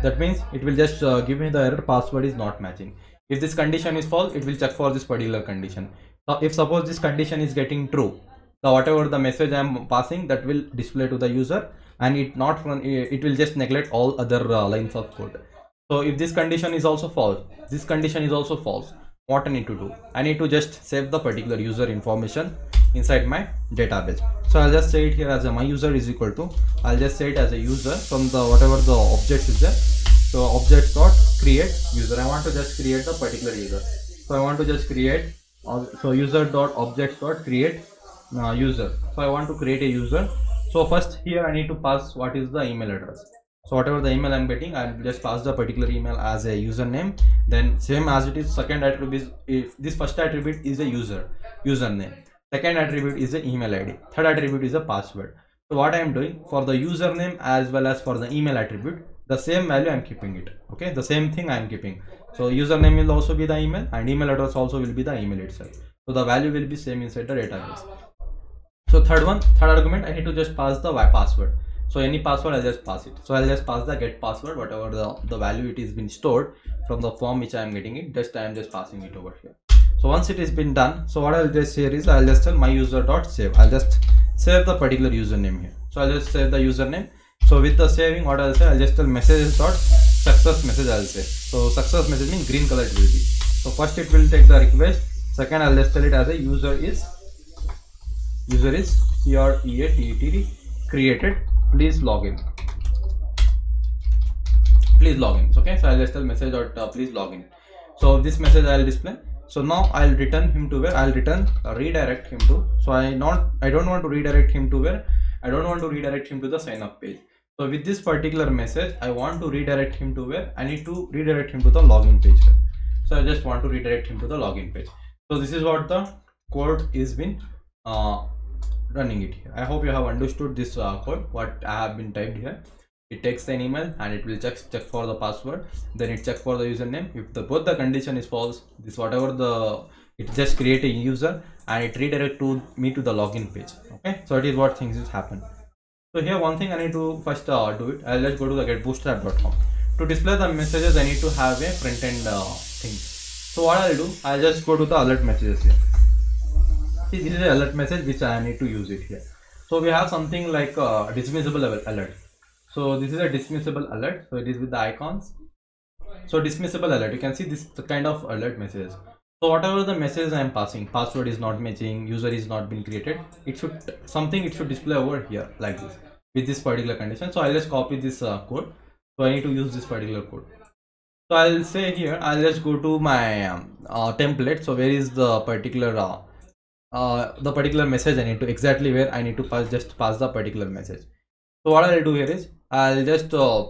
that means it will just uh, give me the error password is not matching if this condition is false it will check for this particular condition so if suppose this condition is getting true the whatever the message i am passing that will display to the user and it not from it will just neglect all other uh, lines of code. So if this condition is also false this condition is also false what i need to do? I need to just save the particular user information inside my database. So i'll just say it here as a my user is equal to i'll just say it as a user from the whatever the object is there. So object dot create user. I want to just create a particular user. So i want to just create so user dot object dot create uh, user. So i want to create a user. So first here i need to pass what is the email address. So whatever the email i'm getting i'll just pass the particular email as a username. Then same as it is second attribute is if this first attribute is a user username. Second attribute is the email id third attribute is a password. So what i am doing for the username as well as for the email attribute the same value i'm keeping it. Okay? The same thing i'm keeping so username will also be the email and email address also will be the email itself. So the value will be same inside the database so third one third argument i need to just pass the password. So any password i'll just pass it. So i'll just pass the get password whatever the the value it is been stored from the form which i am getting it just i am just passing it over here. So once it has been done so what i'll just here is i'll just tell my user dot save. I'll just save the particular username here. So i'll just save the username. So with the saving what i'll say i'll just tell messages dot success message all से so success message mean green colour it will be so first it will take the request second I let it as a user is user is C E A T T D created please log in please log in okay so I let message और please log in so this message I display so now i'll return him to where? I'll return uh, redirect him to. So i not i don't want to redirect him to where? I don't want to redirect him to the sign up page. So with this particular message i want to redirect him to where? I need to redirect him to the login page so i just want to redirect him to the login page. So this is what the code is been uh, running it here. I hope you have understood this uh, code what i have been typed here. It takes an email and it will check check for the password. Then it check for the username. If the both the condition is false this whatever the it just create a user and it redirect to me to the login page. Okay? So it is what things is happen so here one thing i need to first uh, do it. I'll just go to the getbootstrap.com to display the messages i need to have a end uh, thing. So what i'll do i'll just go to the alert messages here. See this is an alert message which i need to use it here. So we have something like uh, dismissible alert. So this is a dismissible alert. So it is with the icons. So dismissible alert. You can see this kind of alert messages so whatever the message i am passing password is not matching user is not been created it should something it should display over here like this with this particular condition. So i'll just copy this uh, code. So i need to use this particular code. So i'll say here i'll just go to my um, uh, template. So where is the particular uh, uh, the particular message i need to exactly where i need to pass just pass the particular message. So what i'll do here is i'll just uh,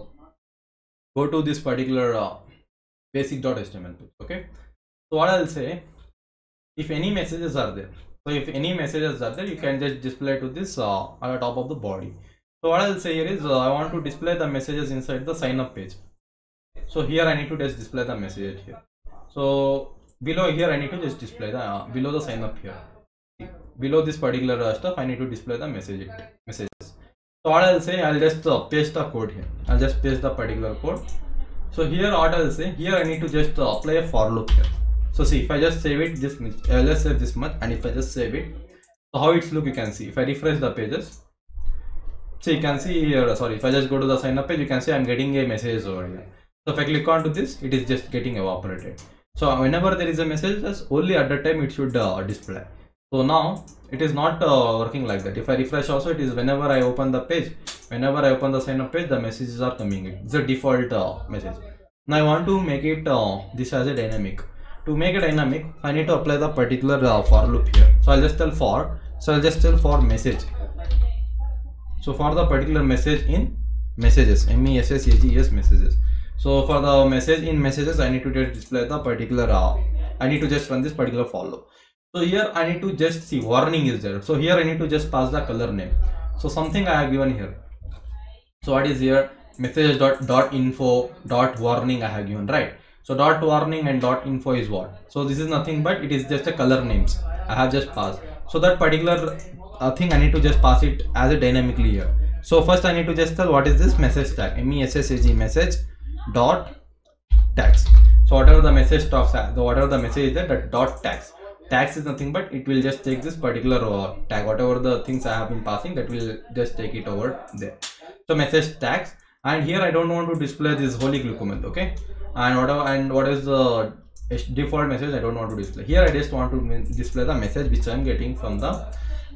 go to this particular uh, basic.html okay so what i'll say if any messages are there so if any messages are there you can just display to this uh, on the top of the body. So what i'll say here is uh, i want to display the messages inside the sign up page. So here i need to just display the message here. So below here i need to just display the uh, below the sign up here. Below this particular uh, stuff i need to display the message messages. So what i'll say i'll just uh, paste the code here. I'll just paste the particular code. So here what i'll say here i need to just uh, apply a for loop here so see if i just save it this much i'll just save this much and if i just save it so how it's look you can see. If i refresh the pages so you can see here sorry if i just go to the sign up page you can see i'm getting a message over here. So if i click onto this it is just getting evaporated. So whenever there is a message just only at that time it should uh, display. So now it is not uh, working like that. If i refresh also it is whenever i open the page whenever i open the sign up page the messages are coming in. It's a default uh, message. Now i want to make it uh, this as a dynamic to make it dynamic i need to apply the particular uh, for loop here. So i'll just tell for so i'll just tell for message. So for the particular message in messages m e s s a g s messages. So for the message in messages i need to just display the particular uh, i need to just run this particular for loop so here i need to just see warning is there. So here i need to just pass the color name. So something i have given here. So what is here? Message dot dot info dot warning i have given right so dot warning and dot info is what? So this is nothing but it is just a color names. I have just passed. So that particular uh, thing i need to just pass it as a dynamically here. So first i need to just tell what is this message tag? M-e-s-s-a-g message dot tags. So whatever the message tags so whatever the message is there that dot tags. Tags is nothing but it will just take this particular uh, tag. Whatever the things i have been passing that will just take it over there. So message tags. And here i don't want to display this holy guacamole okay and whatever and what is the default message? I don't want to display. Here i just want to display the message which i'm getting from the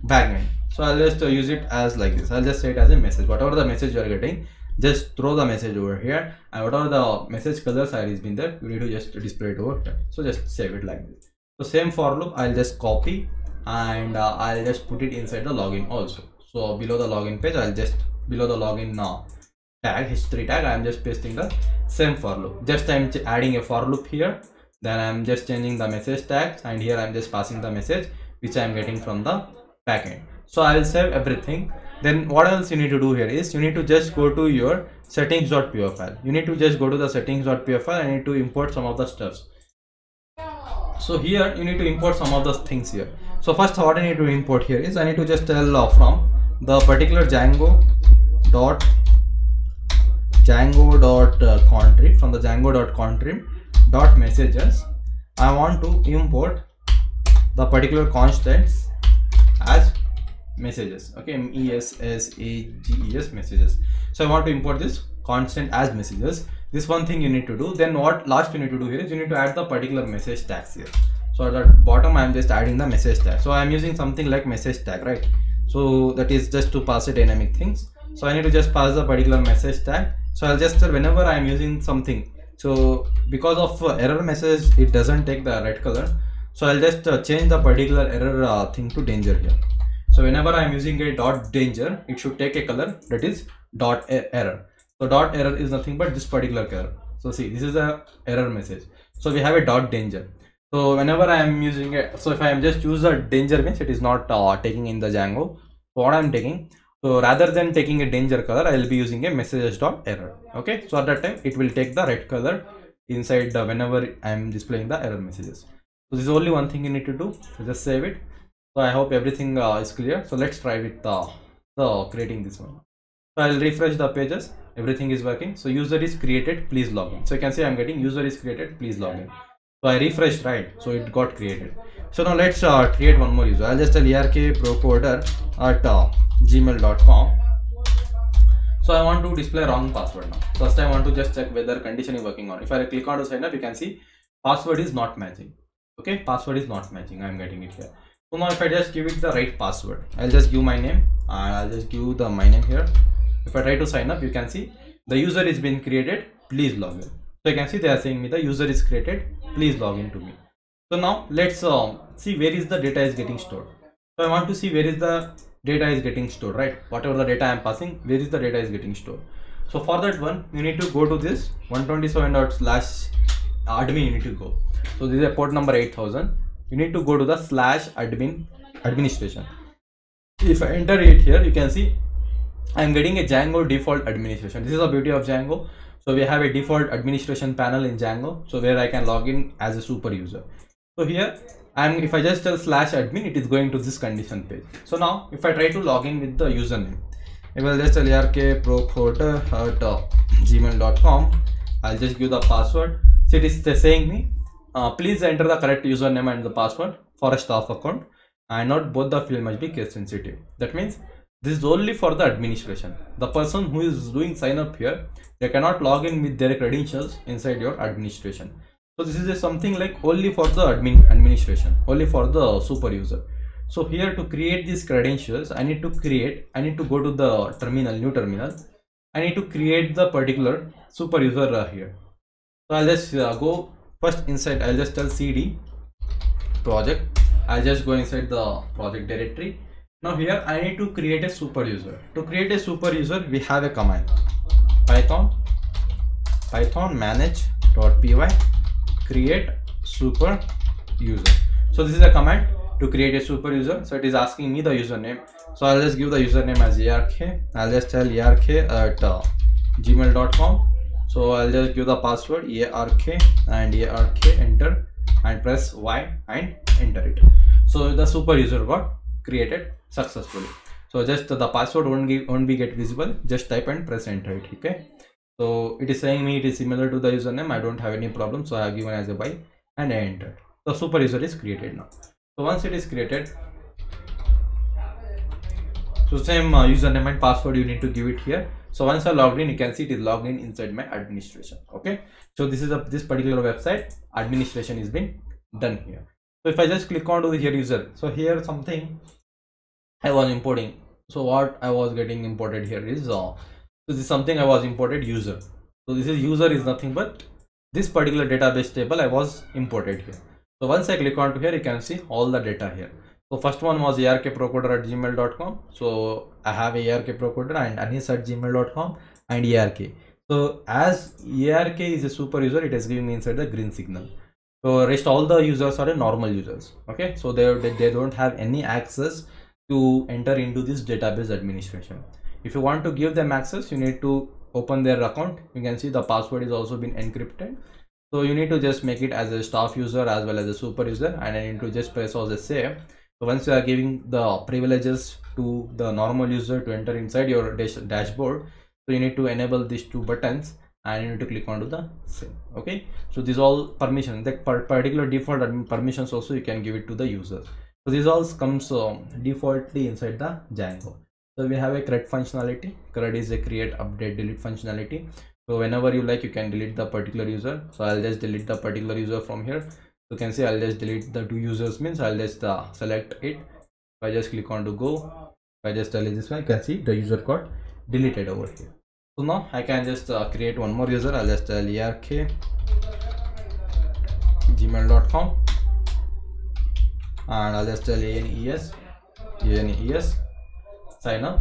backend so i'll just use it as like this. I'll just say it as a message. Whatever the message you are getting just throw the message over here. And whatever the message color side is been there you need to just display it over here. So just save it like this. So same for loop. I'll just copy and uh, i'll just put it inside the login also. So below the login page i'll just below the login uh, tag history tag i'm just pasting the same for loop. Just i'm adding a for loop here. Then i'm just changing the message tags and here i'm just passing the message which i'm getting from the backend. So i will save everything. Then what else you need to do here is you need to just go to your settings.py file. You need to just go to the settings.py file and need to import some of the stuffs. So here you need to import some of the things here. So first what i need to import here is i need to just tell uh, from the particular django dot django dot uh, from the django dot messages. I want to import the particular constants as messages. Okay m e s s a g e s messages. So i want to import this constant as messages. This one thing you need to do. Then what last you need to do here is you need to add the particular message tags here. So at the bottom i am just adding the message tag. So i am using something like message tag right? So that is just to pass a dynamic things. So i need to just pass the particular message tag so i'll just whenever i am using something so because of uh, error message it doesn't take the red color. So i'll just uh, change the particular error uh, thing to danger here. So whenever i'm using a dot danger it should take a color that is dot error. So dot error is nothing but this particular color so see this is a error message. So we have a dot danger. So whenever i am using it so if i am just use the danger means it is not uh, taking in the django. So what i'm taking so rather than taking a danger color i will be using a messages dot error. Okay? So at that time it will take the red color inside the whenever i am displaying the error messages. So this is only one thing you need to do. So just save it. So i hope everything uh, is clear. So let's try with uh, the creating this one. So i'll refresh the pages. Everything is working. So user is created. Please login so you can see i'm getting user is created. Please login so i refreshed right? So it got created. So now let's uh, create one more user. I'll just tell ark procoder at uh, gmail.com so i want to display wrong password now. First i want to just check whether condition is working on if i click on to sign up you can see password is not matching. Okay? Password is not matching. I'm getting it here. So now if i just give it the right password i'll just give my name and i'll just give the my name here. If i try to sign up you can see the user is been created. Please log in. So you can see they are saying me the user is created please log in to me. So now let's um, see where is the data is getting stored. So i want to see where is the data is getting stored right? Whatever the data i'm passing where is the data is getting stored? So for that one you need to go to this 127 dot slash admin. You need to go. So this is a port number 8000 you need to go to the slash admin administration. If i enter it here you can see i'm getting a django default administration. This is the beauty of django so we have a default administration panel in django so where i can log in as a super user. So here i'm if i just tell slash admin it is going to this condition page. So now if i try to log in with the username I will just tell ark procoder at uh, gmail.com i'll just give the password. So it is saying me uh, please enter the correct username and the password for a staff account. And not both the field must be case sensitive. That means this is only for the administration. The person who is doing sign up here they cannot log in with their credentials inside your administration. So this is something like only for the admin administration only for the super user. So here to create these credentials i need to create i need to go to the terminal new terminal. I need to create the particular super user uh, here. So i'll just uh, go first inside i'll just tell cd project. I'll just go inside the project directory now here i need to create a super user. To create a super user we have a command. Python. Python manage.py create super user. So this is a command to create a super user. So it is asking me the username. So i'll just give the username as ark i'll just tell ark at uh, gmail.com so i'll just give the password ark and ark enter and press y and enter it. So the super user got created successfully. So just the password won't, give, won't be get visible. Just type and press enter it okay? So it is saying me it is similar to the username. I don't have any problem so i have given as a y and I entered. The super user is created now. So once it is created so same uh, username and password you need to give it here. So once i logged in you can see it is logged in inside my administration okay? So this is a this particular website. Administration is been done here. So if i just click on to the here user so here something i was importing so what i was getting imported here is uh, this is something i was imported user so this is user is nothing but this particular database table i was imported here so once i click onto here you can see all the data here so first one was arkprocoder at gmail.com. So I have arkprocoder and anis at gmail.com and ark. So as ark is a super user, it is giving me inside the green signal. So rest all the users are normal users. Okay, so they they, they don't have any access to enter into this database administration. If you want to give them access, you need to open their account. You can see the password is also been encrypted so you need to just make it as a staff user as well as a super user and I need to just press as a save so once you are giving the privileges to the normal user to enter inside your dash dashboard so you need to enable these two buttons and you need to click onto the save okay so these all permission the particular default permissions also you can give it to the user so this all comes um, defaultly inside the django. So we have a CRUD functionality. CRUD is a create update delete functionality. So whenever you like you can delete the particular user. So i'll just delete the particular user from here. You can see i'll just delete the two users means i'll just uh, select it. If i just click on to go if i just tell it this one you can see the user got deleted over here. So now i can just uh, create one more user. I'll just tell ark gmail.com and i'll just tell anes anes sign up.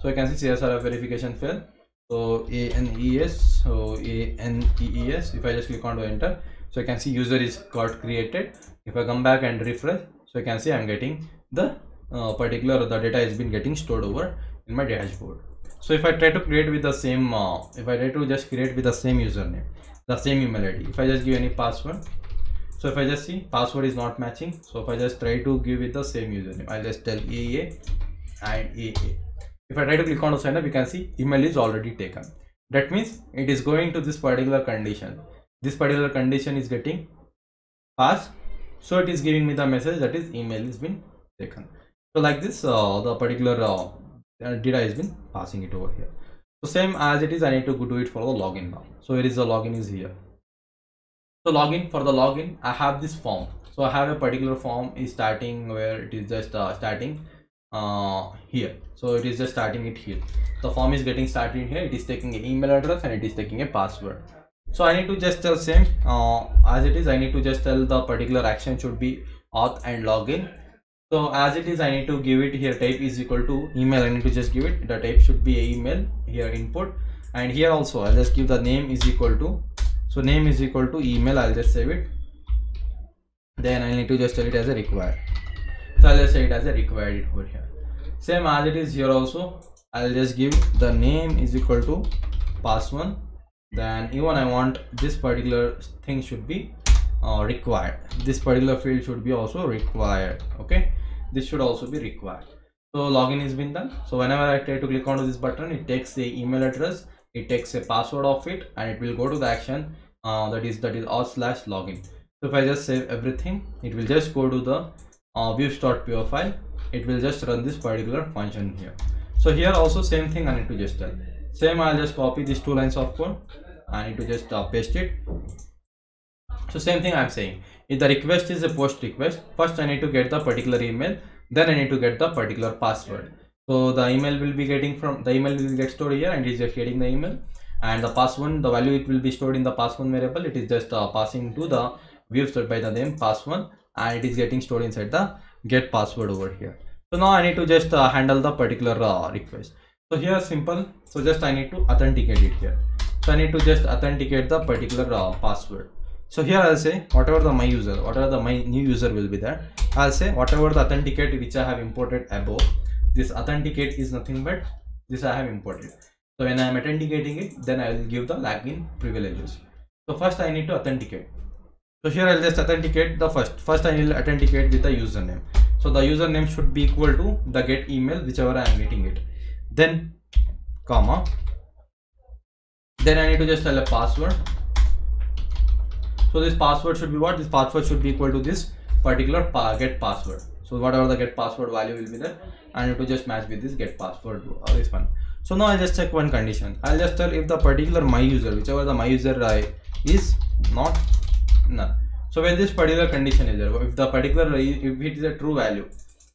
So you can see csr verification failed so anes so anees if i just click on to enter. So you can see user is got created. If i come back and refresh so you can see i'm getting the uh, particular the data has been getting stored over in my dashboard. So if i try to create with the same uh, if i try to just create with the same username the same email id if i just give any password so if i just see password is not matching so if i just try to give it the same username i'll just tell ea and aa if I try to click on sign up, you can see email is already taken. That means it is going to this particular condition. This particular condition is getting passed. So it is giving me the message that is email is been taken. So like this, uh, the particular uh, data has been passing it over here. So same as it is, I need to do it for the login now. So here is the login is here. So login for the login, I have this form. So I have a particular form is starting where it is just uh, starting uh, here. So it is just starting it here. The form is getting started here. It is taking an email address and it is taking a password. So i need to just tell same uh, as it is i need to just tell the particular action should be auth and login. So as it is i need to give it here. Type is equal to email. I need to just give it. The type should be email here input. And here also i'll just give the name is equal to so name is equal to email i'll just save it. Then i need to just tell it as a required. So i'll just say it as a required over here. Same as it is here also. I'll just give the name is equal to pass1 then even i want this particular thing should be uh, required. This particular field should be also required okay? This should also be required. So login has been done. So whenever i try to click onto this button it takes the email address it takes a password of it and it will go to the action uh, that is that is auth slash login. So if i just save everything it will just go to the uh, views.py file. It will just run this particular function here. So here also same thing i need to just tell. Same i'll just copy these two lines of code. I need to just uh, paste it. So same thing i'm saying. If the request is a post request first i need to get the particular email. Then i need to get the particular password. So the email will be getting from the email will get stored here and it's just getting the email and the pass1 the value it will be stored in the pass1 variable it is just uh, passing to the view stored by the name pass1 and it is getting stored inside the get password over here. So now i need to just uh, handle the particular uh, request. So here simple. So just i need to authenticate it here. So i need to just authenticate the particular uh, password. So here i'll say whatever the my user whatever the my new user will be there i'll say whatever the authenticate which i have imported above. This authenticate is nothing but this i have imported so when i am authenticating it then i will give the login privileges so first i need to authenticate so here I'll just authenticate the first. First I will authenticate with the username. So the username should be equal to the get email whichever I am getting it. Then comma. Then I need to just tell a password. So this password should be what? This password should be equal to this particular pa get password. So whatever the get password value will be there, I need to just match with this get password or this one. So now I'll just check one condition. I'll just tell if the particular my user, whichever the my user I is not none so when this particular condition is there if the particular if it is a true value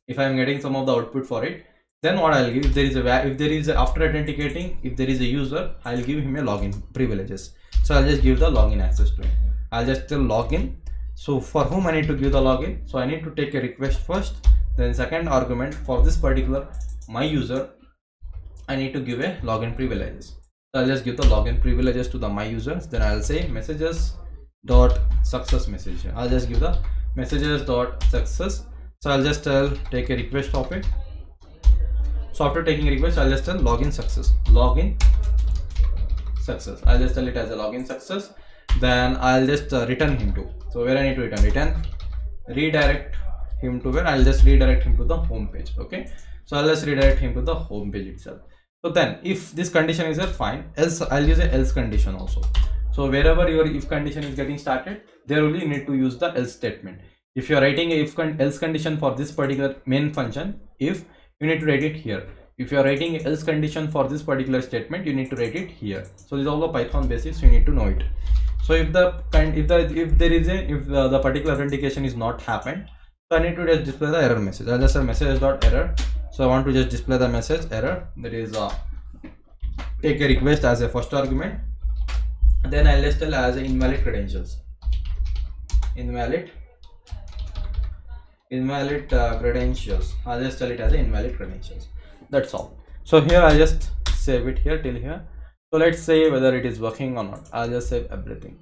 if i am getting some of the output for it then what i'll give if there is a if there is a, after authenticating if there is a user i'll give him a login privileges. So i'll just give the login access to him. I'll just tell login. So for whom i need to give the login? So i need to take a request first then second argument for this particular my user i need to give a login privileges. So i'll just give the login privileges to the my users. Then i'll say messages dot success message. I'll just give the messages dot success. So i'll just tell take a request of it. So after taking request i'll just tell login success. Login success. I'll just tell it as a login success. Then i'll just uh, return him to. So where i need to return? Return redirect him to where? I'll just redirect him to the home page. Okay? So i'll just redirect him to the home page itself so then if this condition is there fine. Else i'll use a else condition also. So wherever your if condition is getting started there only you need to use the else statement. If you are writing a if con else condition for this particular main function if you need to write it here. If you are writing else condition for this particular statement you need to write it here. So this is all the python basics you need to know it. So if the if the if there is a if the, the particular authentication is not happened so i need to just display the error message. I'll just say message dot error. So i want to just display the message error. That is uh, take a request as a first argument. Then i'll just tell as invalid credentials. Invalid. Invalid uh, credentials. I'll just tell it as invalid credentials. That's all. So here i'll just save it here till here. So let's say whether it is working or not. I'll just save everything.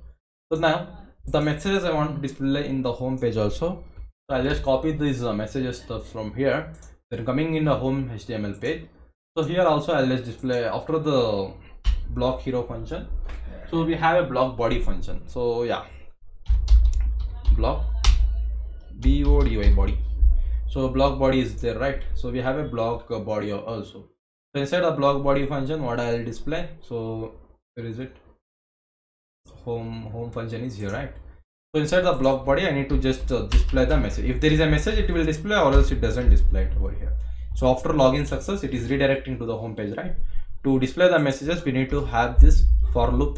So now the messages i want to display in the home page also so i'll just copy these uh, messages stuff from here. Then coming in the home html page. So here also i'll just display after the block hero function. So we have a block body function. So yeah. Block body body. So block body is there right? So we have a block uh, body also. So inside the block body function what i'll display? So where is it? Home home function is here right so inside the block body i need to just uh, display the message. If there is a message it will display or else it doesn't display it over here. So after login success it is redirecting to the home page right? To display the messages we need to have this for loop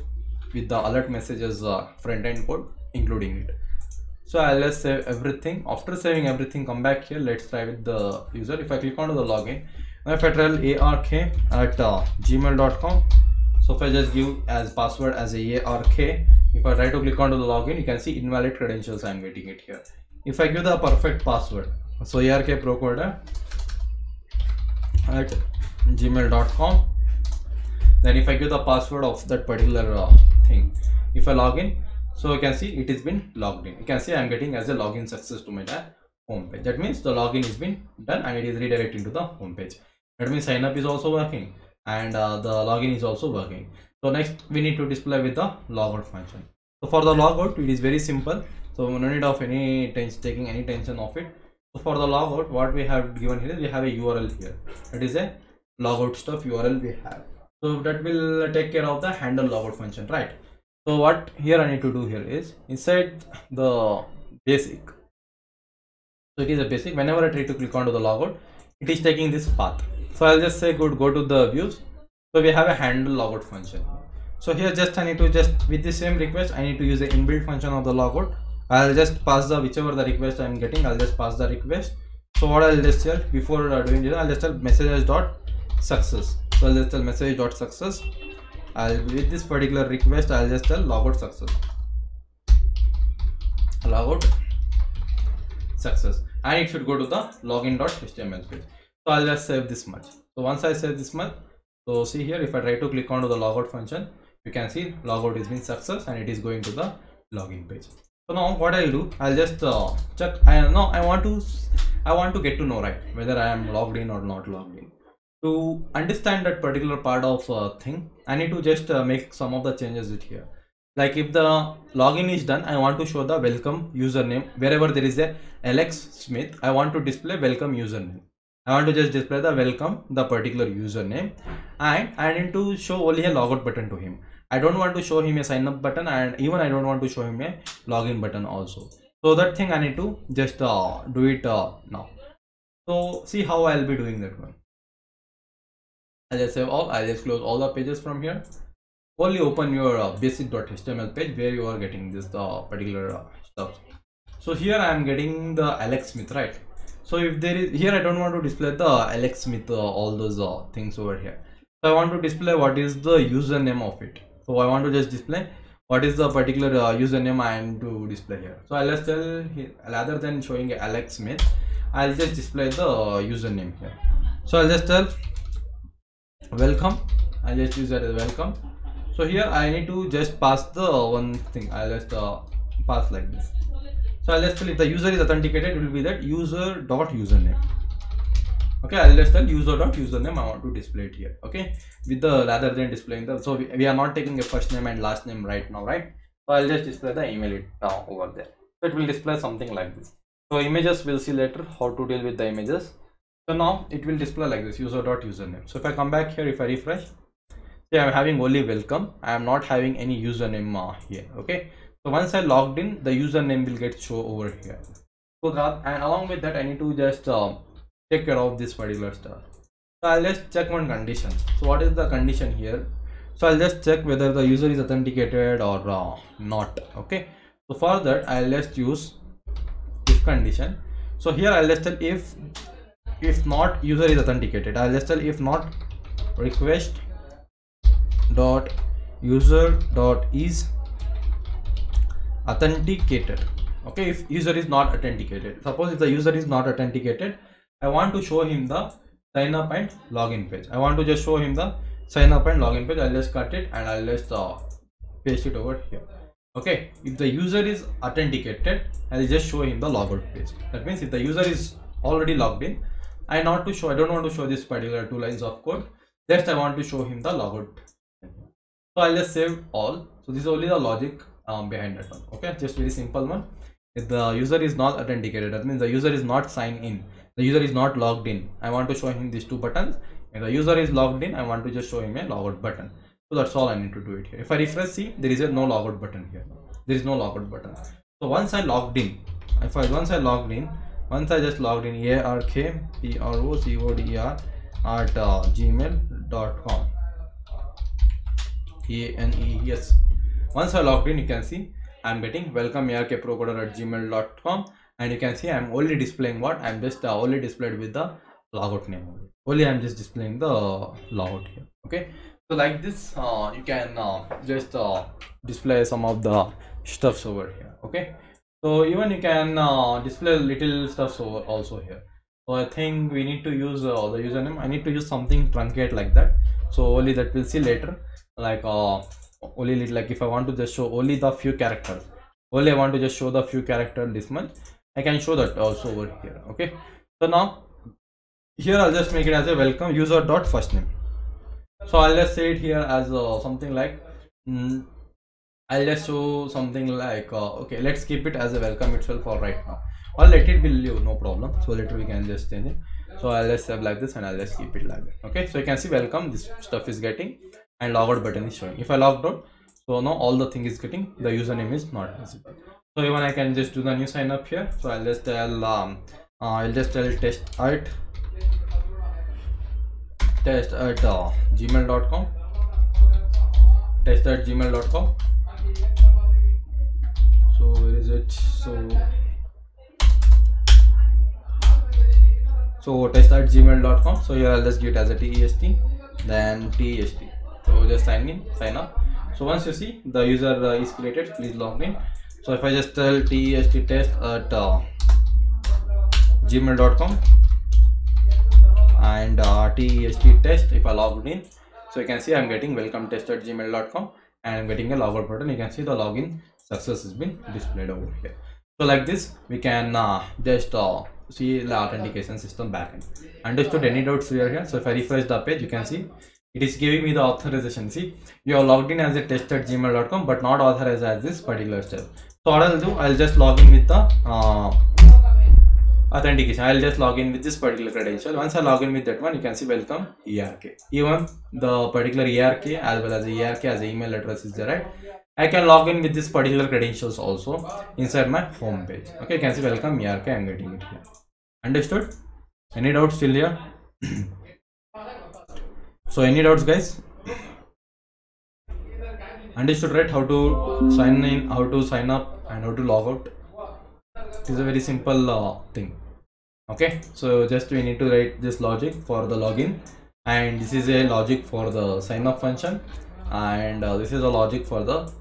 with the alert messages uh, front end code including it. So i'll just save everything. After saving everything come back here. Let's try with the user. If i click onto the login now if i tell ark at uh, gmail.com so if i just give as password as a ark if i try to click onto the login you can see invalid credentials i'm getting it here. If i give the perfect password so ark procoder at gmail.com then if i give the password of that particular uh, thing if i log in so you can see it has been logged in. You can see i'm getting as a login success to my home page. That means the login is been done and it is redirecting to the home page. That means sign up is also working and uh, the login is also working so next we need to display with the logout function. So for the logout it is very simple. So no need of any tension taking any tension of it. So for the logout what we have given here we have a url here. It is a logout stuff url we have. So that will take care of the handle logout function right? So what here i need to do here is inside the basic so it is a basic. Whenever i try to click onto the logout it is taking this path. So i'll just say good go to the views so we have a handle logout function. So here just i need to just with the same request i need to use the inbuilt function of the logout. I'll just pass the whichever the request i'm getting i'll just pass the request. So what i'll just tell before uh, doing this i'll just tell messages dot success. So i'll just tell message dot success. I'll with this particular request i'll just tell logout success. Logout success. And it should go to the login.html page. So i'll just save this much. So once i save this much so see here if i try to click onto the logout function you can see logout is been success and it is going to the login page. So now what i'll do i'll just uh, check. I know i want to i want to get to know right whether i am logged in or not logged in. To understand that particular part of uh, thing i need to just uh, make some of the changes it here. Like if the login is done i want to show the welcome username. Wherever there is a alex smith i want to display welcome username i want to just display the welcome the particular username. And i need to show only a logout button to him. I don't want to show him a sign up button and even i don't want to show him a login button also. So that thing i need to just uh, do it uh, now. So see how i'll be doing that one. I'll just save all i'll just close all the pages from here. Only open your uh, basic.html page where you are getting this uh, particular uh, stuff. So here i am getting the alex smith right so if there is here i don't want to display the alex smith uh, all those uh, things over here. So i want to display what is the username of it. So i want to just display what is the particular uh, username i am to display here. So i'll just tell here, rather than showing alex smith i'll just display the username here. So i'll just tell welcome. I'll just use that as welcome. So here i need to just pass the one thing. I'll just uh, pass like this so i'll just tell if the user is authenticated it will be that user dot username. Okay i'll just tell user dot username i want to display it here. Okay with the rather than displaying the so we, we are not taking a first name and last name right now right? So i'll just display the email it now over there. So it will display something like this. So images we'll see later how to deal with the images. So now it will display like this user dot username. So if i come back here if i refresh see i'm having only welcome. I am not having any username uh, here okay so once i logged in the username will get show over here. So that and along with that i need to just uh, take care of this particular stuff. So i'll just check one condition. So what is the condition here? So i'll just check whether the user is authenticated or uh, not okay? So for that i'll just use if condition. So here i'll just tell if if not user is authenticated. I'll just tell if not request dot user dot is authenticated. Okay if user is not authenticated suppose if the user is not authenticated i want to show him the sign up and login page. I want to just show him the sign up and login page. I'll just cut it and i'll just uh, paste it over here. Okay if the user is authenticated i'll just show him the logout page. That means if the user is already logged in i not to show i don't want to show this particular two lines of code. Just i want to show him the logout. So i'll just save all. So this is only the logic um, behind that one okay? Just very simple one. If the user is not authenticated that means the user is not signed in. The user is not logged in. I want to show him these two buttons. If the user is logged in i want to just show him a logout button. So that's all i need to do it here. If i refresh see there is a no logout button here. There is no logout button. So once i logged in if i once i logged in once i just logged in a r k p r o c o d e r at uh, gmail.com a n e yes once i logged in you can see i'm getting welcome arkprocoder at gmail.com and you can see i'm only displaying what? I'm just uh, only displayed with the logout name only. only i'm just displaying the logout here okay? So like this uh, you can uh, just uh, display some of the stuffs over here okay? So even you can uh, display little stuffs over also here. So i think we need to use uh, the username. I need to use something truncate like that. So only that we'll see later. Like only little, like if i want to just show only the few characters only i want to just show the few character this much i can show that also over here okay? So now here i'll just make it as a welcome user dot first name. So i'll just say it here as uh, something like mm, i'll just show something like uh, okay let's keep it as a welcome itself for right now. Or let it be leave no problem. So later we can just change it. So i'll just have like this and i'll just keep it like that okay? So you can see welcome this stuff is getting and logout button is showing. If i logged out so now all the thing is getting the username is not visible. So even i can just do the new sign up here. So i'll just tell um uh, i'll just tell test at test at uh, gmail.com test at gmail.com so where is it? So so test at gmail.com so here i'll just give it as a test then test so just sign in sign up. So once you see the user uh, is created please log in. So if i just tell test test at uh, gmail.com and uh, test test if i logged in so you can see i'm getting welcome test at gmail.com and i'm getting a logout button. You can see the login success has been displayed over here. So like this we can uh, just uh, see the authentication system backend. Understood? Any doubts here here? So if i refresh the page you can see it is giving me the authorization. See you are logged in as a test at gmail.com but not authorized as this particular step. So what i'll do i'll just log in with the uh, authentication. I'll just log in with this particular credential. Once i log in with that one you can see welcome ark even the particular ark as well as the ark as the email address is there right? I can log in with this particular credentials also inside my home page. Okay you can see welcome ark i'm getting it here. Understood? Any doubts still here so any doubts guys? Understood right? How to sign in how to sign up and how to log out. It is a very simple uh, thing. Okay? So just we need to write this logic for the login. And this is a logic for the sign up function. And uh, this is a logic for the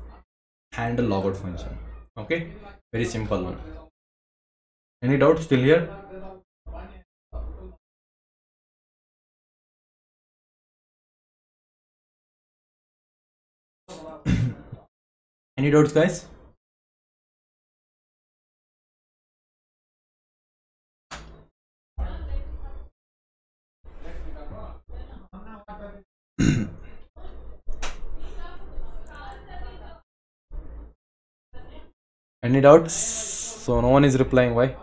handle logout function. Okay? Very simple one. Any doubts still here any doubts guys? Any doubts? So no one is replying why?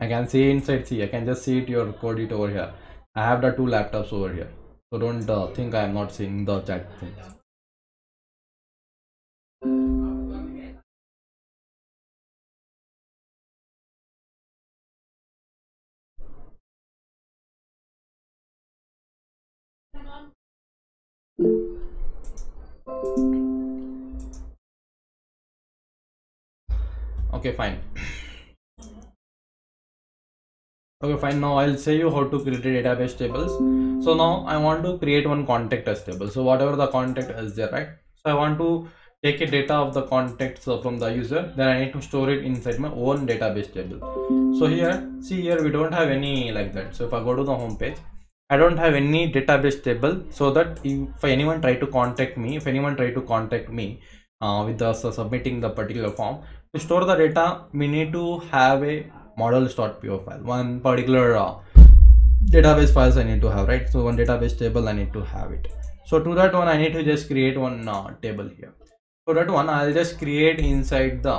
I can see inside see i can just see it your code it over here. I have the two laptops over here. So don't uh, think i am not seeing the chat things okay fine. Okay fine. Now i'll show you how to create a database tables. So now i want to create one contact as table. So whatever the contact is there right? So i want to take a data of the contacts from the user then i need to store it inside my own database table. So here see here we don't have any like that. So if i go to the home page i don't have any database table so that if anyone try to contact me if anyone try to contact me uh, with the so submitting the particular form to store the data we need to have a models.py file. One particular uh, database files i need to have right? So one database table i need to have it. So to that one i need to just create one uh, table here so that one i'll just create inside the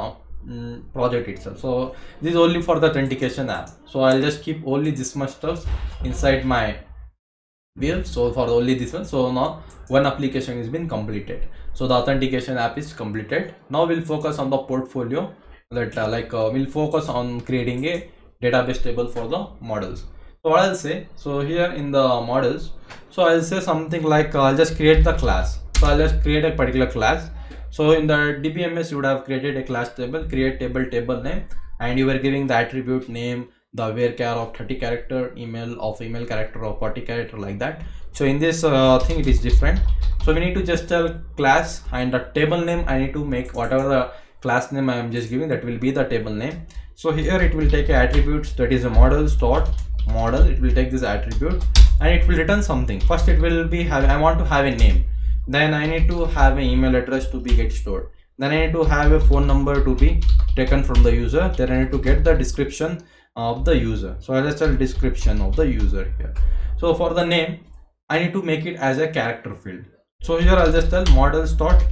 mm, project itself. So this is only for the authentication app. So i'll just keep only this much stuff inside my view so for only this one. So now one application has been completed. So the authentication app is completed. Now we'll focus on the portfolio that uh, like uh, we'll focus on creating a database table for the models. So what i'll say so here in the models so i'll say something like uh, i'll just create the class. So i'll just create a particular class so in the dbms you would have created a class table create table table name and you were giving the attribute name the varchar of 30 character email of email character of 40 character like that. So in this uh, thing it is different. So we need to just tell class and the table name. I need to make whatever the class name i am just giving that will be the table name. So here it will take attributes that is a models dot model. It will take this attribute and it will return something. First it will be have i want to have a name then i need to have an email address to be get stored. Then i need to have a phone number to be taken from the user. Then i need to get the description of the user. So i'll just tell description of the user here. So for the name i need to make it as a character field. So here i'll just tell models dot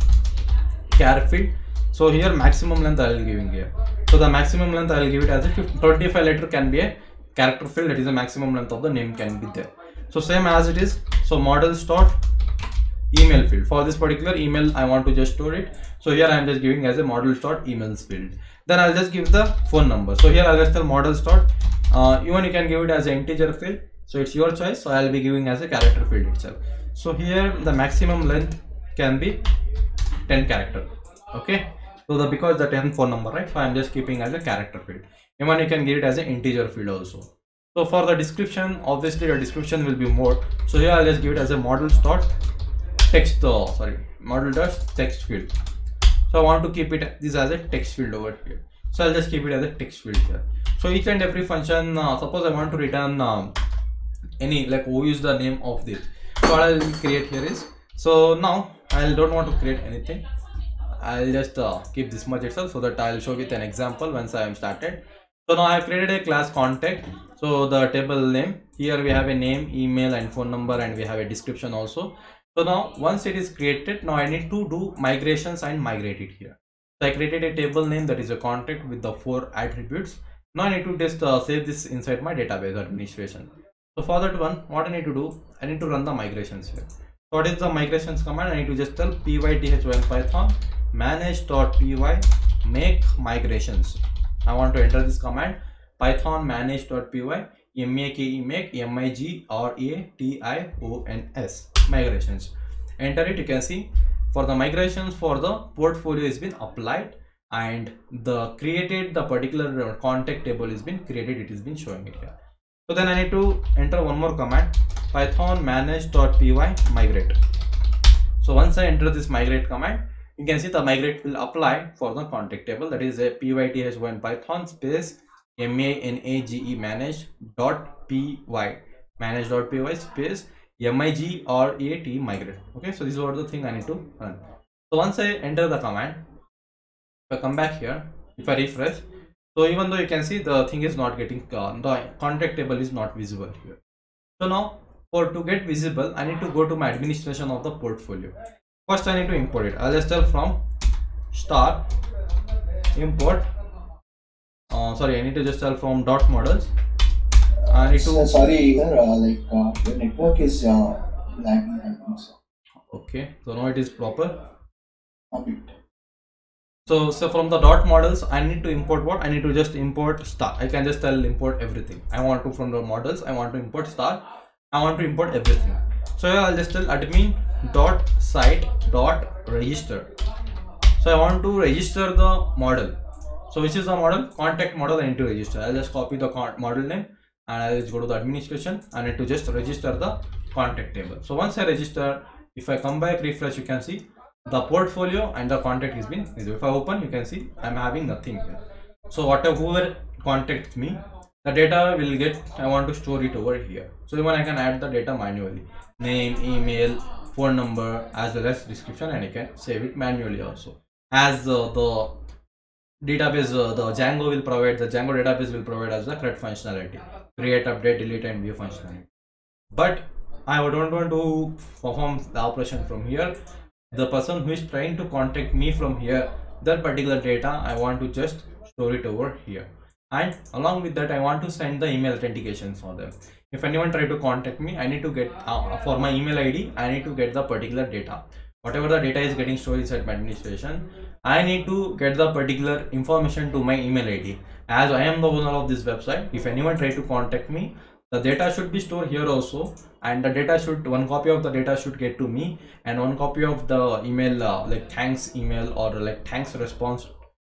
char field. So here maximum length i will giving here. So the maximum length i will give it as a 25 letter can be a character field. That is the maximum length of the name can be there. So same as it is. So models dot email field. For this particular email i want to just store it. So here i am just giving as a models dot emails field. Then i'll just give the phone number. So here i'll just tell models. dot uh, even you can give it as an integer field. So it's your choice. So i'll be giving as a character field itself. So here the maximum length can be 10 character. Okay? So the because the 10 phone number right? So i'm just keeping as a character field. Even you can give it as an integer field also. So for the description obviously the description will be more. So here i'll just give it as a models dot text uh, sorry model dot text field. So i want to keep it this as a text field over here. So i'll just keep it as a text field here. So each and every function uh, suppose i want to return um, any like who is the name of this. So what i'll create here is so now i don't want to create anything. I'll just uh, keep this much itself so that i'll show with an example once i am started. So now i have created a class contact. So the table name here we have a name email and phone number and we have a description also so now once it is created now i need to do migrations and migrate it here. So i created a table name that is a contact with the four attributes. Now i need to just uh, save this inside my database administration. So for that one what i need to do i need to run the migrations here. So what is the migrations command? I need to just tell python python manage.py make migrations. I want to enter this command python manage.py make make mig r a t i o n s migrations. Enter it you can see. For the migrations for the portfolio has been applied and the created the particular contact table has been created. It has been showing it here. So then i need to enter one more command python manage.py migrate. So once i enter this migrate command you can see the migrate will apply for the contact table. That is a pyth1 python space manage dot py. Manage dot py space mig or at migrate okay so this is what the thing i need to run so once i enter the command if i come back here if i refresh so even though you can see the thing is not getting uh, the contact table is not visible here. So now for to get visible i need to go to my administration of the portfolio. First i need to import it. I'll just tell from star import. Uh, sorry i need to just tell from dot models i need to So, sorry, Igor, uh, like uh, your network is uh, lagging. I think so. okay so now it is proper. A bit. so so from the dot models i need to import what? I need to just import star. I can just tell import everything. I want to from the models i want to import star. I want to import everything. So i'll just tell admin dot site dot register. So i want to register the model. So which is the model? Contact model i need to register. I'll just copy the model name and i'll just go to the administration i need to just register the contact table. So once i register if i come back refresh you can see the portfolio and the contact has been if i open you can see i'm having nothing here. So whatever whoever contacts me the data will get i want to store it over here. So even i can add the data manually. Name email phone number as well as description and i can save it manually also. As uh, the database uh, the django will provide the django database will provide us the CRUD functionality create update delete and view functionality but i don't want to perform the operation from here. The person who is trying to contact me from here that particular data i want to just store it over here. And along with that i want to send the email authentication for them. If anyone try to contact me i need to get uh, for my email id i need to get the particular data. Whatever the data is getting stored inside my administration i need to get the particular information to my email id as i am the owner of this website if anyone try to contact me the data should be stored here also and the data should one copy of the data should get to me and one copy of the email uh, like thanks email or like thanks response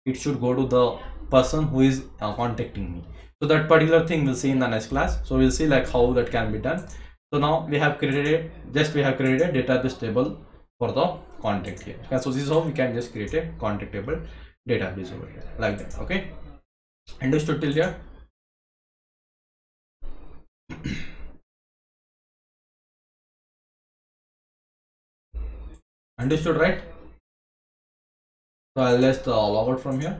it should go to the person who is uh, contacting me. So that particular thing we'll see in the next class. So we'll see like how that can be done. So now we have created just we have created a database table for the contact here. Okay, so this is how we can just create a contact table database over here like that okay understood till here? Understood right? So i'll just uh, log out from here.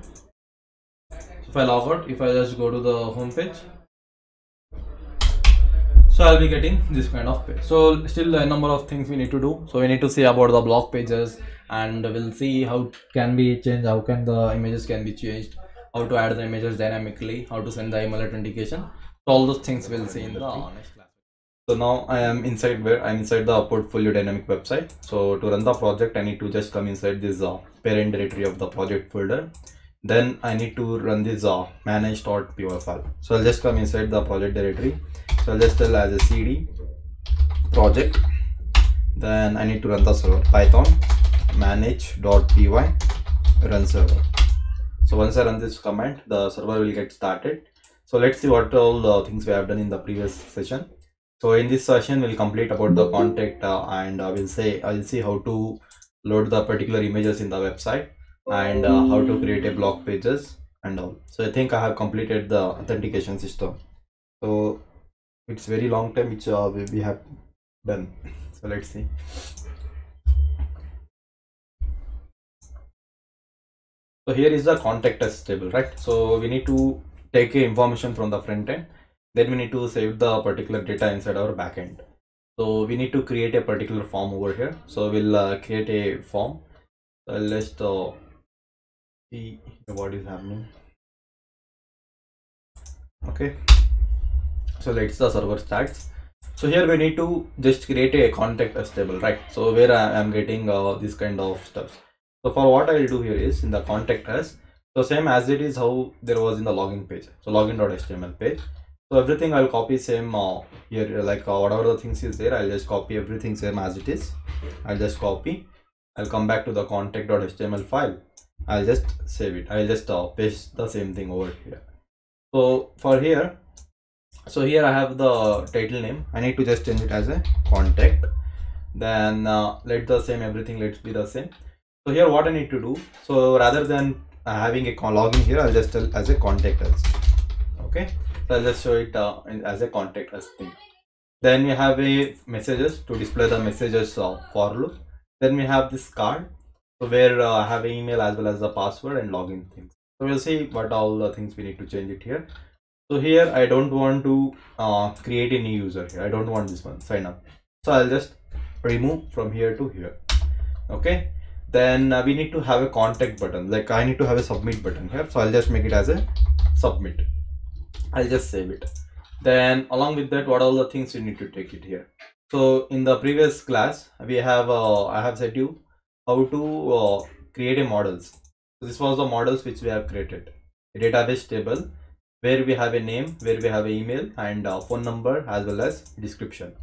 If i log out if i just go to the home page. So i'll be getting this kind of page. So still a number of things we need to do. So we need to see about the blog pages and we'll see how can be changed how can the images can be changed how to add the images dynamically how to send the email authentication so all those things we'll see in the next class so now I am inside where I'm inside the portfolio dynamic website. So to run the project, I need to just come inside this uh, parent directory of the project folder. Then I need to run this uh, manage.py file. So I'll just come inside the project directory. So I'll just tell as a cd project. Then I need to run the server python manage.py run server. So once I run this command, the server will get started. So let's see what all the things we have done in the previous session. So in this session we'll complete about the contact uh, and uh, we'll say i'll see how to load the particular images in the website and uh, how to create a blog pages and all. So i think i have completed the authentication system. So it's very long time which uh, we have done. So let's see so here is the contact us table right? So we need to take information from the front end. Then we need to save the particular data inside our backend so we need to create a particular form over here. So we'll uh, create a form. So just uh, see what is happening. Okay. So let's the server starts so here we need to just create a contact us table right? So where i am getting uh, this kind of stuff so for what i'll do here is in the contact us. So same as it is how there was in the login page. So login.html page. So everything i'll copy same uh, here like uh, whatever the things is there i'll just copy everything same as it is. I'll just copy. I'll come back to the contact.html file. I'll just save it. I'll just uh, paste the same thing over here. So for here so here i have the title name. I need to just change it as a contact. Then uh, let the same everything let's be the same so here what i need to do so rather than uh, having a login here i'll just tell as a contact us okay? So i'll just show it uh, as a contact us thing. Then we have a messages to display the messages uh, for loop. Then we have this card so where uh, i have an email as well as the password and login things. So we'll see what all the things we need to change it here. So here i don't want to uh, create a new user here. I don't want this one. Sign up. So i'll just remove from here to here okay then uh, we need to have a contact button. Like i need to have a submit button here so i'll just make it as a submit. I'll just save it. Then along with that what all the things you need to take it here? So in the previous class we have uh, i have said you how to uh, create a models. So this was the models which we have created. A database table where we have a name where we have an email and uh, phone number as well as description.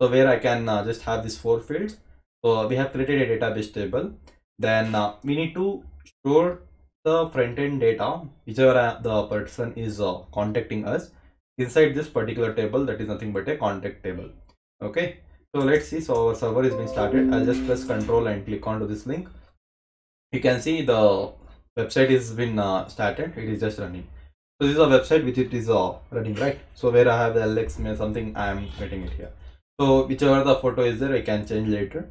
So where i can uh, just have these four fields. So we have created a database table then uh, we need to store the front end data whichever uh, the person is uh, contacting us inside this particular table that is nothing but a contact table. Okay? So let's see. So our server is being started. I'll just press control and click onto this link. You can see the website is been uh, started. It is just running. So this is a website which it is uh, running right? So where i have the lx something i am getting it here. So whichever the photo is there i can change later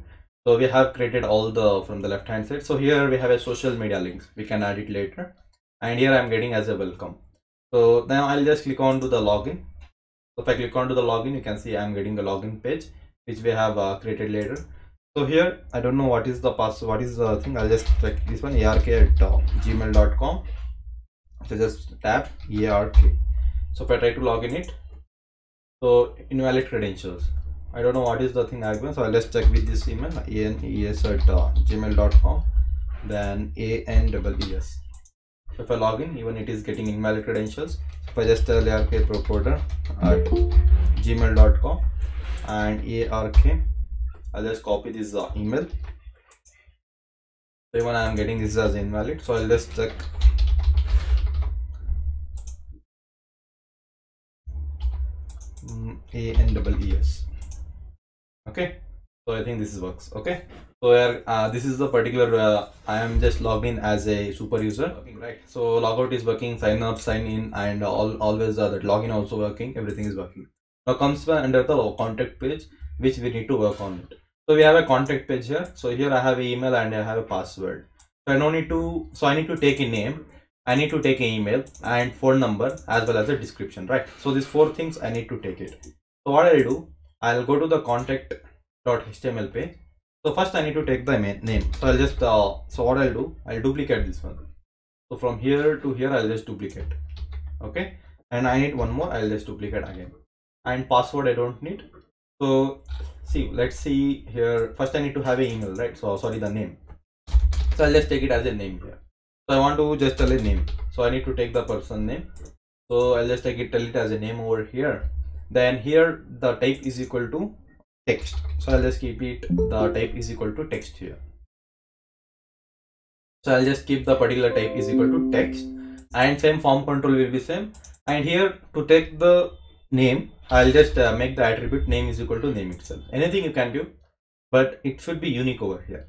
so we have created all the from the left hand side. So here we have a social media links. We can add it later. And here i'm getting as a welcome. So now i'll just click on to the login. So if i click on to the login you can see i'm getting the login page which we have uh, created later. So here i don't know what is the password what is the thing. I'll just check this one ark at uh, gmail.com so just tap ark so if i try to log in it so invalid credentials I don't know what is the thing I've been so let's check with this email anes at uh, gmail.com then a-n-e-s so if I log in even it is getting invalid credentials. If I just tell ark procoder at gmail.com and ark I'll just copy this uh, email. So even I am getting this as invalid so I'll just check. Mm, a-n-e-s okay? So i think this is works. Okay? So uh, this is the particular uh, i am just logged in as a super user. Okay, right so logout is working sign up sign in and all always uh, that login also working everything is working. Now comes under the contact page which we need to work on it. So we have a contact page here. So here i have an email and i have a password. So i don't need to so i need to take a name i need to take an email and phone number as well as a description right? So these four things i need to take it. So what i'll do I'll go to the contact.html page. So first I need to take the name. So I'll just, uh, so what I'll do, I'll duplicate this one. So from here to here, I'll just duplicate. Okay. And I need one more, I'll just duplicate again. And password I don't need. So see, let's see here. First I need to have an email, right? So sorry, the name. So I'll just take it as a name here. So I want to just tell a name. So I need to take the person name. So I'll just take it, tell it as a name over here then here the type is equal to text. So i'll just keep it the type is equal to text here. So i'll just keep the particular type is equal to text. And same form control will be same. And here to take the name i'll just uh, make the attribute name is equal to name itself. Anything you can give but it should be unique over here.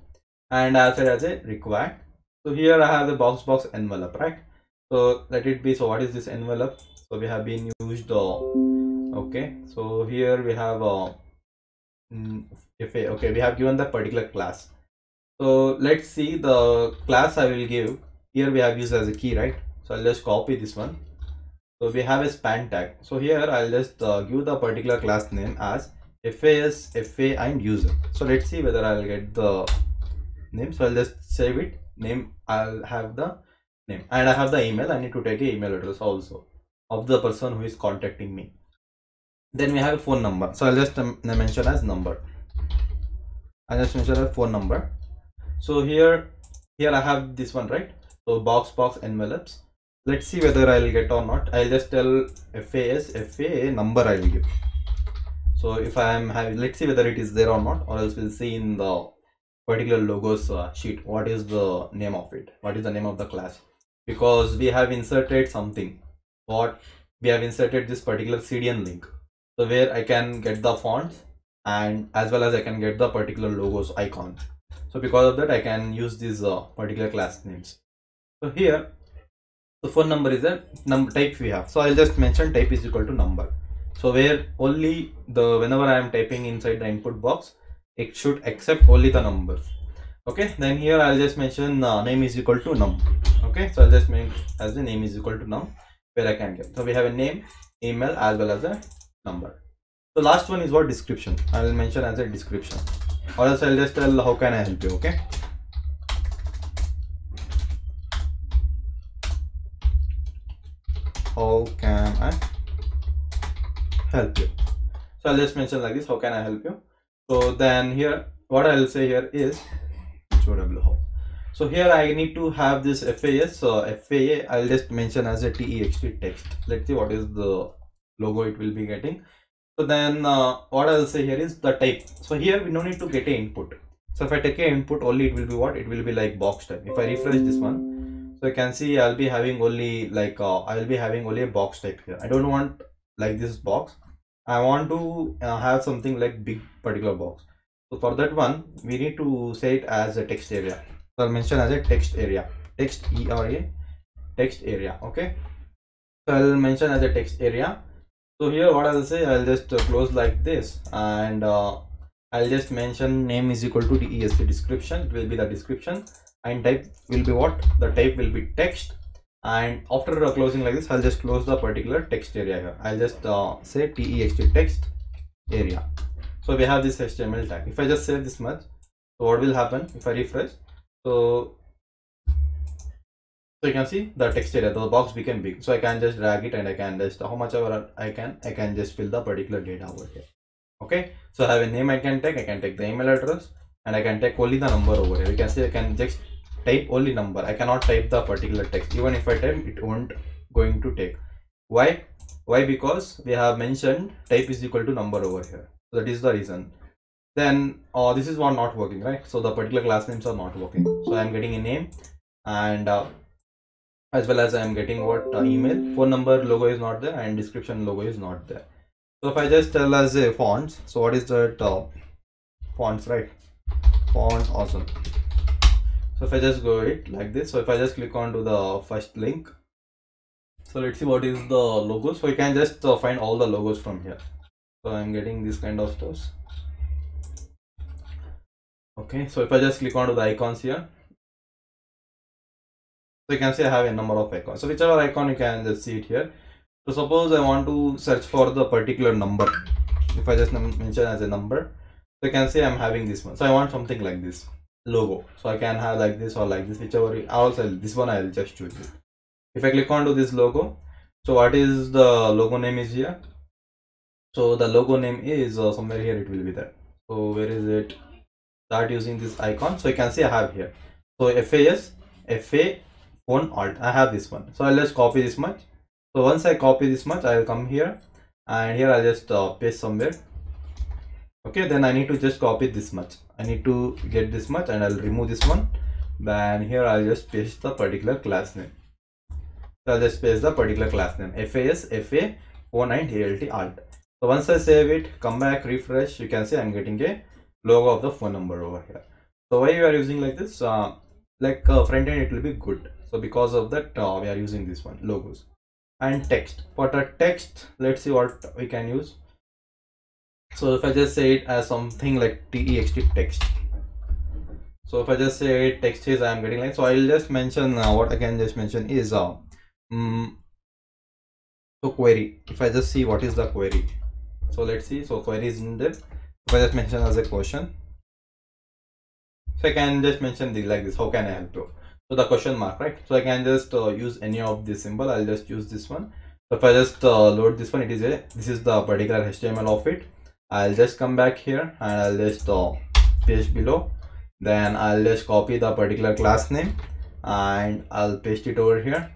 And i'll as a required. So here i have the box box envelope right? So let it be so what is this envelope? So we have been used the okay so here we have uh, mm, if a, okay we have given the particular class. So let's see the class i will give. Here we have used as a key right? So i'll just copy this one. So we have a span tag. So here i'll just uh, give the particular class name as fas fa and user. So let's see whether i'll get the name. So i'll just save it. Name i'll have the name. And i have the email. I need to take a email address also of the person who is contacting me then we have a phone number. So i'll just um, mention as number. I just mention a phone number. So here here i have this one right? So box box envelopes. Let's see whether i'll get or not. I'll just tell fas fa number i'll give. So if i am having let's see whether it is there or not or else we'll see in the particular logos uh, sheet what is the name of it what is the name of the class. Because we have inserted something. What? We have inserted this particular cdn link so where I can get the fonts and as well as I can get the particular logos icon. So because of that I can use these uh, particular class names. So here the phone number is a number type we have. So I'll just mention type is equal to number. So where only the whenever I am typing inside the input box, it should accept only the numbers. okay then here i'll just mention uh, name is equal to num okay so i'll just make as the name is equal to num where i can get so we have a name email as well as a number. So last one is what? Description. I will mention as a description. Or else i'll just tell how can i help you okay? How can i help you? So i'll just mention like this how can i help you? So then here what i'll say here is so here i need to have this fas so faa i'll just mention as a text text. Let's see what is the logo it will be getting. So then uh, what i'll say here is the type. So here we no need to get a input. So if i take a input only it will be what? It will be like box type. If i refresh this one so you can see i'll be having only like uh, i'll be having only a box type here. I don't want like this box. I want to uh, have something like big particular box. So for that one we need to say it as a text area. So i'll mention as a text area. Text era text area okay? So i'll mention as a text area so here what i'll say i'll just uh, close like this and uh, i'll just mention name is equal to the esc description. It will be the description and type will be what? The type will be text. And after closing like this i'll just close the particular text area here. I'll just uh, say text text area. So we have this html tag. If i just save this much so what will happen? If i refresh so so you can see the text area the box became big. So i can just drag it and i can just how much ever i can i can just fill the particular data over here. Okay? So i have a name i can take i can take the email address and i can take only the number over here. You can see i can just type only number. I cannot type the particular text even if i type it won't going to take. Why? Why? Because we have mentioned type is equal to number over here. So that is the reason. Then uh, this is one not working right? So the particular class names are not working. So i am getting a name and uh, as well as i am getting what uh, email. Phone number logo is not there and description logo is not there. So if i just tell as a fonts so what is that uh, fonts right? Font awesome. So if i just go it like this so if i just click on to the first link so let's see what is the logo. So you can just uh, find all the logos from here. So i'm getting this kind of stuff. Okay so if i just click onto the icons here so you can see i have a number of icons. So whichever icon you can just see it here. So suppose i want to search for the particular number. If i just mention as a number. So you can see i'm having this one. So i want something like this. Logo. So i can have like this or like this. Whichever also this one i'll just choose it. If i click onto this logo. So what is the logo name is here? So the logo name is uh, somewhere here it will be there. So where is it? Start using this icon. So you can see i have here. So fas fa phone alt i have this one. So i'll just copy this much. So once i copy this much i'll come here. And here i'll just uh, paste somewhere. Okay then i need to just copy this much. I need to get this much and i'll remove this one. Then here i'll just paste the particular class name. So i'll just paste the particular class name. Fas fa phone and alt alt. So once i save it come back refresh. You can see i'm getting a logo of the phone number over here. So why you are using like this? Uh, like uh, front end it will be good so because of that uh, we are using this one logos. And text. For the text let's see what we can use. So if i just say it as something like text text. So if i just say text is i am getting like so i'll just mention uh, what i can just mention is uh um, so query. If i just see what is the query. So let's see. So query is in there if i just mention as a question. So i can just mention this like this. How can i help you so the question mark right? So i can just uh, use any of this symbol. I'll just use this one. So if i just uh, load this one it is a this is the particular html of it. I'll just come back here and i'll just uh, paste below. Then i'll just copy the particular class name and i'll paste it over here.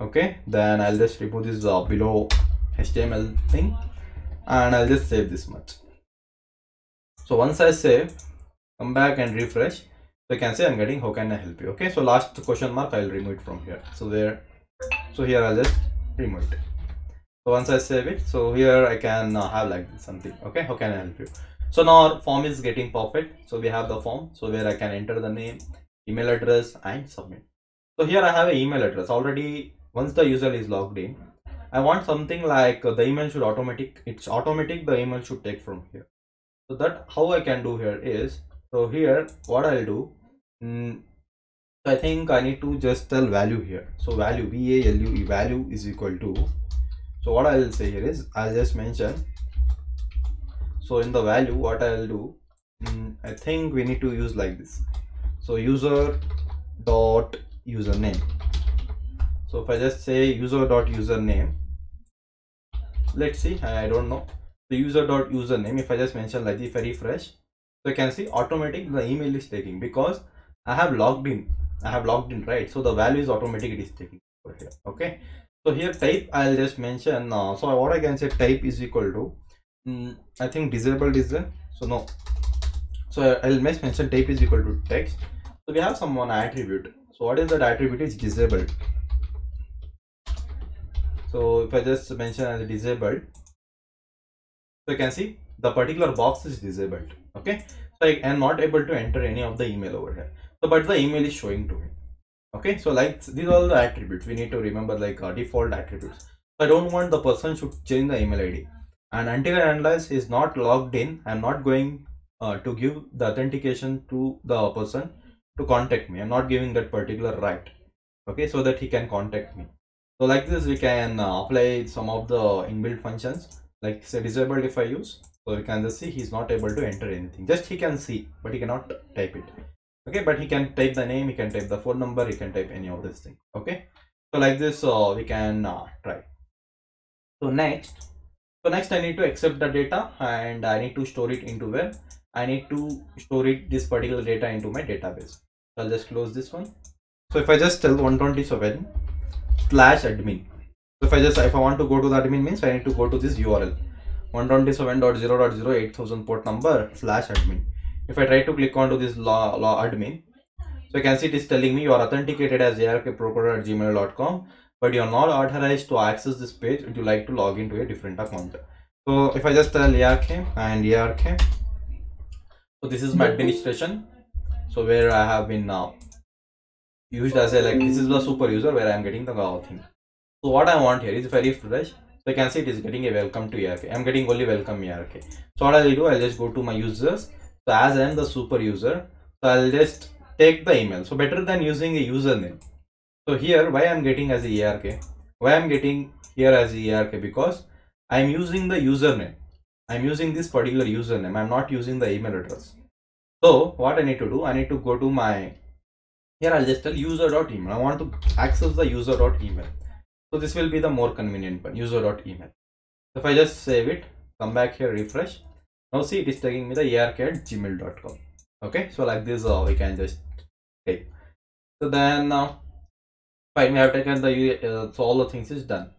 Okay? Then i'll just remove this uh, below html thing and i'll just save this much. So once i save come back and refresh so you can say i'm getting how can i help you? Okay so last question mark i'll remove it from here. So there so here i'll just remove it. So once i save it so here i can uh, have like something. Okay how can i help you? So now our form is getting perfect. So we have the form so where i can enter the name email address and submit. So here i have an email address. Already once the user is logged in i want something like uh, the email should automatic it's automatic the email should take from here. So that how i can do here is so here what i'll do mm, i think i need to just tell value here. So value v-a-l-u-e value is equal to so what i'll say here is i'll just mention so in the value what i'll do mm, i think we need to use like this. So user dot username. So if i just say user dot username let's see i don't know. The user dot username if i just mention like if i refresh so you can see automatic the email is taking because i have logged in. I have logged in right? So the value is automatic it is taking over here okay? So here type i'll just mention uh, so what i can say type is equal to mm, i think disabled is there so no. So i'll just mention type is equal to text. So we have some one attribute. So what is that attribute is disabled. So if i just mention as disabled so you can see the particular box is disabled okay? So i am not able to enter any of the email over here but the email is showing to me. Okay? So like these are all the attributes. We need to remember like uh, default attributes. So i don't want the person should change the email id and until and unless is not logged in i'm not going uh, to give the authentication to the person to contact me. I'm not giving that particular right. Okay? So that he can contact me. So like this we can uh, apply some of the inbuilt functions. Like say disabled if i use. So you can just see he's not able to enter anything. Just he can see but he cannot type it okay but he can type the name he can type the phone number he can type any of this thing okay? So like this uh, we can uh, try. So next. So next i need to accept the data and i need to store it into where? I need to store it this particular data into my database. So i'll just close this one. So if i just tell 127 slash admin. So if i just if i want to go to the admin means i need to go to this url 127.0.0 port number slash admin if i try to click onto this law, law admin so you can see it is telling me you are authenticated as arkprocoder at gmail.com but you are not authorized to access this page. Would you like to log into a different account? So if i just tell ark and ark so this is my administration. So where i have been now used as a like this is the super user where i am getting the thing. So what i want here is very fresh. So you can see it is getting a welcome to ark i'm getting only welcome ark so what i'll do i'll just go to my users so as i am the super user so i'll just take the email. So better than using a username. So here why i'm getting as a ark why i'm getting here as a ark because i'm using the username. I'm using this particular username. I'm not using the email address. So what i need to do? I need to go to my here i'll just tell user.email i want to access the user.email so this will be the more convenient one user.email so if i just save it come back here refresh now see it is taking me the ark at gmail.com okay so like this uh, we can just take. So then uh, fine we have taken the uh, so all the things is done.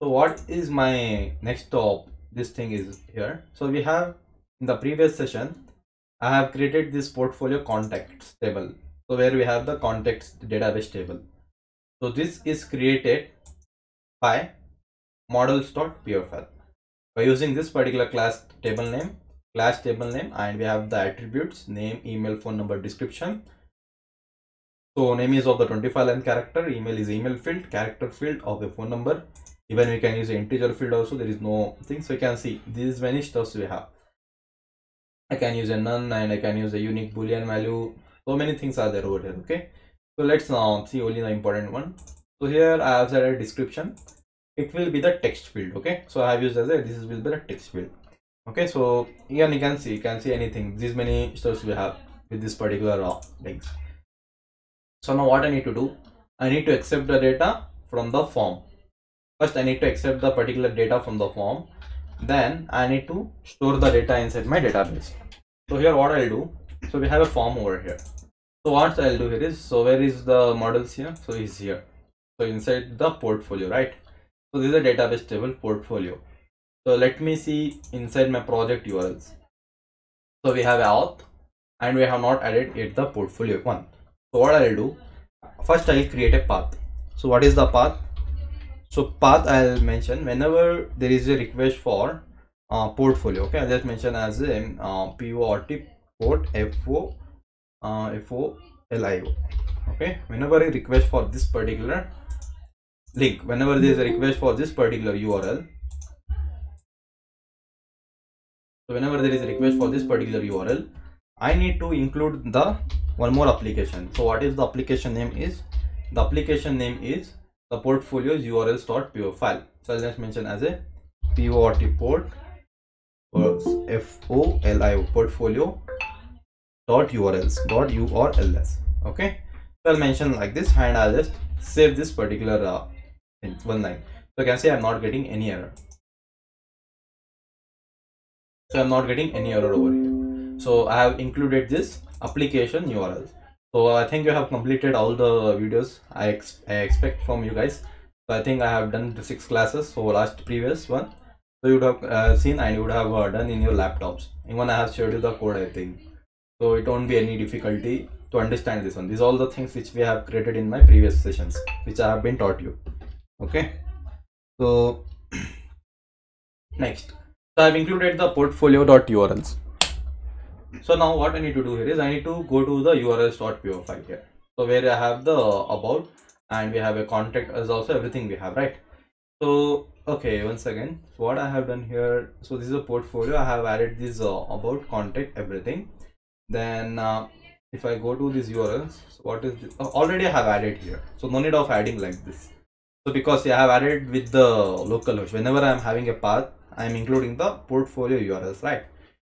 So what is my next top this thing is here. So we have in the previous session i have created this portfolio contacts table. So where we have the contacts database table. So this is created by models.py file by using this particular class table name class table name and we have the attributes name email phone number description. So name is of the 25 line character email is email field character field of the phone number. Even we can use integer field also there is no thing. So you can see these many stuffs we have. I can use a none and i can use a unique boolean value. So many things are there over here okay? So let's now see only the important one. So here i have said a description. It will be the text field okay? So i have used as a this is will be the text field okay so here you can see you can see anything. These many stores we have with this particular uh, so now what i need to do? I need to accept the data from the form. First i need to accept the particular data from the form. Then i need to store the data inside my database. So here what i'll do? So we have a form over here. So what i'll do here is so where is the models here? So it's here. So inside the portfolio right? So this is a database table portfolio so let me see inside my project urls so we have auth and we have not added yet the portfolio one. So what i'll do first i'll create a path. So what is the path? So path i'll mention whenever there is a request for uh, portfolio okay? I'll just mention as a uh, port port fo uh, fo lio okay? Whenever a request for this particular link whenever there is a request for this particular url so whenever there is a request for this particular url I need to include the one more application. So what is the application name is? The application name is the portfolio's urls.po file. So I'll just mention as a PORT port F O L I portfolio dot urls dot urls. Okay. So I'll mention like this and I'll just save this particular uh, one line. So you can see I'm not getting any error. So I'm not getting any error over here. So I have included this application URL. So I think you have completed all the videos I, ex I expect from you guys. So I think I have done the six classes. So last previous one. So you would have uh, seen and you would have uh, done in your laptops. Even I have shared you the code I think. So it won't be any difficulty to understand this one. These are all the things which we have created in my previous sessions, which I have been taught you. Okay. So next, so I've included the portfolio.urls. So now what I need to do here is I need to go to the urls.po file here. So where I have the about and we have a contact as also everything we have, right? So okay, once again, so what I have done here, so this is a portfolio. I have added this uh, about contact everything. Then uh, if I go to these URLs, so what is this? Oh, already I have added here. So no need of adding like this. So because I have added with the local host, whenever I am having a path, I am including the portfolio URLs, right?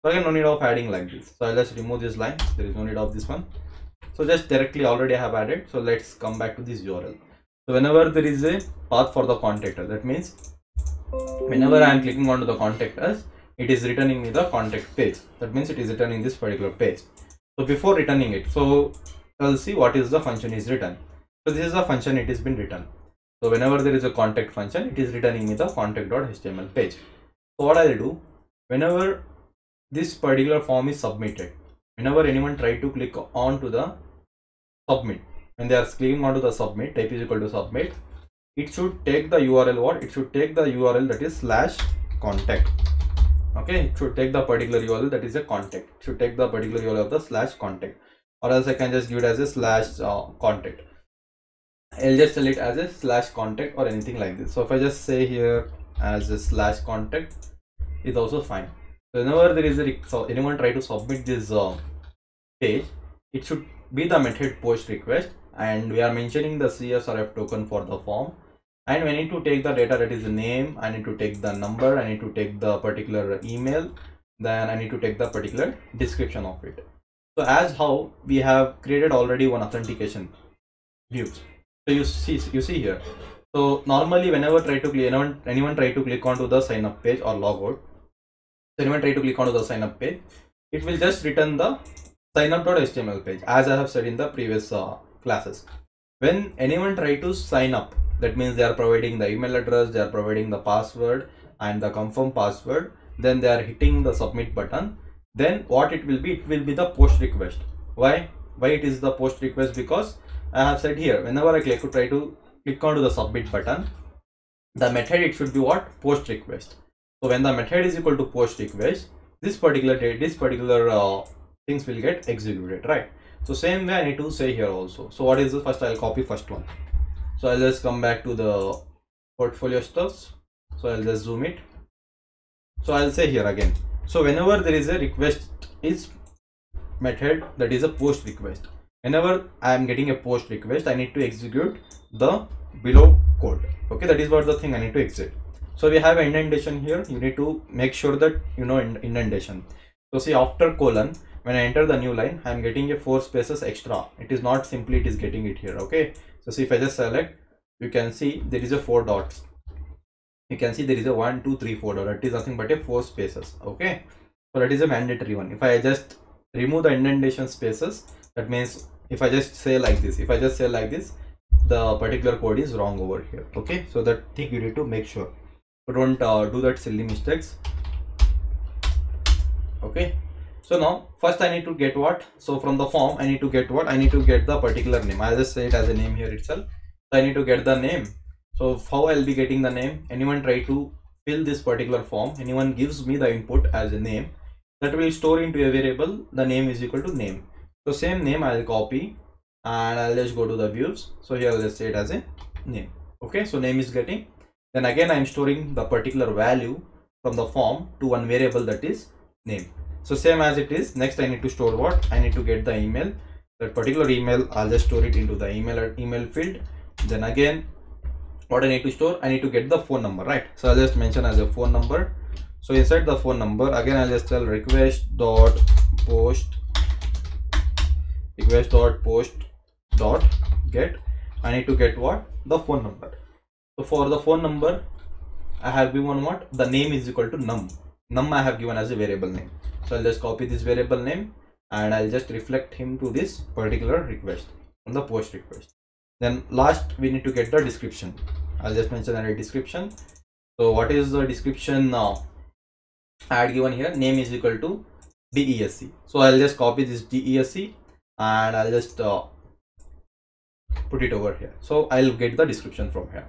So again, no need of adding like this. So I'll just remove this line. There is no need of this one. So just directly already I have added. So let's come back to this URL. So whenever there is a path for the contactor, that means whenever I am clicking onto the contact it is returning me the contact page. That means it is returning this particular page. So before returning it, so I'll see what is the function is written. So this is the function it has been written. So whenever there is a contact function, it is returning me the contact.html page. So what I'll do, whenever this particular form is submitted, whenever anyone try to click on to the submit, when they are clicking onto the submit, type is equal to submit, it should take the URL what? It should take the URL that is slash contact. Okay, it should take the particular URL that is a contact. It should take the particular URL of the slash contact, or else I can just give it as a slash uh, contact I'll just tell it as a slash contact or anything like this. So if I just say here as a slash contact is also fine. So whenever there is a so anyone try to submit this uh, page, it should be the method post request and we are mentioning the CSRF token for the form and we need to take the data that is the name, I need to take the number, I need to take the particular email, then I need to take the particular description of it. So as how we have created already one authentication views so you see you see here so normally whenever try to click anyone anyone try to click onto the sign up page or logout so anyone try to click onto the sign up page it will just return the sign up.html page as i have said in the previous uh, classes. When anyone try to sign up that means they are providing the email address they are providing the password and the confirm password then they are hitting the submit button then what it will be it will be the post request. Why? Why it is the post request? Because I have said here whenever I click to try to click onto the submit button. The method it should be what? Post request. So when the method is equal to post request this particular date this particular uh, things will get executed right? So same way I need to say here also. So what is the first? I'll copy first one. So I'll just come back to the portfolio stuffs. So I'll just zoom it. So I'll say here again. So whenever there is a request is method that is a post request. Whenever i am getting a post request i need to execute the below code. Okay that is what the thing i need to exit. So we have indentation here. You need to make sure that you know indentation. So see after colon when i enter the new line i am getting a four spaces extra. It is not simply it is getting it here okay? So see if i just select you can see there is a four dots. You can see there is a one two three four dot it is nothing but a four spaces okay? So that is a mandatory one. If i just remove the indentation spaces that means if I just say like this if I just say like this the particular code is wrong over here okay? So that thing you need to make sure. Don't uh, do that silly mistakes okay? So now first I need to get what? So from the form I need to get what? I need to get the particular name. I'll just say it as a name here itself. So I need to get the name. So how I'll be getting the name? Anyone try to fill this particular form. Anyone gives me the input as a name. That will store into a variable. The name is equal to name. So same name i'll copy and i'll just go to the views. So here let's say it as a name. Okay so name is getting. Then again i'm storing the particular value from the form to one variable that is name. So same as it is next i need to store what? I need to get the email. That particular email i'll just store it into the email email field. Then again what i need to store? I need to get the phone number right? So i'll just mention as a phone number. So inside the phone number again i'll just tell request dot post request dot post dot get i need to get what? The phone number. So for the phone number i have given what? The name is equal to num. Num i have given as a variable name. So i'll just copy this variable name and i'll just reflect him to this particular request on the post request. Then last we need to get the description. I'll just mention a description. So what is the description now? I had given here name is equal to desc so i'll just copy this desc and i'll just uh, put it over here. So i'll get the description from here.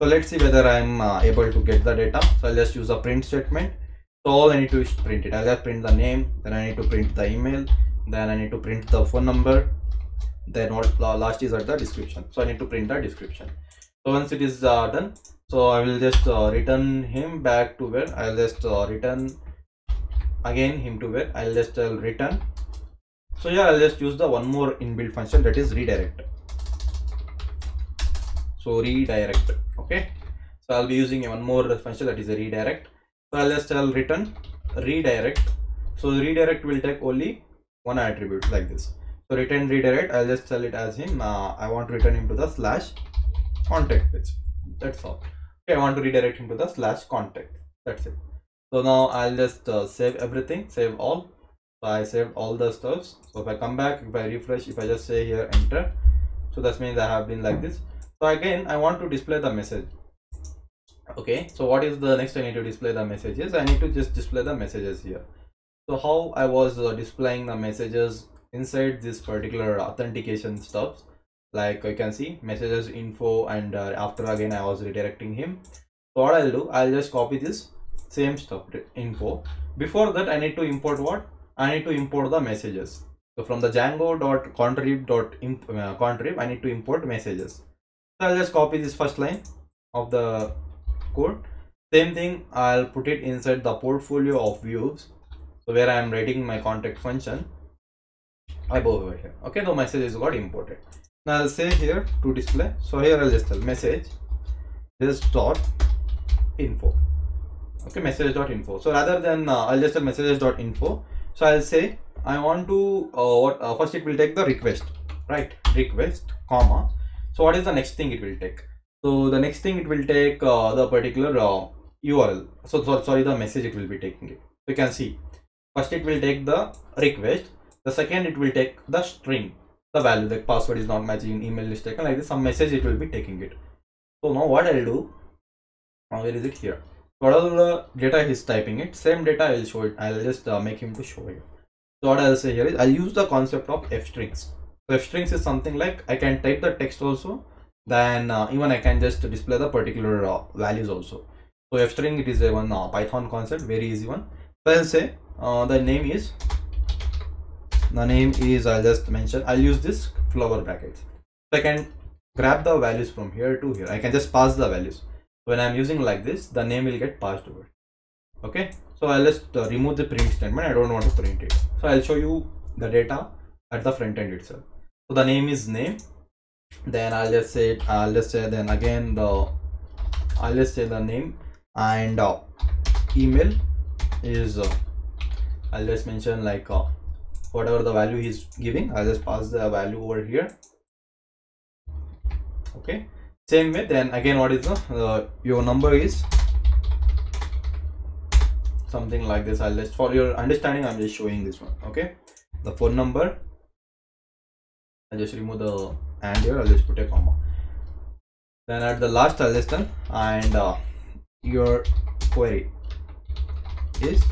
So let's see whether i'm uh, able to get the data. So i'll just use a print statement. So all i need to print it. I'll just print the name then i need to print the email then i need to print the phone number. Then what last is at the description. So i need to print the description. So once it is uh, done so i will just uh, return him back to where i'll just uh, return again him to where i'll just uh, return. So yeah i'll just use the one more inbuilt function that is redirect so redirect. Okay? So i'll be using one more function that is a redirect. So i'll just tell return redirect. So redirect will take only one attribute like this. So return redirect i'll just tell it as him uh, i want to return him to the slash contact page. That's all. Okay i want to redirect him to the slash contact. That's it. So now i'll just uh, save everything save all. So i saved all the stuffs. So if i come back if i refresh if i just say here enter. So that means i have been like this so again i want to display the message. Okay so what is the next i need to display the messages? I need to just display the messages here. So how i was uh, displaying the messages inside this particular authentication stuff like you can see messages info and uh, after again i was redirecting him. So what i'll do i'll just copy this same stuff info. Before that i need to import what? I need to import the messages. So from the django.contrib.contrib uh, i need to import messages i'll just copy this first line of the code. Same thing i'll put it inside the portfolio of views so where i am writing my contact function above over here. Okay the message is got imported. Now i'll say here to display. So here i'll just tell message this dot info. Okay message dot info. So rather than uh, i'll just tell messages dot info. So i'll say i want to uh, what uh, first it will take the request right? Request comma so what is the next thing it will take? So the next thing it will take uh, the particular url. Uh, so, so sorry the message it will be taking it. You can see. First it will take the request. The second it will take the string. The value the password is not matching email is taken like this. Some message it will be taking it. So now what i'll do? Now where is it here? What all the data he's typing it? Same data i'll show it. I'll just uh, make him to show you. So what i'll say here is i'll use the concept of f strings so strings is something like i can type the text also then uh, even i can just display the particular uh, values also. So f string it is a one uh, python concept very easy one. So i'll say uh, the name is the name is i'll just mention i'll use this flower brackets. So i can grab the values from here to here. I can just pass the values. When i'm using like this the name will get passed over. Okay? So i'll just uh, remove the print statement. I don't want to print it. So i'll show you the data at the front end itself so the name is name. Then i'll just say i'll just say then again the i'll just say the name and uh, email is uh, i'll just mention like uh, whatever the value he's giving i'll just pass the value over here. Okay. Same way then again what is the your number is something like this. I'll just for your understanding i'm just showing this one. Okay. The phone number i'll just remove the and here i'll just put a comma then at the last i'll tell and uh, your query is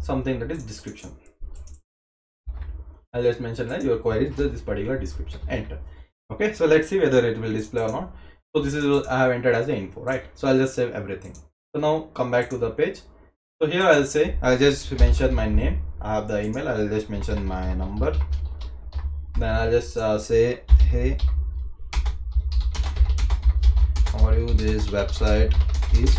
something that is description. I'll just mention that your query is this particular description. Enter. Okay so let's see whether it will display or not. So this is what i have entered as the info right? So i'll just save everything. So now come back to the page. So here i'll say i'll just mention my name. I have the email. I'll just mention my number then i'll just uh, say hey how are you this website is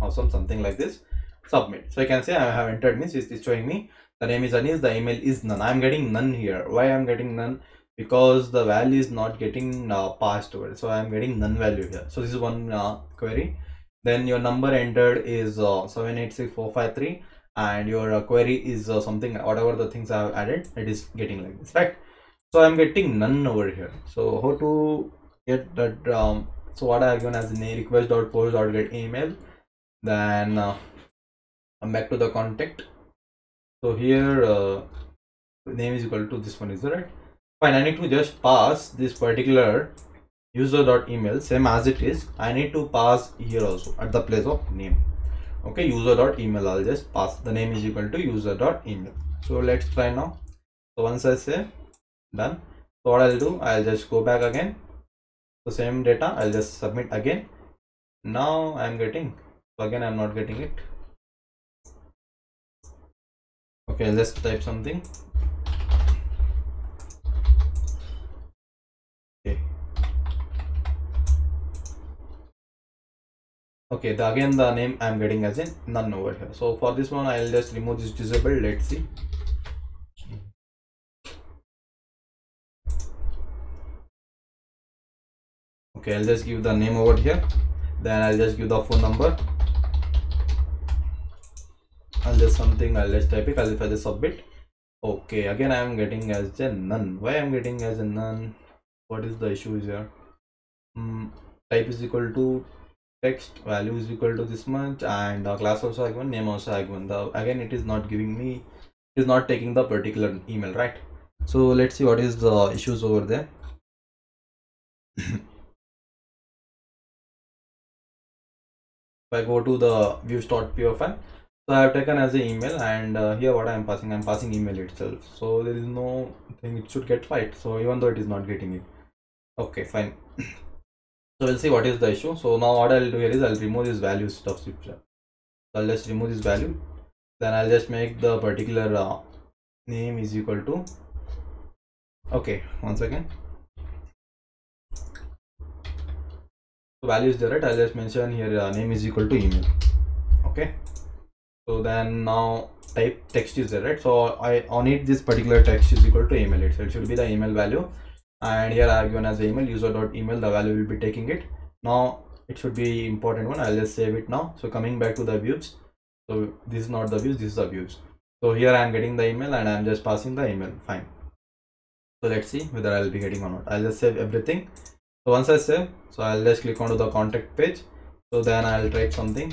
awesome something like this. Submit. So I can say i have entered means it's showing me. The name is anis the email is none. I'm getting none here. Why i'm getting none? Because the value is not getting uh, passed over. So i'm getting none value here. So this is one uh, query. Then your number entered is uh, 786453 and your uh, query is uh, something whatever the things i have added it is getting like this right? So i'm getting none over here. So how to get that um, so what i have given as name request.post.get email then uh, i'm back to the contact. So here uh, name is equal to this one is right? Fine i need to just pass this particular user dot email same as it is. I need to pass here also at the place of name okay user.email i'll just pass the name is equal to user.email so let's try now. So once i say done. So what i'll do i'll just go back again. The same data i'll just submit again. Now i'm getting so again i'm not getting it. Okay let's type something okay the again the name i'm getting as in none over here. So for this one i'll just remove this disable. Let's see. Okay i'll just give the name over here. Then i'll just give the phone number. I'll just something i'll just type it. I'll just submit okay again i'm getting as a none. Why i'm getting as a none? What is the issue here? Mm, type is equal to text value is equal to this much and the class also I given name also I given. The again it is not giving me it is not taking the particular email right? So let's see what is the issues over there. If I go to the views.py file so I have taken as an email and uh, here what I am passing I am passing email itself. So there is no thing it should get right so even though it is not getting it. Okay fine so we'll see what is the issue. So now what i'll do here is i'll remove this value stuff so i'll just remove this value then i'll just make the particular uh, name is equal to okay once again so value is there right? I'll just mention here uh, name is equal to email. Okay. So then now type text is there right? So i on it this particular text is equal to email it should be the email value and here I have given as email user.email the value will be taking it. Now it should be important one. I'll just save it now. So coming back to the views. So this is not the views this is the views. So here I am getting the email and I'm just passing the email. Fine. So let's see whether I'll be getting or not. I'll just save everything. So once I save so I'll just click onto the contact page. So then I'll type something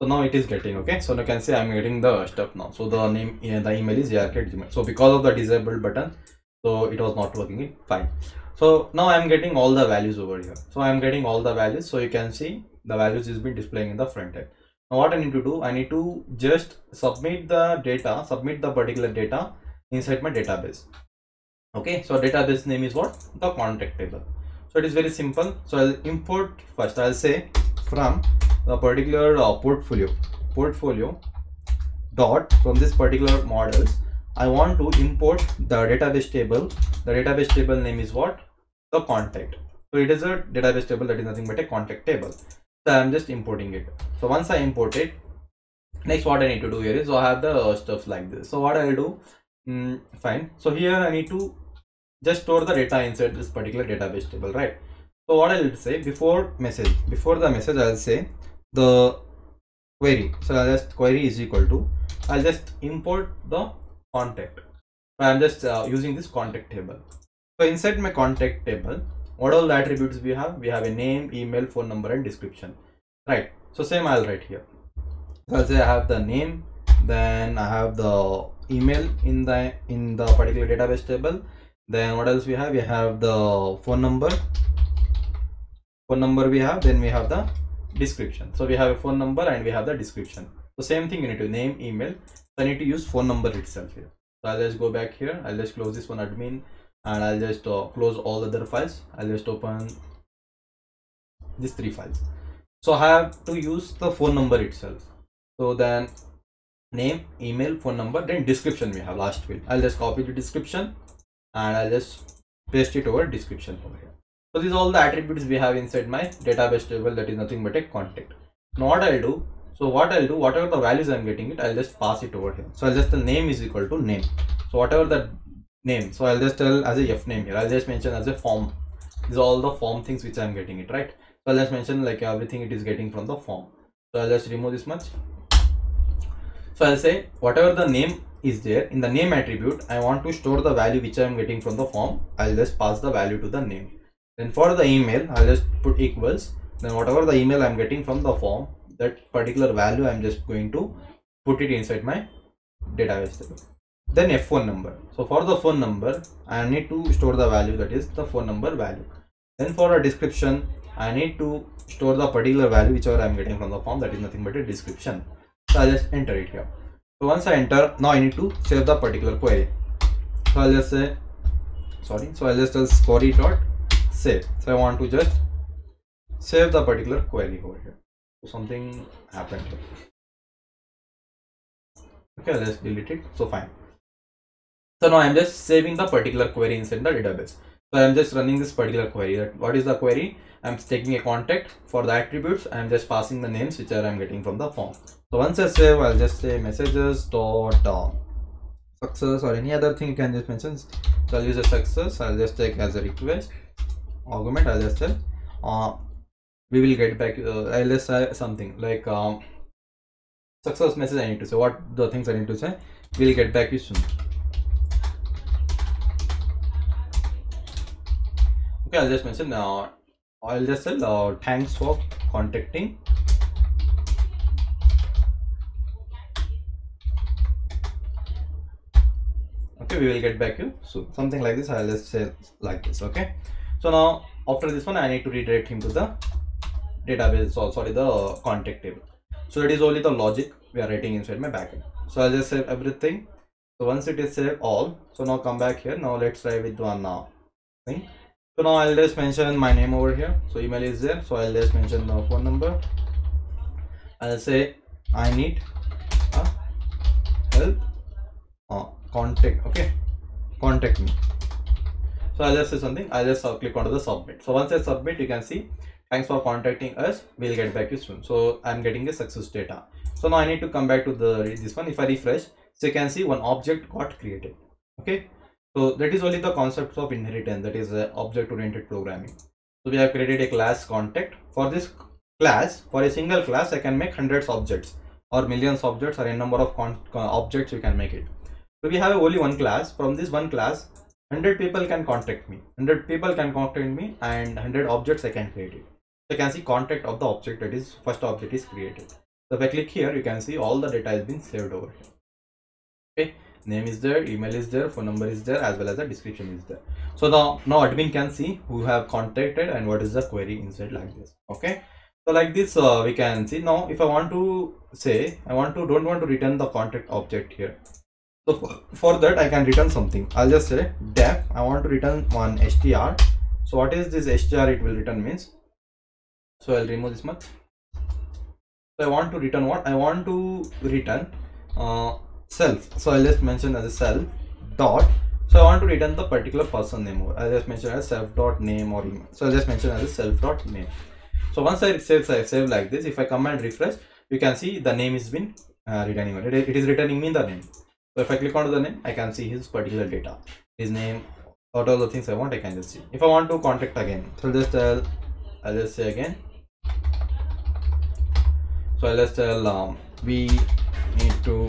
so now it is getting okay? So you can say i'm getting the stuff now. So the name yeah, the email is gmail so because of the disabled button so it was not working fine. So now i'm getting all the values over here. So i'm getting all the values. So you can see the values is been displaying in the front end. Now what i need to do i need to just submit the data submit the particular data inside my database. Okay? So database name is what? The contact table. So it is very simple. So i'll import first. I'll say from the particular uh, portfolio. Portfolio dot from this particular models i want to import the database table. The database table name is what? The contact. So it is a database table that is nothing but a contact table. So i'm just importing it. So once i import it next what i need to do here is so i have the stuff like this. So what i'll do mm, fine. So here i need to just store the data inside this particular database table right? So what i'll say before message before the message i'll say the query. So I'll just query is equal to I'll just import the contact. I'm just uh, using this contact table. So inside my contact table what all the attributes we have? We have a name email phone number and description. Right. So same I'll write here. So I'll say I have the name then I have the email in the in the particular database table. Then what else we have? We have the phone number. Phone number we have then we have the description. So we have a phone number and we have the description. So same thing you need to name email. So i need to use phone number itself here. So i'll just go back here. I'll just close this one admin and i'll just uh, close all other files. I'll just open these three files. So i have to use the phone number itself. So then name email phone number then description we have last field. I'll just copy the description and i'll just paste it over description over here So these are all the attributes we have inside my database table that is nothing but a contact. Now what I'll do, so what I'll do, whatever the values I'm getting it, I'll just pass it over here. So I'll just the name is equal to name. So whatever the name, so I'll just tell as a F name here. I'll just mention as a form. These are all the form things which I'm getting it, right? So I'll just mention like everything it is getting from the form. So I'll just remove this much. So I'll say whatever the name is there in the name attribute, I want to store the value which I'm getting from the form. I'll just pass the value to the name. Then for the email, I'll just put equals. Then whatever the email I'm getting from the form, that particular value I'm just going to put it inside my database table. Then a phone number. So for the phone number, I need to store the value that is the phone number value. Then for a description, I need to store the particular value whichever I'm getting from the form that is nothing but a description. So I'll just enter it here. So once I enter, now I need to save the particular query. So I'll just say, sorry, so I'll just tell query dot save. So I want to just save the particular query over here. So something happened here. Okay, let's delete it. So fine. So now I'm just saving the particular query inside the database. So I'm just running this particular query. That what is the query? I'm taking a contact for the attributes. I'm just passing the names which are I'm getting from the form. So once I save, I'll just say messages dot uh, success or any other thing you can just mention. So I'll use a success. I'll just take as a request argument. I'll just say uh, we will get back. Uh, I'll just say something like um, success message. I need to say what the things I need to say. We'll get back you soon. okay i'll just mention uh, i'll just tell uh, thanks for contacting okay we will get back you soon something like this i'll just say like this okay so now after this one i need to redirect him to the database or sorry the contact table. So it is only the logic we are writing inside my backend. So i'll just save everything. So once it is saved all. So now come back here. Now let's try with one now. Thing. So now i'll just mention my name over here. So email is there. So i'll just mention the phone number. I'll say i need help. Uh, contact okay? Contact me so i'll just say something. I'll just uh, click onto the submit. So once i submit you can see thanks for contacting us. We'll get back to you soon. So i'm getting a success data. So now i need to come back to the this one. If i refresh so you can see one object got created. Okay? So that is only the concept of inheritance. That is uh, object oriented programming. So we have created a class contact. For this class for a single class i can make hundreds of objects or millions objects or a number of objects you can make it. So we have only one class. From this one class 100 people can contact me. 100 people can contact me and 100 objects i can create it. So you can see contact of the object that is first object is created. So if i click here you can see all the data has been saved over here. Okay? Name is there email is there phone number is there as well as the description is there. So now now admin can see who have contacted and what is the query inside like this. Okay? So like this uh, we can see now if i want to say i want to don't want to return the contact object here so for, for that i can return something. I'll just say def. I want to return one str so what is this str it will return means? So i'll remove this much. So i want to return what? I want to return uh, self. So i'll just mention as a self dot. So i want to return the particular person name or i'll just mention as self dot name or email. So i'll just mention as a self dot name. So once i save i save like this if i come and refresh you can see the name is been uh, returning. It, it is returning me the name so if i click onto the name i can see his particular data. His name what all the things i want i can just see. If i want to contact again so i'll just tell i'll just say again. So i'll just tell um, we need to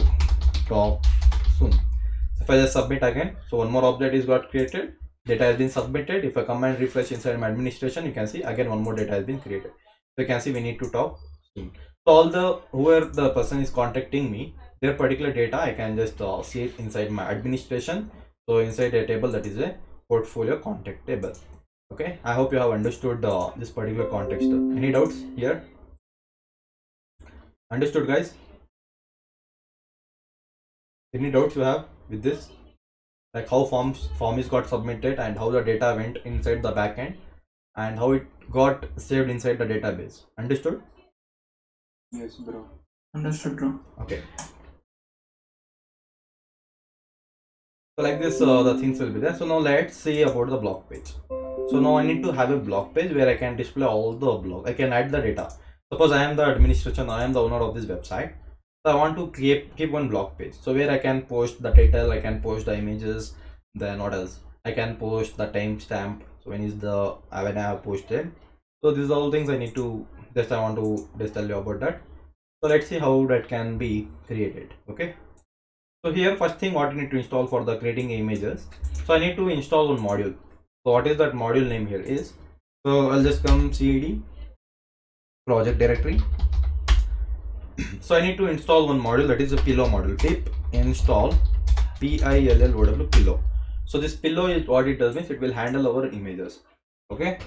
talk soon. So if i just submit again so one more object is got created. Data has been submitted. If i come and refresh inside my administration you can see again one more data has been created. So you can see we need to talk soon. So all the whoever the person is contacting me their particular data i can just uh, see it inside my administration. So inside a table that is a portfolio contact table. Okay? I hope you have understood uh, this particular context. Any doubts here? Understood guys? Any doubts you have with this? Like how forms form is got submitted and how the data went inside the backend and how it got saved inside the database. Understood? Yes, bro. Understood, bro. okay so like this uh, the things will be there. So now let's see about the blog page. So now i need to have a blog page where i can display all the blog i can add the data. Suppose i am the administration i am the owner of this website. So i want to keep keep one blog page. So where i can post the title i can post the images then what else? I can post the timestamp. So when is the uh, when i have posted. So these are all things i need to just i want to just tell you about that. So let's see how that can be created okay so here first thing what you need to install for the creating images. So i need to install one module. So what is that module name here is? So i'll just come cd project directory. So i need to install one module that is a pillow module. Pip install p-i-l-l-o-w pillow. So this pillow is what it does means it will handle our images. Okay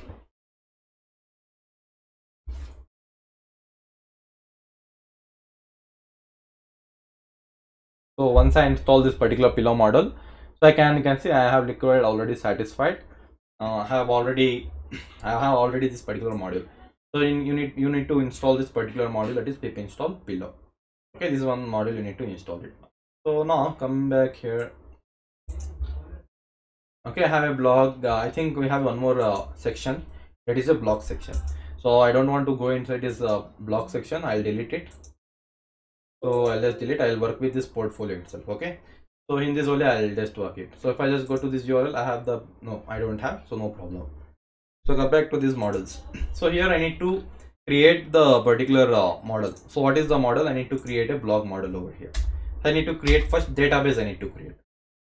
so once i install this particular pillow model so i can you can see i have liquid already satisfied. Uh, i have already i have already this particular module so in, you need you need to install this particular module that is pip install pillow. Okay this is one module you need to install it. So now come back here. Okay i have a blog uh, i think we have one more uh, section. That is a blog section. So i don't want to go inside this uh, blog section. I'll delete it so i'll just delete. I'll work with this portfolio itself okay? So in this only i'll just work it. So if i just go to this url i have the no i don't have so no problem. So go back to these models. So here i need to create the particular uh, model. So what is the model? I need to create a blog model over here. So i need to create first database i need to create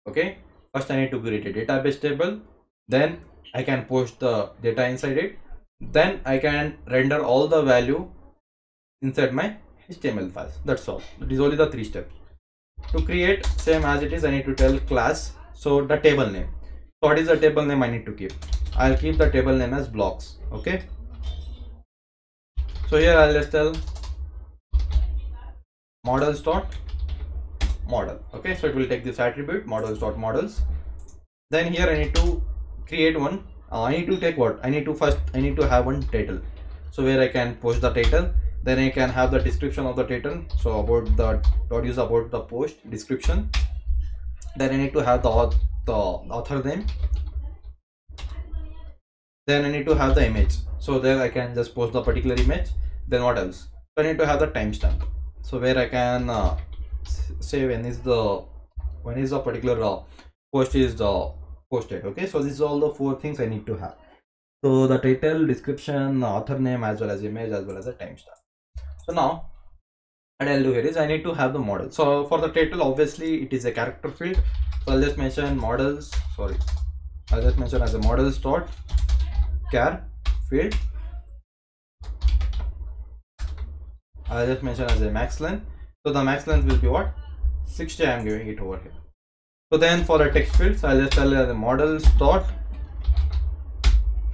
okay? First i need to create a database table. Then i can post the data inside it. Then i can render all the value inside my html files that's all. It is only the three steps. To create same as it is i need to tell class so the table name. So what is the table name i need to keep? I'll keep the table name as blogs okay? So here i'll just tell models dot model okay? So it will take this attribute models dot models. Then here i need to create one. Uh, i need to take what? I need to first i need to have one title. So where i can post the title then i can have the description of the title. So about the what is about the post description. Then i need to have the, the author name. Then i need to have the image. So there i can just post the particular image. Then what else? So i need to have the timestamp. So where i can uh, say when is the when is the particular uh, post is the posted. Okay? So this is all the four things i need to have. So the title description author name as well as image as well as the timestamp so now what i'll do here is i need to have the model. So for the title obviously it is a character field. So i'll just mention models sorry. I'll just mention as a models dot char field. I'll just mention as a max length. So the max length will be what? 60 i'm giving it over here. So then for the text fields i'll just tell the models dot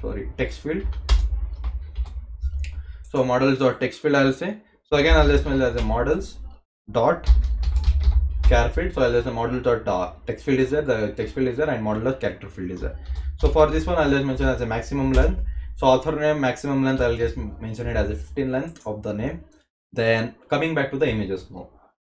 sorry text field so models dot text field i'll say. So again i'll just mention as a models dot char field. So i'll just model dot text field is there the text field is there and model dot character field is there. So for this one i'll just mention as a maximum length. So author name maximum length i'll just mention it as a 15 length of the name. Then coming back to the images now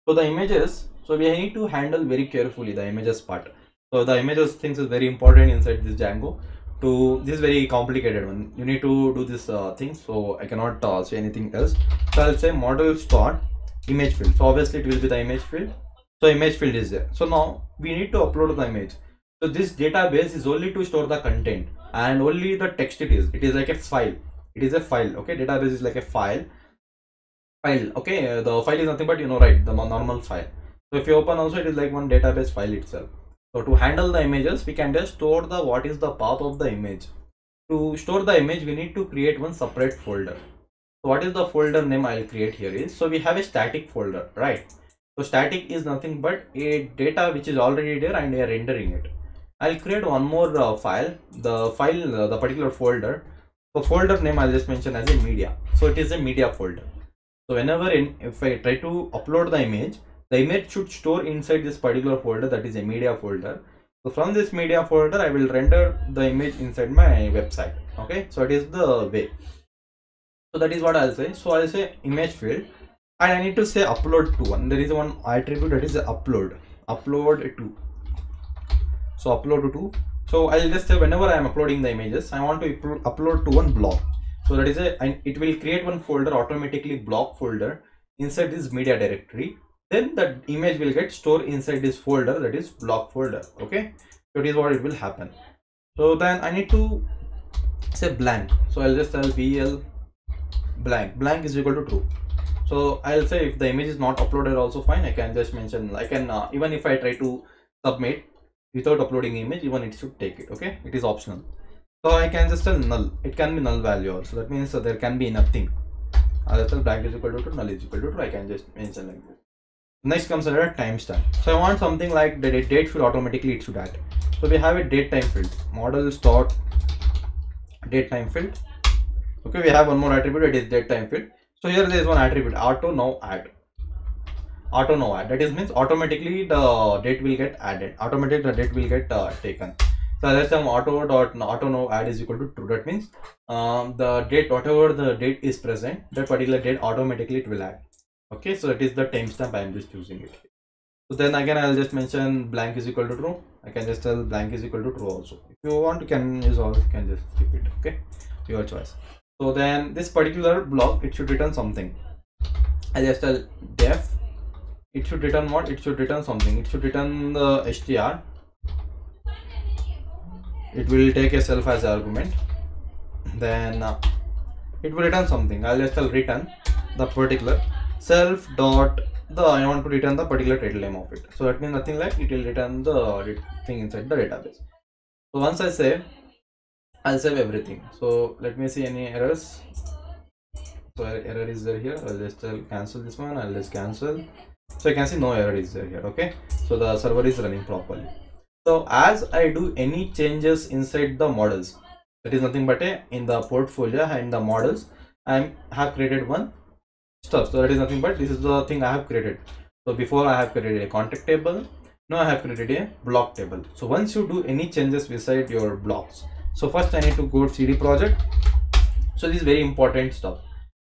so the images so we need to handle very carefully the images part. So the images things is very important inside this django to this is very complicated one. You need to do this uh, thing so i cannot uh, say anything else. So i'll say model dot image field. So obviously it will be the image field. So image field is there. So now we need to upload the image. So this database is only to store the content and only the text it is. It is like a file. It is a file okay? Database is like a file. File okay? Uh, the file is nothing but you know right the normal file. So if you open also it is like one database file itself so to handle the images we can just store the what is the path of the image. To store the image we need to create one separate folder. So what is the folder name i'll create here is so we have a static folder right? So static is nothing but a data which is already there and we are rendering it. I'll create one more uh, file the file uh, the particular folder. The folder name i'll just mention as a media. So it is a media folder. So whenever in if i try to upload the image the image should store inside this particular folder that is a media folder. So from this media folder i will render the image inside my website. Okay? So it is the way. So that is what i'll say. So i'll say image field. And i need to say upload to one. There is one attribute that is upload. Upload to. So upload to. So i'll just say whenever i'm uploading the images i want to upload to one blog. So that is a and it will create one folder automatically blog folder inside this media directory then the image will get stored inside this folder that is blog folder okay? So it is what it will happen. So then i need to say blank. So i'll just tell bl blank. Blank is equal to true. So i'll say if the image is not uploaded also fine i can just mention i can uh, even if i try to submit without uploading image even it should take it okay? It is optional. So i can just tell null. It can be null value also. That means uh, there can be nothing. I'll just tell blank is equal to true null is equal to true. I can just mention like this next comes under timestamp so i want something like the date should automatically it should add so we have a date time field. Models dot date time field. Okay we have one more attribute it is date time field. So here there is one attribute auto now add. Auto now add. That is means automatically the date will get added. Automatically the date will get uh, taken. So let's say auto dot auto now add is equal to true. That means um, the date whatever the date is present that particular date automatically it will add okay so that is the timestamp i am just choosing it. So then again i'll just mention blank is equal to true. I can just tell blank is equal to true also. If you want you can use all you can just skip it okay? Your choice. So then this particular block it should return something. I just tell def. It should return what? It should return something. It should return the str it will take a self as argument. Then uh, it will return something. I'll just tell return the particular self dot the i want to return the particular title name of it. So that means nothing like it will return the thing inside the database. So once i save i'll save everything. So let me see any errors. So er-, error is there here. I'll just cancel this one. I'll just cancel. So you can see no error is there here okay? So the server is running properly. So as i do any changes inside the models that is nothing but a in the portfolio and the models i have created one stuff. So that is nothing but this is the thing i have created. So before i have created a contact table now i have created a blog table. So once you do any changes beside your blocks so first i need to go to cd project. So this is very important stuff.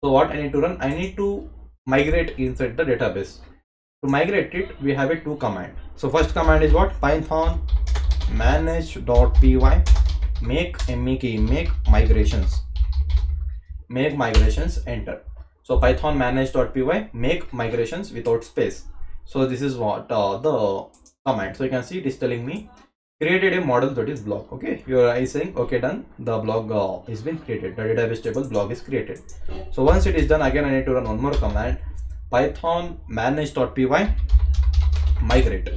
So what i need to run i need to migrate inside the database. To migrate it we have a two command. So first command is what? Python manage.py make make make migrations. Make migrations enter so python manage.py make migrations without space. So this is what uh, the command. So you can see it is telling me created a model that is block. Okay? You are saying okay done. The block uh, is been created. The database table block is created. So once it is done again i need to run one more command. Python manage.py migrate.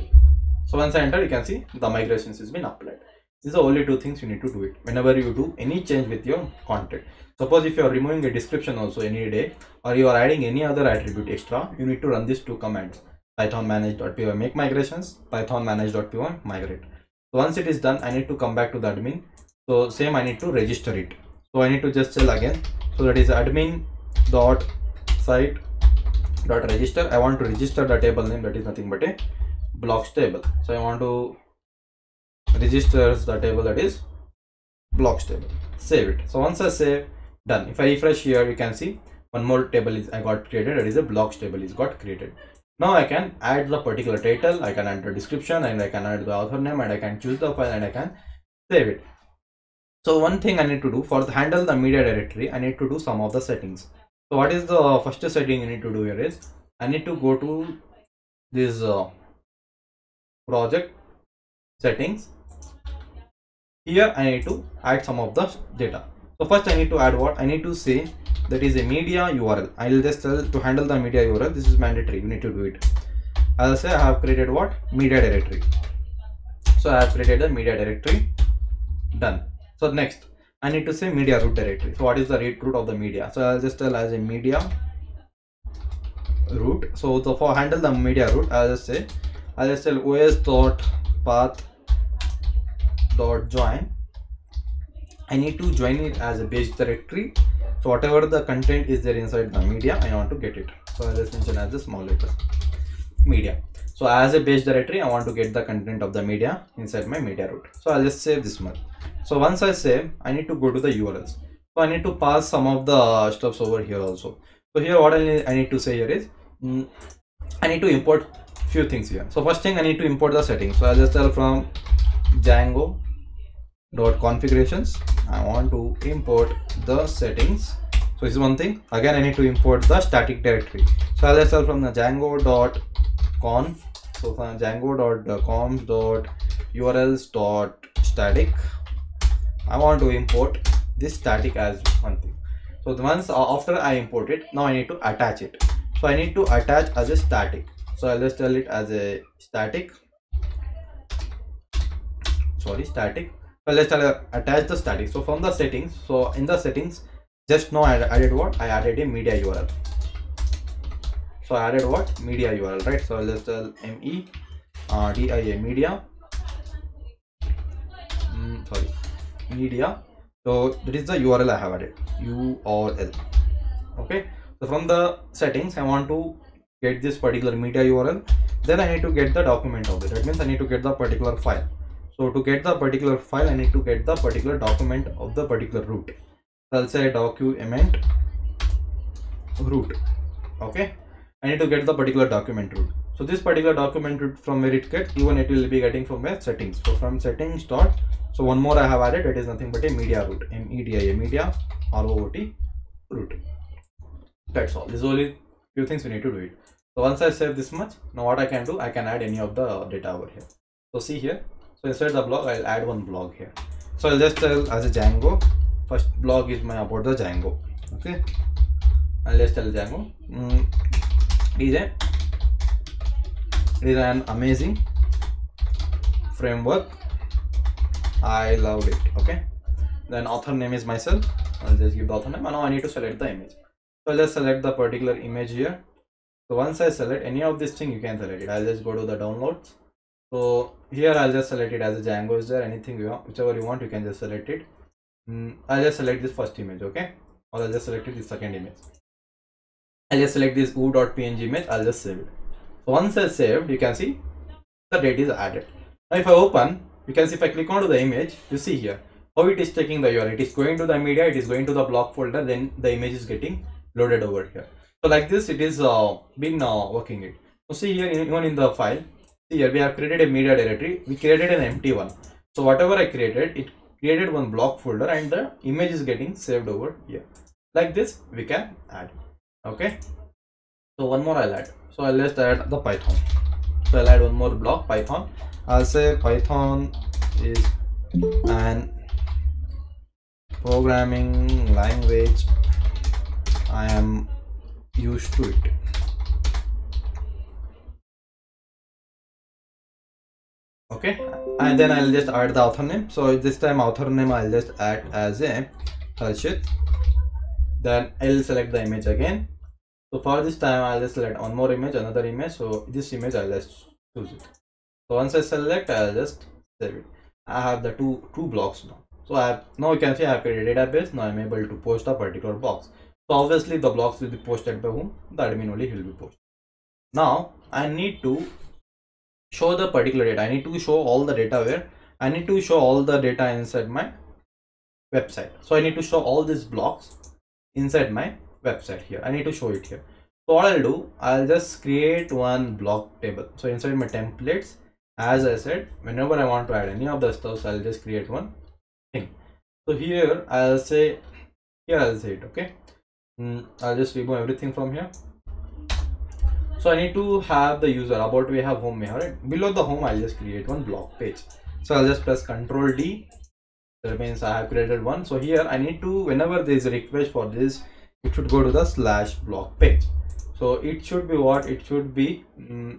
So once i enter you can see the migrations has been applied these are only two things you need to do it. Whenever you do any change with your content suppose if you are removing a description also any day or you are adding any other attribute extra you need to run these two commands. Python manage.py make migrations python manage.py migrate. So once it is done i need to come back to the admin. So same i need to register it. So i need to just tell again. So that is admin dot site dot register. I want to register the table name that is nothing but a blogs table. So i want to registers the table that is blogs table. Save it. So once i save done. If i refresh here you can see one more table is i got created. That is a blogs table is got created. Now i can add the particular title. I can the description and i can add the author name and i can choose the file and i can save it. So one thing i need to do for the handle the media directory i need to do some of the settings. So what is the first setting you need to do here is i need to go to this uh, project settings. Here i need to add some of the data so first i need to add what? I need to say that is a media url i will just tell to handle the media url this is mandatory. You need to do it. I'll say i have created what? Media directory. So i have created the media directory. Done. So next i need to say media root directory. So what is the root of the media? So i'll just tell as a media root. So the, for handle the media root i'll just say i'll just tell os dot path dot join i need to join it as a base directory. So whatever the content is there inside the media i want to get it. So i'll just mention as a small letter. Media. So as a base directory i want to get the content of the media inside my media root so i'll just save this one. So once i save i need to go to the urls so i need to pass some of the stuffs over here also. So here what i need, I need to say here is mm, i need to import few things here. So first thing i need to import the settings. So i'll just tell from django dot configurations. I want to import the settings. So this is one thing. Again i need to import the static directory. So i'll install from the django dot conf so from django dot conf dot urls dot static. I want to import this static as one thing. So once uh, after i import it now i need to attach it. So i need to attach as a static. So i'll just tell it as a static. Sorry static well let's attach the static so from the settings so in the settings just now i added what? I added a media url so i added what? Media url right? So let's tell me uh, dia media. Mm, sorry. Media. So that is the url i have added. Url okay? So from the settings i want to get this particular media url then i need to get the document of it that means i need to get the particular file so to get the particular file i need to get the particular document of the particular root so i'll say document root okay? I need to get the particular document root so this particular document root from where it gets even it will be getting from where settings. So from settings dot so one more i have added it is nothing but a media root m-e-d-i-a media r-o-o-t root that's all. This is only few things we need to do it. So once i save this much now what i can do i can add any of the data over here. So see here so inside the blog i'll add one blog here. So i'll just tell as a django. First blog is my about the django. Okay? I'll just tell django. Mm, is an amazing framework. I loved it. Okay? Then author name is myself. I'll just give the author name. And now i need to select the image. So i'll just select the particular image here. So once i select any of this thing you can select it. I'll just go to the downloads. So here i'll just select it as a django. Is there anything you want? Whichever you want you can just select it. Mm, i'll just select this first image okay? Or i'll just select it the second image. I'll just select this oo.png image. I'll just save it. So once i saved you can see the date is added. Now if i open you can see if i click onto the image you see here how it is taking the url it is going to the media it is going to the block folder then the image is getting loaded over here. So like this it is uh, been uh, working it. So see here even in the file here we have created a media directory. We created an empty one. So whatever i created it created one block folder and the image is getting saved over here. Like this we can add. Okay? So one more i'll add. So i'll just add the python. So i'll add one more block python. I'll say python is an programming language. I am used to it okay. And then i'll just add the author name. So this time author name i'll just add as a Harshit. Then i'll select the image again. So for this time i'll just select one more image another image. So this image i'll just choose it. So once i select i'll just save it. I have the two two blocks now. So i have now you can see i have created a database. Now i'm able to post a particular box. So obviously the blocks will be posted by whom? The admin only will be posted. Now i need to show the particular data. I need to show all the data where? I need to show all the data inside my website. So i need to show all these blocks inside my website here. I need to show it here. So what i'll do i'll just create one block table. So inside my templates as i said whenever i want to add any of the stuff i'll just create one thing. So here i'll say here i'll say it okay? Mm, i'll just remove everything from here so i need to have the user. About we have home have right? Below the home i'll just create one block page. So i'll just press control d. That means i have created one. So here i need to whenever there is a request for this it should go to the slash block page. So it should be what? It should be mm,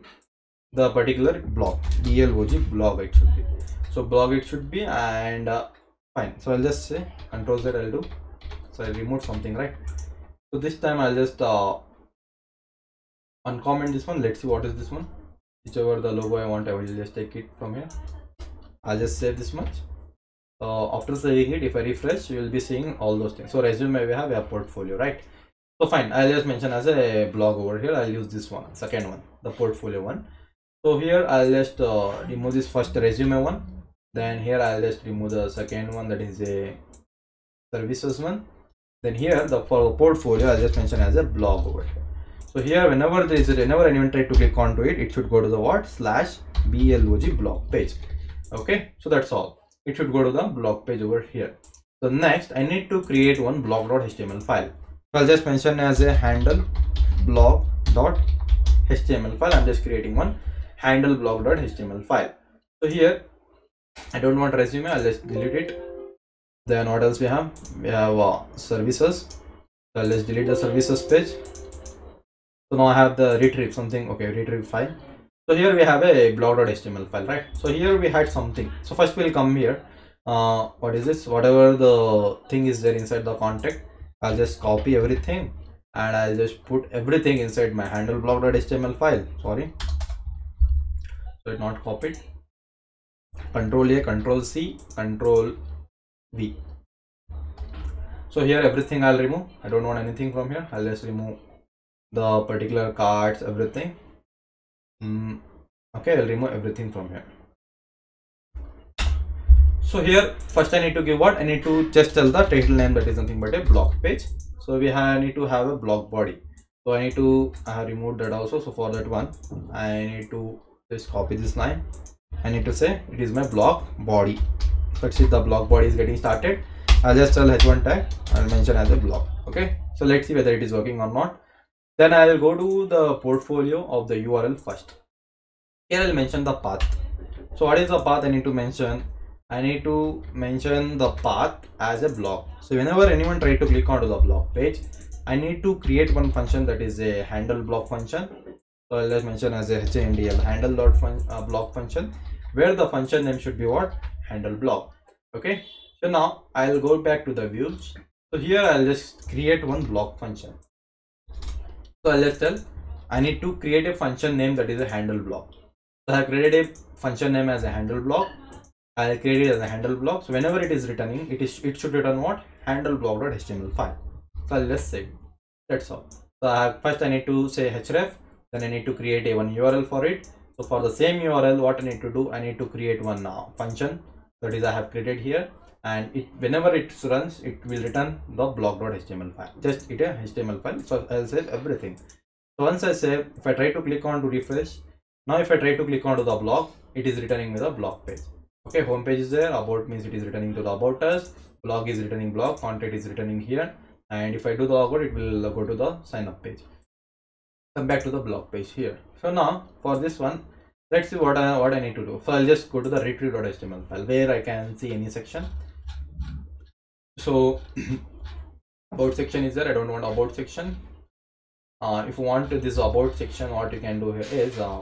the particular block blog blog it should be. So blog it should be and uh, fine. So i'll just say control z i'll do. So i'll remove something right? So this time i'll just uh, uncomment this one. Let's see what is this one. Whichever the logo i want i will just take it from here. I'll just save this much. Uh, after saving it if i refresh you will be seeing all those things. So resume we have a portfolio right? So fine. I'll just mention as a blog over here. I'll use this one second one the portfolio one. So here i'll just uh, remove this first resume one. Then here i'll just remove the second one that is a services one. Then here the for portfolio i'll just mention as a blog over here so here whenever there is a, whenever anyone try to click onto it it should go to the what? Slash blog blog page. Okay? So that's all. It should go to the blog page over here. So next i need to create one blog.html file. So i'll just mention as a handle blog.html file. I'm just creating one handle blog.html file. So here i don't want resume. I'll just delete it. Then what else we have? We have uh, services. So let's delete the services page so now i have the retrieve something. Okay retrieve file. So here we have a blog.html file right? So here we had something. So first we'll come here. Uh what is this? Whatever the thing is there inside the contact i'll just copy everything and i'll just put everything inside my handle blog.html file. Sorry. So it's not copied. Control a control c control v. So here everything i'll remove. I don't want anything from here. I'll just remove the particular cards everything. Mm, okay i'll remove everything from here. So here first i need to give what? I need to just tell the title name that is nothing but a blog page. So we have, need to have a blog body. So i need to uh, remove that also so for that one i need to just copy this line. I need to say it is my blog body. Let's see the blog body is getting started. I'll just tell h1 tag i'll mention as a blog okay? So let's see whether it is working or not then i'll go to the portfolio of the url first. Here i'll mention the path. So what is the path i need to mention? I need to mention the path as a block. So whenever anyone try to click onto the block page i need to create one function that is a handle block function. So i'll just mention as a handl handle dot fun, uh, block function where the function name should be what? Handle block. Okay? So now i'll go back to the views. So here i'll just create one block function so tell. I need to create a function name that is a handle block. So i have created a function name as a handle block. I'll create it as a handle block. So whenever it is returning it is it should return what? handle block.html file. So just save. That's all. So I first i need to say href. Then i need to create a one url for it. So for the same url what i need to do i need to create one now function that is i have created here and it whenever it runs it will return the blog.html file. Just it a html file. So i'll save everything. So once i save if i try to click on to refresh now if i try to click onto the blog it is returning with a blog page. Okay home page is there. About means it is returning to the about us. Blog is returning blog content is returning here. And if i do the about it will go to the sign up page. Come back to the blog page here. So now for this one let's see what i what i need to do. So i'll just go to the retrieve.html file where i can see any section so about section is there. I don't want about section. Uh, if you want this about section what you can do here is uh,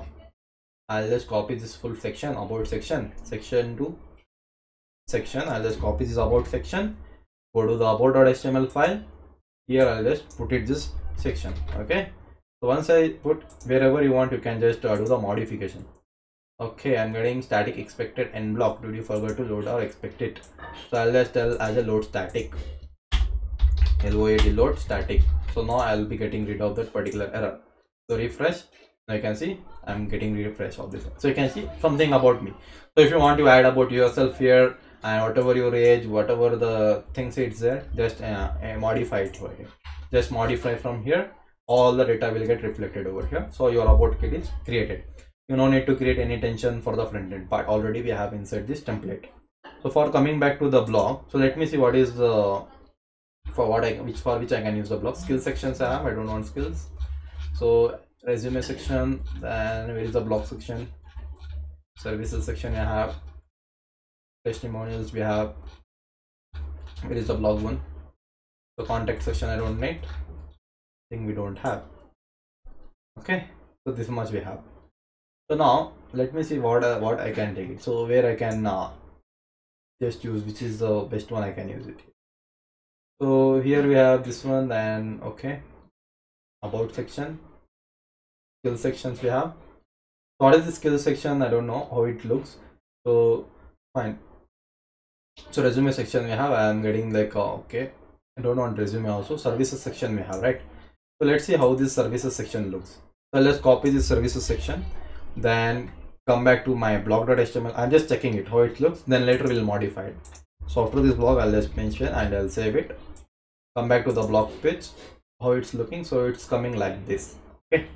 i'll just copy this full section about section section to section i'll just copy this about section. Go to the about.html file. Here i'll just put it this section okay? So once i put wherever you want you can just uh, do the modification okay i'm getting static expected end block. Did you forget to load or expect it? So i'll just tell as a load static. Load load static. So now i'll be getting rid of that particular error. So refresh. Now you can see i'm getting refresh of this. So you can see something about me. So if you want to add about yourself here and whatever your age whatever the things it's there just uh, uh, modify it over here. Just modify from here. All the data will get reflected over here. So your about kit is created you no need to create any tension for the front end part. Already we have inside this template. So for coming back to the blog so let me see what is the for what i which for which i can use the blog skill sections i have i don't want skills. So resume section then where is the blog section? Services section i have. Testimonials we have. Where is the blog one? The contact section i don't need. Thing we don't have. Okay so this much we have so now let me see what uh, what i can take it. So where i can uh, just use which is the best one i can use it. So here we have this one then okay. About section. Skill sections we have. What is the skill section? I don't know how it looks. So fine. So resume section we have. I am getting like uh, okay. I don't want resume also. Services section we have right? So let's see how this services section looks. So let's copy this services section then come back to my blog.html i'm just checking it how it looks. Then later we'll modify it. So after this blog i'll just mention and i'll save it. Come back to the blog page how it's looking. So it's coming like this. Okay.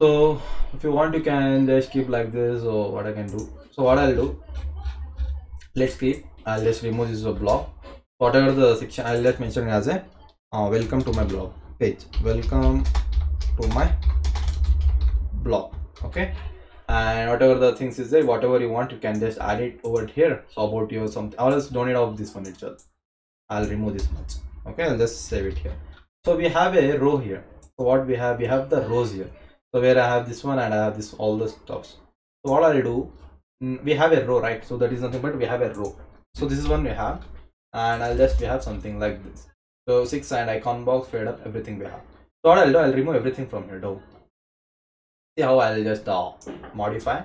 So if you want you can just keep like this or what i can do. So what i'll do let's keep i'll just remove this blog whatever the section i'll just mention as a uh, welcome to my blog page. Welcome to my blog okay? And whatever the things is there whatever you want you can just add it over here. So about your something or else don't need of this one itself. I'll remove this much okay? I'll just save it here. So we have a row here. So what we have we have the rows here. So where i have this one and i have this all the stuffs so what i'll do mm, we have a row right? So that is nothing but we have a row. So this is one we have and i'll just we have something like this. So six and icon box fade up everything we have. So what i'll do i'll remove everything from here see how i'll just uh, modify.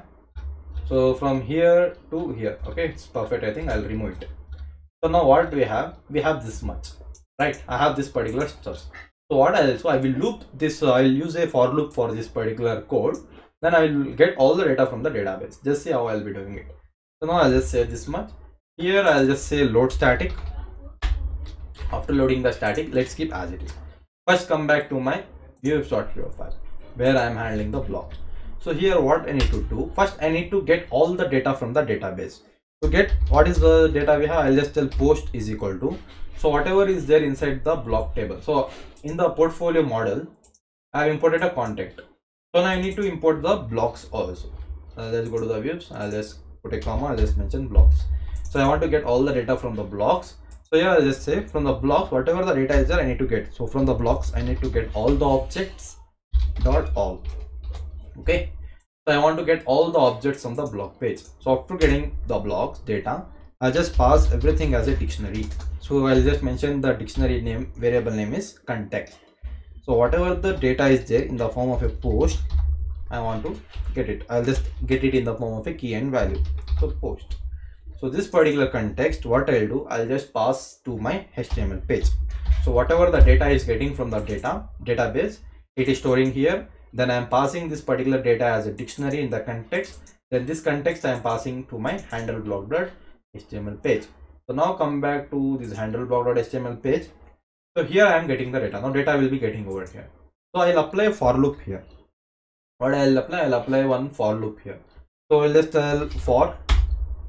So from here to here okay? It's perfect i think. I'll remove it. So now what do we have? We have this much right? I have this particular source. So what i'll so i will loop this uh, i'll use a for loop for this particular code. Then i will get all the data from the database. Just see how i'll be doing it. So now i'll just say this much. Here i'll just say load static. After loading the static let's keep as it is. First come back to my views.py file where I am handling the block. So here what I need to do, first I need to get all the data from the database. To get what is the data we have, I'll just tell post is equal to. So whatever is there inside the block table. So in the portfolio model, I have imported a contact. So now I need to import the blocks also. Let's go to the views. I'll just put a comma. I'll just mention blocks. So I want to get all the data from the blocks. So here I'll just say from the blocks, whatever the data is there, I need to get. So from the blocks, I need to get all the objects dot all. Okay? So i want to get all the objects on the block page. So after getting the blocks data i just pass everything as a dictionary. So i'll just mention the dictionary name variable name is context so whatever the data is there in the form of a post i want to get it. I'll just get it in the form of a key and value. So post. So this particular context what i'll do i'll just pass to my html page. So whatever the data is getting from the data database it is storing here. Then i am passing this particular data as a dictionary in the context. Then this context i am passing to my handle block.html page. So now come back to this handle block.html page. So here i am getting the data. Now data will be getting over here. So i'll apply for loop here. What i'll apply i'll apply one for loop here. So i'll just tell for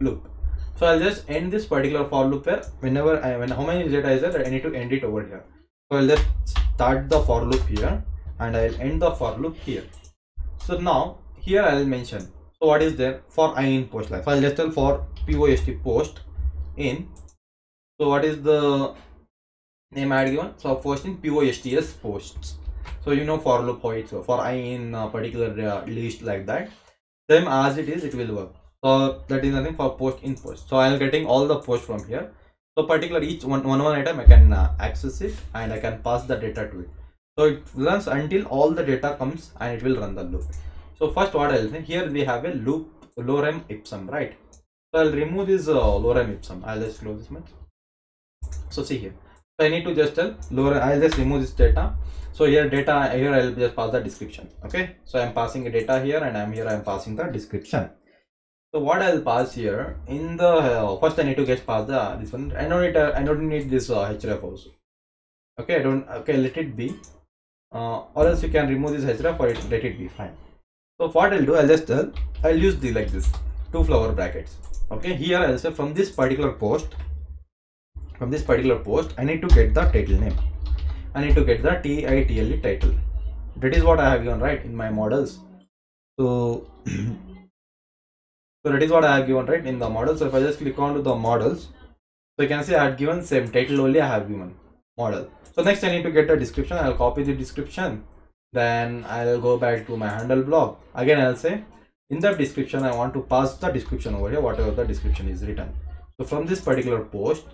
loop. So i'll just end this particular for loop here. Whenever i when how many data is there? I need to end it over here. So i'll just start the for loop here and I'll end the for loop here. So now here I'll mention so what is there for i in post life. I'll just tell for post post in. So what is the name I had given? So post in posts posts. So you know for loop how it's for i in a particular uh, list like that. Same as it is, it will work. So that is nothing for post in post. So I'm getting all the post from here. So particular each one one one item I can uh, access it and I can pass the data to it so it runs until all the data comes and it will run the loop. So first what i'll say here we have a loop lorem ipsum right? So i'll remove this uh, lorem ipsum. I'll just close this much. So see here. So i need to just tell lorem i'll just remove this data. So here data here i'll just pass the description okay? So i'm passing a data here and i'm here i'm passing the description. So what i'll pass here in the uh, first i need to get past the this one. I don't need uh, i don't need this uh, href also. Okay i don't okay let it be uh, or else you can remove this href for it, let it be fine. So what i'll do i'll just tell i'll use the like this two flower brackets. Okay here i'll say from this particular post from this particular post i need to get the title name. I need to get the title title. That is what i have given right in my models. So so that is what i have given right in the model so if i just click on to the models so you can see i had given same title only i have given model. So next i need to get a description. I'll copy the description. Then i'll go back to my handle block. Again i'll say in the description i want to pass the description over here whatever the description is written. So from this particular post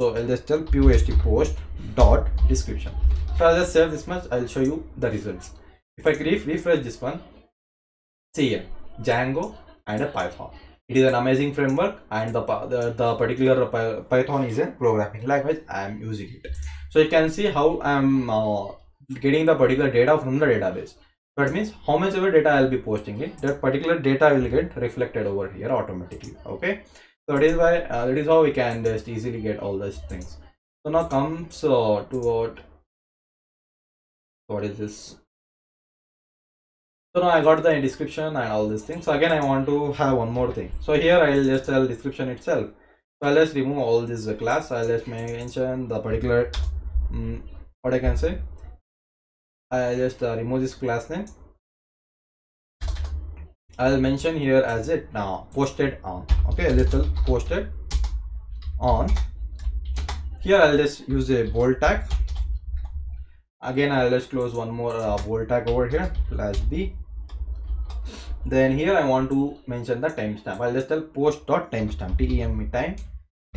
so i'll just tell post post dot description. So i'll just save this much. I'll show you the results. If i refresh this one see here django and a python. It is an amazing framework and the, the, the particular python is a programming language. I am using it so you can see how i'm uh, getting the particular data from the database. That means how much ever data i'll be posting it that particular data will get reflected over here automatically okay? So that is why uh, that is how we can just easily get all these things. So now comes uh, to what what is this? So now i got the description and all these things. So again i want to have one more thing. So here i'll just tell description itself. So i'll just remove all this class. I'll just mention the particular what i can say? I'll just uh, remove this class name. I'll mention here as it now posted on. Okay a little posted on. Here i'll just use a bold tag. Again i'll just close one more uh, bold tag over here plus b. Then here i want to mention the timestamp. I'll just tell post dot timestamp tem time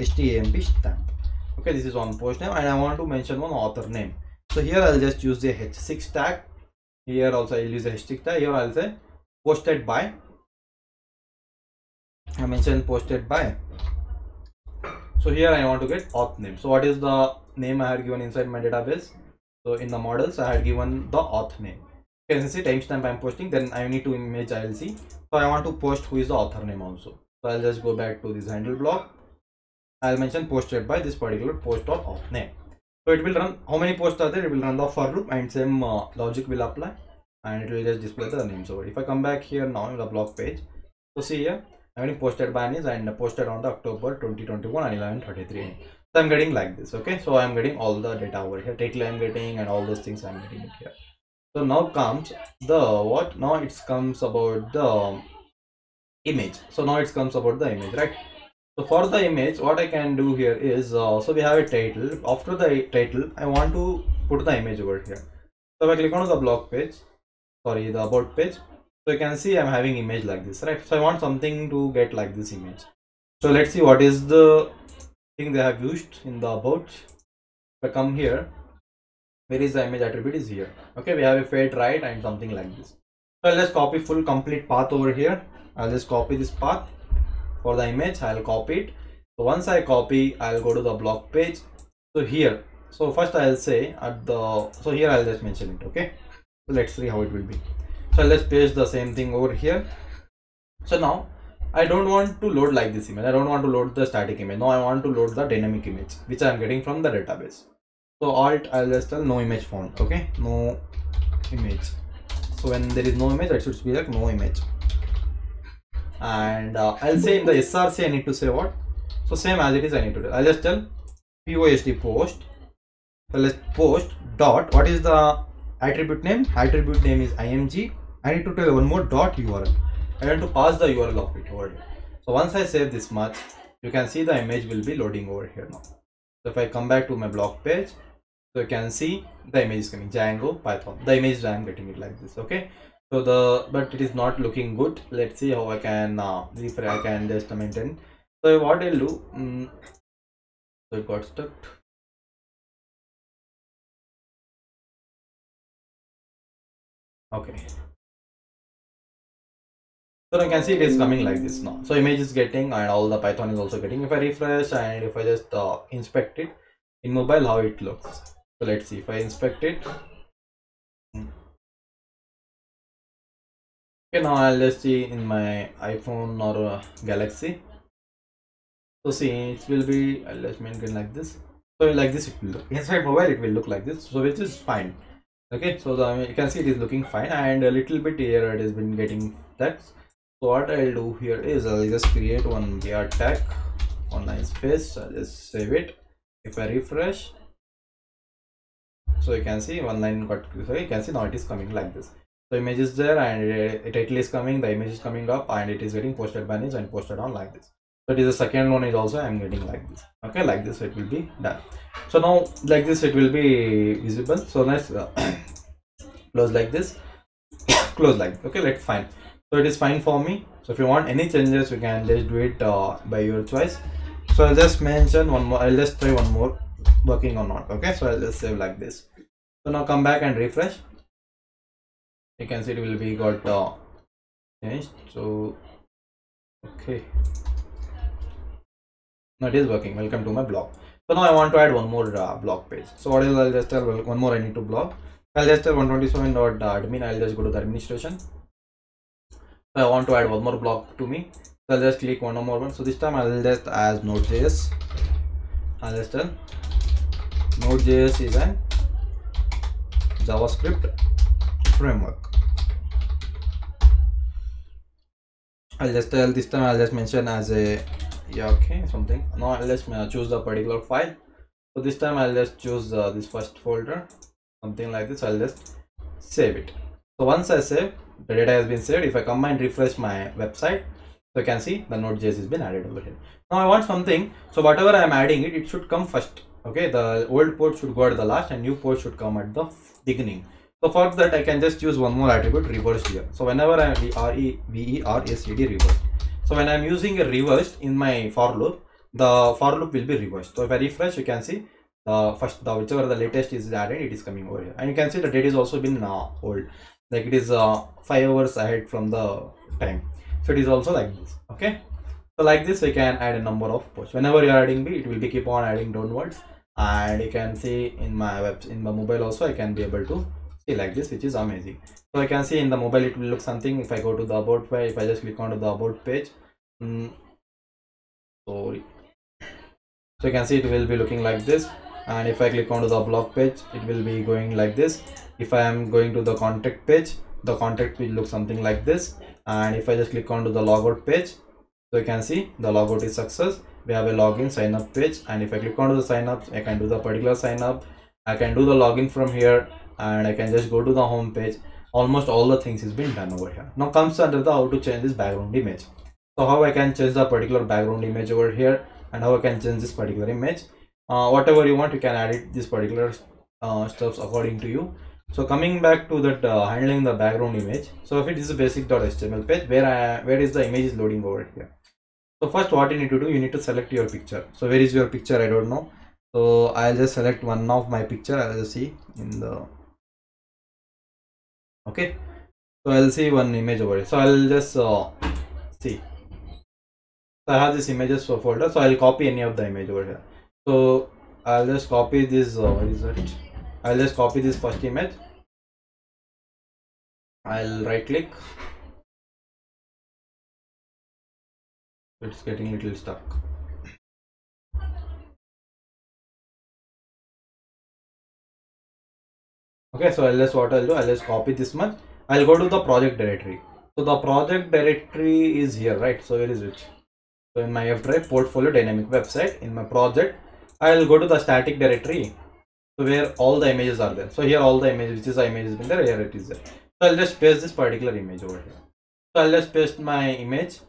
stamp stamp okay this is one post name and i want to mention one author name. So here i'll just use the h6 tag. Here also i'll use the h6 tag. Here i'll say posted by. I mentioned posted by. So here i want to get auth name. So what is the name i had given inside my database? So in the models i had given the auth name. You can see timestamp i'm posting then i need to image ilc so i want to post who is the author name also. So i'll just go back to this handle block i'll mention posted by this particular post or auth name. So it will run how many posts are there? It will run the for loop and same uh, logic will apply and it will just display the names over. If i come back here now in the blog page so see here i'm getting posted by Anis and posted on the october 2021 and 1133 so i'm getting like this okay? So i'm getting all the data over here title i'm getting and all those things i'm getting here. So now comes the what? Now it comes about the image. So now it comes about the image right so for the image what i can do here is uh, so we have a title. After the title i want to put the image over here. So if i click on the blog page sorry the about page so you can see i'm having image like this right? So i want something to get like this image. So let's see what is the thing they have used in the about. If i come here where is the image attribute is here. Okay we have a fade right and something like this. So i'll just copy full complete path over here. I'll just copy this path for the image i'll copy it. So once i copy i'll go to the blog page. So here. So first i'll say at the so here i'll just mention it okay? So let's see how it will be. So let's paste the same thing over here. So now i don't want to load like this image. I don't want to load the static image. Now i want to load the dynamic image which i'm getting from the database. So alt i'll just tell no image font okay? No image. So when there is no image it should be like no image and uh, i'll say in the src i need to say what? So same as it is i need to do. I'll just tell post post. So let's post dot. What is the attribute name? Attribute name is img i need to tell one more dot url i need to pass the url of it over here. So once i save this much you can see the image will be loading over here now. So if i come back to my blog page so you can see the image is coming. Django python. The image i'm getting it like this okay so the but it is not looking good. Let's see how i can uh, refresh i can just maintain. So what i'll do mm, so it got stuck. Okay. So you can see it is coming like this now. So image is getting and all the python is also getting. If i refresh and if i just uh, inspect it in mobile how it looks. So let's see. If i inspect it okay now i'll just see in my iphone or uh, galaxy. So see it will be i'll just maintain like this. So like this it will look inside mobile it will look like this so which is fine. Okay so the, you can see it is looking fine and a little bit here it has been getting text so what i'll do here is i'll just create one br tag online space i'll just save it. If i refresh so you can see one line got so you can see now it is coming like this so image is there and uh, title is coming the image is coming up and it is getting posted by and posted on like this. So it is the second one is also i'm getting like this. Okay like this it will be done. So now like this it will be visible. So let's uh, close like this. Close like okay let's fine. So it is fine for me. So if you want any changes you can just do it uh, by your choice. So i'll just mention one more i'll just try one more working or not. Okay so i'll just save like this. So now come back and refresh you can see it will be got uh, changed so okay. Now it is working. Welcome to my blog. So now i want to add one more uh, blog page. So what is i'll just tell one more i need to blog i'll just tell 127.admin i'll just go to the administration. So i want to add one more blog to me. So i'll just click one more one. So this time i'll just as node.js i'll just tell node.js is an javascript framework I'll just tell this time I'll just mention as a yeah okay something now let's choose the particular file. So this time i'll just choose uh, this first folder something like this i'll just save it. So once i save the data has been saved. If i come and refresh my website so you can see the node.js has been added over here. Now i want something so whatever i'm adding it it should come first okay? The old port should go at the last and new port should come at the beginning so for that i can just use one more attribute reversed here. So whenever i r e reversed. So when i'm using a reversed in my for loop the for loop will be reversed. So if i refresh you can see the first the whichever the latest is added it is coming over here. And you can see the date is also been uh, old. Like it is uh, five hours ahead from the time. So it is also like this okay? So like this we can add a number of posts. Whenever you are adding b it will be keep on adding downwards. And you can see in my web in my mobile also i can be able to like this which is amazing. So i can see in the mobile it will look something. If i go to the about page if i just click onto the about page mm, sorry. So you can see it will be looking like this. And if i click onto the blog page it will be going like this. If i am going to the contact page the contact will look something like this. And if i just click onto the logout page so you can see the logout is success. We have a login sign up page. And if i click onto the sign up i can do the particular sign up. I can do the login from here and i can just go to the home page. Almost all the things is been done over here. Now comes under the how to change this background image. So how i can change the particular background image over here and how i can change this particular image? Uh, whatever you want you can edit this particular uh, steps according to you. So coming back to that uh, handling the background image. So if it is a basic.html page where I, where is the image is loading over here? So first what you need to do you need to select your picture. So where is your picture? I don't know. So i'll just select one of my picture. I'll just see in the okay? So i'll see one image over here. So i'll just uh, see. So i have this images folder. So i'll copy any of the image over here. So i'll just copy this uh, what is it? I'll just copy this first image. I'll right click it's getting a little stuck okay so just what i'll do i'll just copy this much. I'll go to the project directory. So the project directory is here right? So where is it? So in my f drive portfolio dynamic website in my project i'll go to the static directory so where all the images are there. So here all the images which is the image has been there here it is there. So i'll just paste this particular image over here. So i'll just paste my image.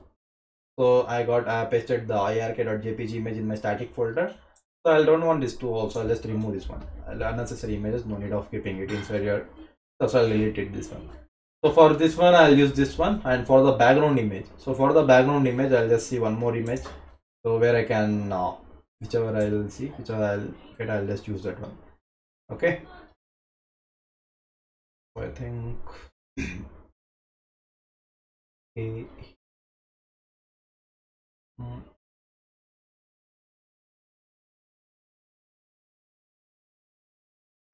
So i got i pasted the irk.jpg image in my static folder so i don't want this to also i'll just remove this one. Unnecessary images no need of keeping it inside here. So i'll delete this one. So for this one i'll use this one. And for the background image so for the background image i'll just see one more image. So where i can uh, whichever i'll see whichever i'll get i'll just use that one. Okay? So i think okay. Mm.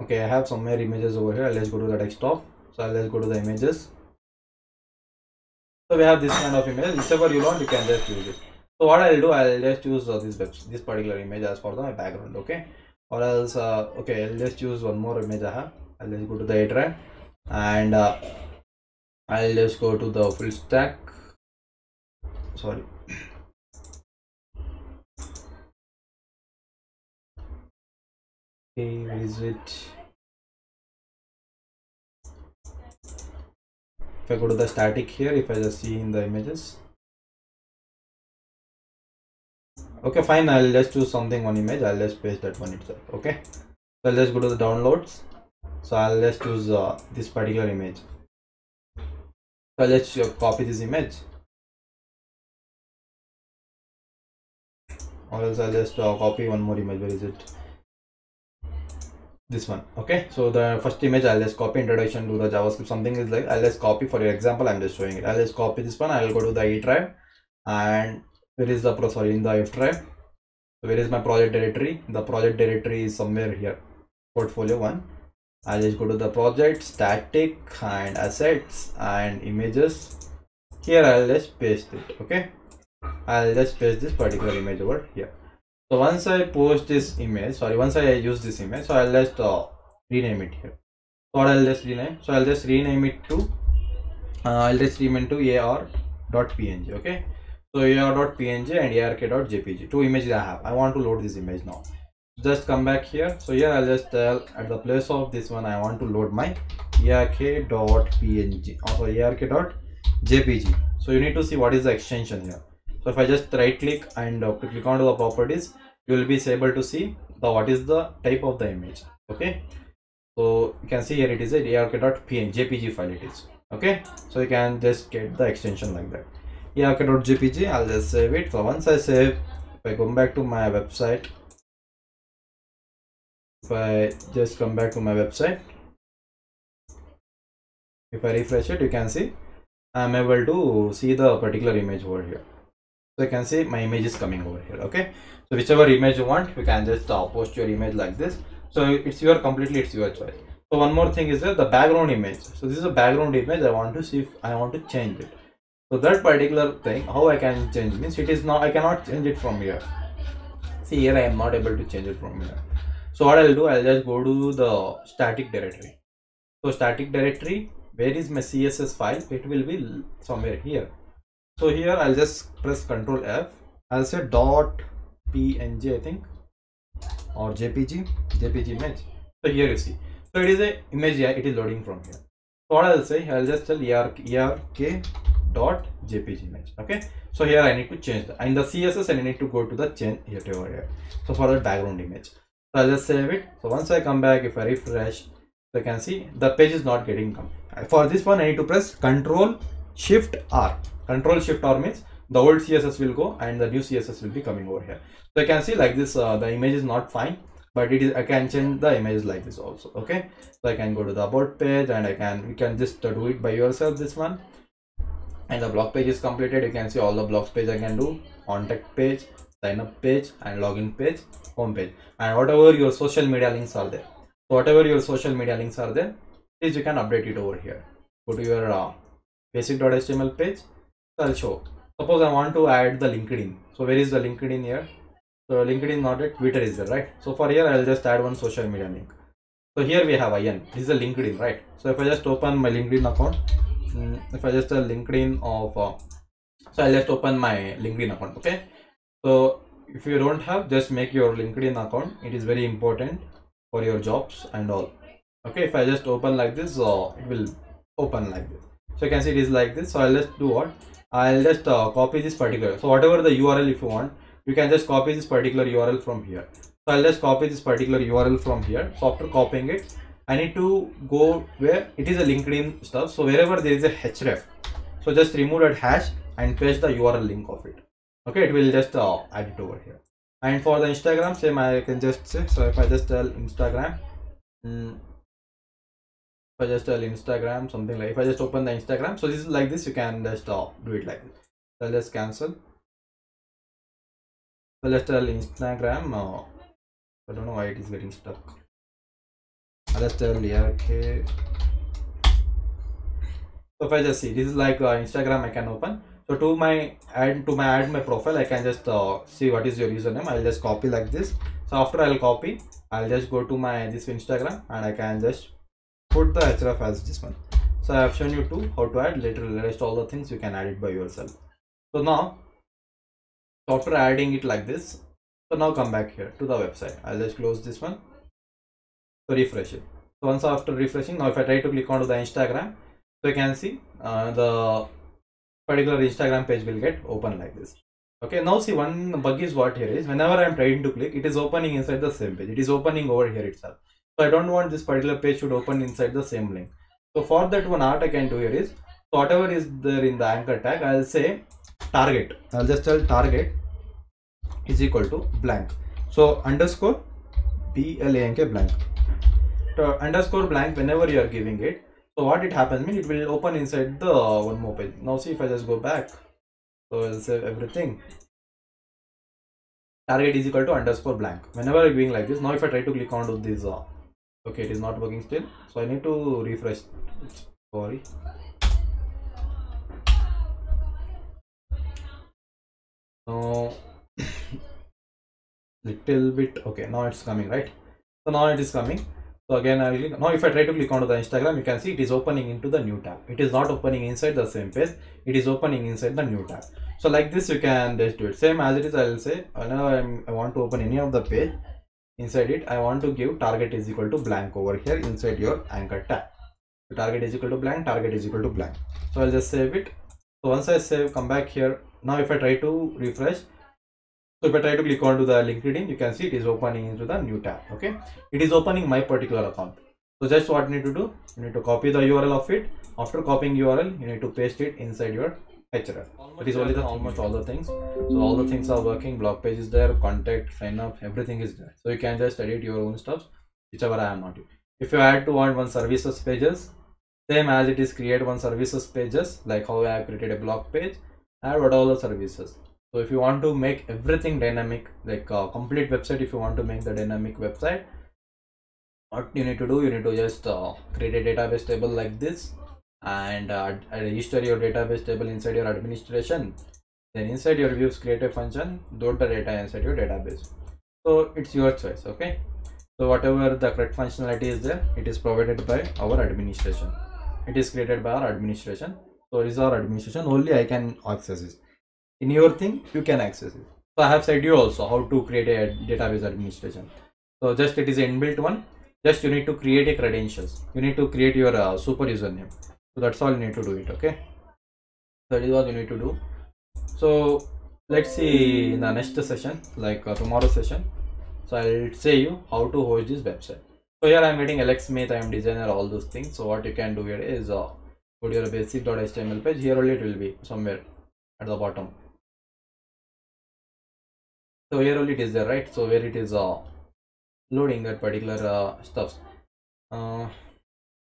Okay i have some more images over here. Let's go to the desktop. So let's go to the images. So we have this kind of image. Whichever you want you can just use it. So what i'll do i'll just use uh, this this particular image as for the background okay? Or else uh, okay i'll just choose one more image i have i'll just go to the drive and uh, i'll just go to the full stack. Sorry. Okay where is it if i go to the static here if i just see in the images. Okay fine i'll just choose something one image i'll just paste that one itself okay? So just go to the downloads. So i'll just choose uh, this particular image. So just uh, copy this image. Or else i'll just uh, copy one more image where is it this one okay? So the first image i'll just copy introduction to the javascript. Something is like i'll just copy for your example i'm just showing it. I'll just copy this one i'll go to the e drive and where is the pro sorry in the f drive? So where is my project directory? The project directory is somewhere here portfolio one. I'll just go to the project static and assets and images. Here i'll just paste it okay? I'll just paste this particular image over here so once i post this image sorry once i use this image so i'll just uh, rename it here. So what i'll just rename so i'll just rename it to uh, i'll just rename it to ar.png okay? So ar.png and ark.jpg two images i have. I want to load this image now. Just come back here. So here i'll just tell at the place of this one i want to load my ark.png also ark.jpg so you need to see what is the extension here so if i just right click and uh, click onto the properties you will be able to see the what is the type of the image. Okay? So you can see here it is a ark.png jpg file it is. Okay? So you can just get the extension like that. Ark.jpg i'll just save it. So once i save if i come back to my website if i just come back to my website if i refresh it you can see i'm able to see the particular image over here so you can see my image is coming over here okay? So whichever image you want you can just uh, post your image like this. So it's your completely it's your choice. So one more thing is that the background image. So this is a background image. I want to see if i want to change it. So that particular thing how i can change means it is now i cannot change it from here. See here i am not able to change it from here. So what i'll do i'll just go to the static directory. So static directory where is my css file? It will be somewhere here so here i'll just press ctrl f. I'll say dot png i think or jpg jpg image. So here you see. So it is a image yeah it is loading from here. So what i'll say i'll just tell erk, erk dot jpg image okay? So here i need to change the in the css and i need to go to the change here to over here. So for the background image. So i'll just save it. So once i come back if i refresh so you can see the page is not getting come for this one i need to press control shift r control shift r means the old css will go and the new css will be coming over here. So you can see like this uh, the image is not fine but it is i can change the image like this also okay? So i can go to the about page and i can you can just uh, do it by yourself this one. And the blog page is completed. You can see all the blogs page i can do. Contact page sign up page and login page home page. And whatever your social media links are there. So whatever your social media links are there please you can update it over here. Go to your uh, basic.html page i'll show. Suppose i want to add the linkedin. So where is the linkedin here? So linkedin not it twitter is there right? So for here i'll just add one social media link. So here we have in this is a linkedin right? So if i just open my linkedin account mm, if i just a linkedin of uh, so i'll just open my linkedin account okay? So if you don't have just make your linkedin account. It is very important for your jobs and all. Okay if i just open like this uh, it will open like this. So you can see it is like this. So i'll just do what i'll just uh, copy this particular. So whatever the url if you want you can just copy this particular url from here. So i'll just copy this particular url from here. So after copying it i need to go where it is a linkedin stuff. So wherever there is a href so just remove that hash and paste the url link of it. Okay it will just uh, add it over here. And for the instagram same i can just say so if i just tell instagram mm, i just tell instagram something like if i just open the instagram so this is like this you can just uh, do it like this. So let's cancel. So let's tell instagram uh, i don't know why it is getting stuck. Let's tell okay so if i just see this is like uh, instagram i can open. So to my add to my add my profile i can just uh, see what is your username. I'll just copy like this. So after i'll copy i'll just go to my this instagram and i can just put the href as this one. So i have shown you to how to add later rest all the things you can add it by yourself. So now after adding it like this. So now come back here to the website. I'll just close this one. So refresh it. So once after refreshing now if i try to click onto the instagram so you can see uh, the particular instagram page will get open like this. Okay now see one bug is what here is. Whenever i'm trying to click it is opening inside the same page. It is opening over here itself so i don't want this particular page should open inside the same link. So for that one art i can do here is whatever is there in the anchor tag i'll say target. I'll just tell target is equal to blank. So underscore b l a n k blank. So underscore blank whenever you are giving it so what it happens mean it will open inside the one more page. Now see if i just go back. So i'll save everything. Target is equal to underscore blank. Whenever i'm doing like this now if i try to click onto this uh, okay it is not working still so i need to refresh sorry so little bit okay now it's coming right so now it is coming So again, I will click. Now, if I try to click onto the Instagram, you can see it is opening into the new tab. It is not opening inside the same page. It is opening inside the new tab. So like this, you can just do it. Same as it is, I will say I'm, I want to open any of the page inside it, I want to give target is equal to blank over here inside your anchor tag So target is equal to blank, target is equal to blank. So I'll just save it. So once I save, come back here. Now if I try to refresh, so if I try to click onto the LinkedIn, you can see it is opening into the new tab. Okay, it is opening my particular account. So just what you need to do, you need to copy the URL of it. After copying URL, you need to paste it inside your href. It is only the almost all the things. So all the things are working. Blog page is there, contact, sign up, everything is there. So you can just edit your own stuff, whichever I am not. doing. If you add to want one services pages, same as it is create one services pages, like how I have created a blog page, add what all the services so if you want to make everything dynamic like a complete website if you want to make the dynamic website what you need to do you need to just uh, create a database table like this and uh, register your database table inside your administration. Then inside your views create a function load the data inside your database. So it's your choice okay? So whatever the correct functionality is there it is provided by our administration. It is created by our administration. So it is our administration only i can access it. In your thing you can access it. So i have said you also how to create a database administration. So just it is an inbuilt one. Just you need to create a credentials. You need to create your uh, super username so that's all you need to do it okay? That is what you need to do. So let's see in the next session like uh, tomorrow session. So i'll say you how to host this website. So here i'm getting alex smith i am designer all those things. So what you can do here is uh, go to your basic.html page. Here only it will be somewhere at the bottom. So here only it is there right? So where it is uh, loading that particular uh, stuff. Uh,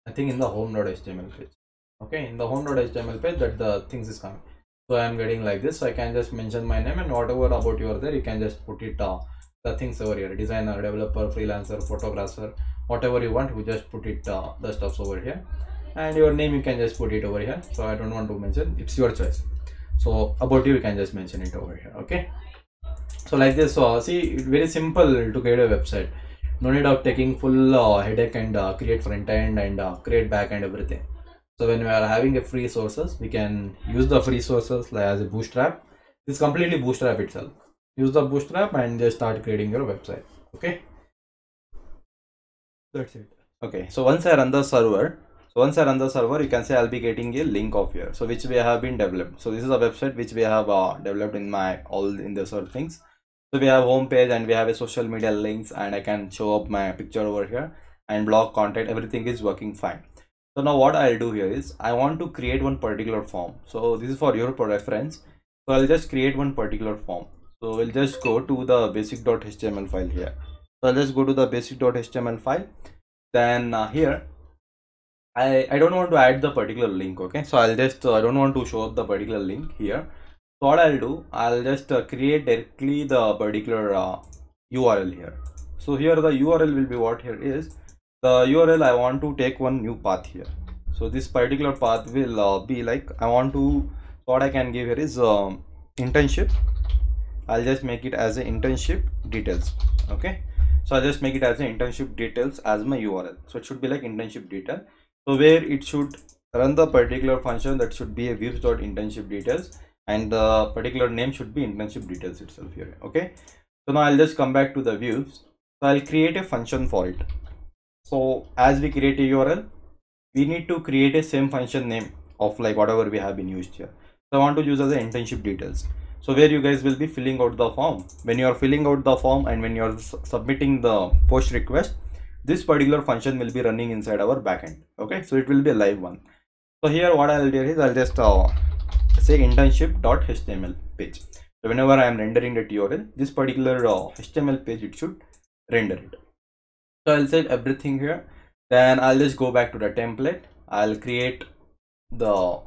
i think in the home.html page okay in the home.html page that the things is coming. So i am getting like this so i can just mention my name and whatever about you are there you can just put it uh, the things over here. Designer developer freelancer photographer whatever you want we just put it uh, the stuffs over here. And your name you can just put it over here. So i don't want to mention it's your choice. So about you you can just mention it over here okay? So like this so see very simple to create a website. No need of taking full uh, headache and uh, create front end and uh, create back end everything so when we are having a free sources we can use the free sources like as a bootstrap. This completely bootstrap itself. Use the bootstrap and just start creating your website. Okay? That's it. Okay. So once i run the server so once i run the server you can say i'll be getting a link of here. So which we have been developed. So this is a website which we have uh, developed in my all in the sort of things. So we have home page and we have a social media links and i can show up my picture over here and blog content. Everything is working fine so now what i'll do here is i want to create one particular form. So this is for your reference so i'll just create one particular form. So we'll just go to the basic.html file here. So i'll just go to the basic.html file. Then uh, here I, I don't want to add the particular link okay? So I'll just uh, I don't want to show up the particular link here. So what I'll do I'll just uh, create directly the particular uh, URL here. So here the URL will be what here is the URL I want to take one new path here. So this particular path will uh, be like I want to what I can give here is um, internship. I'll just make it as an internship details okay? So I'll just make it as an internship details as my URL so it should be like internship detail. So where it should run the particular function that should be a views.internship details and the particular name should be internship details itself here okay? So now i'll just come back to the views. So i'll create a function for it so as we create a url we need to create a same function name of like whatever we have been used here. So i want to use as a internship details. So where you guys will be filling out the form. When you are filling out the form and when you are submitting the post request this particular function will be running inside our backend. Okay? So it will be a live one. So here what i'll do is i'll just uh, say internship.html page. So whenever i am rendering the url this particular uh, html page it should render it so i'll set everything here. Then i'll just go back to the template. I'll create the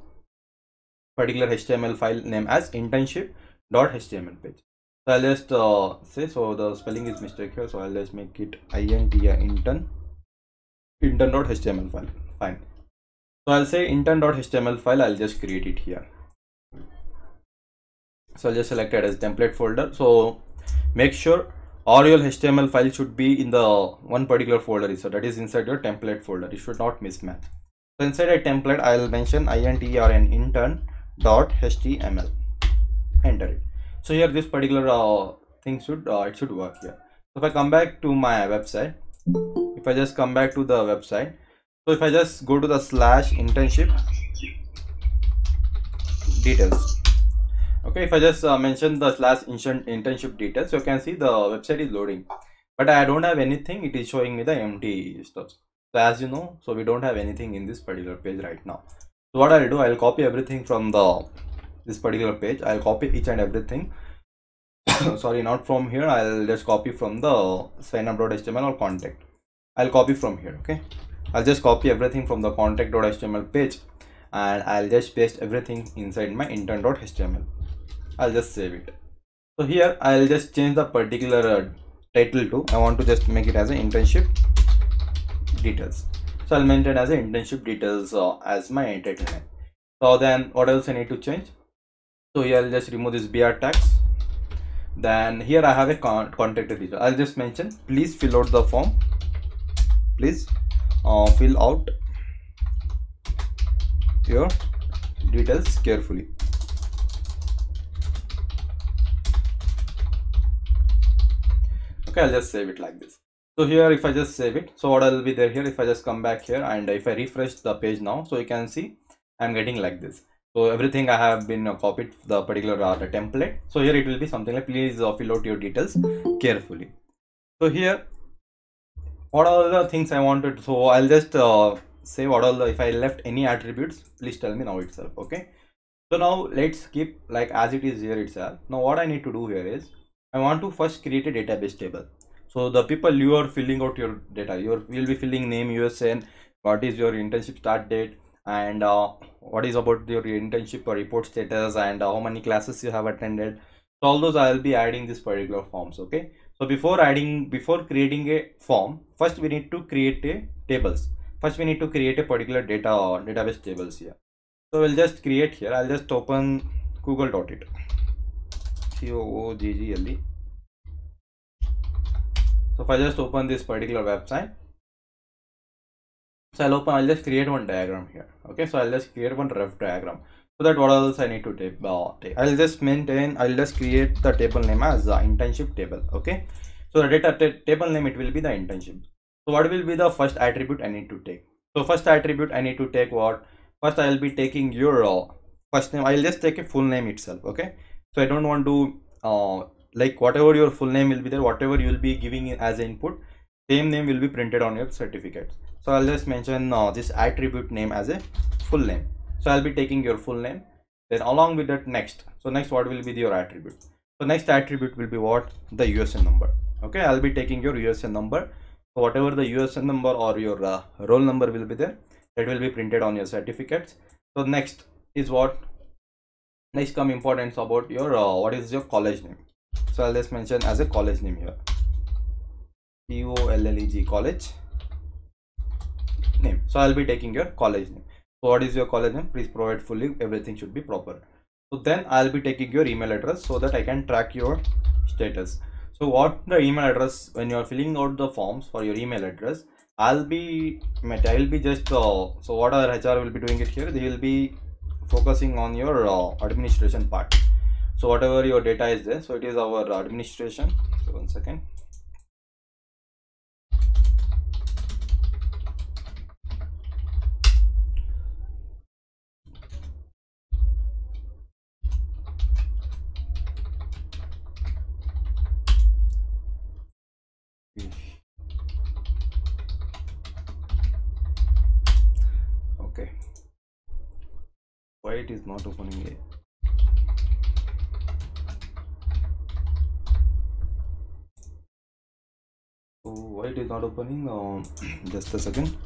particular html file name as internship.html page. So i'll just uh, say so the spelling is mistake here. So i'll just make it int intern intern.html file. Fine. So i'll say intern.html file. I'll just create it here. So i'll just select it as template folder. So make sure or your html file should be in the one particular folder so that is inside your template folder. It should not mismatch so inside a template i'll mention intern intern dot html enter it. So here this particular uh, thing should uh, it should work here. So if i come back to my website if i just come back to the website so if i just go to the slash internship details okay if i just uh, mention the slash internship details you can see the website is loading. But i don't have anything it is showing me the empty stuff so as you know so we don't have anything in this particular page right now. So what i'll do i'll copy everything from the this particular page. I'll copy each and everything. Sorry not from here. I'll just copy from the signup.html or contact. I'll copy from here okay? I'll just copy everything from the contact.html page and i'll just paste everything inside my intern.html i'll just save it. So here i'll just change the particular uh, title to i want to just make it as an internship details. So i'll maintain as an internship details uh, as my title so then what else i need to change? So here i'll just remove this br tags then here i have a con contact detail i'll just mention please fill out the form. Please uh, fill out your details carefully okay i'll just save it like this. So here if i just save it so what will be there here if i just come back here and if i refresh the page now so you can see i'm getting like this. So everything i have been copied the particular uh, the template. So here it will be something like please uh, fill out your details carefully. So here what are the things i wanted? So i'll just uh, say what all the if i left any attributes please tell me now itself okay? So now let's keep like as it is here itself. Now what i need to do here is i want to first create a database table. So the people you are filling out your data you will be filling name usn what is your internship start date and uh, what is about your internship or report status and uh, how many classes you have attended. So all those i'll be adding this particular forms okay? So before adding before creating a form first we need to create a tables. First we need to create a particular data or database tables here. So we'll just create here. I'll just open so if i just open this particular website so i'll open i'll just create one diagram here okay? So i'll just create one ref diagram. So that what else i need to take, uh, i'll just maintain i'll just create the table name as the internship table okay? So the data table name it will be the internship. So what will be the first attribute i need to take? So first attribute i need to take what? First i'll be taking your uh, first name. I'll just take a full name itself okay so i don't want to uh, like whatever your full name will be there whatever you will be giving as input same name will be printed on your certificate so i'll just mention uh, this attribute name as a full name. So i'll be taking your full name then along with that next. So next what will be your attribute? So next attribute will be what? The usn number. Okay i'll be taking your usn number. So whatever the usn number or your uh, roll number will be there that will be printed on your certificates. So next is what next come importance about your uh, what is your college name? So i'll just mention as a college name here. C o l l e g college name. So i'll be taking your college name. So what is your college name? Please provide fully. Everything should be proper. So then i'll be taking your email address so that i can track your status. So what the email address when you are filling out the forms for your email address i'll be met. i'll be just uh, so what our hr will be doing it here they will be focusing on your uh, administration part. So whatever your data is there so it is our administration. So one second okay why it is not opening it. So why it is not opening um, just a second.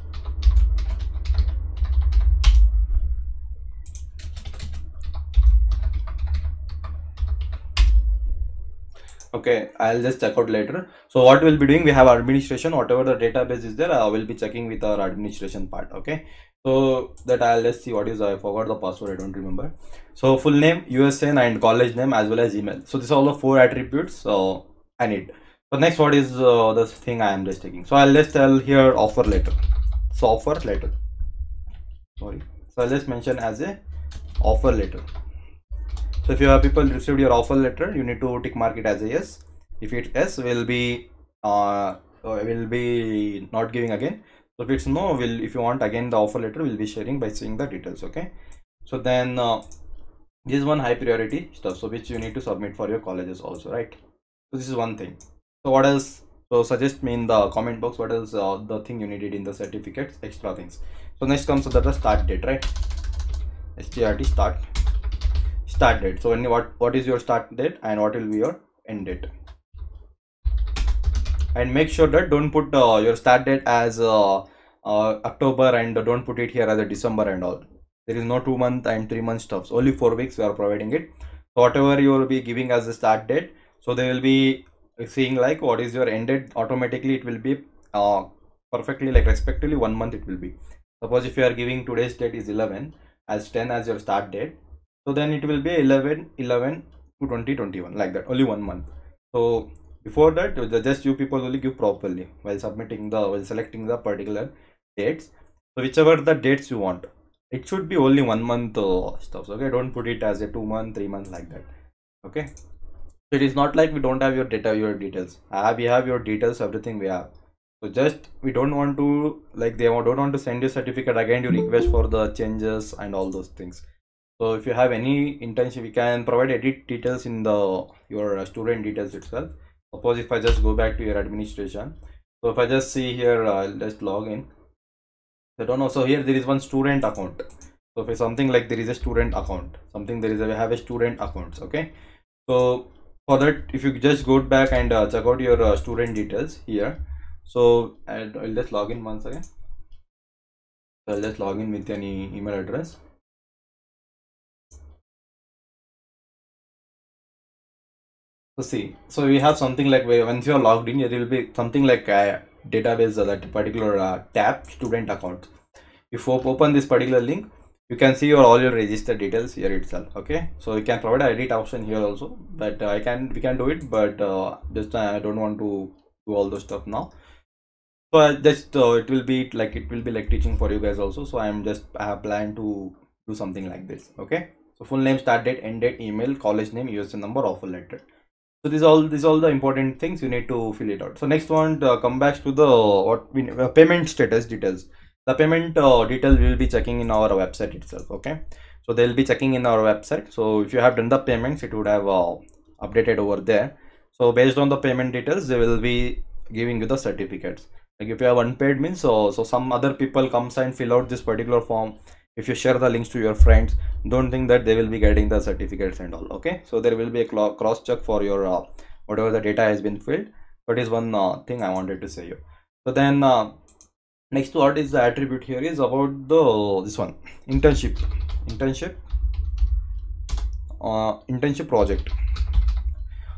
Okay i'll just check out later. So what we'll be doing we have administration. Whatever the database is there i will be checking with our administration part okay so that i'll just see what is i forgot the password i don't remember. So full name usn and college name as well as email. So these are all the four attributes so i need. So next what is uh, this thing i am just taking? So i'll just tell here offer letter. So offer letter. Sorry. So i'll just mention as a offer letter. So if you have people received your offer letter you need to tick mark it as a yes. If it's yes will be uh will be not giving again so if it's no will if you want again the offer letter will be sharing by seeing the details okay? So then uh, this is one high priority stuff so which you need to submit for your colleges also right? So this is one thing. So what else? So suggest me in the comment box what else uh, the thing you needed in the certificates extra things. So next comes the start date right? Strt start. Start date. So when what what is your start date and what will be your end date and make sure that don't put uh, your start date as uh, uh, october and don't put it here as a december and all. There is no two month and three month stuffs only four weeks we are providing it. So whatever you will be giving as a start date so they will be seeing like what is your end date. Automatically it will be uh, perfectly like respectively one month it will be. Suppose if you are giving today's date is 11 as 10 as your start date so then it will be 11 11 to 2021 like that. Only one month. So before that just you people only give properly while submitting the while selecting the particular dates. So whichever the dates you want. It should be only one month uh, stuff okay? Don't put it as a two month three month like that okay? So it is not like we don't have your data your details. Uh, we have your details everything we have. So just we don't want to like they don't want to send you certificate again you request for the changes and all those things. So if you have any internship we can provide edit details in the your student details itself suppose if i just go back to your administration so if i just see here uh, i'll just log in I don't know. So here there is one student account. So if something like there is a student account, something there is a have a student accounts. Okay. So for that, if you just go back and uh, check out your uh, student details here. So I'll, I'll just log in once again. So I'll just log in with any email address. So see, so we have something like once you are logged in, there will be something like a database uh, that particular uh, tab student account. If you open this particular link, you can see your all your register details here itself. Okay, so you can provide an edit option here also, but uh, I can we can do it, but uh, just I don't want to do all those stuff now. I just uh, it will be like it will be like teaching for you guys also. So I am just I have planned to do something like this. Okay, so full name, start date, end date, email, college name, USN number, offer letter so these all these all the important things you need to fill it out. So next one uh, come back to the what we uh, payment status details. The payment uh, detail we will be checking in our website itself okay? So they'll be checking in our website. So if you have done the payments it would have uh, updated over there. So based on the payment details they will be giving you the certificates. Like if you have unpaid means so so some other people comes and fill out this particular form if you share the links to your friends don't think that they will be getting the certificates and all okay? So there will be a cross check for your uh, whatever the data has been filled. That is one uh, thing i wanted to say you so then uh, next what is the attribute here is about the this one internship. Internship uh, internship project.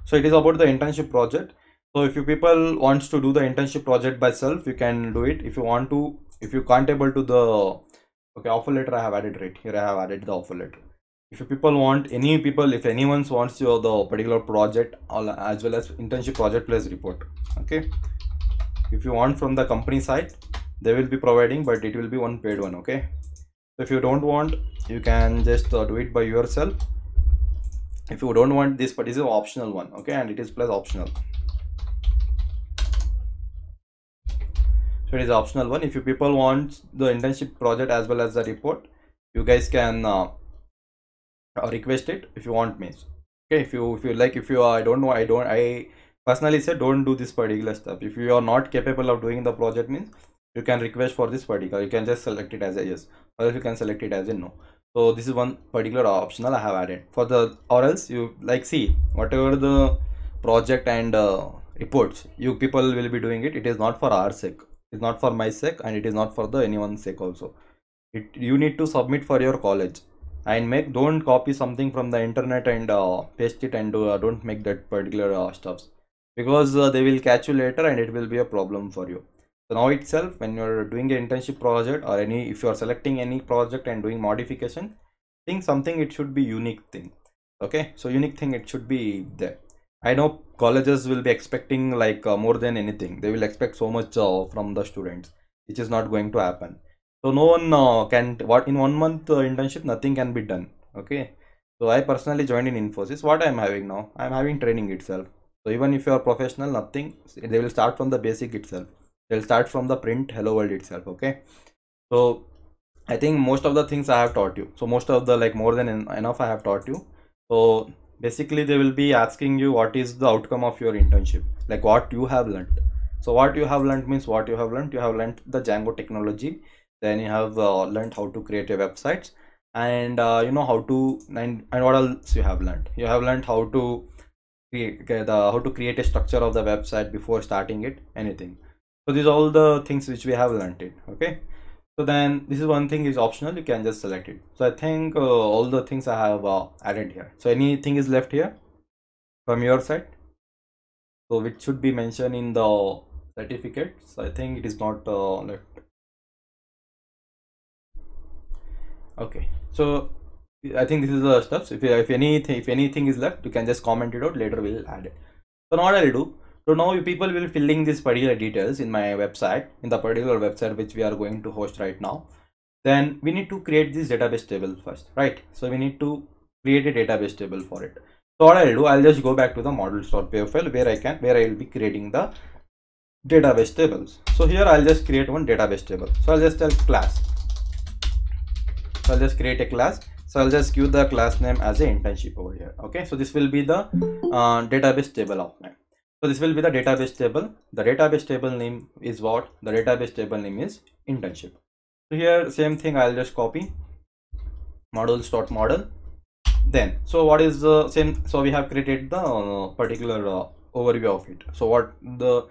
So it is about the internship project. So if you people wants to do the internship project by self you can do it. If you want to if you can't able to the okay offer letter i have added right here i have added the offer letter. If people want any people if anyone wants your the particular project all as well as internship project plus report okay? If you want from the company side they will be providing but it will be one paid one okay? So if you don't want you can just uh, do it by yourself. If you don't want this but is optional one okay? And it is plus optional it is optional one. If you people want the internship project as well as the report you guys can uh, uh request it if you want me. Okay if you if you like if you are i don't know i don't i personally say don't do this particular stuff. If you are not capable of doing the project means you can request for this particular you can just select it as a yes or you can select it as a no. So this is one particular optional i have added. For the or else you like see whatever the project and uh, reports you people will be doing it. It is not for our sake is not for my sake and it is not for the anyone's sake also. It you need to submit for your college and make don't copy something from the internet and uh, paste it and uh, don't make that particular uh, stuffs because uh, they will catch you later and it will be a problem for you. So now itself when you're doing an internship project or any if you are selecting any project and doing modification think something it should be unique thing. Okay? So unique thing it should be there I know colleges will be expecting like uh, more than anything. They will expect so much uh, from the students, which is not going to happen. So no one uh, can what in one month internship nothing can be done. Okay. So I personally joined in Infosys. What I am having now? I am having training itself. So even if you are professional, nothing. They will start from the basic itself. They'll start from the print hello world itself. Okay. So I think most of the things I have taught you. So most of the like more than en- enough I have taught you. So basically they will be asking you what is the outcome of your internship, like what you have learned. So what you have learned means what you have learned. You have learned the Django technology. Then you have uh, learned how to create your websites, and uh, you know how to and, and what else you have learned. You have learned how to create the how to create a structure of the website before starting it. Anything. So these are all the things which we have learned it. Okay so then this is one thing is optional you can just select it. So i think uh, all the things i have uh, added here. So anything is left here from your side? So which should be mentioned in the certificate so i think it is not uh, left. Okay. So i think this is the steps if, if anything if anything is left you can just comment it out. Later we'll add it. So now what i'll do so now you people will filling these particular details in my website in the particular website which we are going to host right now. Then we need to create this database table first right? So we need to create a database table for it. So what i'll do i'll just go back to the models.py file where i can where i will be creating the database tables. So here i'll just create one database table. So i'll just tell class. So i'll just create a class. So i'll just give the class name as a internship over here okay? So this will be the uh, database table of mine so this will be the database table. The database table name is what? The database table name is internship. So here same thing i'll just copy. Models dot model then so what is the same? So we have created the uh, particular uh, overview of it. So what the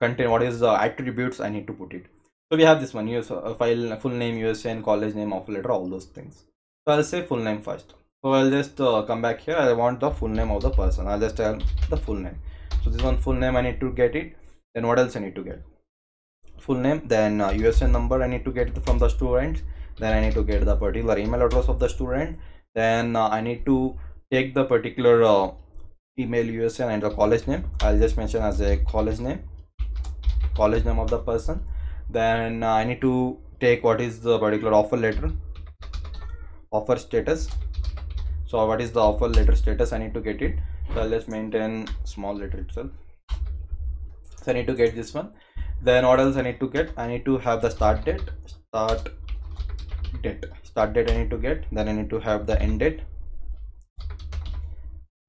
content what is the attributes i need to put it. So we have this one use uh, file full name usn college name offer letter all those things. So i'll say full name first. So i'll just uh, come back here. I want the full name of the person. I'll just tell the full name so this one full name i need to get it. Then what else i need to get? Full name then uh, usn number i need to get from the student then i need to get the particular email address of the student. Then uh, i need to take the particular uh, email usn and the college name. I'll just mention as a college name. College name of the person. Then uh, i need to take what is the particular offer letter. Offer status. So what is the offer letter status? I need to get it so i'll just maintain small letter itself. So i need to get this one. Then what else i need to get. I need to have the start date. Start date. Start date i need to get. Then i need to have the end date.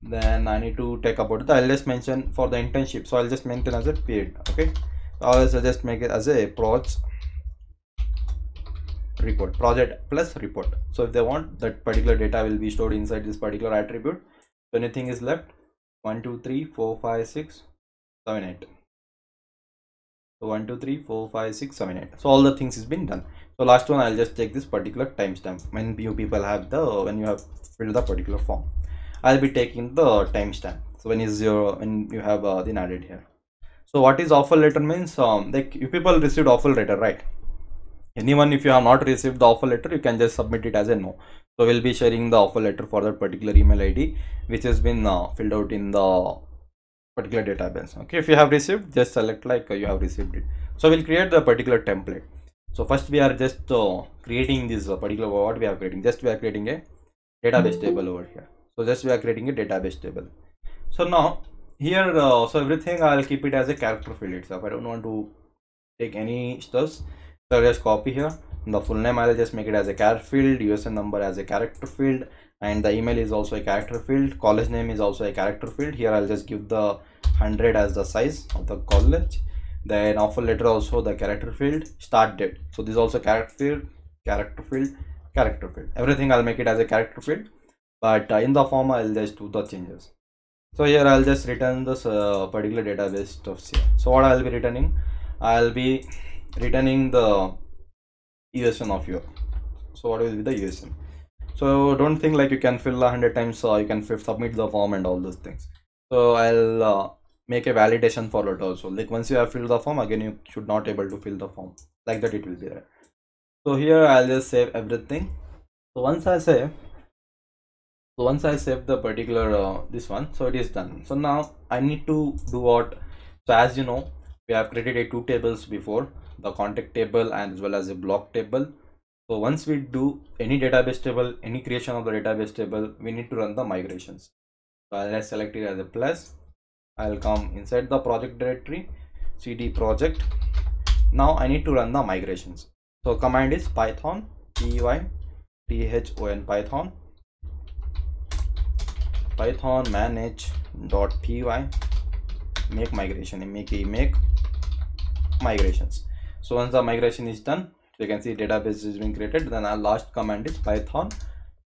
Then i need to take about the i'll just mention for the internship. So i'll just maintain as a period okay? I'll just make it as a project report. Project plus report. So if they want that particular data will be stored inside this particular attribute so anything is left? 1 2 3 4 5 6 7 8 so 1 2 3 4 5 6 7 8 so all the things has been done. So last one i'll just take this particular timestamp when you people have the when you have filled the particular form. I'll be taking the timestamp. So when is your when you have uh, then added here. So what is offer letter means um like you people received offer letter right? Anyone if you have not received the offer letter you can just submit it as a no so we'll be sharing the offer letter for that particular email id which has been uh, filled out in the particular database. Okay if you have received just select like uh, you have received it. So we'll create the particular template. So first we are just uh, creating this uh, particular what we are creating. Just we are creating a database table over here. So just we are creating a database table. So now here uh, so everything i'll keep it as a character field itself. I don't want to take any stuffs so I'll just copy here the full name i'll just make it as a character field usn number as a character field and the email is also a character field college name is also a character field. Here i'll just give the 100 as the size of the college then offer letter also the character field start date. So this is also character field character field character field. Everything i'll make it as a character field but uh, in the form i'll just do the changes. So here i'll just return this uh, particular database stuff here so what i'll be returning? I'll be returning the usn of your so what will be the usn so don't think like you can fill a hundred times so you can submit the form and all those things. So i'll uh, make a validation for it also. Like once you have filled the form again you should not able to fill the form. Like that it will be there. So here i'll just save everything. So once i save so once i save the particular uh, this one so it is done. So now i need to do what so as you know we have created a two tables before the contact table as well as a blog table. So once we do any database table any creation of the database table we need to run the migrations. So i'll select it as a plus. I'll come inside the project directory cd project. Now i need to run the migrations. So command is python py thon python. Python manage dot py make migration. Make make migrations so once the migration is done you can see database is being created. Then our last command is python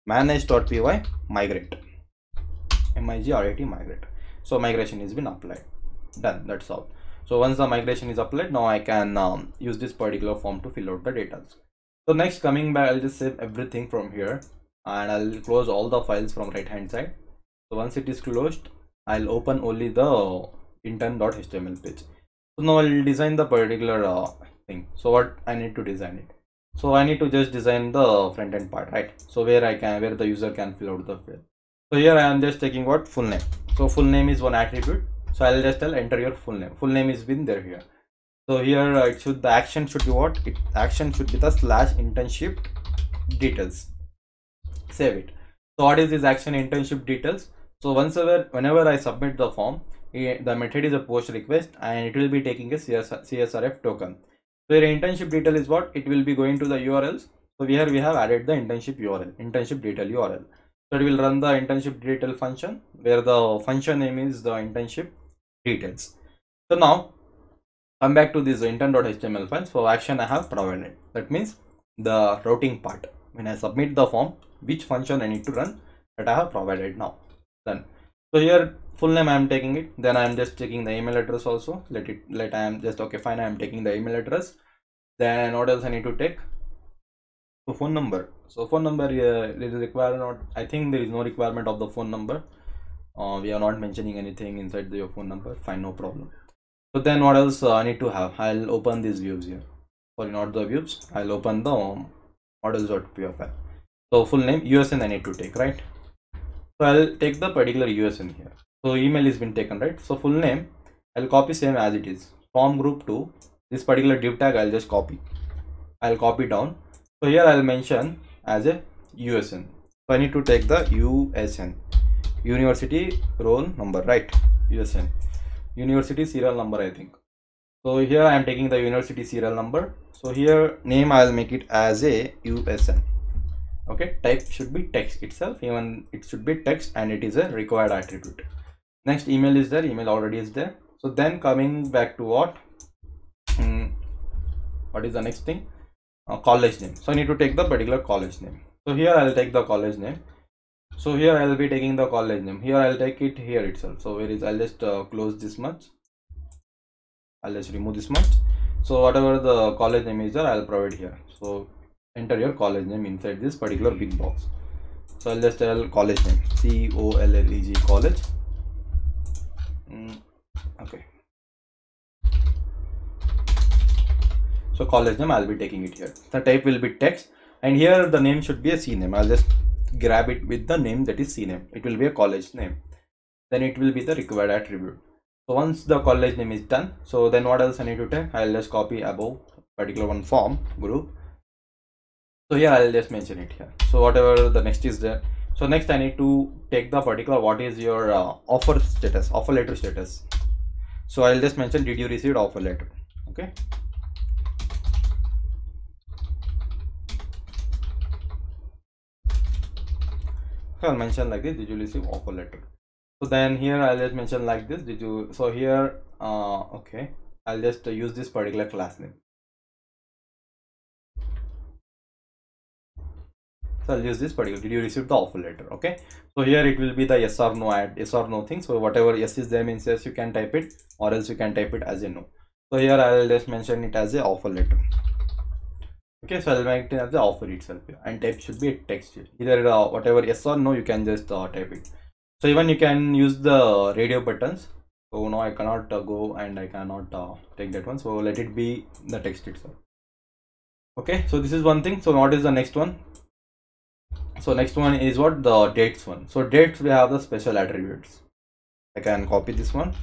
manage.py migrate. Mig migrate. So migration has been applied. Done. That's all. So once the migration is applied now i can um, use this particular form to fill out the data. So next coming back i'll just save everything from here and i'll close all the files from right hand side. So once it is closed i'll open only the intern.html page. So now i'll design the particular uh, thing. So what i need to design it. So i need to just design the front end part right? So where i can where the user can fill out the field so here i am just taking what? Full name. So full name is one attribute. So i'll just tell enter your full name. Full name is been there here. So here uh, it should the action should be what? It action should be the slash internship details. Save it. So what is this action internship details? So once ever whenever i submit the form eh, the method is a post request and it will be taking a CS, csrf token so your internship detail is what? It will be going to the urls so here we have added the internship url internship detail url so it will run the internship detail function where the function name is the internship details. So now come back to this intern.html file so action i have provided. That means the routing part. When i submit the form which function i need to run that i have provided now. Done. So here full name i am taking it. Then i am just taking the email address also. Let it let i am just okay fine i am taking the email address. Then what else i need to take? So phone number. So phone number uh, is require not i think there is no requirement of the phone number. Uh, we are not mentioning anything inside the, your phone number. Fine no problem. So then what else uh, i need to have? I'll open these views here. Sorry not the views. I'll open the um, models.py file. So full name usn i need to take right? So i'll take the particular usn here so email is been taken right? So full name i'll copy same as it is. Form group 2 this particular div tag i'll just copy. I'll copy down. So here i'll mention as a usn so i need to take the usn university roll number right? Usn university serial number i think. So here i am taking the university serial number. So here name i'll make it as a usn okay? Type should be text itself. Even it should be text and it is a required attribute next email is there email already is there. So then coming back to what? Hmm, what is the next thing? Uh, college name. So i need to take the particular college name. So here i'll take the college name. So here i'll be taking the college name. Here i'll take it here itself. So where is i'll just uh, close this much. I'll just remove this much. So whatever the college name is there i'll provide here. So enter your college name inside this particular big box. So i'll just tell college name. C o l l e g college Mm, okay. So college name i'll be taking it here. The type will be text and here the name should be a c name. I'll just grab it with the name that is c name. It will be a college name. Then it will be the required attribute. So once the college name is done so then what else i need to take? I'll just copy above particular one form group. So here i'll just mention it here. So whatever the next is there so next i need to take the particular what is your uh, offer status offer letter status. So i'll just mention did you receive offer letter? Okay. I'll mention like this did you receive offer letter? So then here i'll just mention like this did you so here uh okay. I'll just use this particular class name so i'll use this particular did you receive the offer letter? Okay. So here it will be the yes or no add yes or no thing. So whatever yes is there means yes you can type it or else you can type it as a no. So here i'll just mention it as a offer letter. Okay. So i'll make it as the offer itself and type should be a text either uh, whatever yes or no you can just uh, type it. So even you can use the radio buttons. So now i cannot uh, go and i cannot uh, take that one. So let it be the text itself. Okay. So this is one thing. So what is the next one so next one is what? The dates one. So dates we have the special attributes. I can copy this one.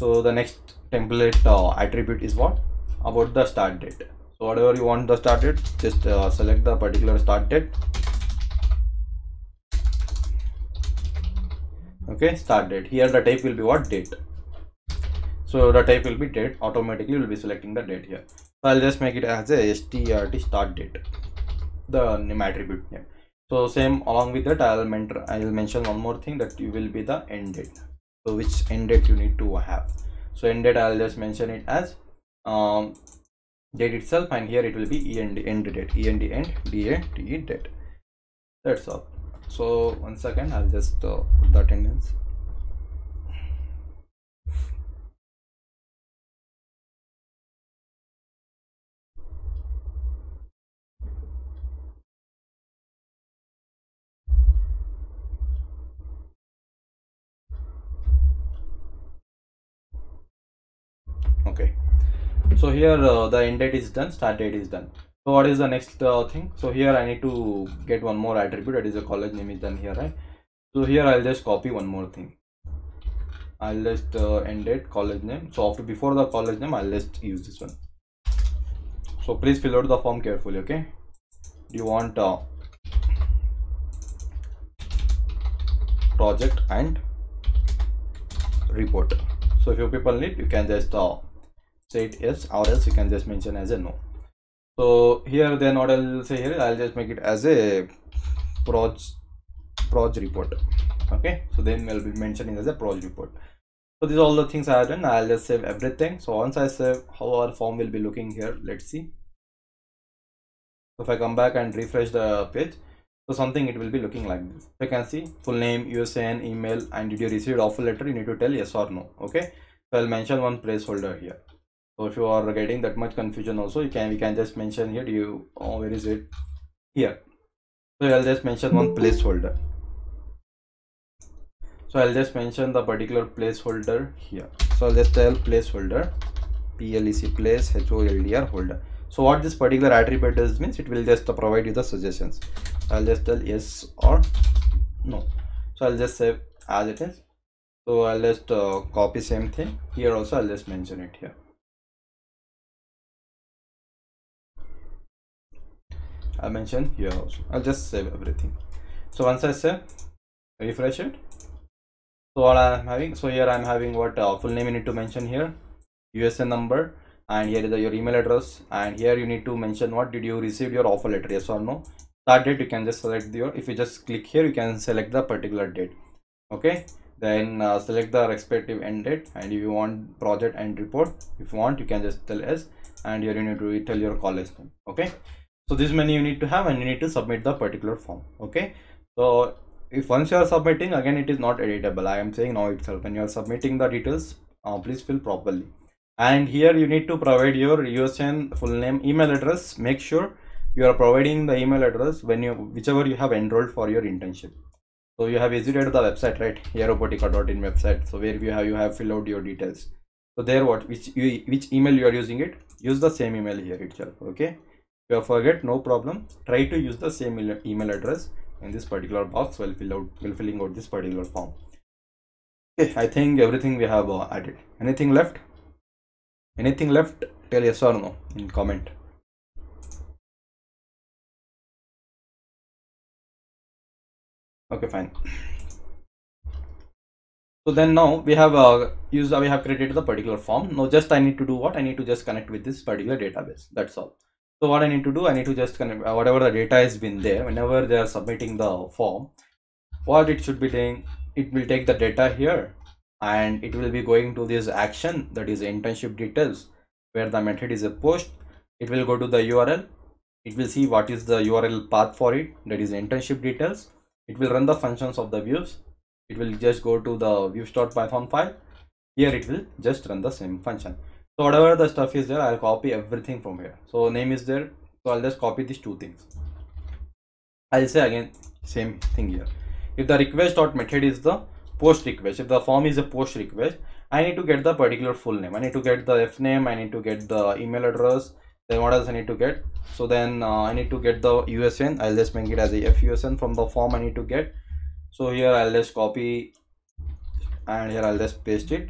So the next template uh, attribute is what? About the start date. So whatever you want the start date just uh, select the particular start date. Okay start date. Here the type will be what? Date. So the type will be date. Automatically will be selecting the date here. So i'll just make it as a strt start date. The name attribute name so same along with that i'll mention i'll mention one more thing that you will be the end date. So which end date you need to have. So end date i'll just mention it as um, date itself and here it will be end end date. End end da date. That's all. So one second i'll just uh, put the attendance okay. So here uh, the end date is done start date is done. So what is the next uh, thing? So here i need to get one more attribute that is a college name is done here right? So here i'll just copy one more thing. I'll just uh, end date college name. So after before the college name i'll just use this one. So please fill out the form carefully okay? Do you want uh, project and report? So if you people need you can just uh, it yes or else you can just mention as a no. So here then what i'll say here i'll just make it as a proj proj report. Okay? So then we'll be mentioning as a proj report. So these are all the things i have done. I'll just save everything. So once i save how our form will be looking here let's see. So if i come back and refresh the page so something it will be looking like this. You can see full name usn email and did you receive offer letter? You need to tell yes or no. Okay? So i'll mention one placeholder here so if you are getting that much confusion also you can we can just mention here do you oh where is it? Here. So i'll just mention one placeholder. So i'll just mention the particular placeholder here. So i'll just tell placeholder plec place holdr holder. So what this particular attribute does means it will just provide you the suggestions. I'll just tell yes or no. So i'll just save as it is. So i'll just uh, copy same thing. Here also i'll just mention it here I mentioned here also. I'll just save everything. So once I save, refresh it. So what I'm having, so here I'm having what uh, full name you need to mention here, USN number, and here is the, your email address, and here you need to mention what did you receive your offer letter, yes or no. Start date you can just select your. If you just click here, you can select the particular date. Okay, then uh, select the respective end date, and if you want project and report, if you want, you can just tell us and here you need to tell your college name. Okay so this many you need to have and you need to submit the particular form okay? So if once you are submitting again it is not editable. I am saying now itself. When you are submitting the details uh, please fill properly. And here you need to provide your usn full name email address. Make sure you are providing the email address when you whichever you have enrolled for your internship. So you have visited the website right? Aerobotica.in website. So where you have you have filled out your details. So there what which you, which email you are using it? Use the same email here itself okay you forget no problem. Try to use the same email address in this particular box while fill out while filling out this particular form. Okay i think everything we have uh, added. Anything left? Anything left? Tell yes or no in comment. Okay fine. So then now we have uh, used we have created the particular form. Now just i need to do what? I need to just connect with this particular database. That's all so what I need to do, I need to just uh, whatever the data has been there, whenever they are submitting the form, what it should be doing, it will take the data here and it will be going to this action that is internship details where the method is a post. It will go to the URL. It will see what is the URL path for it that is internship details. It will run the functions of the views. It will just go to the views.python file. Here it will just run the same function so whatever the stuff is there i'll copy everything from here. So name is there so i'll just copy these two things. I'll say again same thing here. If the request dot method is the post request if the form is a post request i need to get the particular full name. I need to get the f name i need to get the email address then what else i need to get? So then uh, i need to get the usn i'll just make it as a fusn from the form i need to get. So here i'll just copy and here i'll just paste it.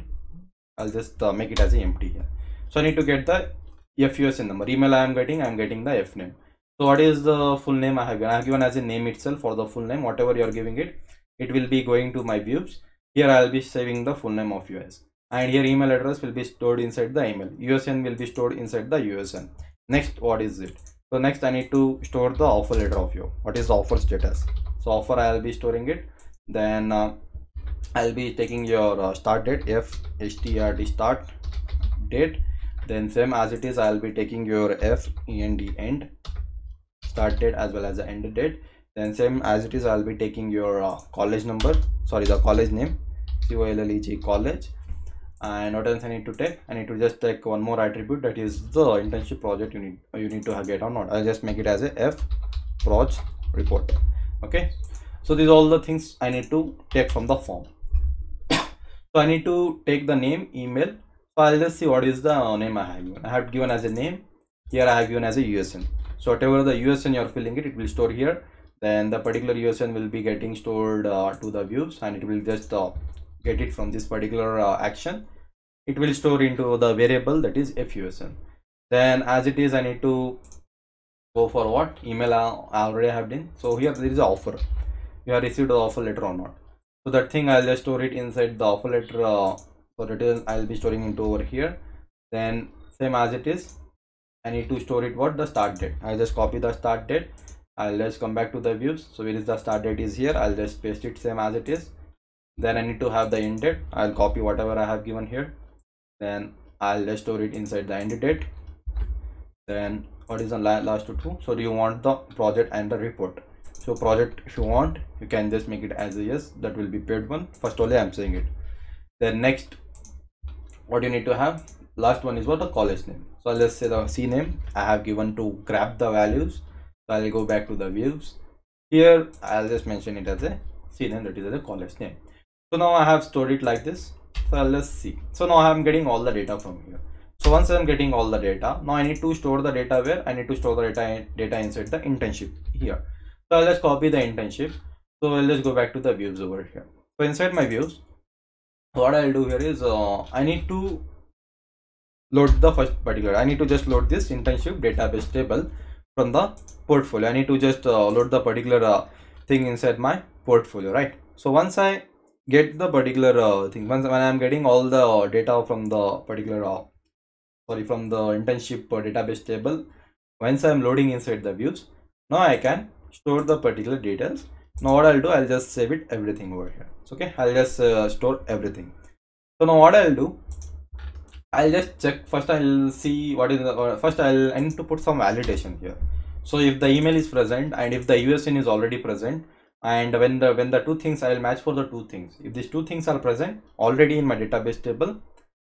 I'll just uh, make it as a empty here so i need to get the fusn number. Email i am getting i'm getting the f name. So what is the full name i have given? I have given as a name itself for the full name. Whatever you are giving it it will be going to my views. Here i'll be saving the full name of us and here email address will be stored inside the email. Usn will be stored inside the usn next what is it? So next i need to store the offer letter of you. What is the offer status? So offer i'll be storing it. Then uh, i'll be taking your uh, start date f strd start date then same as it is i'll be taking your f end end. Start date as well as the end date. Then same as it is i'll be taking your uh, college number. Sorry the college name. C o l l e g college. And what else i need to take? I need to just take one more attribute that is the internship project you need you need to get or not. I'll just make it as a f proj report. Okay? So these are all the things i need to take from the form. So i need to take the name email i'll just see what is the name i have given. I have given as a name. Here i have given as a usn so whatever the usn you're filling it it will store here. Then the particular usn will be getting stored uh, to the views and it will just uh, get it from this particular uh, action. It will store into the variable that is fusn then as it is i need to go for what? Email i already have done. So here there is an offer. You have received the offer letter or not. So that thing i'll just store it inside the offer letter uh, so that is i'll be storing into over here. Then same as it is i need to store it what? The start date. I'll just copy the start date. I'll just come back to the views. So where is the start date is here? I'll just paste it same as it is. Then i need to have the end date. I'll copy whatever i have given here. Then i'll just store it inside the end date. Then what is the last two? So do you want the project and the report? So project if you want you can just make it as a yes that will be paid one. First only i'm saying it. Then next what you need to have last one is what a college name. So let's say the c name i have given to grab the values. So i'll go back to the views. Here i'll just mention it as a c name that is a college name. So now i have stored it like this. So let's see. So now i'm getting all the data from here. So once i'm getting all the data now i need to store the data where? I need to store the data data inside the internship here. So i'll just copy the internship. So i'll just go back to the views over here. So inside my views what i'll do here is uh, i need to load the first particular. I need to just load this internship database table from the portfolio. I need to just uh, load the particular uh, thing inside my portfolio right? So once i get the particular uh, thing once when i'm getting all the data from the particular uh, sorry from the internship uh, database table once i'm loading inside the views now i can store the particular details now what i'll do i'll just save it everything over here. Okay? I'll just uh, store everything. So now what i'll do i'll just check. First i'll see what is the uh, first i'll I need to put some validation here. So if the email is present and if the usn is already present and when the when the two things i will match for the two things. If these two things are present already in my database table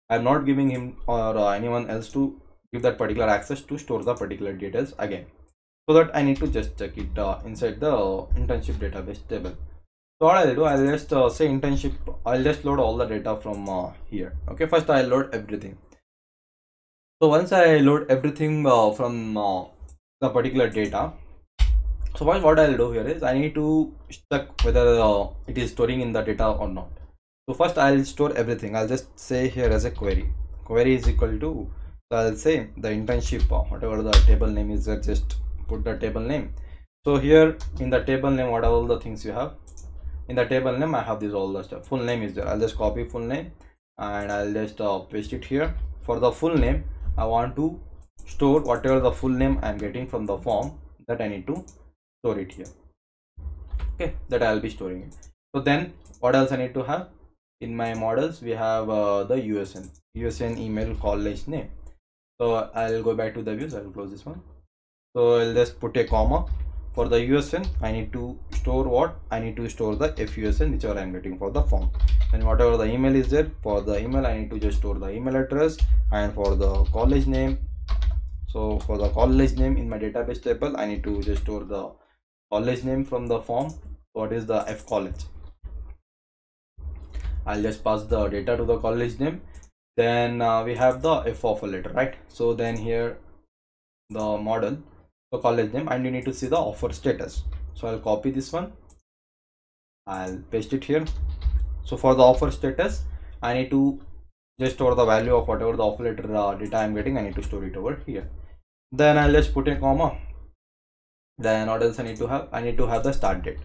i'm not giving him or uh, anyone else to give that particular access to store the particular details again so that i need to just check it uh, inside the internship database table. So what i'll do i'll just uh, say internship i'll just load all the data from uh, here. Okay first i'll load everything. So once i load everything uh, from uh, the particular data so what, what i'll do here is i need to check whether uh, it is storing in the data or not. So first i'll store everything. I'll just say here as a query. Query is equal to so i'll say the internship whatever the table name is just put the table name. So here in the table name what are all the things you have? In the table name i have this all the stuff. Full name is there. I'll just copy full name and i'll just uh, paste it here. For the full name i want to store whatever the full name i'm getting from the form that i need to store it here. Okay that i'll be storing it. So then what else i need to have? In my models we have uh, the usn usn email college name. So i'll go back to the views. I'll close this one so i'll just put a comma. For the usn i need to store what? I need to store the fusn whichever i'm getting for the form. And whatever the email is there for the email i need to just store the email address and for the college name. So for the college name in my database table i need to just store the college name from the form. What is the f college? I'll just pass the data to the college name. Then uh, we have the f of a letter right? So then here the model the college name and you need to see the offer status. So i'll copy this one. I'll paste it here. So for the offer status i need to just store the value of whatever the offer letter uh, data i'm getting i need to store it over here. Then i'll just put a comma. Then what else i need to have? I need to have the start date.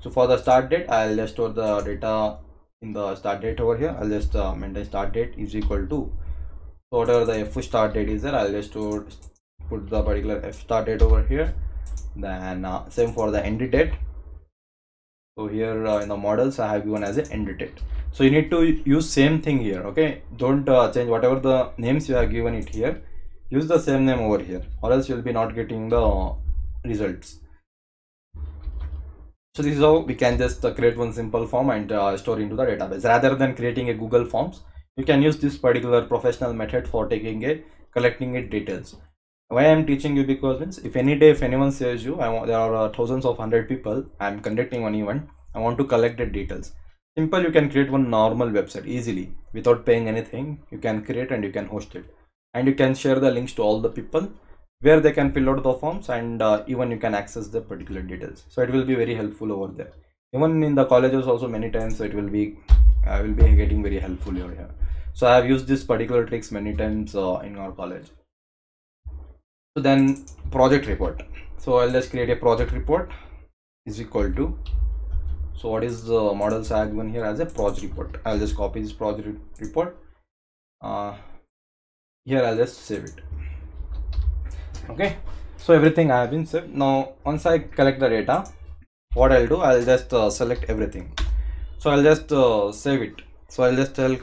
So for the start date i'll just store the data in the start date over here. I'll just uh, maintain start date is equal to so whatever the f start date is there i'll just store, put the particular f start date over here. Then uh, same for the end date so here uh, in the models i have given as an end date so you need to use same thing here okay? Don't uh, change whatever the names you have given it here. Use the same name over here or else you'll be not getting the results. So this is how we can just uh, create one simple form and uh, store into the database. Rather than creating a google forms you can use this particular professional method for taking a collecting it details why i'm teaching you because means if any day if anyone says you i want there are uh, thousands of hundred people i'm conducting one event i want to collect the details. Simple you can create one normal website easily. Without paying anything you can create and you can host it. And you can share the links to all the people where they can fill out the forms and uh, even you can access the particular details. So it will be very helpful over there. Even in the colleges also many times it will be i will be getting very helpful over here. So i have used this particular tricks many times uh, in our college then project report. So i'll just create a project report is equal to so what is the model sag given here as a project report? I'll just copy this project report. Uh, here i'll just save it. Okay? So everything i have been saved. Now once i collect the data what i'll do i'll just uh, select everything. So i'll just uh, save it. So i'll just tell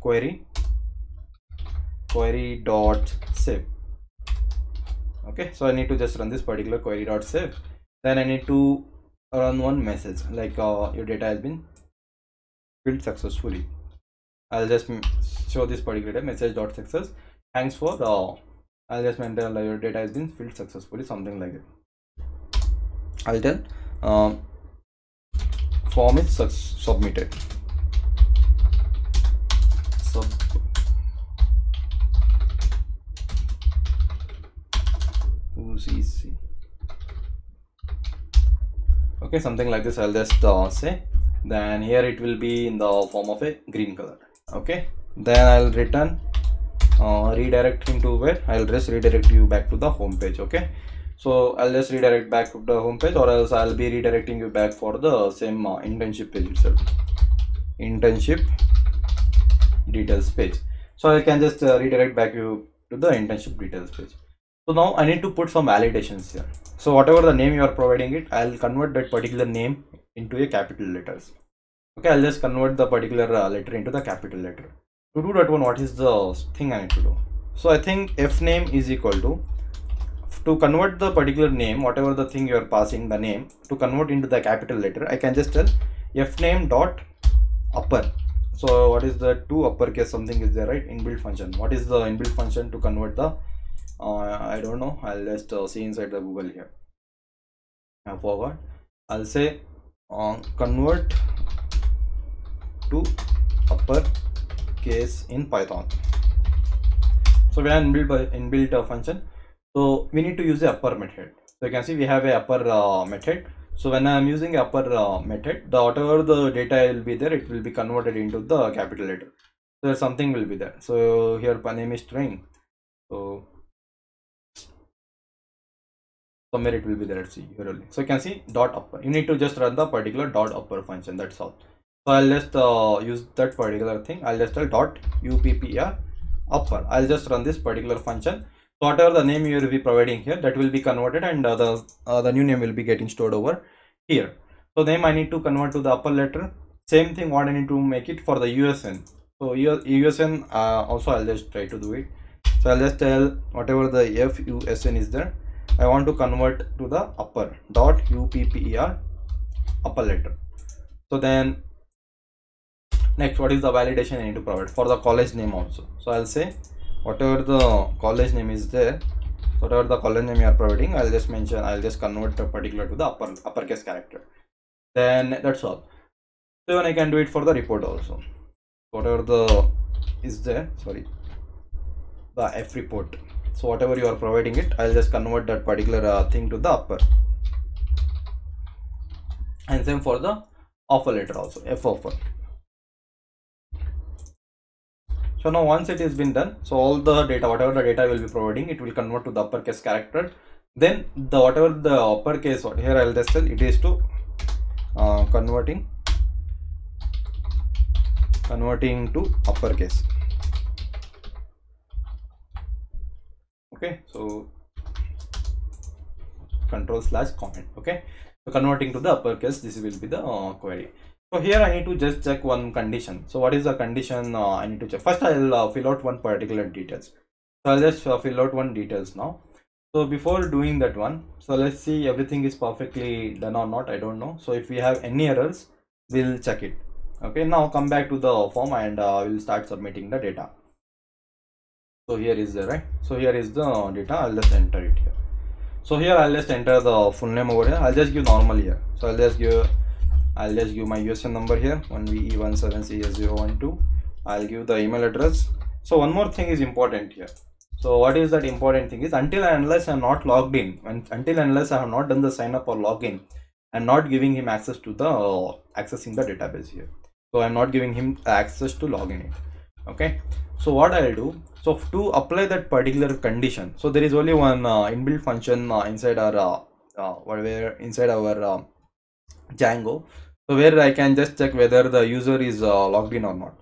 query query dot save okay so i need to just run this particular query dot save then i need to run one message like uh, your data has been filled successfully i'll just show this particular message dot success thanks for the uh, I'll just maintain like your data has been filled successfully, something like it. I'll tell um, form is su submitted. Okay, something like this. I'll just uh, say. Then here it will be in the form of a green color. Okay. Then I'll return uh, redirect him to where I'll just redirect you back to the home page okay so I'll just redirect back to the home page or else I'll be redirecting you back for the same uh, internship page itself internship details page so I can just uh, redirect back you to the internship details page so now I need to put some validations here. So whatever the name you are providing it I'll convert that particular name into a capital letters. Okay I'll just convert the particular uh, letter into the capital letter. To do that one what is the thing i need to do? So i think f name is equal to to convert the particular name whatever the thing you are passing the name to convert into the capital letter i can just tell f name dot upper. So what is the two uppercase something is there right? Inbuilt function. What is the inbuilt function to convert the uh, i don't know. I'll just uh, see inside the google here. I forgot. I'll say uh, convert to upper case in python. So we have inbuilt inbuilt uh, function. So we need to use the upper method. So you can see we have a upper uh, method. So when i'm using upper uh, method the whatever the data will be there it will be converted into the capital letter. So something will be there. So here name is string. So somewhere it will be there see here only. So you can see dot upper. You need to just run the particular dot upper function that's all. So i'll just uh, use that particular thing. I'll just tell dot uppr upper. I'll just run this particular function. So whatever the name you will be providing here that will be converted and uh, the uh, the new name will be getting stored over here. So name i need to convert to the upper letter. Same thing what i need to make it for the usn so usn uh, also i'll just try to do it. So i'll just tell whatever the fusn is there i want to convert to the upper dot upper upper letter. So then next what is the validation i need to provide for the college name also? So i'll say whatever the college name is there whatever the college name you are providing i'll just mention i'll just convert the particular to the upper uppercase character. Then that's all. So even i can do it for the report also. Whatever the is there sorry the f report so whatever you are providing it i'll just convert that particular uh, thing to the upper. And same for the offer letter also f offer. So now once it has been done so all the data whatever the data will be providing it will convert to the uppercase character. Then the whatever the uppercase what here i'll just tell it is to uh, converting converting to uppercase okay so control slash comment okay? So converting to the uppercase this will be the uh, query. So here i need to just check one condition. So what is the condition uh, i need to check. First i'll uh, fill out one particular details. So i'll just uh, fill out one details now. So before doing that one so let's see everything is perfectly done or not i don't know. So if we have any errors we'll check it. Okay now come back to the form and uh, we'll start submitting the data so here is the right? So here is the data. I'll just enter it here. So here i'll just enter the full name over here. I'll just give normal here. So i'll just give i'll just give my usn number here. 1ve17cs012 i'll give the email address. So one more thing is important here. So what is that important thing is until and unless i'm not logged in and until unless i have not done the sign up or login i'm not giving him access to the uh, accessing the database here. So i'm not giving him access to login it okay? So what i'll do so to apply that particular condition so there is only one uh, inbuilt function uh, inside our uh, uh, where inside our uh, django. So where i can just check whether the user is uh, logged in or not.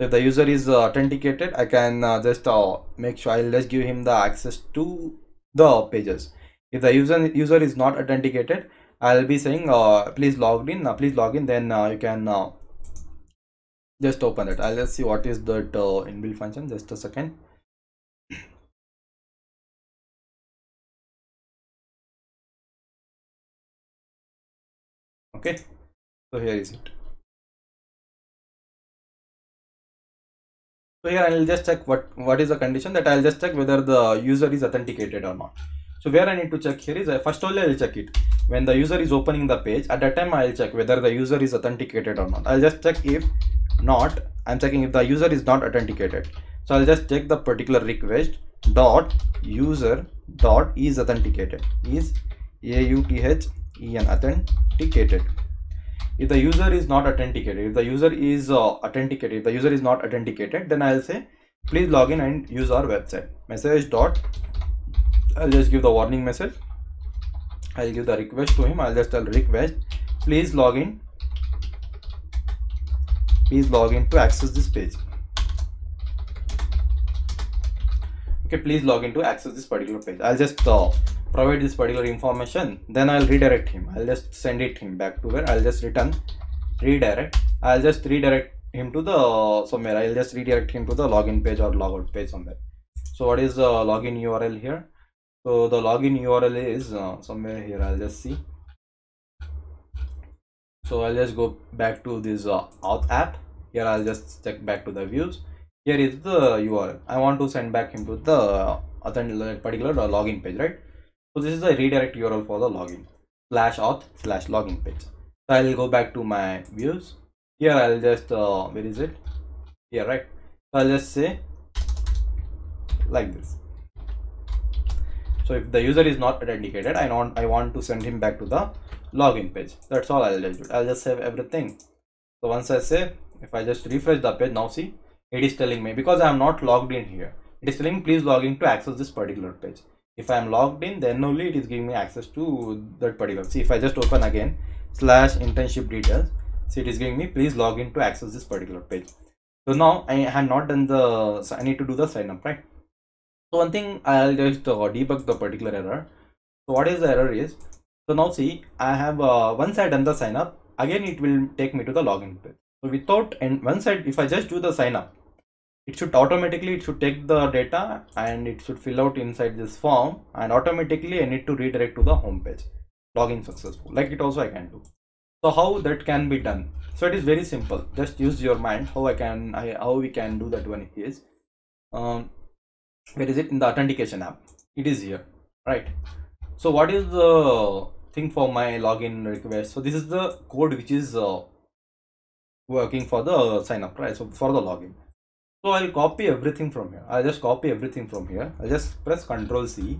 If the user is authenticated i can just make sure i'll just give him the access to the pages. If the user user is not authenticated i'll be saying please log in please log in then you can just open it. I'll just see what is that uh, inbuilt function. Just a second. Okay. So here is it. So here i'll just check what what is the condition that i'll just check whether the user is authenticated or not. So where i need to check here is uh, first only i'll check it. When the user is opening the page at that time i'll check whether the user is authenticated or not. I'll just check if not i'm checking if the user is not authenticated. So i'll just check the particular request. Dot user dot is authenticated. Is a u t h e n authenticated. If the user is not authenticated if the user is uh, authenticated if the user is not authenticated then i'll say please log in and use our website. Message dot i'll just give the warning message. I'll give the request to him. I'll just tell request please log in please log in to access this page. Okay please log in to access this particular page. I'll just uh, provide this particular information then i'll redirect him. I'll just send it him back to where i'll just return redirect. I'll just redirect him to the somewhere. I'll just redirect him to the login page or logout page somewhere. So what is the login url here? So the login url is uh, somewhere here. I'll just see so i'll just go back to this uh, auth app. Here i'll just check back to the views. Here is the url i want to send back him to the authentic particular uh, login page right? So this is the redirect url for the login. Slash auth slash login page. So i'll go back to my views. Here i'll just uh, where is it? Here right? So i'll just say like this. So if the user is not authenticated i want i want to send him back to the login page. That's all i'll just do. I'll just save everything. So once i say if i just refresh the page now see it is telling me because i am not logged in here it is telling please log in to access this particular page. If i am logged in then only it is giving me access to that particular see if i just open again slash internship details see it is giving me please log in to access this particular page. So now i have not done the so i need to do the sign up right? So one thing i'll just uh, debug the particular error. So what is the error is so now see i have uh, once i done the sign up. Again it will take me to the login page. So without and once i if i just do the sign up it should automatically it should take the data and it should fill out inside this form and automatically i need to redirect to the home page. Login successful. Like it also i can do. So how that can be done? So it is very simple. Just use your mind. How i can I, how we can do that one is um where is it? In the authentication app. It is here. Right. So what is the thing for my login request so this is the code which is uh, working for the sign up right so for the login So I'll copy everything from here. I'll just copy everything from here. I'll just press Control C.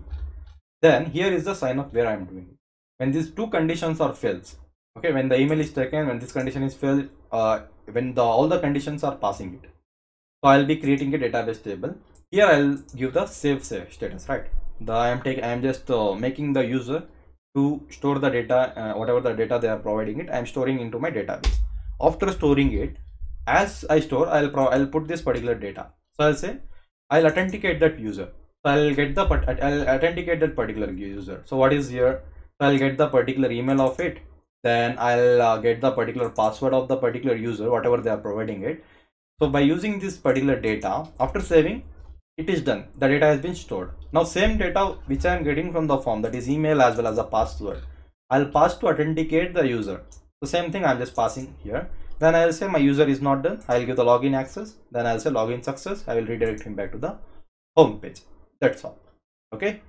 Then here is the sign up where I'm doing. When these two conditions are fails, okay, when the email is taken, when this condition is failed, uh, when the all the conditions are passing it. So I'll be creating a database table. Here I'll give the save save status, right? The I am taking I am just uh, making the user to store the data, uh, whatever the data they are providing it, I am storing into my database. After storing it, as I store, I'll I'll put this particular data. So I'll say I'll authenticate that user. So I'll get the I'll authenticate that particular user. So what is here? So I'll get the particular email of it. Then I'll uh, get the particular password of the particular user, whatever they are providing it. So by using this particular data, after saving, it is done. The data has been stored. Now same data which i am getting from the form that is email as well as a password. I'll pass to authenticate the user. The same thing i'm just passing here. Then i'll say my user is not done. I'll give the login access. Then i'll say login success. I will redirect him back to the home page. That's all. Okay?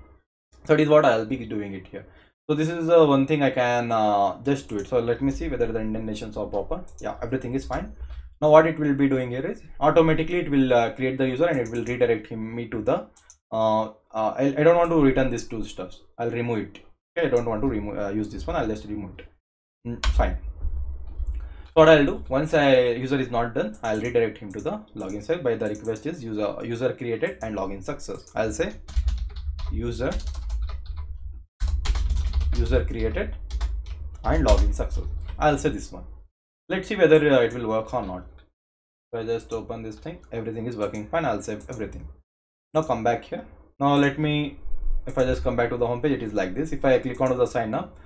So that is what i'll be doing it here. So this is uh, one thing i can uh, just do it. So let me see whether the indentations are proper. Yeah everything is fine now what it will be doing here is automatically it will uh, create the user and it will redirect him me to the uh, uh, I, I don't want to return these two stuffs. I'll remove it. Okay i don't want to remove uh, use this one. I'll just remove it. Mm, fine. So what i'll do once I, user is not done i'll redirect him to the login site. By the request is user user created and login success. I'll say user user created and login success. I'll say this one let's see whether uh, it will work or not. So i just open this thing. Everything is working fine. I'll save everything. Now come back here. Now let me if i just come back to the home page it is like this. If i click onto the sign up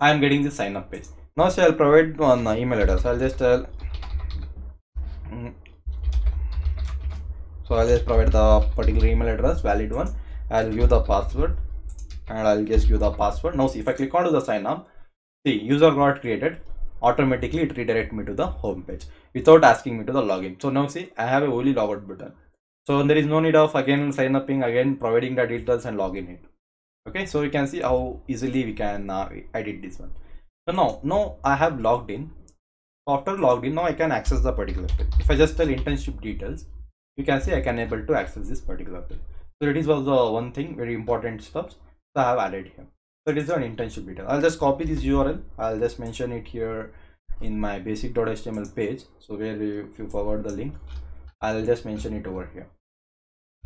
i am getting the sign up page. Now so i'll provide one uh, email address. I'll just tell mm, so i'll just provide the particular email address valid one. I'll give the password and i'll just give the password. Now see if i click onto the sign up see user got created automatically it redirect me to the home page without asking me to the login. So now see i have a only logout button. So there is no need of again sign upping again providing the details and login it. Okay so you can see how easily we can uh, edit this one. So now now i have logged in. After logged in now i can access the particular page. If i just tell internship details you can see i can able to access this particular page. So that is was the one thing very important stuff so i have added here so it is an internship detail. I'll just copy this url i'll just mention it here in my basic.html page. So where if you forward the link i'll just mention it over here.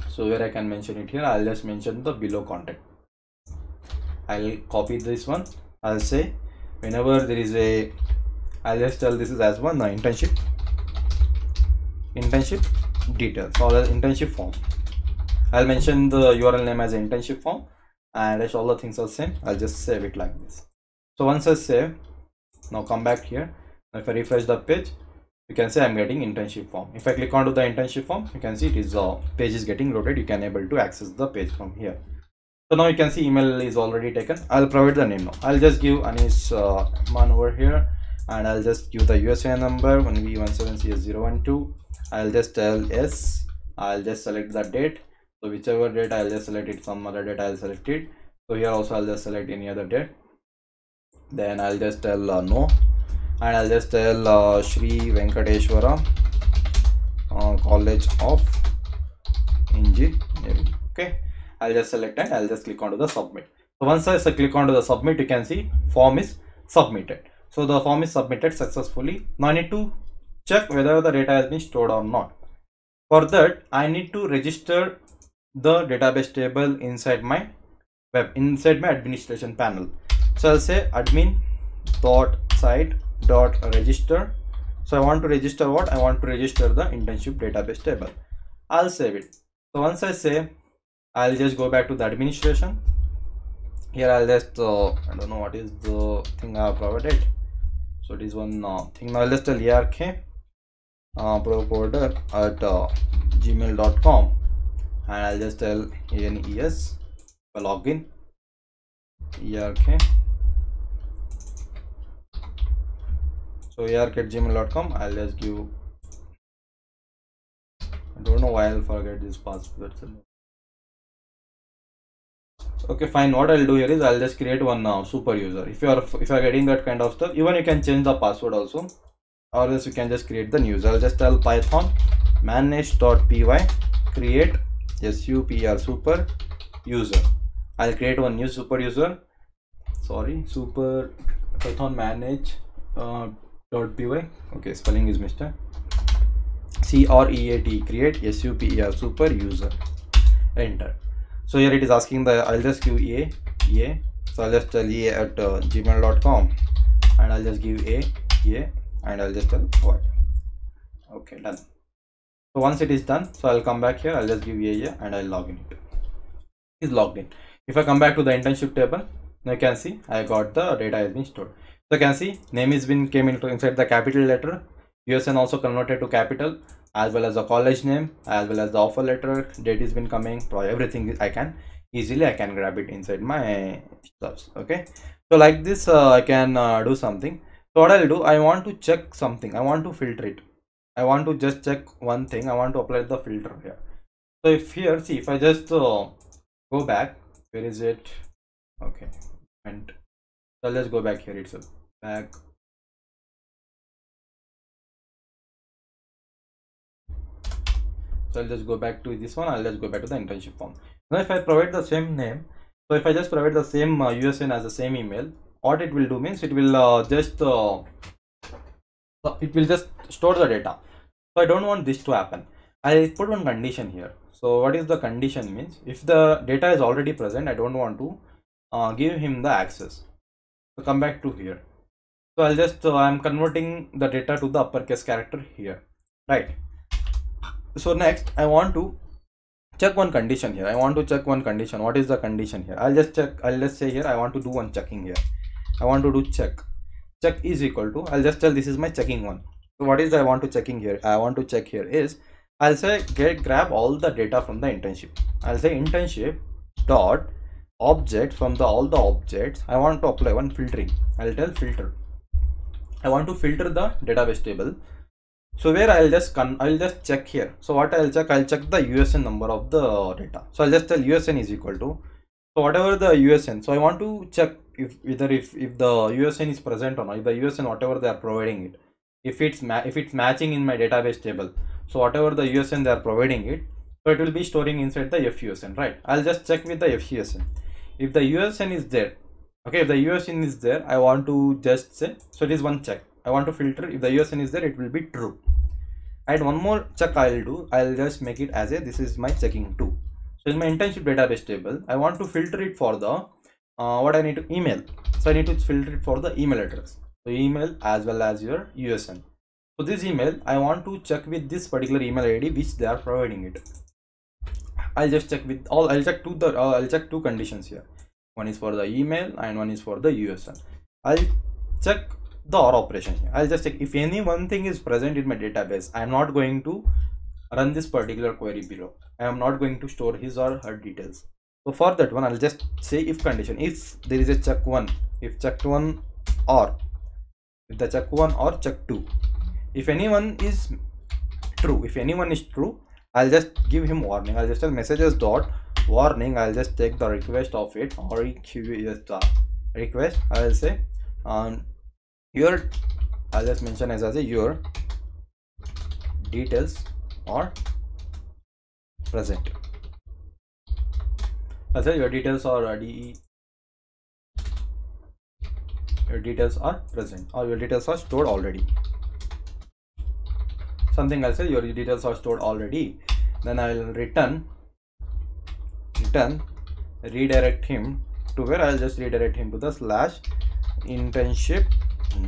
So where i can mention it here i'll just mention the below contact i'll copy this one. I'll say whenever there is a i'll just tell this is as one the internship. Internship details or the internship form. I'll mention the url name as internship form and rest all the things are same. I'll just save it like this. So once i save now come back here. If i refresh the page you can see i'm getting internship form. If i click onto the internship form you can see it is uh, page is getting loaded. You can able to access the page from here. So now you can see email is already taken. I'll provide the name now. I'll just give anis uh, man over here and i'll just give the usa number 1v17cs012 i'll just tell yes i'll just select the date so whichever date i'll just select it some other date i'll select it. So here also i'll just select any other date. Then i'll just tell uh, no. And i'll just tell uh, Sri Venkateshwara uh, College of Engineering. Okay. I'll just select and I'll just click onto the submit. So once I click onto the submit you can see form is submitted. So the form is submitted successfully. Now I need to check whether the data has been stored or not. For that I need to register the database table inside my web inside my administration panel. So I'll say admin dot site dot register. So i want to register what? I want to register the internship database table. I'll save it. So once i save i'll just go back to the administration. Here i'll just uh, i don't know what is the thing i have provided. So it is one uh, thing. Now i'll just tell ark uh, procoder at uh, gmail.com and i'll just tell anes login. Ark so ark at gmail.com i'll just give i don't know why i'll forget this password. Okay fine. What i'll do here is i'll just create one now uh, super user. If you are if you are getting that kind of stuff even you can change the password also. Or else you can just create the news i'll just tell python manage.py create super super user. I'll create one new super user. Sorry super python manage uh, dot py. Okay spelling is mr c r e a t create super super user. Enter. So here it is asking the i'll just give a a. So i'll just tell a at uh, gmail.com and i'll just give a a and i'll just tell what okay done so once it is done so i'll come back here i'll just give a a and i'll log in it. Is logged in. If i come back to the internship table now you can see i got the data has been stored. So you can see name has been came into inside the capital letter. Usn also converted to capital as well as the college name as well as the offer letter. Date has been coming everything i can easily i can grab it inside my stuffs okay? So like this uh, i can uh, do something. So what i'll do i want to check something. I want to filter it i want to just check one thing. I want to apply the filter here. So if here see if i just uh, go back where is it? Okay and so let's go back here itself. Back. So i'll just go back to this one. I'll just go back to the internship form. Now if i provide the same name so if i just provide the same uh, usn as the same email what it will do means it will uh, just uh, it will just store the data. So i don't want this to happen. I put one condition here. So what is the condition means? If the data is already present i don't want to uh, give him the access. So come back to here. So i'll just uh, i'm converting the data to the uppercase character here. Right. So next i want to check one condition here. I want to check one condition. What is the condition here? I'll just check i'll just say here i want to do one checking here. I want to do check check is equal to i'll just tell this is my checking one. So what is i want to checking here? I want to check here is i'll say get grab all the data from the internship. I'll say internship dot object from the all the objects i want to apply one filtering. I'll tell filter. I want to filter the database table. So where i'll just con i'll just check here. So what i'll check i'll check the usn number of the data. So i'll just tell usn is equal to so whatever the usn so i want to check if either if if the usn is present or not if the usn whatever they are providing it if it's if it's matching in my database table so whatever the usn they are providing it so it will be storing inside the fusn right? I'll just check with the fusn if the usn is there okay if the usn is there i want to just say so it is one check. I want to filter. If the USN is there it will be true. And one more check I'll do I'll just make it as a this is my checking 2 so in my internship database table I want to filter it for the uh, what I need to email so I need to filter it for the email address so email as well as your USN so this email I want to check with this particular email ID which they are providing it I'll just check with all I'll check two the uh, I'll check two conditions here one is for the email and one is for the USN I'll check the OR operation here. I'll just check if any one thing is present in my database, I am not going to run this particular query below. I am not going to store his or her details. So for that one, I'll just say if condition, if there is a check one, if check one or if the check one or check two, if anyone is true, if anyone is true, I'll just give him warning. I'll just tell messages dot warning. I'll just take the request of it or request. I'll say um, your i'll just mention as, as a your details are present as your details are de your details are present. Or your details are stored already. Something else your details are stored already. Then i will return return redirect him to where? I'll just redirect him to the slash internship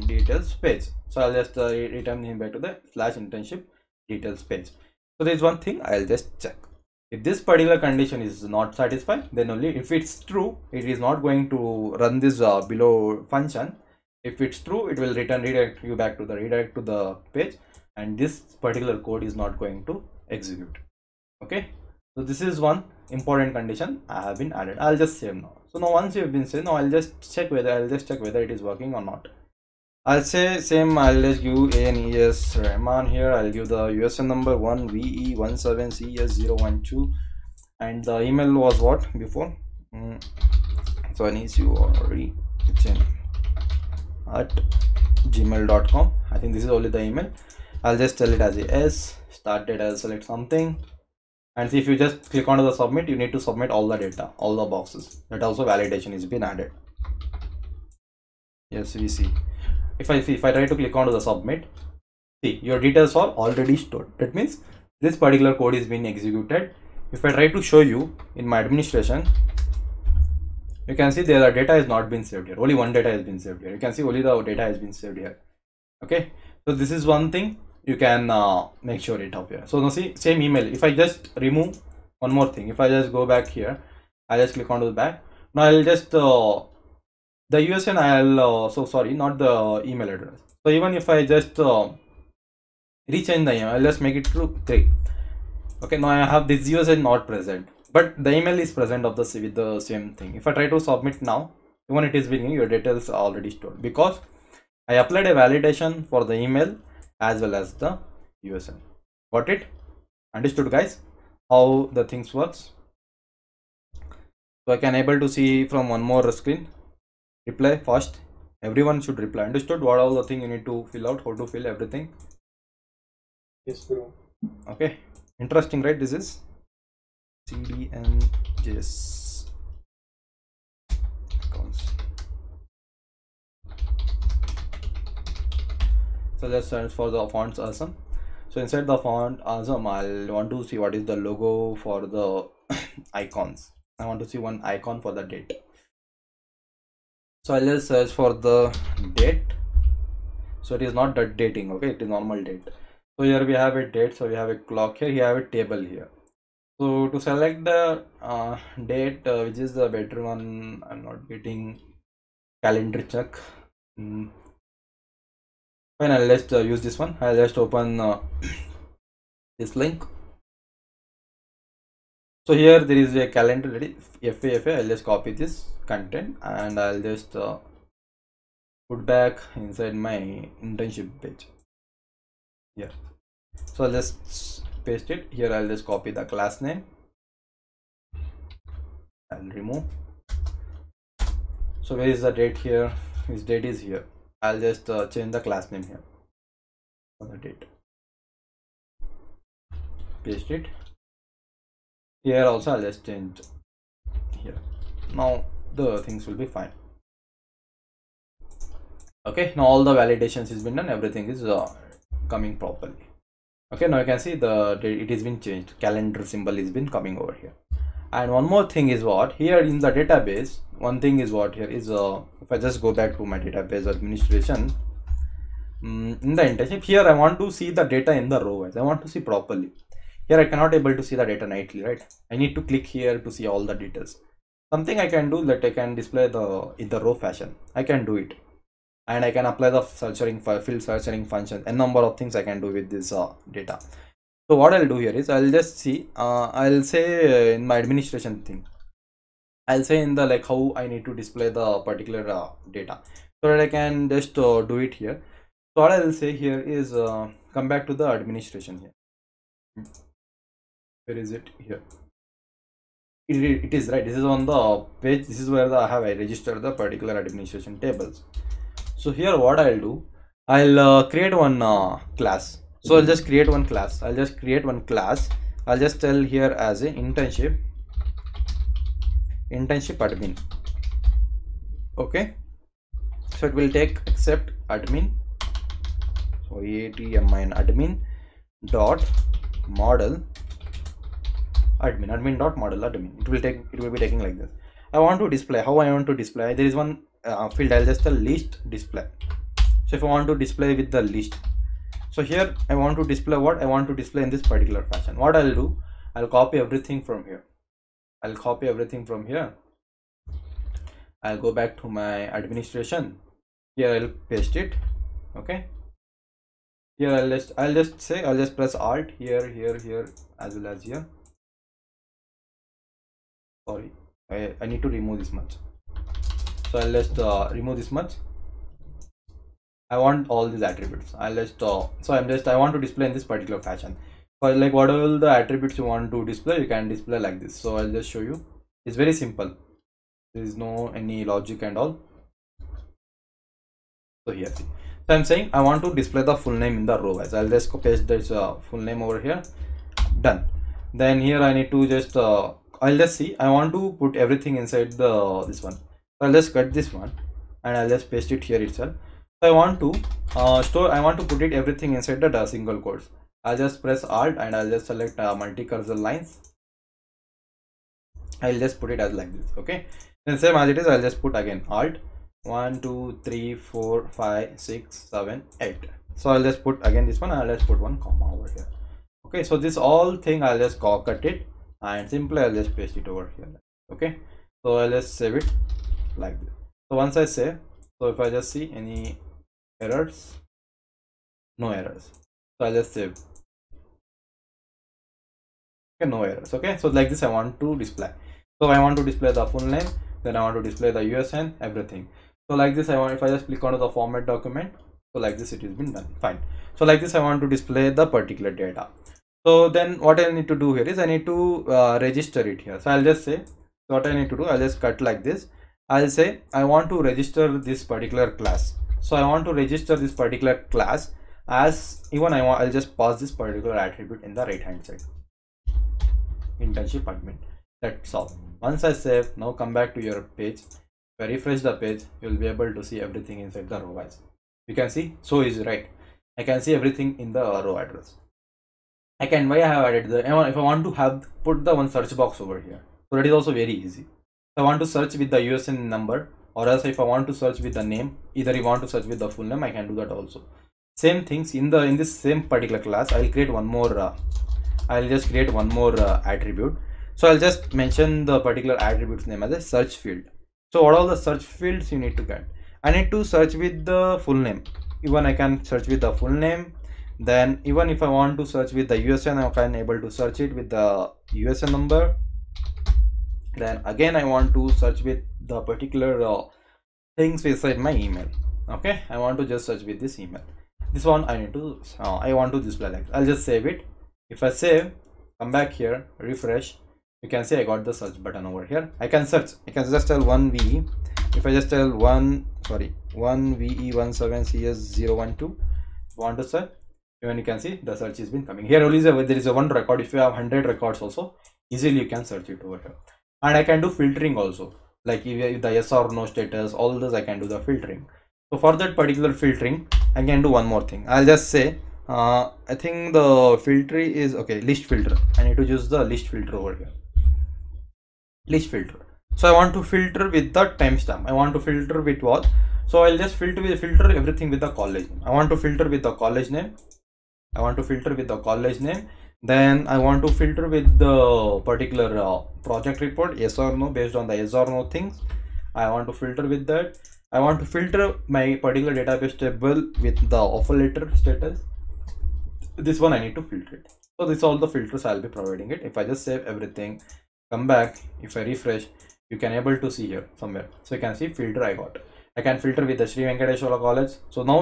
details page. So i'll just uh, return him back to the slash internship details page. So there's one thing i'll just check if this particular condition is not satisfied then only if it's true it is not going to run this uh, below function. If it's true it will return redirect you back to the redirect to the page and this particular code is not going to execute. Okay? So this is one important condition i have been added. I'll just save now. So now once you've been saved now i'll just check whether i'll just check whether it is working or not I'll say same I'll just give ANES Rahman here. I'll give the USN number 1 VE17CS012 and the email was what before? Mm. so I need you already. It's in at gmail.com I think this is only the email. I'll just tell it as a s start date i'll select something. And see if you just click onto the submit you need to submit all the data all the boxes. That also validation is been added. Yes we see if i see if i try to click onto the submit see your details are already stored. That means this particular code is being executed. If i try to show you in my administration you can see there the data has not been saved here. Only one data has been saved here. You can see only the data has been saved here. Okay? So this is one thing. You can uh, make sure it up here. So now see same email. If i just remove one more thing if i just go back here i just click onto the back. Now i'll just uh, the usn i'll uh, so sorry not the email address. So even if i just uh, rechange the email i'll just make it to three. Okay now i have this usn not present but the email is present of the with the same thing. If i try to submit now even it is beginning your details are already stored because i applied a validation for the email as well as the usn got it? Understood guys? How the things works? So i can able to see from one more screen reply first everyone should reply. Understood? What all the thing you need to fill out? How to fill everything? Yes, bro. okay. Interesting right? This is cdnjs accounts. So let's search for the fonts awesome. So inside the font awesome i'll want to see what is the logo for the icons. I want to see one icon for the date so i'll just search for the date. So it is not the dating okay? It is normal date. So here we have a date. So we have a clock here. We have a table here. So to select the uh, date uh, which is the better one i'm not getting calendar check. Mm. fine i'll just uh, use this one. I'll just open uh, this link so here there is a calendar ready. Fafa i'll just copy this content and i'll just uh, put back inside my internship page. Here. So i'll just paste it. Here i'll just copy the class name. And remove. So where is the date here? This date is here. I'll just uh, change the class name here for the date. Paste it here also i'll just change here. Now the things will be fine. Okay now all the validations has been done. Everything is uh, coming properly. Okay now you can see the it has been changed. Calendar symbol has been coming over here. And one more thing is what? Here in the database one thing is what here is uh, if i just go back to my database administration um, in the internship here i want to see the data in the row i want to see properly here i cannot able to see the data nightly right? I need to click here to see all the details. Something i can do that i can display the in the row fashion. I can do it. And I can apply the searching field searching function. A number of things I can do with this uh, data. So what I'll do here is I'll just see uh, I'll say in my administration thing. I'll say in the like how I need to display the particular uh, data. So that I can just uh, do it here. So what I'll say here is uh, come back to the administration here where is it? Here. It, it is right. This is on the page. This is where the, I have I registered the particular administration tables. So here what i'll do i'll uh, create one uh, class. So i'll just create one class. I'll just create one class. I'll just tell here as a internship internship admin. Okay? So it will take accept admin. So atmin admin dot model admin admin dot model admin it will take it will be taking like this. I want to display. How i want to display? There is one uh, field. I'll just a list display. So if i want to display with the list. So here i want to display what i want to display in this particular fashion. What i'll do i'll copy everything from here. I'll copy everything from here. I'll go back to my administration. Here i'll paste it. Okay? Here i'll just i'll just say i'll just press alt here here here as well as here sorry. I, I need to remove this much. So i'll just uh, remove this much. I want all these attributes. I'll just uh, so i'm just i want to display in this particular fashion. For like whatever the attributes you want to display you can display like this. So i'll just show you. It's very simple. There is no any logic and all. So here see. So i'm saying i want to display the full name in the row as i'll just paste this uh, full name over here. Done. Then here i need to just uh, i'll just see i want to put everything inside the this one so i'll just cut this one and i'll just paste it here itself so i want to uh, store i want to put it everything inside the uh, single quotes i'll just press alt and i'll just select uh, multi cursor lines i'll just put it as like this okay then same as it is i'll just put again alt one two three four five six seven eight so i'll just put again this one i'll just put one comma over here okay so this all thing i'll just cut it and simply i'll just paste it over here. Okay? So i'll just save it like this. So once i save so if i just see any errors no errors. So i'll just save. Okay no errors. Okay? So like this i want to display. So i want to display the full name then i want to display the usn everything. So like this i want if i just click onto the format document so like this it has been done. Fine. So like this i want to display the particular data so then what i need to do here is i need to uh, register it here. So i'll just say what i need to do i'll just cut like this. I'll say i want to register this particular class. So i want to register this particular class as even i want i'll just pass this particular attribute in the right hand side. Internship admin. That's all. Once i save now come back to your page. Refresh the page you'll be able to see everything inside the row as you can see so is right. I can see everything in the row address i can why i have added the if i want to have put the one search box over here. So that is also very easy. If i want to search with the usn number or else if i want to search with the name either you want to search with the full name i can do that also. Same things in the in this same particular class i'll create one more uh, i'll just create one more uh, attribute. So i'll just mention the particular attribute's name as a search field. So what all the search fields you need to get? I need to search with the full name. Even i can search with the full name then even if i want to search with the usn i can able to search it with the usn number. Then again i want to search with the particular uh, things inside my email. Okay? I want to just search with this email. This one i need to uh, i want to display like i'll just save it. If i save come back here refresh. You can see i got the search button over here. I can search. I can just tell one ve if i just tell one sorry one ve17 cs012 want to search even you can see the search has been coming. Here only there is a one record. If you have 100 records also easily you can search it over here. And i can do filtering also. Like if the yes or no status all this i can do the filtering. So for that particular filtering i can do one more thing. I'll just say uh, i think the filter is okay list filter. I need to use the list filter over here. List filter. So i want to filter with the timestamp. I want to filter with what? So i'll just filter with filter everything with the college name. I want to filter with the college name i want to filter with the college name. Then i want to filter with the particular uh, project report yes or no based on the yes or no things. I want to filter with that. I want to filter my particular database table with the offer letter status. This one i need to filter it. So this all the filters i'll be providing it. If i just save everything come back if i refresh you can able to see here somewhere. So you can see filter i got. I can filter with the sri venkateshwara college. So now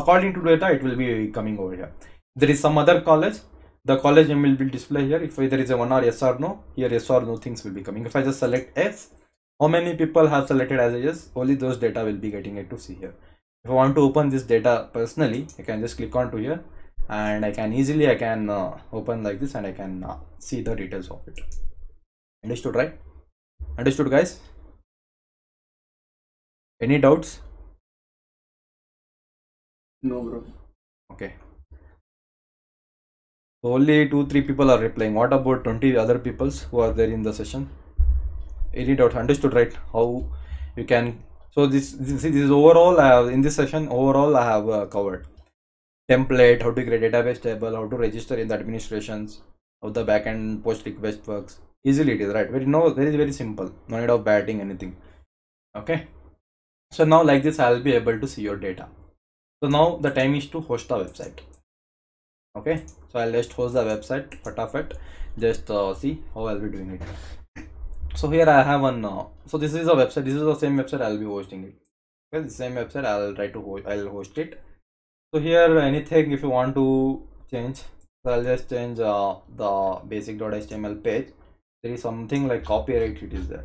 according to data it will be coming over here there is some other college. The college name will be displayed here. If there is a one or yes or no here yes or no things will be coming. If i just select s how many people have selected as a yes only those data will be getting it to see here. If i want to open this data personally i can just click on to here and i can easily i can uh, open like this and i can uh, see the details of it. Understood right? Understood guys? Any doubts? No, bro. okay only two three people are replying. What about 20 other peoples who are there in the session? Any doubt understood right? How you can so this this, this is overall have, in this session overall i have uh, covered template how to create database table how to register in the administrations how the backend post request works. Easily it is right? Very no very very simple. No need of batting anything. Okay? So now like this i'll be able to see your data. So now the time is to host the website okay so i'll just host the website fatafat just uh, see how i'll be doing it. So here i have one uh, so this is a website this is the same website i'll be hosting it. Okay the same website i'll try to host i'll host it. So here anything if you want to change so i'll just change uh, the basic.html page. There is something like copyright it is there.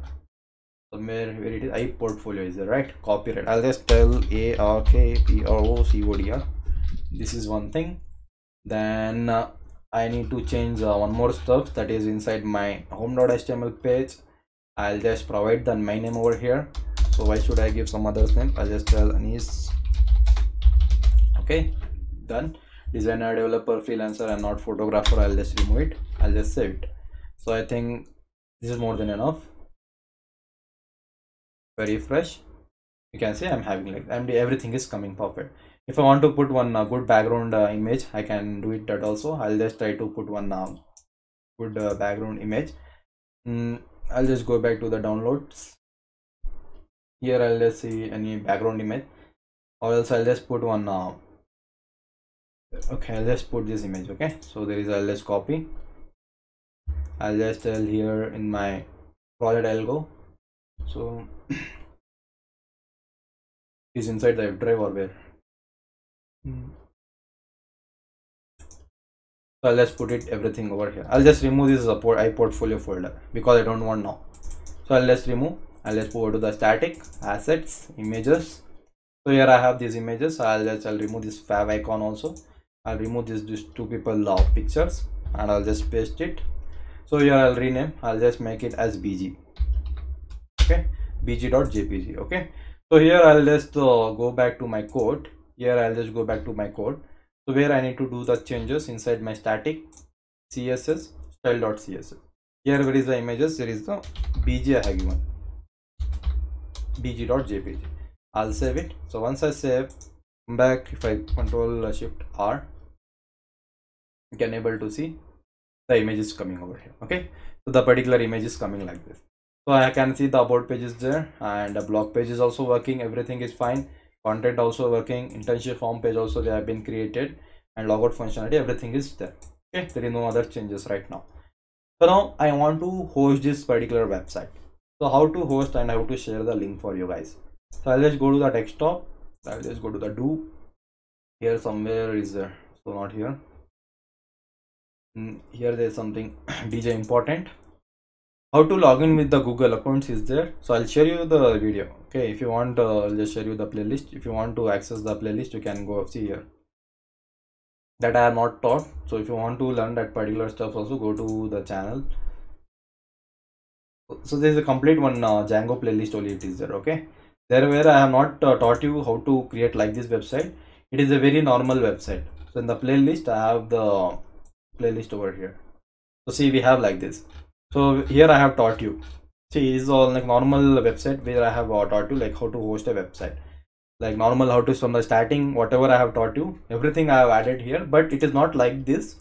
Somewhere where it is i portfolio is there right? Copyright. I'll just tell a r k p r o c o d r. This is one thing then uh, i need to change uh, one more stuff that is inside my home.html page. I'll just provide the my name over here. So why should i give some other's name? I'll just tell anis. Okay done. Designer developer freelancer and not photographer. I'll just remove it. I'll just save it. So i think this is more than enough. Very fresh. You can see i'm having like and everything is coming perfect if i want to put one uh, good background uh, image i can do it that also. I'll just try to put one uh, good uh, background image. Mm, i'll just go back to the downloads. Here i'll just see any background image. Or else i'll just put one uh, okay i'll just put this image okay? So there is i'll just copy. I'll just tell here in my project i'll go. So is inside the drive or where Hmm. so just put it everything over here. I'll just remove this support iportfolio folder because i don't want now. So i'll just remove i'll just go to the static assets images. So here i have these images. I'll just i'll remove this fav icon also. I'll remove this these two people uh, pictures and i'll just paste it. So here i'll rename. I'll just make it as bg okay? Bg.jpg okay? So here i'll just uh, go back to my code here i'll just go back to my code. So where i need to do the changes inside my static? Css style.css here where is the images? There is the bg i have given. Bg.jpg i'll save it. So once i save come back if i control uh, shift r you can able to see the image is coming over here okay? So the particular image is coming like this. So i can see the about page is there and the blog page is also working. Everything is fine content also working internship form page also they have been created and logout functionality everything is there. Okay. There is no other changes right now. So now i want to host this particular website. So how to host and how to share the link for you guys. So i'll just go to the desktop. I'll just go to the do. Here somewhere is there. So not here. Mm, here there's something dj important how to log in with the google accounts is there. So i'll share you the video okay? If you want uh, i'll just share you the playlist. If you want to access the playlist you can go see here. That i have not taught. So if you want to learn that particular stuff also go to the channel. So there's a complete one uh, django playlist only it is there okay? There where i have not uh, taught you how to create like this website. It is a very normal website. So in the playlist i have the playlist over here. So see we have like this so here i have taught you. See this is all like normal website where i have taught you like how to host a website. Like normal how to from the starting whatever i have taught you everything i have added here but it is not like this.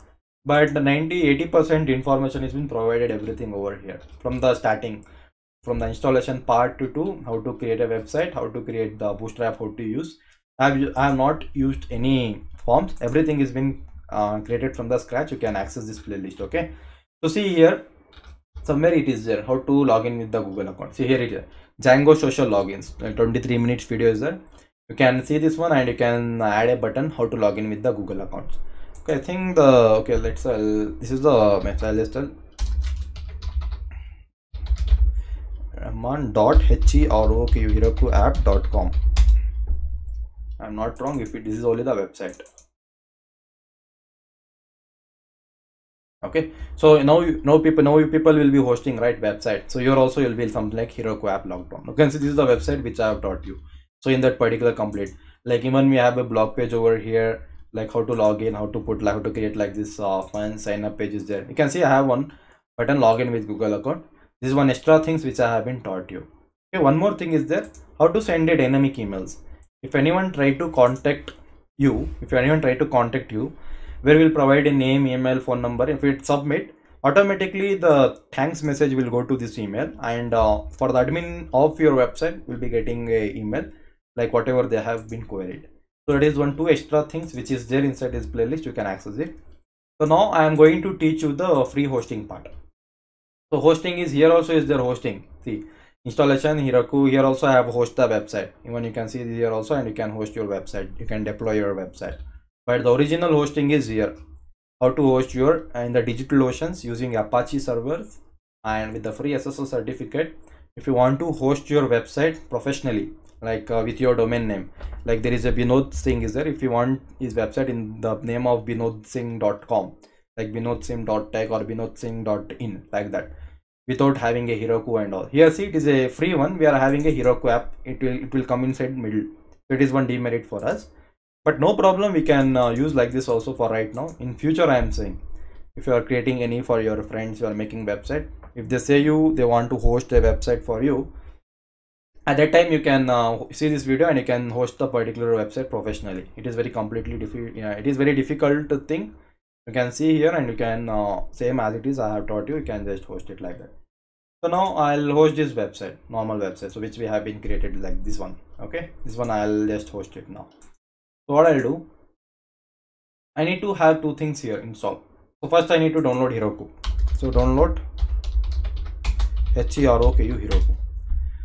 But the 90 80 percent information has been provided everything over here from the starting from the installation part to, to how to create a website how to create the bootstrap how to use. I have i have not used any forms. Everything has been uh, created from the scratch. You can access this playlist okay? So see here somewhere it is there. How to log in with the google account. See here it is. Django social logins. Like 23 minutes video is there. You can see this one and you can add a button how to log in with the google account. Okay i think the okay let's uh, this is the method list. Rahman dot h e r o k u heroku app dot com. I'm not wrong if it this is only the website okay? So now you know people now you people will be hosting right website. So you're also you'll be something like heroku app lockdown you can see this is the website which i have taught you. So in that particular complete like even we have a blog page over here like how to log in how to put like how to create like this uh, fun sign up pages there. You can see i have one button login with google account. This is one extra things which i have been taught you. Okay? One more thing is there how to send a dynamic emails. If anyone try to contact you if anyone try to contact you where we'll provide a name email phone number. If it submit automatically the thanks message will go to this email. And uh, for the admin of your website will be getting a email like whatever they have been queried. So that is one two extra things which is there inside this playlist. You can access it. So now i am going to teach you the free hosting part. So hosting is here also is there hosting. See installation heroku here also i have host the website. Even you can see here also and you can host your website. You can deploy your website but the original hosting is here how to host your in the digital oceans using apache servers and with the free ssl certificate. If you want to host your website professionally like uh, with your domain name like there is a binod singh is there. If you want his website in the name of binodsingh.com like binodsingh.tech or binodsingh.in like that without having a heroku and all. Here see it is a free one. We are having a heroku app. It will it will come inside middle. It is one demerit for us but no problem we can uh, use like this also for right now. In future i am saying if you are creating any for your friends you are making website if they say you they want to host a website for you at that time you can uh, see this video and you can host the particular website professionally. It is very completely difficult yeah, it is very difficult to think. You can see here and you can uh, same as it is i have taught you you can just host it like that. So now i'll host this website normal website so which we have been created like this one okay? This one i'll just host it now so what i'll do i need to have two things here installed so first i need to download heroku. So download h-e-r-o-k-u heroku.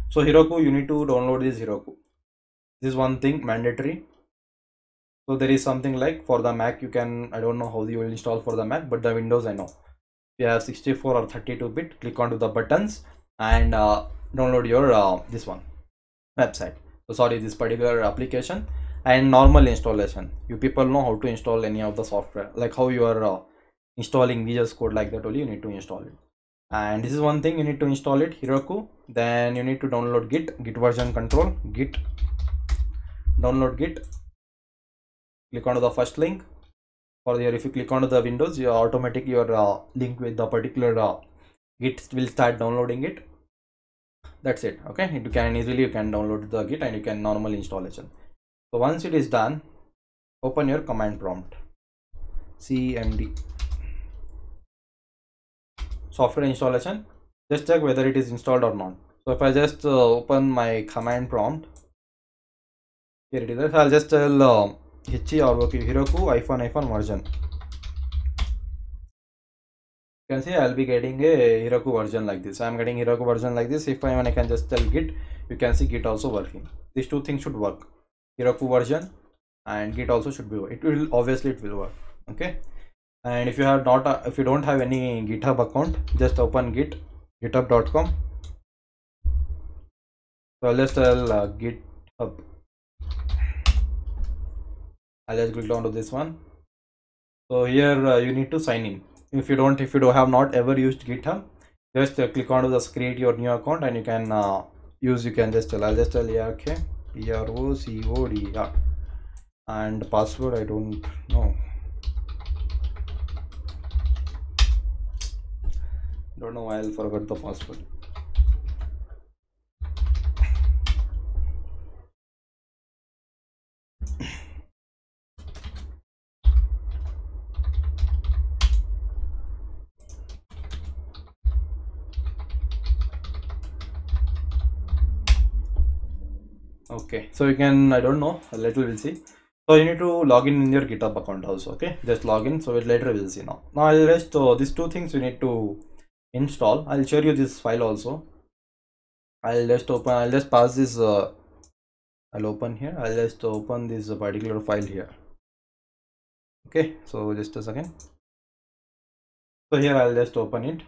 So heroku you need to download this heroku. This is one thing mandatory. So there is something like for the mac you can i don't know how you will install for the mac but the windows i know. You have 64 or 32 bit click onto the buttons and uh, download your uh, this one website. So sorry this particular application and normal installation. You people know how to install any of the software like how you are uh, installing visual code like that only you need to install it. And this is one thing you need to install it heroku. Then you need to download git git version control git. Download git. Click onto the first link. For your if you click onto the windows you automatic your uh, link with the particular uh, git will start downloading it. That's it okay? You can easily you can download the git and you can normal installation so once it is done open your command prompt. Cmd software installation. Just check whether it is installed or not. So if i just uh, open my command prompt. Here it is. So i'll just tell uh, hichi or heroku iphone iphone version. You can see i'll be getting a heroku version like this. I'm getting heroku version like this. If i want i can just tell git. You can see git also working. These two things should work heroku version and git also should be it will obviously it will work okay? And if you have not uh, if you don't have any github account just open git github.com so i'll just tell uh, github. I'll just click down to this one. So here uh, you need to sign in. If you don't if you don't have not ever used github just uh, click onto this create your new account and you can uh, use you can just tell. I'll just tell yeah okay p-r-o-c-o-d yeah and password i don't know. Don't know why i forgot the password okay so you can i don't know later we'll see. So you need to log in in your github account also okay? Just log in so it later we'll see now. Now i'll just uh, these two things you need to install. I'll show you this file also. I'll just open i'll just pass this uh, i'll open here. I'll just open this particular file here. Okay so just a second. So here i'll just open it.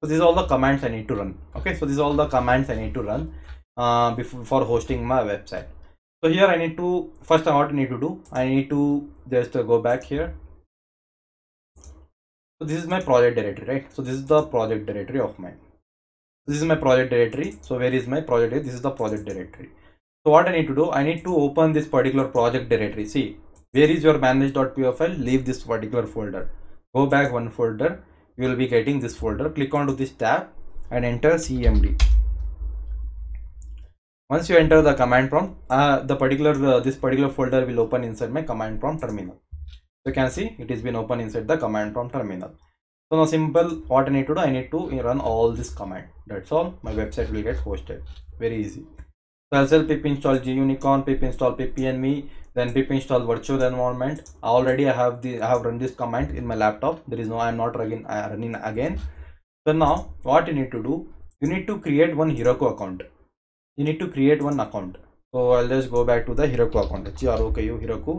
So these are all the commands i need to run okay? So these are all the commands i need to run uh, before for hosting my website. So here i need to first what i need to do i need to just go back here. So this is my project directory right? So this is the project directory of mine. This is my project directory. So where is my project this is the project directory. So what i need to do i need to open this particular project directory. See where is your manage.py file leave this particular folder. Go back one folder. You will be getting this folder. Click onto this tab and enter cmd once you enter the command prompt uh, the particular uh, this particular folder will open inside my command prompt terminal. So you can see it has been open inside the command prompt terminal. So now simple what i need to do i need to run all this command. That's all. My website will get hosted. Very easy. So i'll pip install gunicorn pip install pipenv then pip install virtual environment. Already i have the i have run this command in my laptop. There is no i'm not running uh, running again. So now what you need to do you need to create one heroku account you need to create one account. So i'll just go back to the heroku account. H-r-o-k-u heroku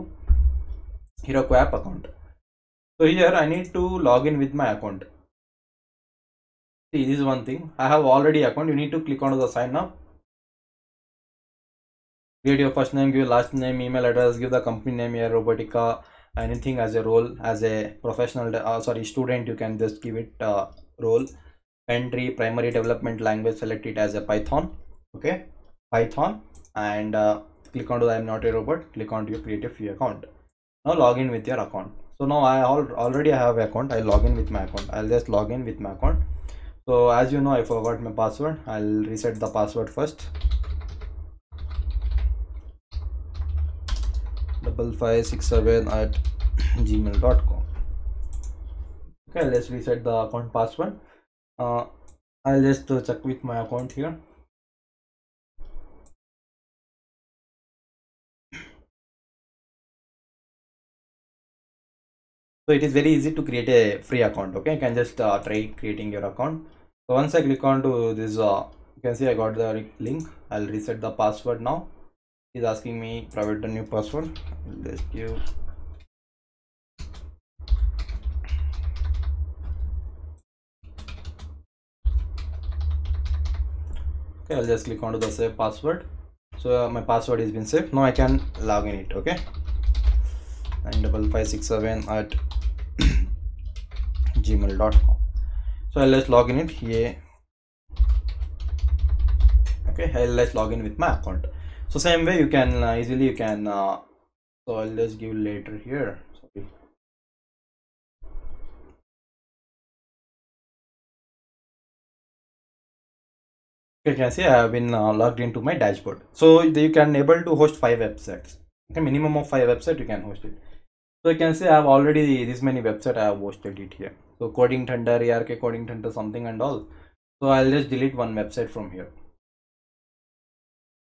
heroku app account. So here i need to log in with my account. See this is one thing. I have already account. You need to click on the sign up. Create your first name give last name email address give the company name here robotica anything as a role as a professional uh, sorry student you can just give it uh, role. Entry primary development language select it as a python okay? Python. And uh, click on to i'm not a robot. Click onto your create a free account. Now log in with your account. So now i al- already have account. I log in with my account. I'll just log in with my account. So as you know i forgot my password. I'll reset the password first. Double five six seven at gmail.com okay let's reset the account password. Uh, i'll just check with my account here so it is very easy to create a free account okay? You can just uh, try creating your account. So once i click on to this uh, you can see i got the link. I'll reset the password now. He's asking me provide the new password. Let's give. Okay i'll just click onto the save password. So uh, my password has been saved. Now i can log in it okay? nine double five six seven at gmail.com so just log in it here okay just log in with my account. So same way you can uh, easily you can uh, so i'll just give later here. Sorry. You can see i have been uh, logged into my dashboard. So you can able to host five websites. Okay minimum of five website you can host it. So you can see i have already this many website i have hosted it here so coding thunder ark coding thunder something and all. So i'll just delete one website from here.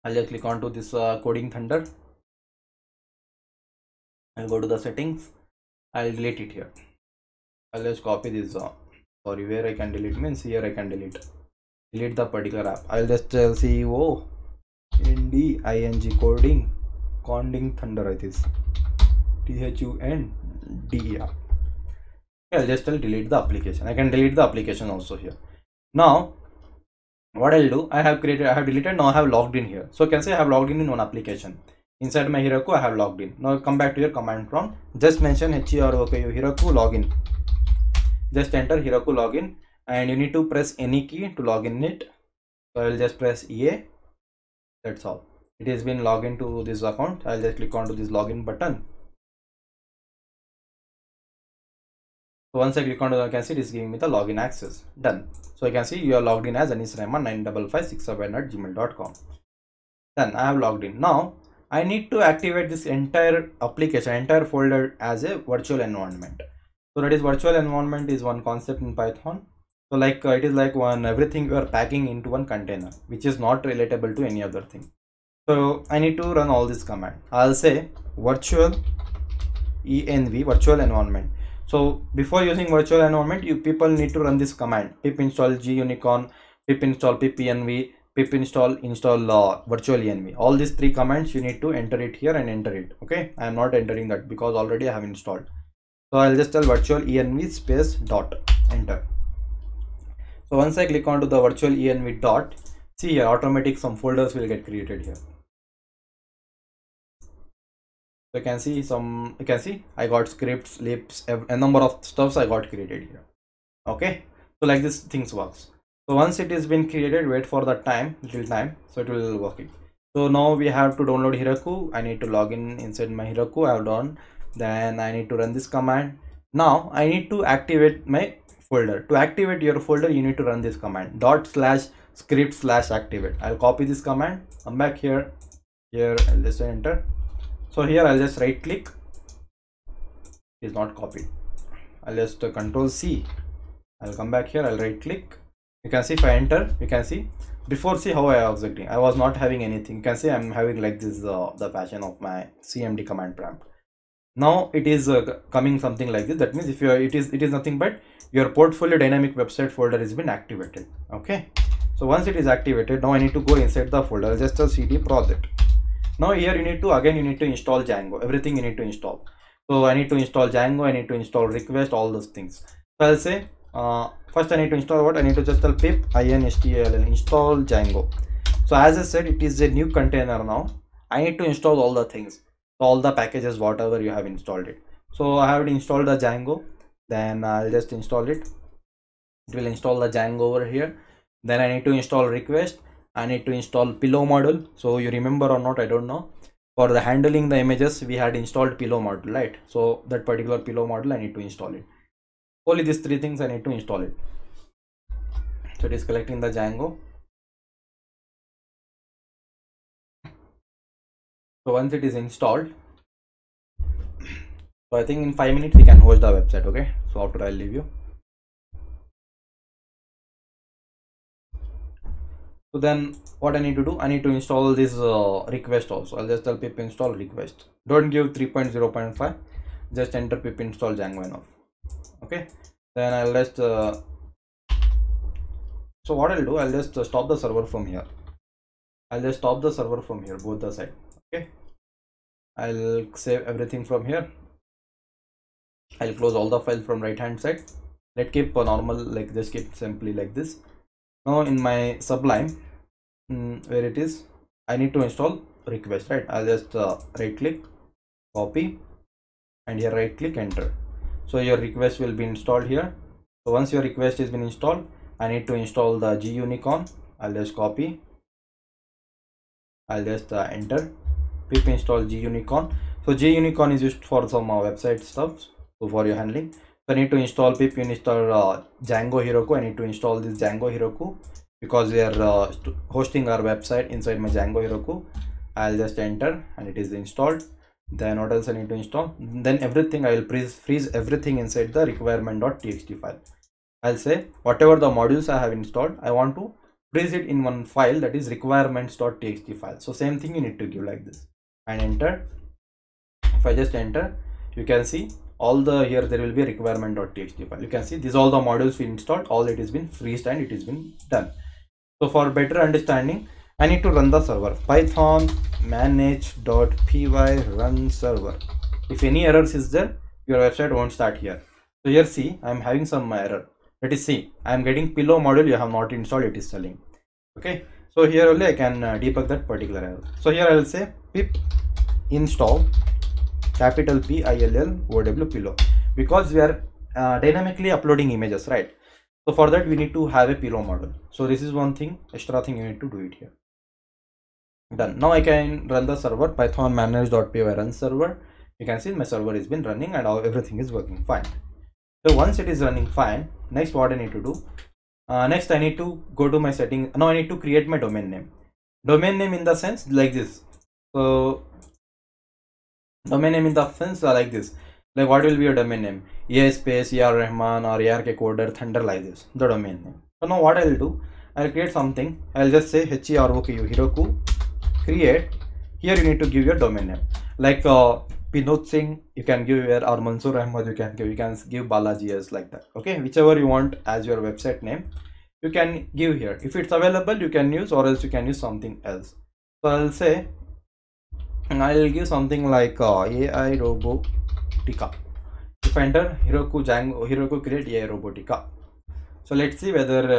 I'll just click on to this uh, coding thunder. I'll go to the settings. I'll delete it here. I'll just copy this uh, sorry where i can delete means here i can delete. Delete the particular app. I'll just tell ceo nding coding coding thunder it is t-h-u-n-d-e-r i'll just tell delete the application. I can delete the application also here. Now what i'll do i have created i have deleted now i have logged in here. So you can say i have logged in in one application. Inside my heroku i have logged in. Now come back to your command prompt. Just mention heroku heroku login. Just enter heroku login and you need to press any key to log in it. So i'll just press ea that's all. It has been logged into this account. I'll just click on to this login button so once i click on it, I can see it is giving me the login access. Done. So I can see you are logged in as anis rahman 95567 at gmail.com then i have logged in. Now i need to activate this entire application entire folder as a virtual environment. So that is virtual environment is one concept in python. So like uh, it is like one everything you are packing into one container which is not relatable to any other thing. So i need to run all this command i'll say virtual env virtual environment so before using virtual environment you people need to run this command. pip install gunicorn pip install pipenv pip install install uh, virtual env. All these three commands you need to enter it here and enter it okay? I am not entering that because already i have installed. So i'll just tell virtual env space dot enter. So once i click onto the virtual env dot see here automatic some folders will get created here you can see some you can see i got scripts lips a number of stuffs i got created here. Okay? So like this things works. So once it has been created wait for the time little time so it will work it. So now we have to download heroku. I need to log in inside my heroku. I have done. Then i need to run this command. Now i need to activate my folder. To activate your folder you need to run this command. Dot slash script slash activate. I'll copy this command. Come back here. Here i'll just enter so here i'll just right click. Is not copied. I'll just uh, control c. I'll come back here. I'll right click. You can see if i enter you can see. Before see how i acting i was not having anything. You can see i'm having like this uh, the fashion of my cmd command prompt. Now it is uh, coming something like this. That means if you are it is it is nothing but your portfolio dynamic website folder has been activated. Okay? So once it is activated now i need to go inside the folder. Just a cd project now here you need to again you need to install django everything you need to install so i need to install django i need to install request all those things so i'll say uh, first I need to install what I need to just tell pip install install Django. So as I said, it is a new container now. I need to install all the things, all the packages, whatever you have installed it. So I have installed the Django. Then I'll just install it. It will install the Django over here. Then I need to install request. I need to install pillow module. So you remember or not, I don't know. For the handling the images, we had installed pillow module, right? So that particular pillow module, I need to install it only these three things I need to install it. So it is collecting the Django. So once it is installed, so I think in five minutes we can host the website. Okay. So after I'll leave you. So then what I need to do, I need to install this uh, request also. I'll just tell pip install request. Don't give 3.0.5. Just enter pip install Django enough okay? Then i'll just uh, so what i'll do? I'll just uh, stop the server from here. I'll just stop the server from here both the side. Okay? I'll save everything from here. I'll close all the files from right hand side. Let keep a normal like just keep simply like this. Now in my sublime mm, where it is i need to install request right? I'll just uh, right click copy and here right click enter. So your request will be installed here. So once your request has been installed i need to install the gunicorn i'll just copy. I'll just uh, enter. Pip install gunicorn so gunicorn is used for some uh, website stuff so for your handling. So i need to install pip install uh, django heroku. I need to install this django heroku because we are uh, hosting our website inside my django heroku i'll just enter and it is installed. Then what else i need to install? Then everything i will freeze everything inside the requirement.txt file. I'll say whatever the modules i have installed i want to freeze it in one file that is requirements.txt file. So same thing you need to give like this. And enter. If i just enter you can see all the here there will be requirement.txt file. You can see these all the modules we installed all it has been freezed and it has been done so for better understanding I need to run the server. Python manage.py run server. If any errors is there your website won't start here. So here see I'm having some error. Let us see I'm getting pillow module you have not installed it is telling okay? So here only I can uh, debug that particular error. So here I will say pip install capital P I L L O W pillow. Because we are uh, dynamically uploading images right so for that we need to have a pillow model. So this is one thing extra thing you need to do it here. Done. Now i can run the server python manage.py run server. You can see my server has been running and all, everything is working fine. So once it is running fine next what i need to do? Uh, next i need to go to my setting now i need to create my domain name. Domain name in the sense like this. So domain name in the sense uh, like this like what will be your domain name? A space er rahman or ark coder thunder like this. The domain name. So now what i'll do? I'll create something. I'll just say heroku heroku. Create. Here you need to give your domain name. Like uh, Binod Singh you can give your or Mansoor Ahmad you can give you can give Balaji as like that. Okay? Whichever you want as your website name you can give here. If it's available you can use or else you can use something else. So I'll say and I'll give something like uh, AI Robotica. Defender hero को जैंग hero को create ये Robotica. So let's see whether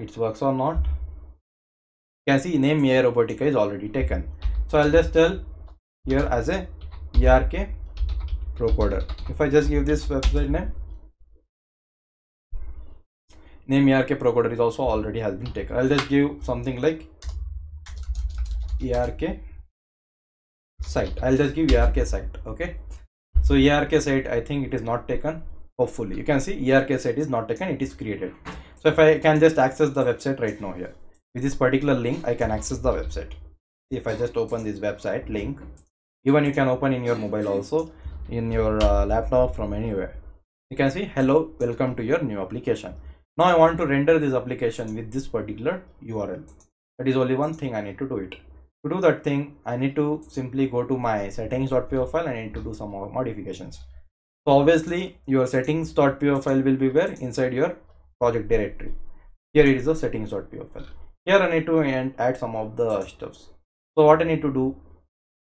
it's works or not can name ये Robotica is already taken so I just tell your as A R K ProCoder if I just give this website name name E R K ProCoder is also already has been take I just give something like E R K site I just give E R K site okay So ERK site, I think it is not taken. Hopefully, you can see ERK site is not taken. It is created. So if I can just access the website right now here with this particular link i can access the website if i just open this website link even you can open in your mobile also in your uh, laptop from anywhere you can see hello welcome to your new application now i want to render this application with this particular url that is only one thing i need to do it to do that thing i need to simply go to my settings.py file i need to do some modifications. So obviously your settings.py file will be where? Inside your project directory. Here it is the settings.py file here I need to and add some of the stuffs. So what I need to do?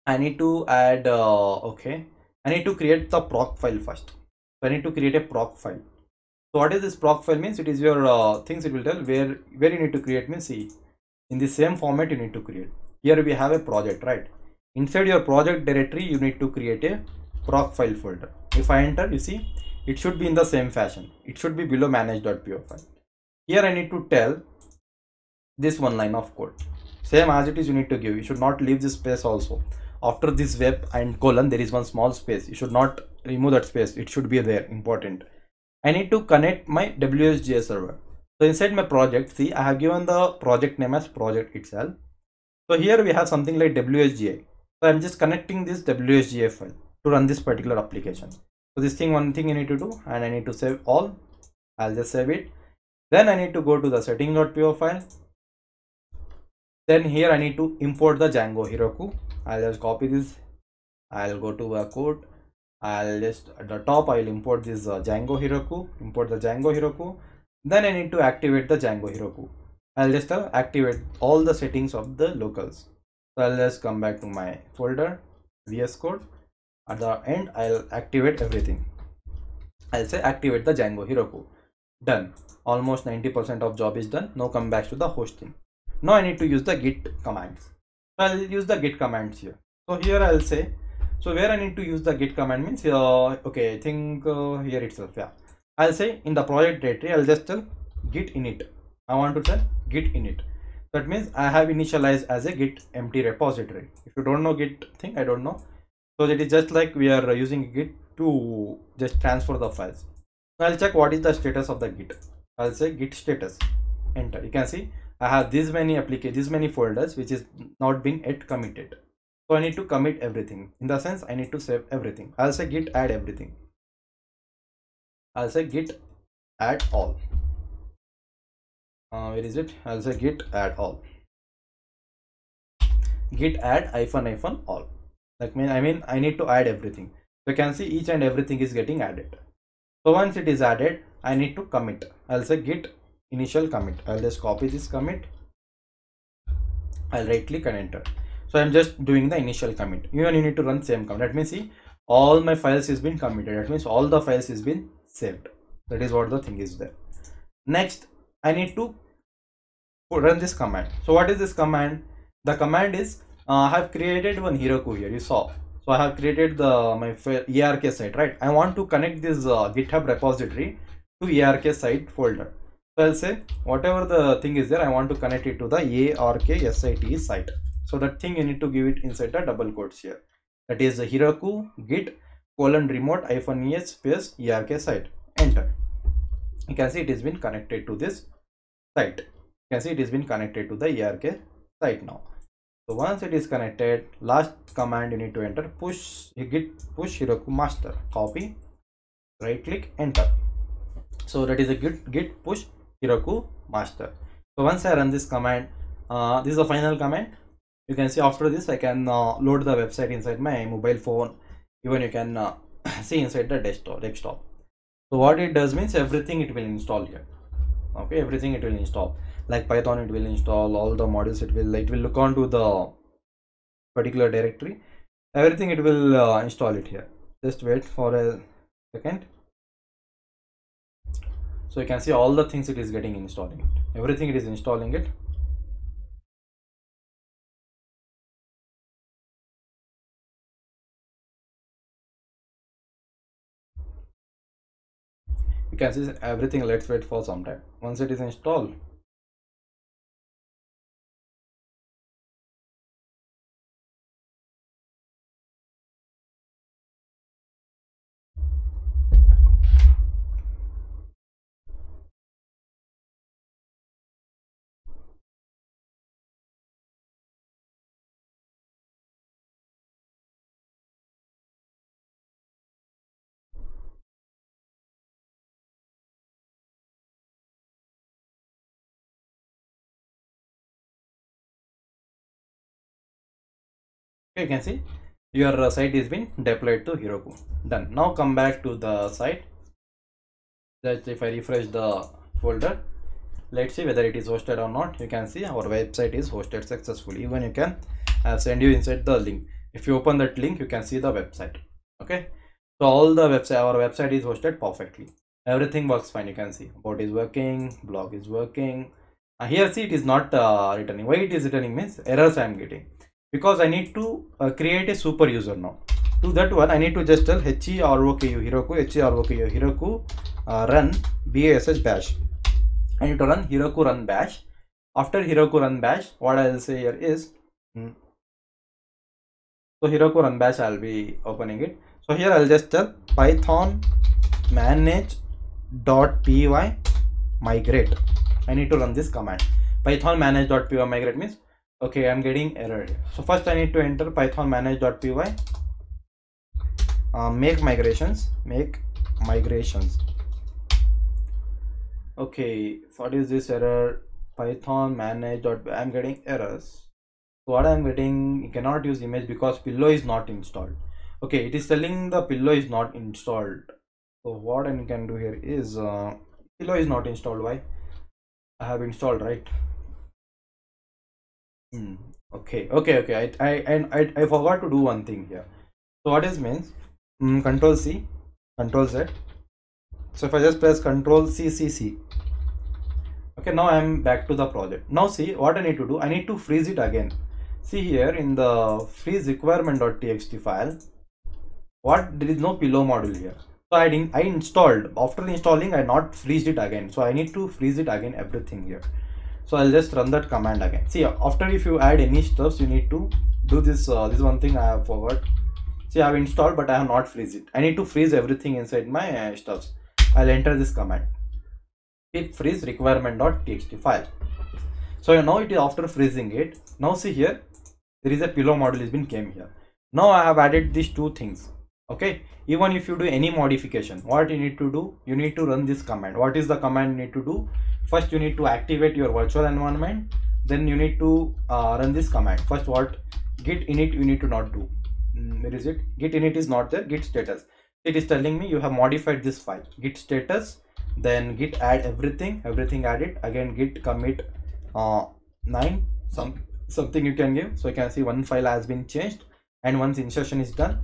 I need to add uh, okay. I need to create the proc file first. So I need to create a proc file. So what is this proc file means? It is your uh, things it will tell where where you need to create. Means see in the same format you need to create here we have a project right? Inside your project directory you need to create a proc file folder. If i enter you see it should be in the same fashion. It should be below manage.py file. Here i need to tell this one line of code. Same as it is you need to give. You should not leave this space also. After this web and colon there is one small space. You should not remove that space. It should be there important. I need to connect my wsgi server. So inside my project see i have given the project name as project itself so here we have something like wsgi so i'm just connecting this wsgi file to run this particular application. So this thing one thing you need to do and i need to save all. I'll just save it. Then i need to go to the setting.py file. Then here i need to import the django heroku. I'll just copy this. I'll go to a code i'll just at the top i'll import this uh, django heroku import the django heroku. Then i need to activate the django heroku i'll just uh, activate all the settings of the locals. So i'll just come back to my folder vs code. At the end i'll activate everything. I'll say activate the django heroku. Done. Almost 90 percent of job is done. Now come back to the hosting. Now i need to use the git commands. So i'll use the git commands here. So here i'll say so where i need to use the git command means uh, okay i think uh, here itself yeah. I'll say in the project directory i'll just tell git init i want to say git init. That means i have initialized as a git empty repository. If you don't know git thing i don't know. So it is just like we are using git to just transfer the files. So i'll check what is the status of the git. I'll say git status. Enter. You can see i have this many applications this many folders which is not being yet committed. So i need to commit everything. In the sense i need to save everything. I'll say git add everything. I'll say git add all uh, where is it? I'll say git add all. Git add hyphen hyphen all. Like mean i mean i need to add everything. So you can see each and everything is getting added. So once it is added i need to commit i'll say git initial commit. I'll just copy this commit. I'll right click and enter. So i'm just doing the initial commit. Even you need to run same commit. Let me see all my files is been committed. That means all the files is been saved. That is what the thing is there. Next i need to run this command. So what is this command? The command is uh, i have created one heroku here you saw. So i have created the my erk site right? I want to connect this uh, github repository to erk site folder. So i'll say whatever the thing is there i want to connect it to the ark site site. So that thing you need to give it inside the double quotes here. That is the heroku git colon remote hyphen es space ark site. Enter. You can see it has been connected to this site can see it has been connected to the ark site now. So once it is connected last command you need to enter push git push heroku master copy right click enter. So that is a git git push heroku master. So once i run this command uh, this is the final command. You can see after this i can uh, load the website inside my mobile phone. Even you can uh, see inside the desktop desktop. So what it does means everything it will install here. Okay everything it will install like python it will install all the modules it will it will look on to the particular directory. Everything it will uh, install it here. Just wait for a second. So you can see all the things it is getting installing it. Everything it is installing it. You can see everything. Let's wait for some time. Once it is installed you can see your site is been deployed to Heroku. Done. Now come back to the site. Just if I refresh the folder, let's see whether it is hosted or not. You can see our website is hosted successfully. Even you can uh, send you inside the link. If you open that link, you can see the website. Okay. So all the website, our website is hosted perfectly. everything works fine you can see bot is working blog is working uh, here see it is not uh, returning why it is returning means errors i am getting because i need to uh, create a super user now. To that one i need to just tell heroku heroku heroku heroku uh, run bash bash. I need to run heroku run bash. After heroku run bash what i'll say here is hmm, so heroku run bash i'll be opening it. So here i'll just tell python manage dot py migrate. I need to run this command. Python manage dot py migrate means okay i'm getting error. So first i need to enter python manage.py uh, make migrations. Make migrations. Okay what is this error? python manage i'm getting errors. So what i'm getting you cannot use image because pillow is not installed. Okay it is telling the pillow is not installed. So what i can do here is uh, pillow is not installed. Why? I have installed right hmm. okay. Okay okay. I, I and I, I forgot to do one thing here. So what is means? Mm, control c control z. So if i just press control c c c. Okay now i'm back to the project. Now see what i need to do i need to freeze it again. See here in the freeze requirement.txt file what there is no pillow module here. So i i installed. After installing i not freeze it again. So i need to freeze it again everything here so i'll just run that command again. See after if you add any stuffs you need to do this uh, this one thing i have forgot. See i have installed but i have not freeze it. I need to freeze everything inside my uh, stuffs. I'll enter this command. Pip freeze requirement.txt file. So now it is after freezing it. Now see here there is a pillow model has been came here. Now i have added these two things okay? Even if you do any modification what you need to do you need to run this command. What is the command you need to do? First you need to activate your virtual environment. Then you need to uh, run this command. First what git init you need to not do. Mm, where is it? Git init is not there. Git status. It is telling me you have modified this file. Git status then git add everything everything added. Again git commit uh, 9 some something you can give. So you can see one file has been changed and once insertion is done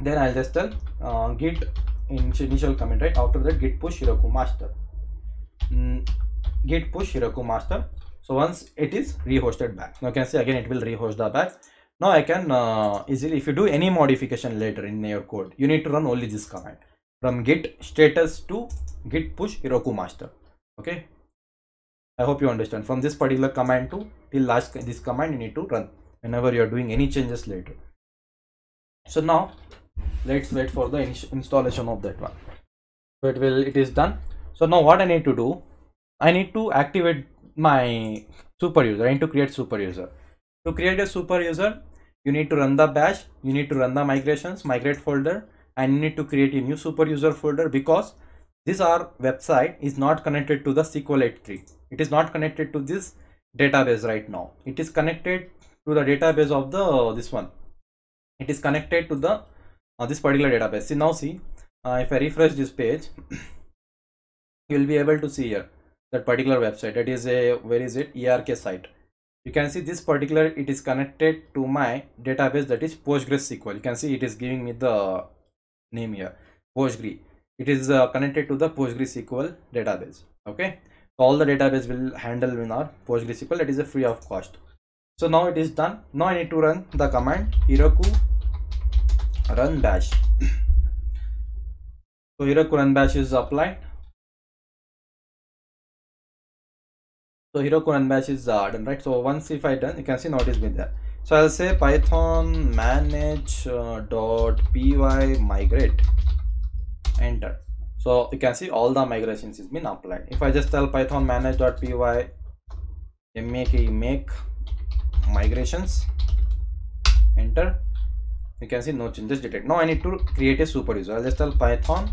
then i'll just tell uh, git initial commit right? After that git push heroku master. Mm, git push heroku master. So once it is rehosted back. Now you can see again it will rehost the back. Now i can uh, easily if you do any modification later in your code you need to run only this command. From git status to git push heroku master. Okay? I hope you understand. From this particular command to till last this command you need to run whenever you are doing any changes later. So now let's wait for the installation of that one. So it will it is done. So now what i need to do i need to activate my super user. I need to create super user. To create a super user you need to run the bash you need to run the migrations migrate folder and you need to create a new super user folder because this our website is not connected to the SQLite3. It is not connected to this database right now. It is connected to the database of the this one. It is connected to the uh, this particular database. See now see uh, if i refresh this page you will be able to see here that particular website. That is a where is it? Erk site. You can see this particular it is connected to my database that is postgresql you can see it is giving me the name here postgre. It is uh, connected to the postgresql database okay? All the database will handle in our postgresql that is a free of cost. So now it is done. Now i need to run the command heroku run bash. So heroku run bash is applied so heroku run bash is uh, done right? So once if i done you can see now it is been there. So i'll say python manage uh, dot py migrate. Enter. So you can see all the migrations has been applied. If i just tell python manage dot py make make migrations. Enter you can see no changes detected now i need to create a super user i'll just tell python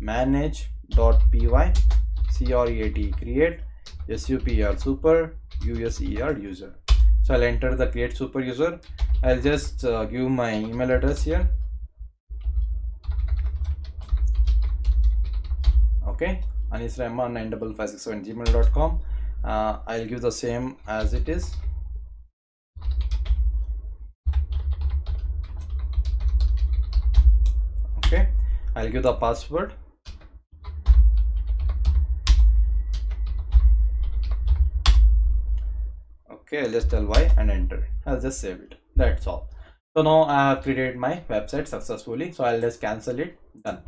manage dot py create create super super user user. So i'll enter the create super user i'll just uh, give my email address here. Okay. Anisrahman95567 gmail.com uh, i'll give the same as it is I'll give the password. Okay I'll just tell y and enter. I'll just save it. That's all. So now I have created my website successfully so I'll just cancel it. Done.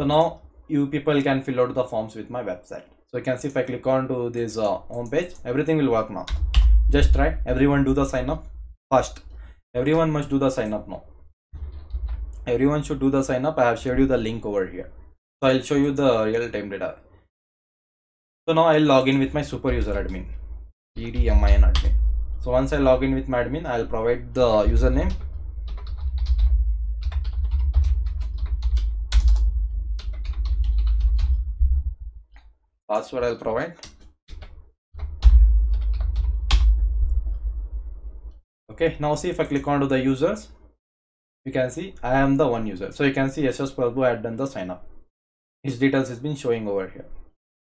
So now you people can fill out the forms with my website. So you can see if I click on to this uh, home page everything will work now. Just try. Everyone do the sign up first. Everyone must do the sign up now everyone should do the sign up. I have shared you the link over here. So i'll show you the real time data. So now i'll log in with my super user admin. Edmin admin. So once i log in with my admin i'll provide the username. Password i'll provide. Okay now see if i click onto the users you can see i am the one user. So you can see ss prabhu had done the sign up. His details has been showing over here.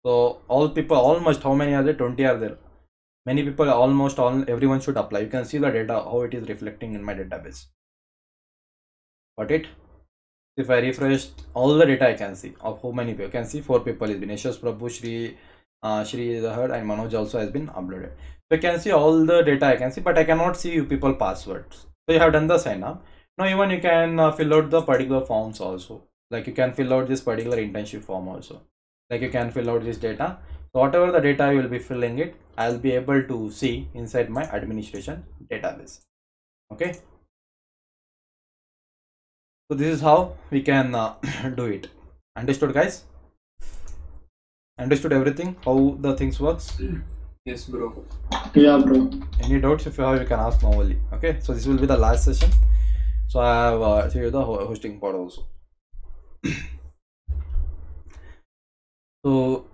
So all people almost how many are there? 20 are there. Many people almost all everyone should apply. You can see the data how it is reflecting in my database. Got it? If i refresh all the data i can see of how many people. You can see four people has been. Yashas Prabhu, Shri, uh, Shri Zahar and Manoj also has been uploaded. So you can see all the data I can see, but I cannot see you people passwords. So you have done the sign up. Now even you can uh, fill out the particular forms also. Like you can fill out this particular internship form also. Like you can fill out this data. So whatever the data you will be filling it, I'll be able to see inside my administration database. Okay. So this is how we can uh, do it. Understood guys? Understood everything? How the things works? Yes, bro. Yeah, bro. any doubts if you have you can ask normally okay so this will be the last session so i have uh, show the hosting part also so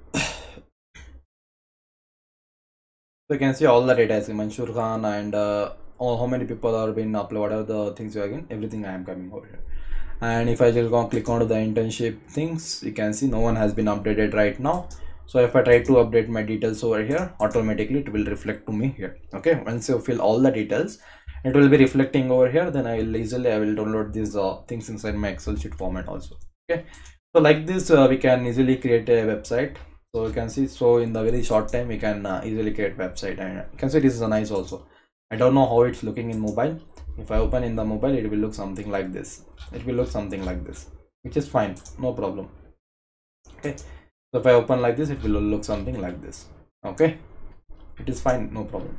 so you can see all the data is Mansur Khan and uh, all, how many people are being uploaded the things you are getting everything I am coming over here and if I just go click on the internship things you can see no one has been updated right now. So if I try to update my details over here automatically it will reflect to me here. Okay? Once you fill all the details it will be reflecting over here. Then I will easily I will download these uh, things inside my excel sheet format also. Okay? So like this uh, we can easily create a website. So you can see so in the very short time we can uh, easily create website. And you can see this is a nice also. I don't know how it's looking in mobile. If I open in the mobile it will look something like this. It will look something like this which is fine. No problem. Okay? So if I open like this it will look something like this. Okay? It is fine. No problem